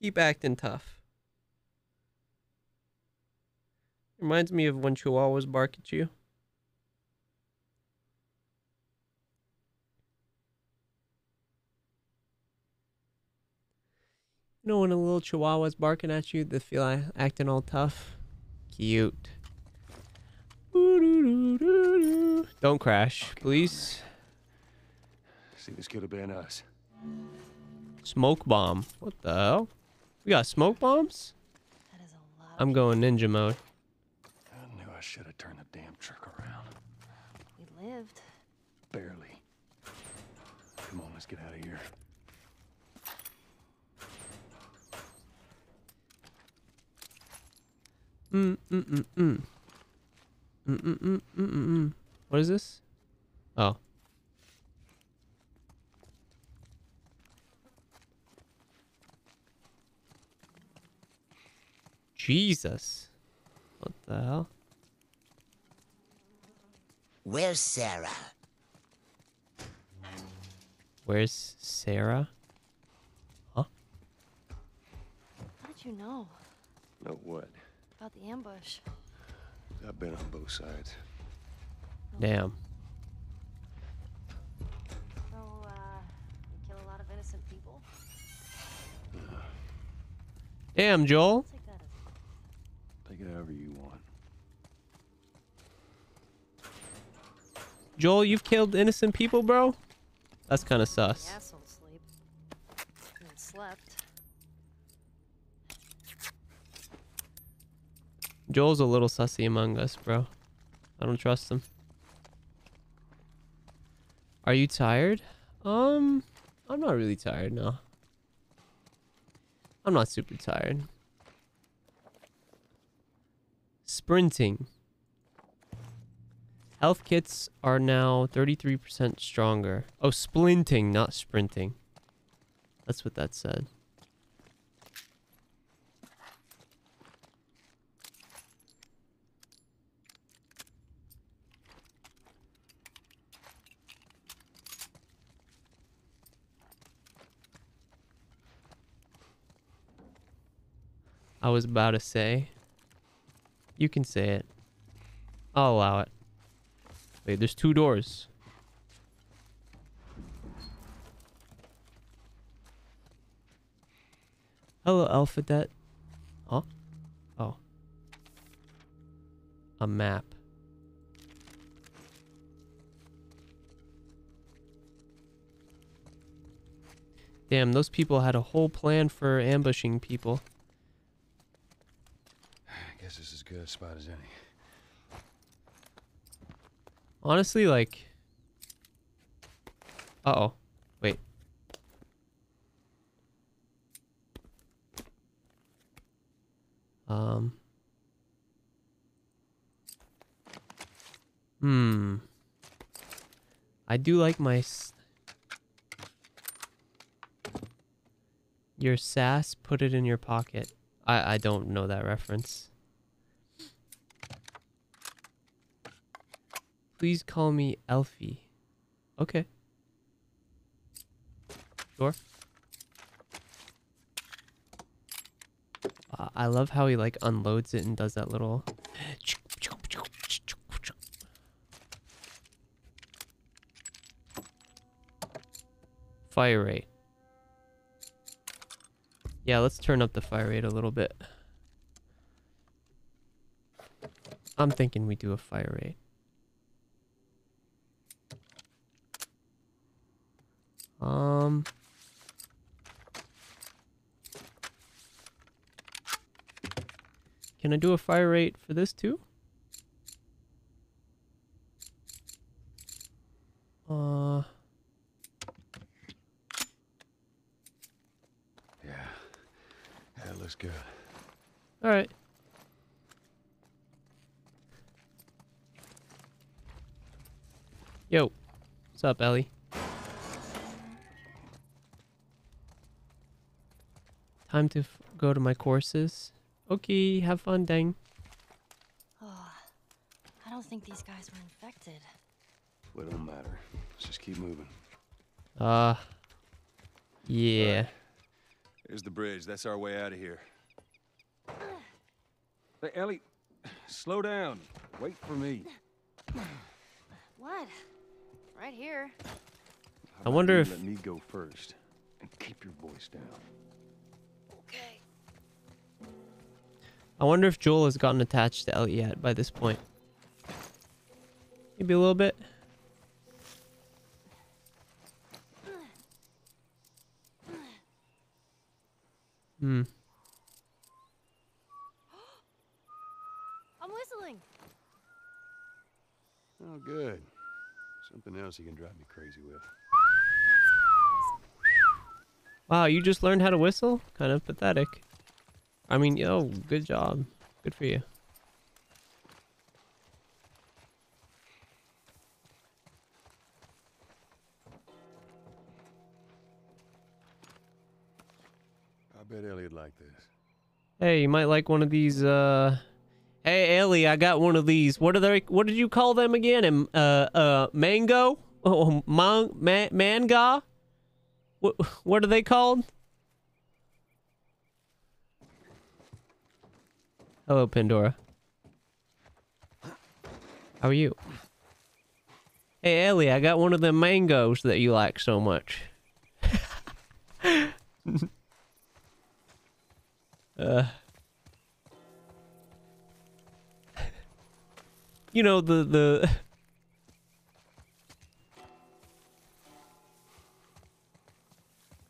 Keep acting tough. Reminds me of when chihuahuas bark at you. You know when a little chihuahua's barking at you, they feel like acting all tough? Cute. Don't crash, please. See, this could have been us. Smoke bomb. What the hell? We got smoke bombs? I'm going ninja mode. I knew I should have turned the damn truck around. We lived. Barely. Come on, let's get out of here. Mm mm mm mm. Mm mm mm mm mm mm. What is this? Oh. Jesus. What the hell? Where's Sarah? Where's Sarah? Huh? How did you know Know what? About the ambush? I've been on both sides. Damn. So, uh, you kill a lot of innocent people? Damn, Joel. Take Take it however you want. Joel, you've killed innocent people, bro? That's kind of sus. the asshole sleep. And then slept. Joel's a little sussy among us, bro. I don't trust him. Are you tired? Um, I'm not really tired, no. I'm not super tired. Sprinting. Health kits are now 33% stronger. Oh, splinting, not sprinting. That's what that said. I was about to say. You can say it. I'll allow it. Wait, there's two doors. Hello, Alphabet. Huh? Oh. A map. Damn, those people had a whole plan for ambushing people. Guess this is as good a spot as any. Honestly, like. Uh oh. Wait. Um. Hmm. I do like my. Your sass, put it in your pocket. I I don't know that reference. Please call me Elfie. Okay. Sure. Uh, I love how he like unloads it and does that little. Fire rate. Yeah, let's turn up the fire rate a little bit. I'm thinking we do a fire rate. Um. Can I do a fire rate for this too? Uh. Yeah. That looks good. All right. Yo, what's up, Ellie? Time to f- go to my courses. Okay, have fun, dang. Oh, I don't think these guys were infected. Well, it don't matter. Let's just keep moving. Uh, yeah. There's the bridge. That's our way out of here. Hey, Ellie, slow down. Wait for me. What? Right here. I wonder if- Let me go first and keep your voice down. I wonder if Joel has gotten attached to Ellie yet by this point. Maybe a little bit. Hmm. I'm whistling. Oh, good. Something else you can drive me crazy with. Wow, you just learned how to whistle? Kind of pathetic. I mean, yo, good job. Good for you. I bet Ellie'd like this. Hey, you might like one of these, uh... Hey, Ellie, I got one of these. What are they? What did you call them again? Um, Uh, uh, mango? Oh, man, man, manga? What, what are they called? Hello, Pandora. How are you? Hey, Ellie, I got one of them mangoes that you like so much. uh... you know the the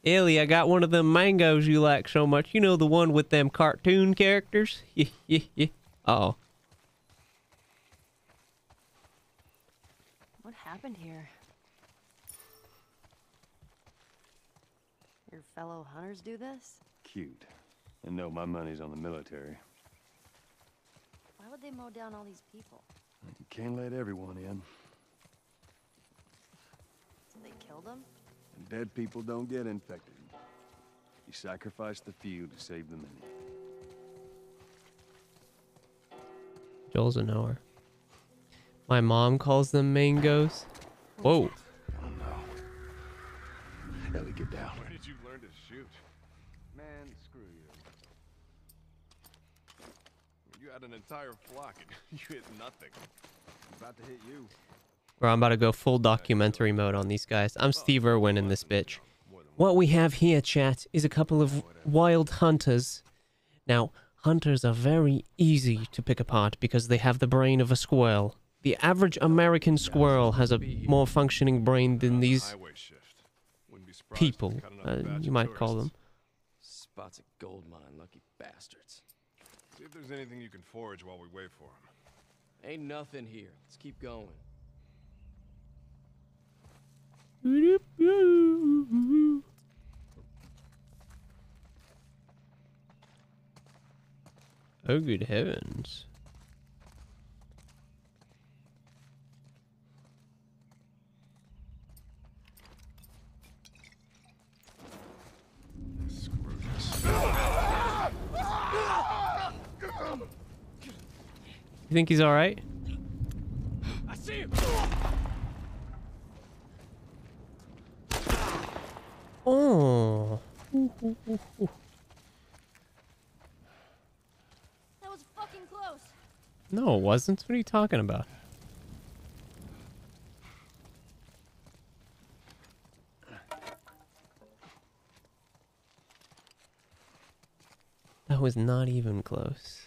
Ellie, I got one of them mangoes you like so much. You know the one with them cartoon characters? Yeah, yeah, yeah. Oh. What happened here? Your fellow hunters do this? Cute. And no, my money's on the military. Why would they mow down all these people? You can't let everyone in. So they killed them? And dead people don't get infected. You sacrifice the few to save the many. Joel's a knower. My mom calls them mangoes. Whoa. Oh no. Ellie, get down. Where did you learn to shoot? Man, screw you. You had an entire flock and you hit nothing. I'm about to hit you. Where I'm about to go full documentary mode on these guys. I'm Steve Irwin in this bitch. What we have here, chat, is a couple of wild hunters. Now, hunters are very easy to pick apart because they have the brain of a squirrel. The average American squirrel has a more functioning brain than these people, uh, you might call them. Spot's a gold mine, lucky bastards. See if there's anything you can forage while we wait for him. Ain't nothing here. Let's keep going. Oh, good heavens. You think he's alright? I see him. Oh. That was fucking close. No, it wasn't. What are you talking about? That was not even close.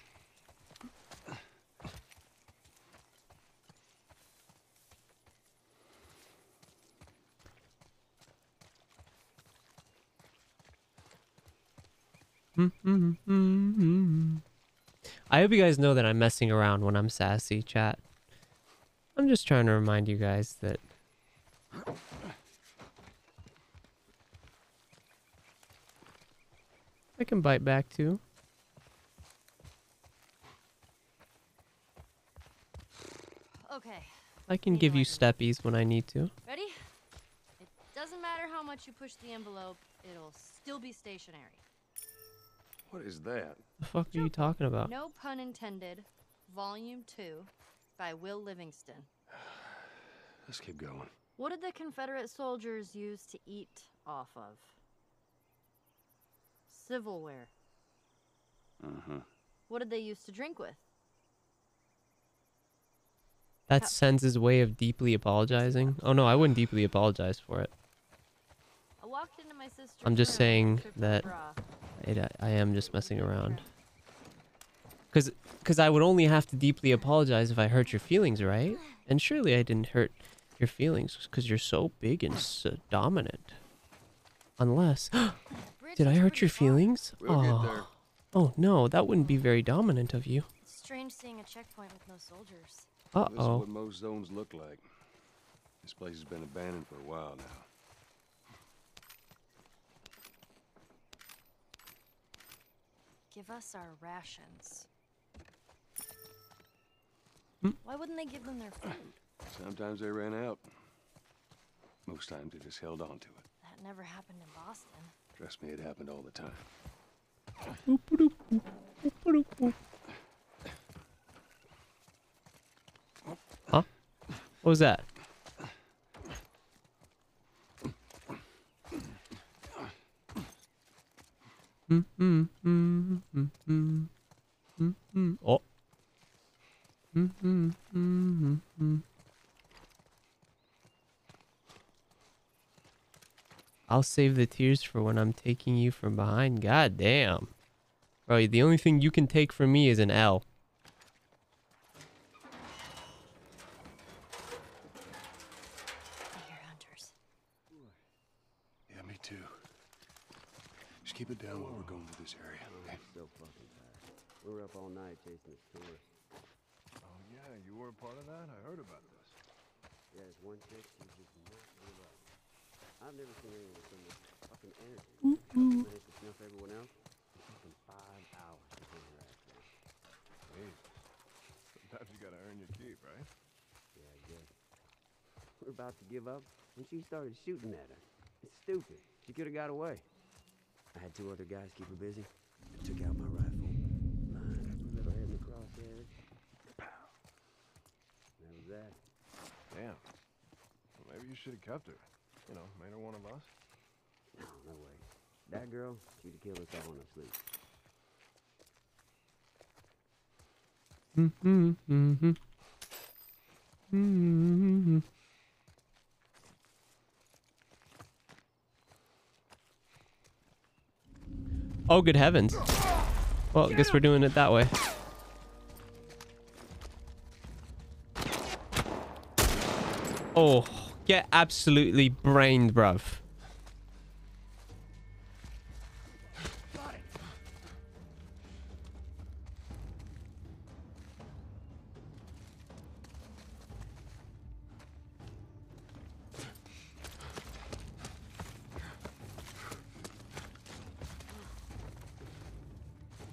Mm-hmm. I hope you guys know that I'm messing around when I'm sassy, chat. I'm just trying to remind you guys that I can bite back too. Okay, I can give you steppies when I need to. ready? It doesn't matter how much you push the envelope, it'll still be stationary. What is that? The fuck are you talking about? No pun intended. Volume 2 by Will Livingston. Let's keep going. What did the Confederate soldiers use to eat off of? Civilware. Uh-huh. What did they use to drink with? That's Senz's way of deeply apologizing. Oh no, I wouldn't deeply apologize for it. I walked into my sister's I'm just saying that bra. It, I am just messing around. Cause, cause I would only have to deeply apologize if I hurt your feelings, right? And surely I didn't hurt your feelings, cause you're so big and so dominant. Unless, did I hurt your feelings? We'll oh. oh no, that wouldn't be very dominant of you. It's strange seeing a checkpoint with no soldiers. Uh This is oh. what most zones look like. This place has been abandoned for a while now. Give us our rations. Hmm? Why wouldn't they give them their food? Sometimes they ran out. Most times they just held on to it. That never happened in Boston. Trust me, it happened all the time. Huh? What was that? Mm, mm, mm, mm, mm, mm, mm. Oh. I'll save the tears for when I'm taking you from behind. God damn. Bro, the only thing you can take from me is an L. Yeah, me too. Just keep it down while we're going through this area, okay? So fucking tired. We were up all night chasing this tourist. Oh, yeah, you were a part of that? I heard about this. Yeah, there's one chick, she just not give up. I've never seen anyone with so much fucking energy. Mm-hmm. Managed to snuff everyone else in fucking five hours to get her ass down. Hey, sometimes you gotta earn your keep, right? Yeah, I guess. We're about to give up when she started shooting at her. It's stupid. She could have got away. I had two other guys keep her busy. I took out my rifle. Line, put her head in the crosshairs. Pow. That that. Damn. Well, maybe you should have kept her. You know, made her one of us. No, no way. That girl, she'd have killed us all in her sleep. Mm-hmm. Mm-hmm. Mm-hmm. Oh, good heavens. Well, I guess we're doing it that way. Oh, get absolutely brained, bruv.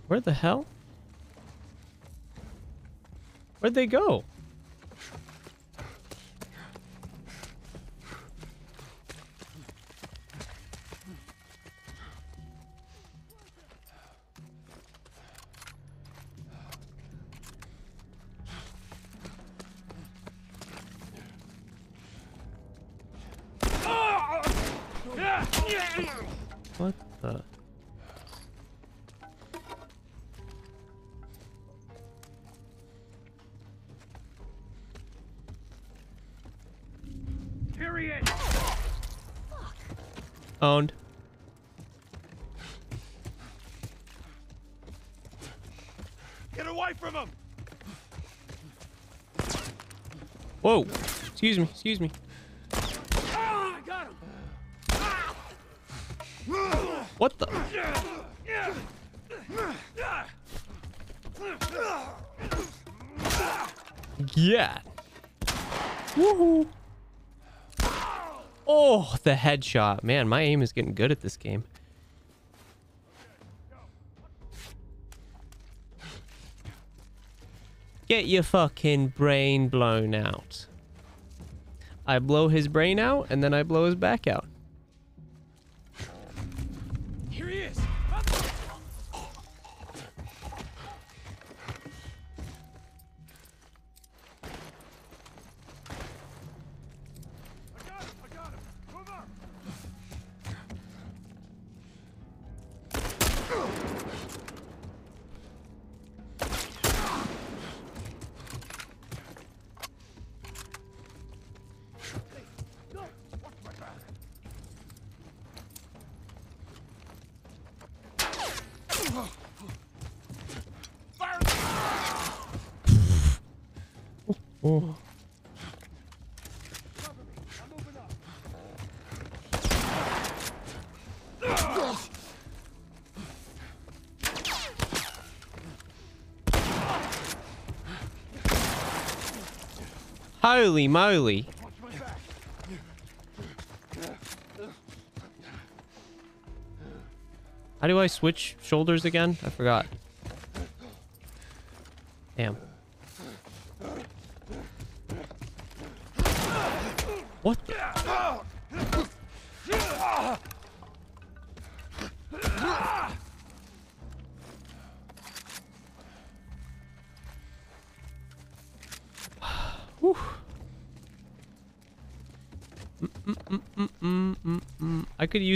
Where the hell? Where'd they go? Owned. Get away from him! Whoa. Excuse me. Excuse me. Ah, I got him! What the? Yeah. Woohoo. Oh, the headshot. Man, my aim is getting good at this game. Get your fucking brain blown out. I blow his brain out, and then I blow his back out. Holy moly. How do I switch shoulders again? I forgot. Damn.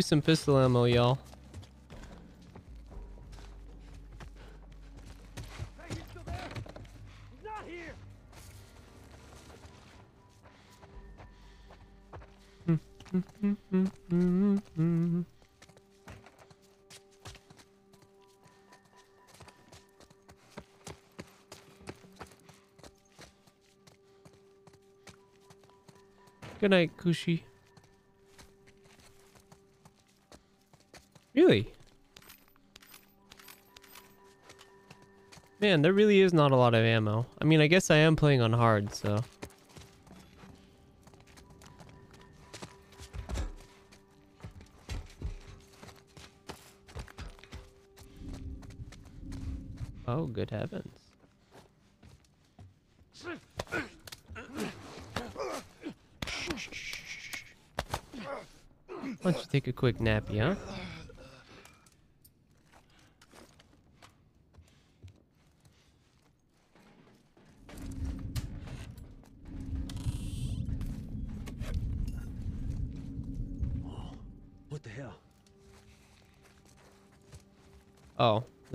Some pistol ammo, y'all. Good night, Kushi. Man, there really is not a lot of ammo. I mean, I guess I am playing on hard, so... Oh, good heavens. Why don't you take a quick nappy, huh?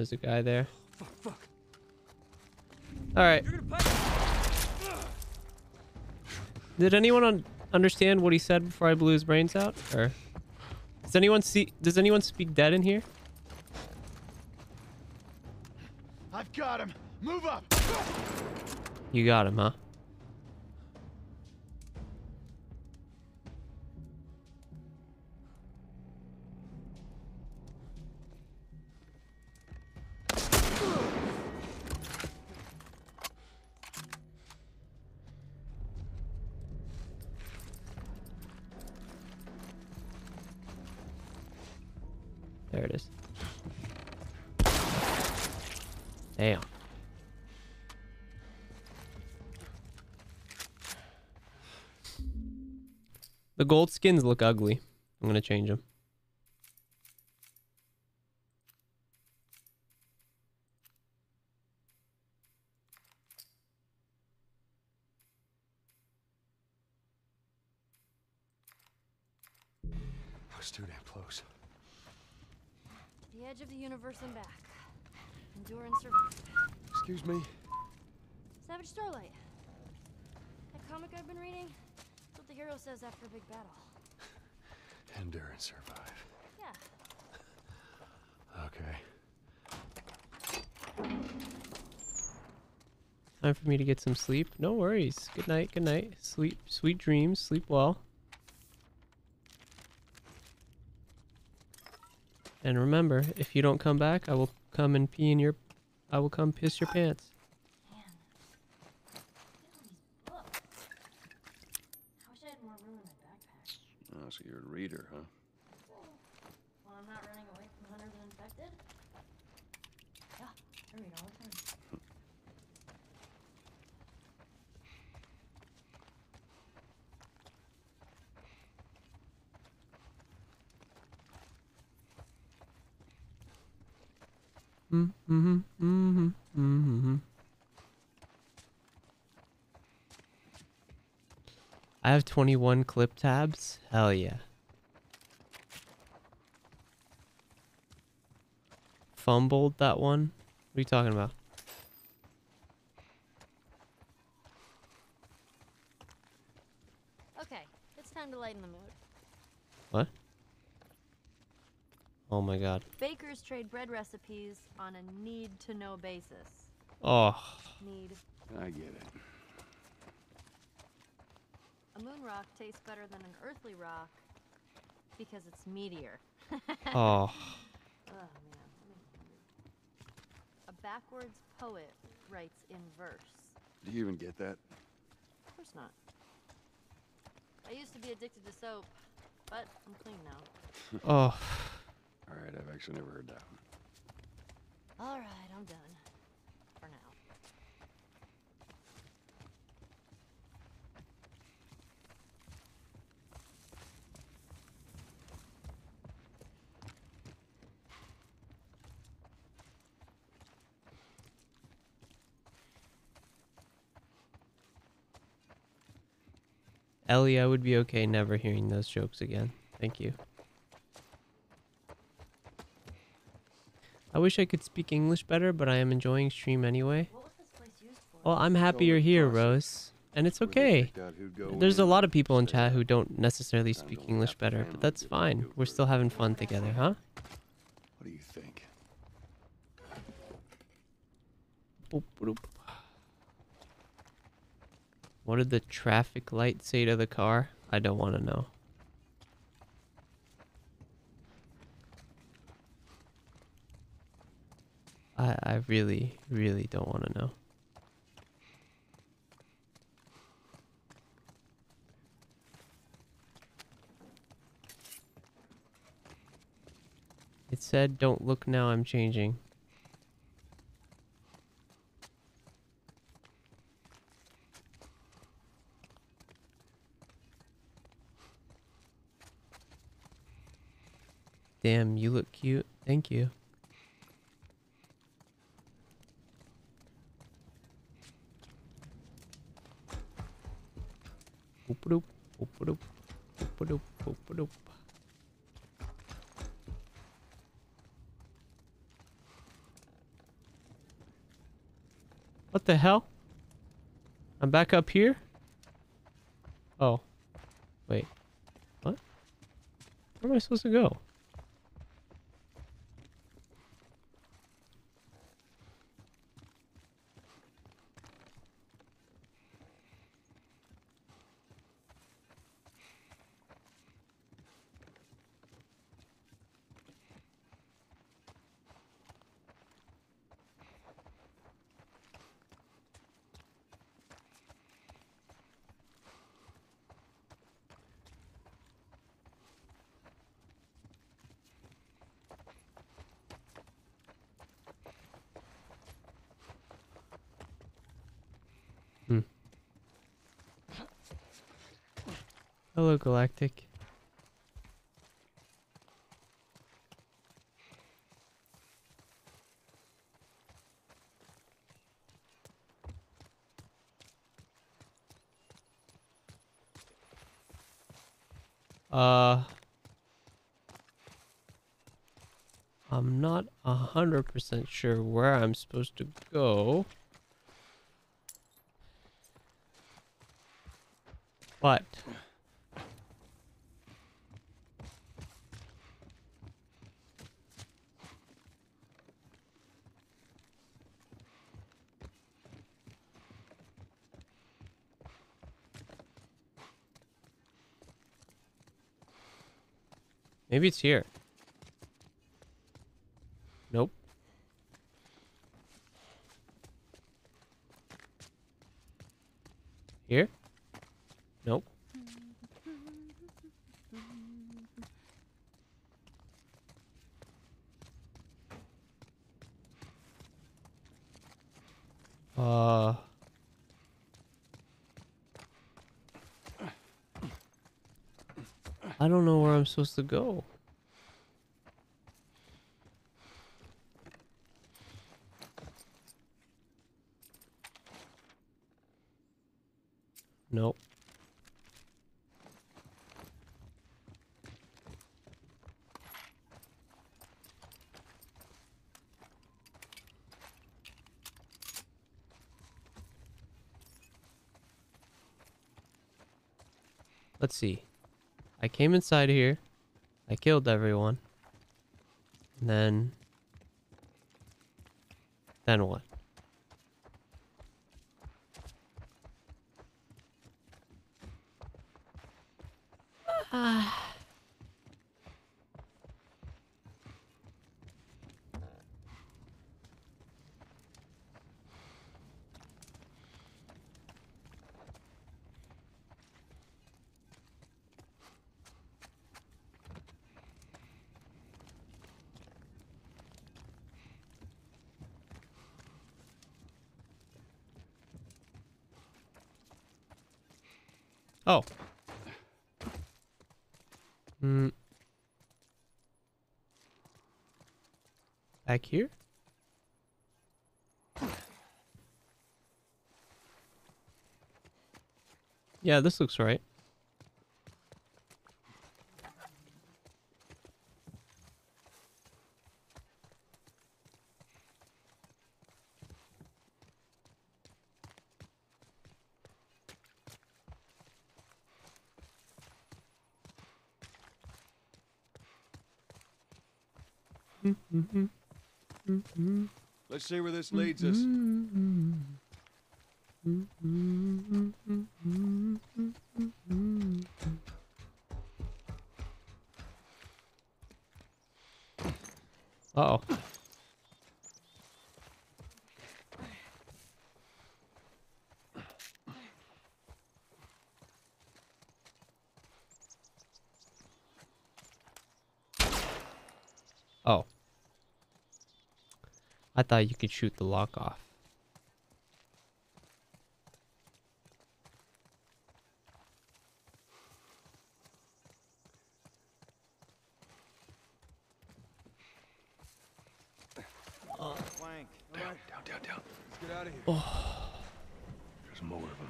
There's a guy there. Alright. Did anyone un understand what he said before I blew his brains out? Or does anyone see does anyone speak dead in here? I've got him! Move up! You got him, huh? Gold skins look ugly. I'm gonna change them. I was too damn close. The edge of the universe and back. Endure and survive. Excuse me? Savage Starlight. That comic I've been reading? That's what the hero says after a big battle. Endure and survive. Yeah. Okay. Time for me to get some sleep. No worries. Good night, good night. Sleep, sweet dreams. Sleep well. And remember, if you don't come back, I will come and pee in your... I will come piss your pants. I wish I had more room in my backpack. Oh, so you're a reader, huh? Well, I'm not running away from hunters and infected. Yeah, I read all the time. Mm-hmm, mm-hmm, mm-hmm. I have 21 clip tabs. Hell yeah. Fumbled that one? What are you talking about? Okay, it's time to lighten the mood. What? Oh my god. Bakers trade bread recipes on a need to know basis. Oh. Need. I get it. A moon rock tastes better than an earthly rock because it's meteor. Oh. Oh man. A backwards poet writes in verse. Do you even get that? Of course not. I used to be addicted to soap, but I'm clean now. Oh. All right, I've actually never heard that one. All right, I'm done. For now. Ellie, I would be okay never hearing those jokes again. Thank you. Wish I could speak English better, but I am enjoying stream anyway. Well, I'm happy you're here, Rose. And it's okay. There's a lot of people in chat who don't necessarily speak English better, but that's fine. We're still having fun together, huh? What do you think? Boop, boop. What did the traffic light say to the car? I don't want to know. I really really don't want to know. It said, "Don't look now. I'm changing." Damn, you look cute. Thank you. Oop-a-doop, oop-a-doop, oop-a-doop, oop-a-doop. What the hell? I'm back up here? Oh. Wait. What? Where am I supposed to go? Hello, Galactic. Uh, I'm not a hundred percent sure where I'm supposed to go. But maybe it's here. Nope. Here? Nope. Uh. I don't know where I'm supposed to go. Nope. Let's see. I came inside here. I killed everyone. And then... Then what? Ah. Oh. Hmm. Back here? Yeah, this looks right. Mm-hmm. Mm-hmm. Mm-hmm. Let's see where this leads us. Uh oh. Oh. I thought you could shoot the lock off. Flank. Down, down, down, down. Let's get out of here. Oh. There's more of them.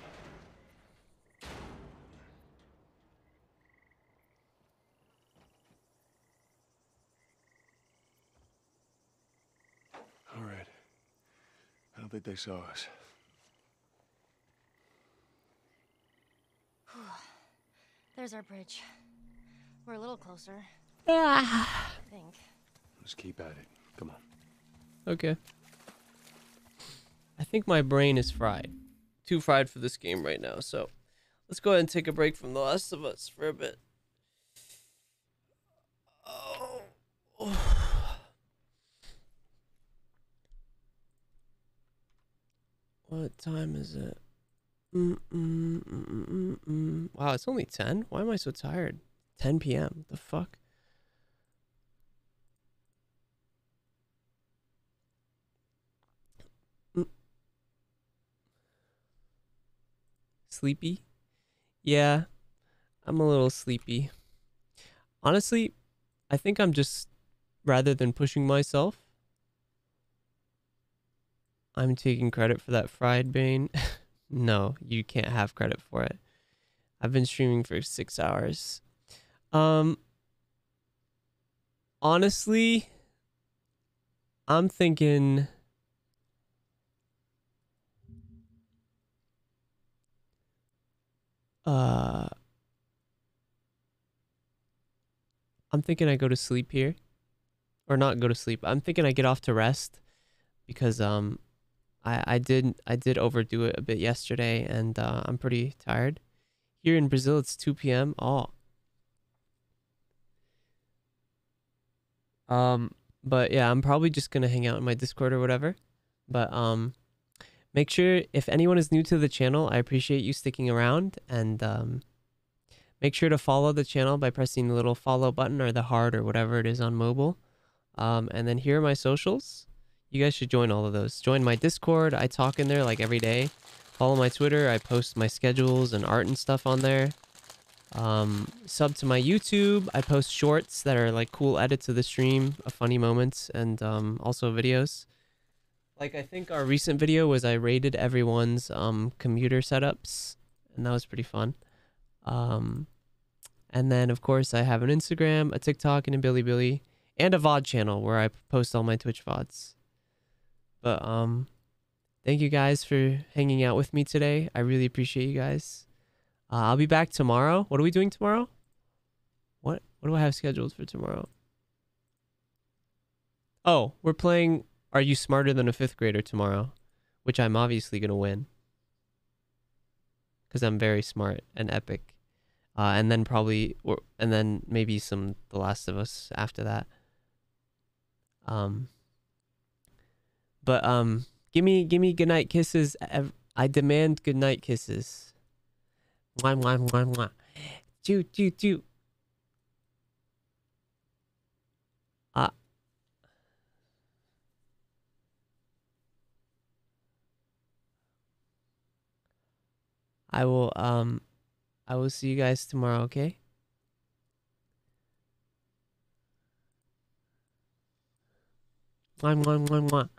All right. I don't think they saw us. There's our bridge. We're a little closer. Ah. I think. Let's keep at it. Come on. Okay. I think my brain is fried. Too fried for this game right now, so let's go ahead and take a break from The Last of Us for a bit. Time is it? Mm -mm, mm -mm -mm -mm. Wow, it's only 10? Why am I so tired? 10 p.m. The fuck? Sleepy? Yeah, I'm a little sleepy. Honestly, I think I'm just, rather than pushing myself, I'm taking credit for that fried Bane. no, you can't have credit for it. I've been streaming for six hours. Um, honestly, I'm thinking. Uh, I'm thinking I go to sleep here, or not go to sleep. I'm thinking I get off to rest because um, I I did I did overdo it a bit yesterday, and uh, I'm pretty tired. Here in Brazil, it's 2 p.m. Oh. Um, but yeah, I'm probably just gonna hang out in my Discord or whatever. But um, make sure if anyone is new to the channel, I appreciate you sticking around, and um, make sure to follow the channel by pressing the little follow button or the heart or whatever it is on mobile. Um, and then here are my socials. You guys should join all of those. Join my Discord. I talk in there like every day. Follow my Twitter. I post my schedules and art and stuff on there. Um, sub to my YouTube. I post shorts that are like cool edits of the stream, of funny moments, and um, also videos. Like I think our recent video was I rated everyone's um, computer setups, and that was pretty fun. Um, and then of course I have an Instagram, a TikTok, and a Bilibili, and a VOD channel where I post all my Twitch VODs. But um, thank you guys for hanging out with me today. I really appreciate you guys. Uh, I'll be back tomorrow. What are we doing tomorrow? What what do I have scheduled for tomorrow? Oh, we're playing Are You Smarter Than a Fifth Grader tomorrow, which I'm obviously gonna win. Because I'm very smart and epic. uh, and then probably or and then maybe some The Last of Us after that. Um. But um, give me give me goodnight kisses. I demand goodnight kisses. Mwah mwah mwah mwah. Choo choo choo. Uh, I will um I will see you guys tomorrow, okay? Mwah, mwah, mwah, mwah.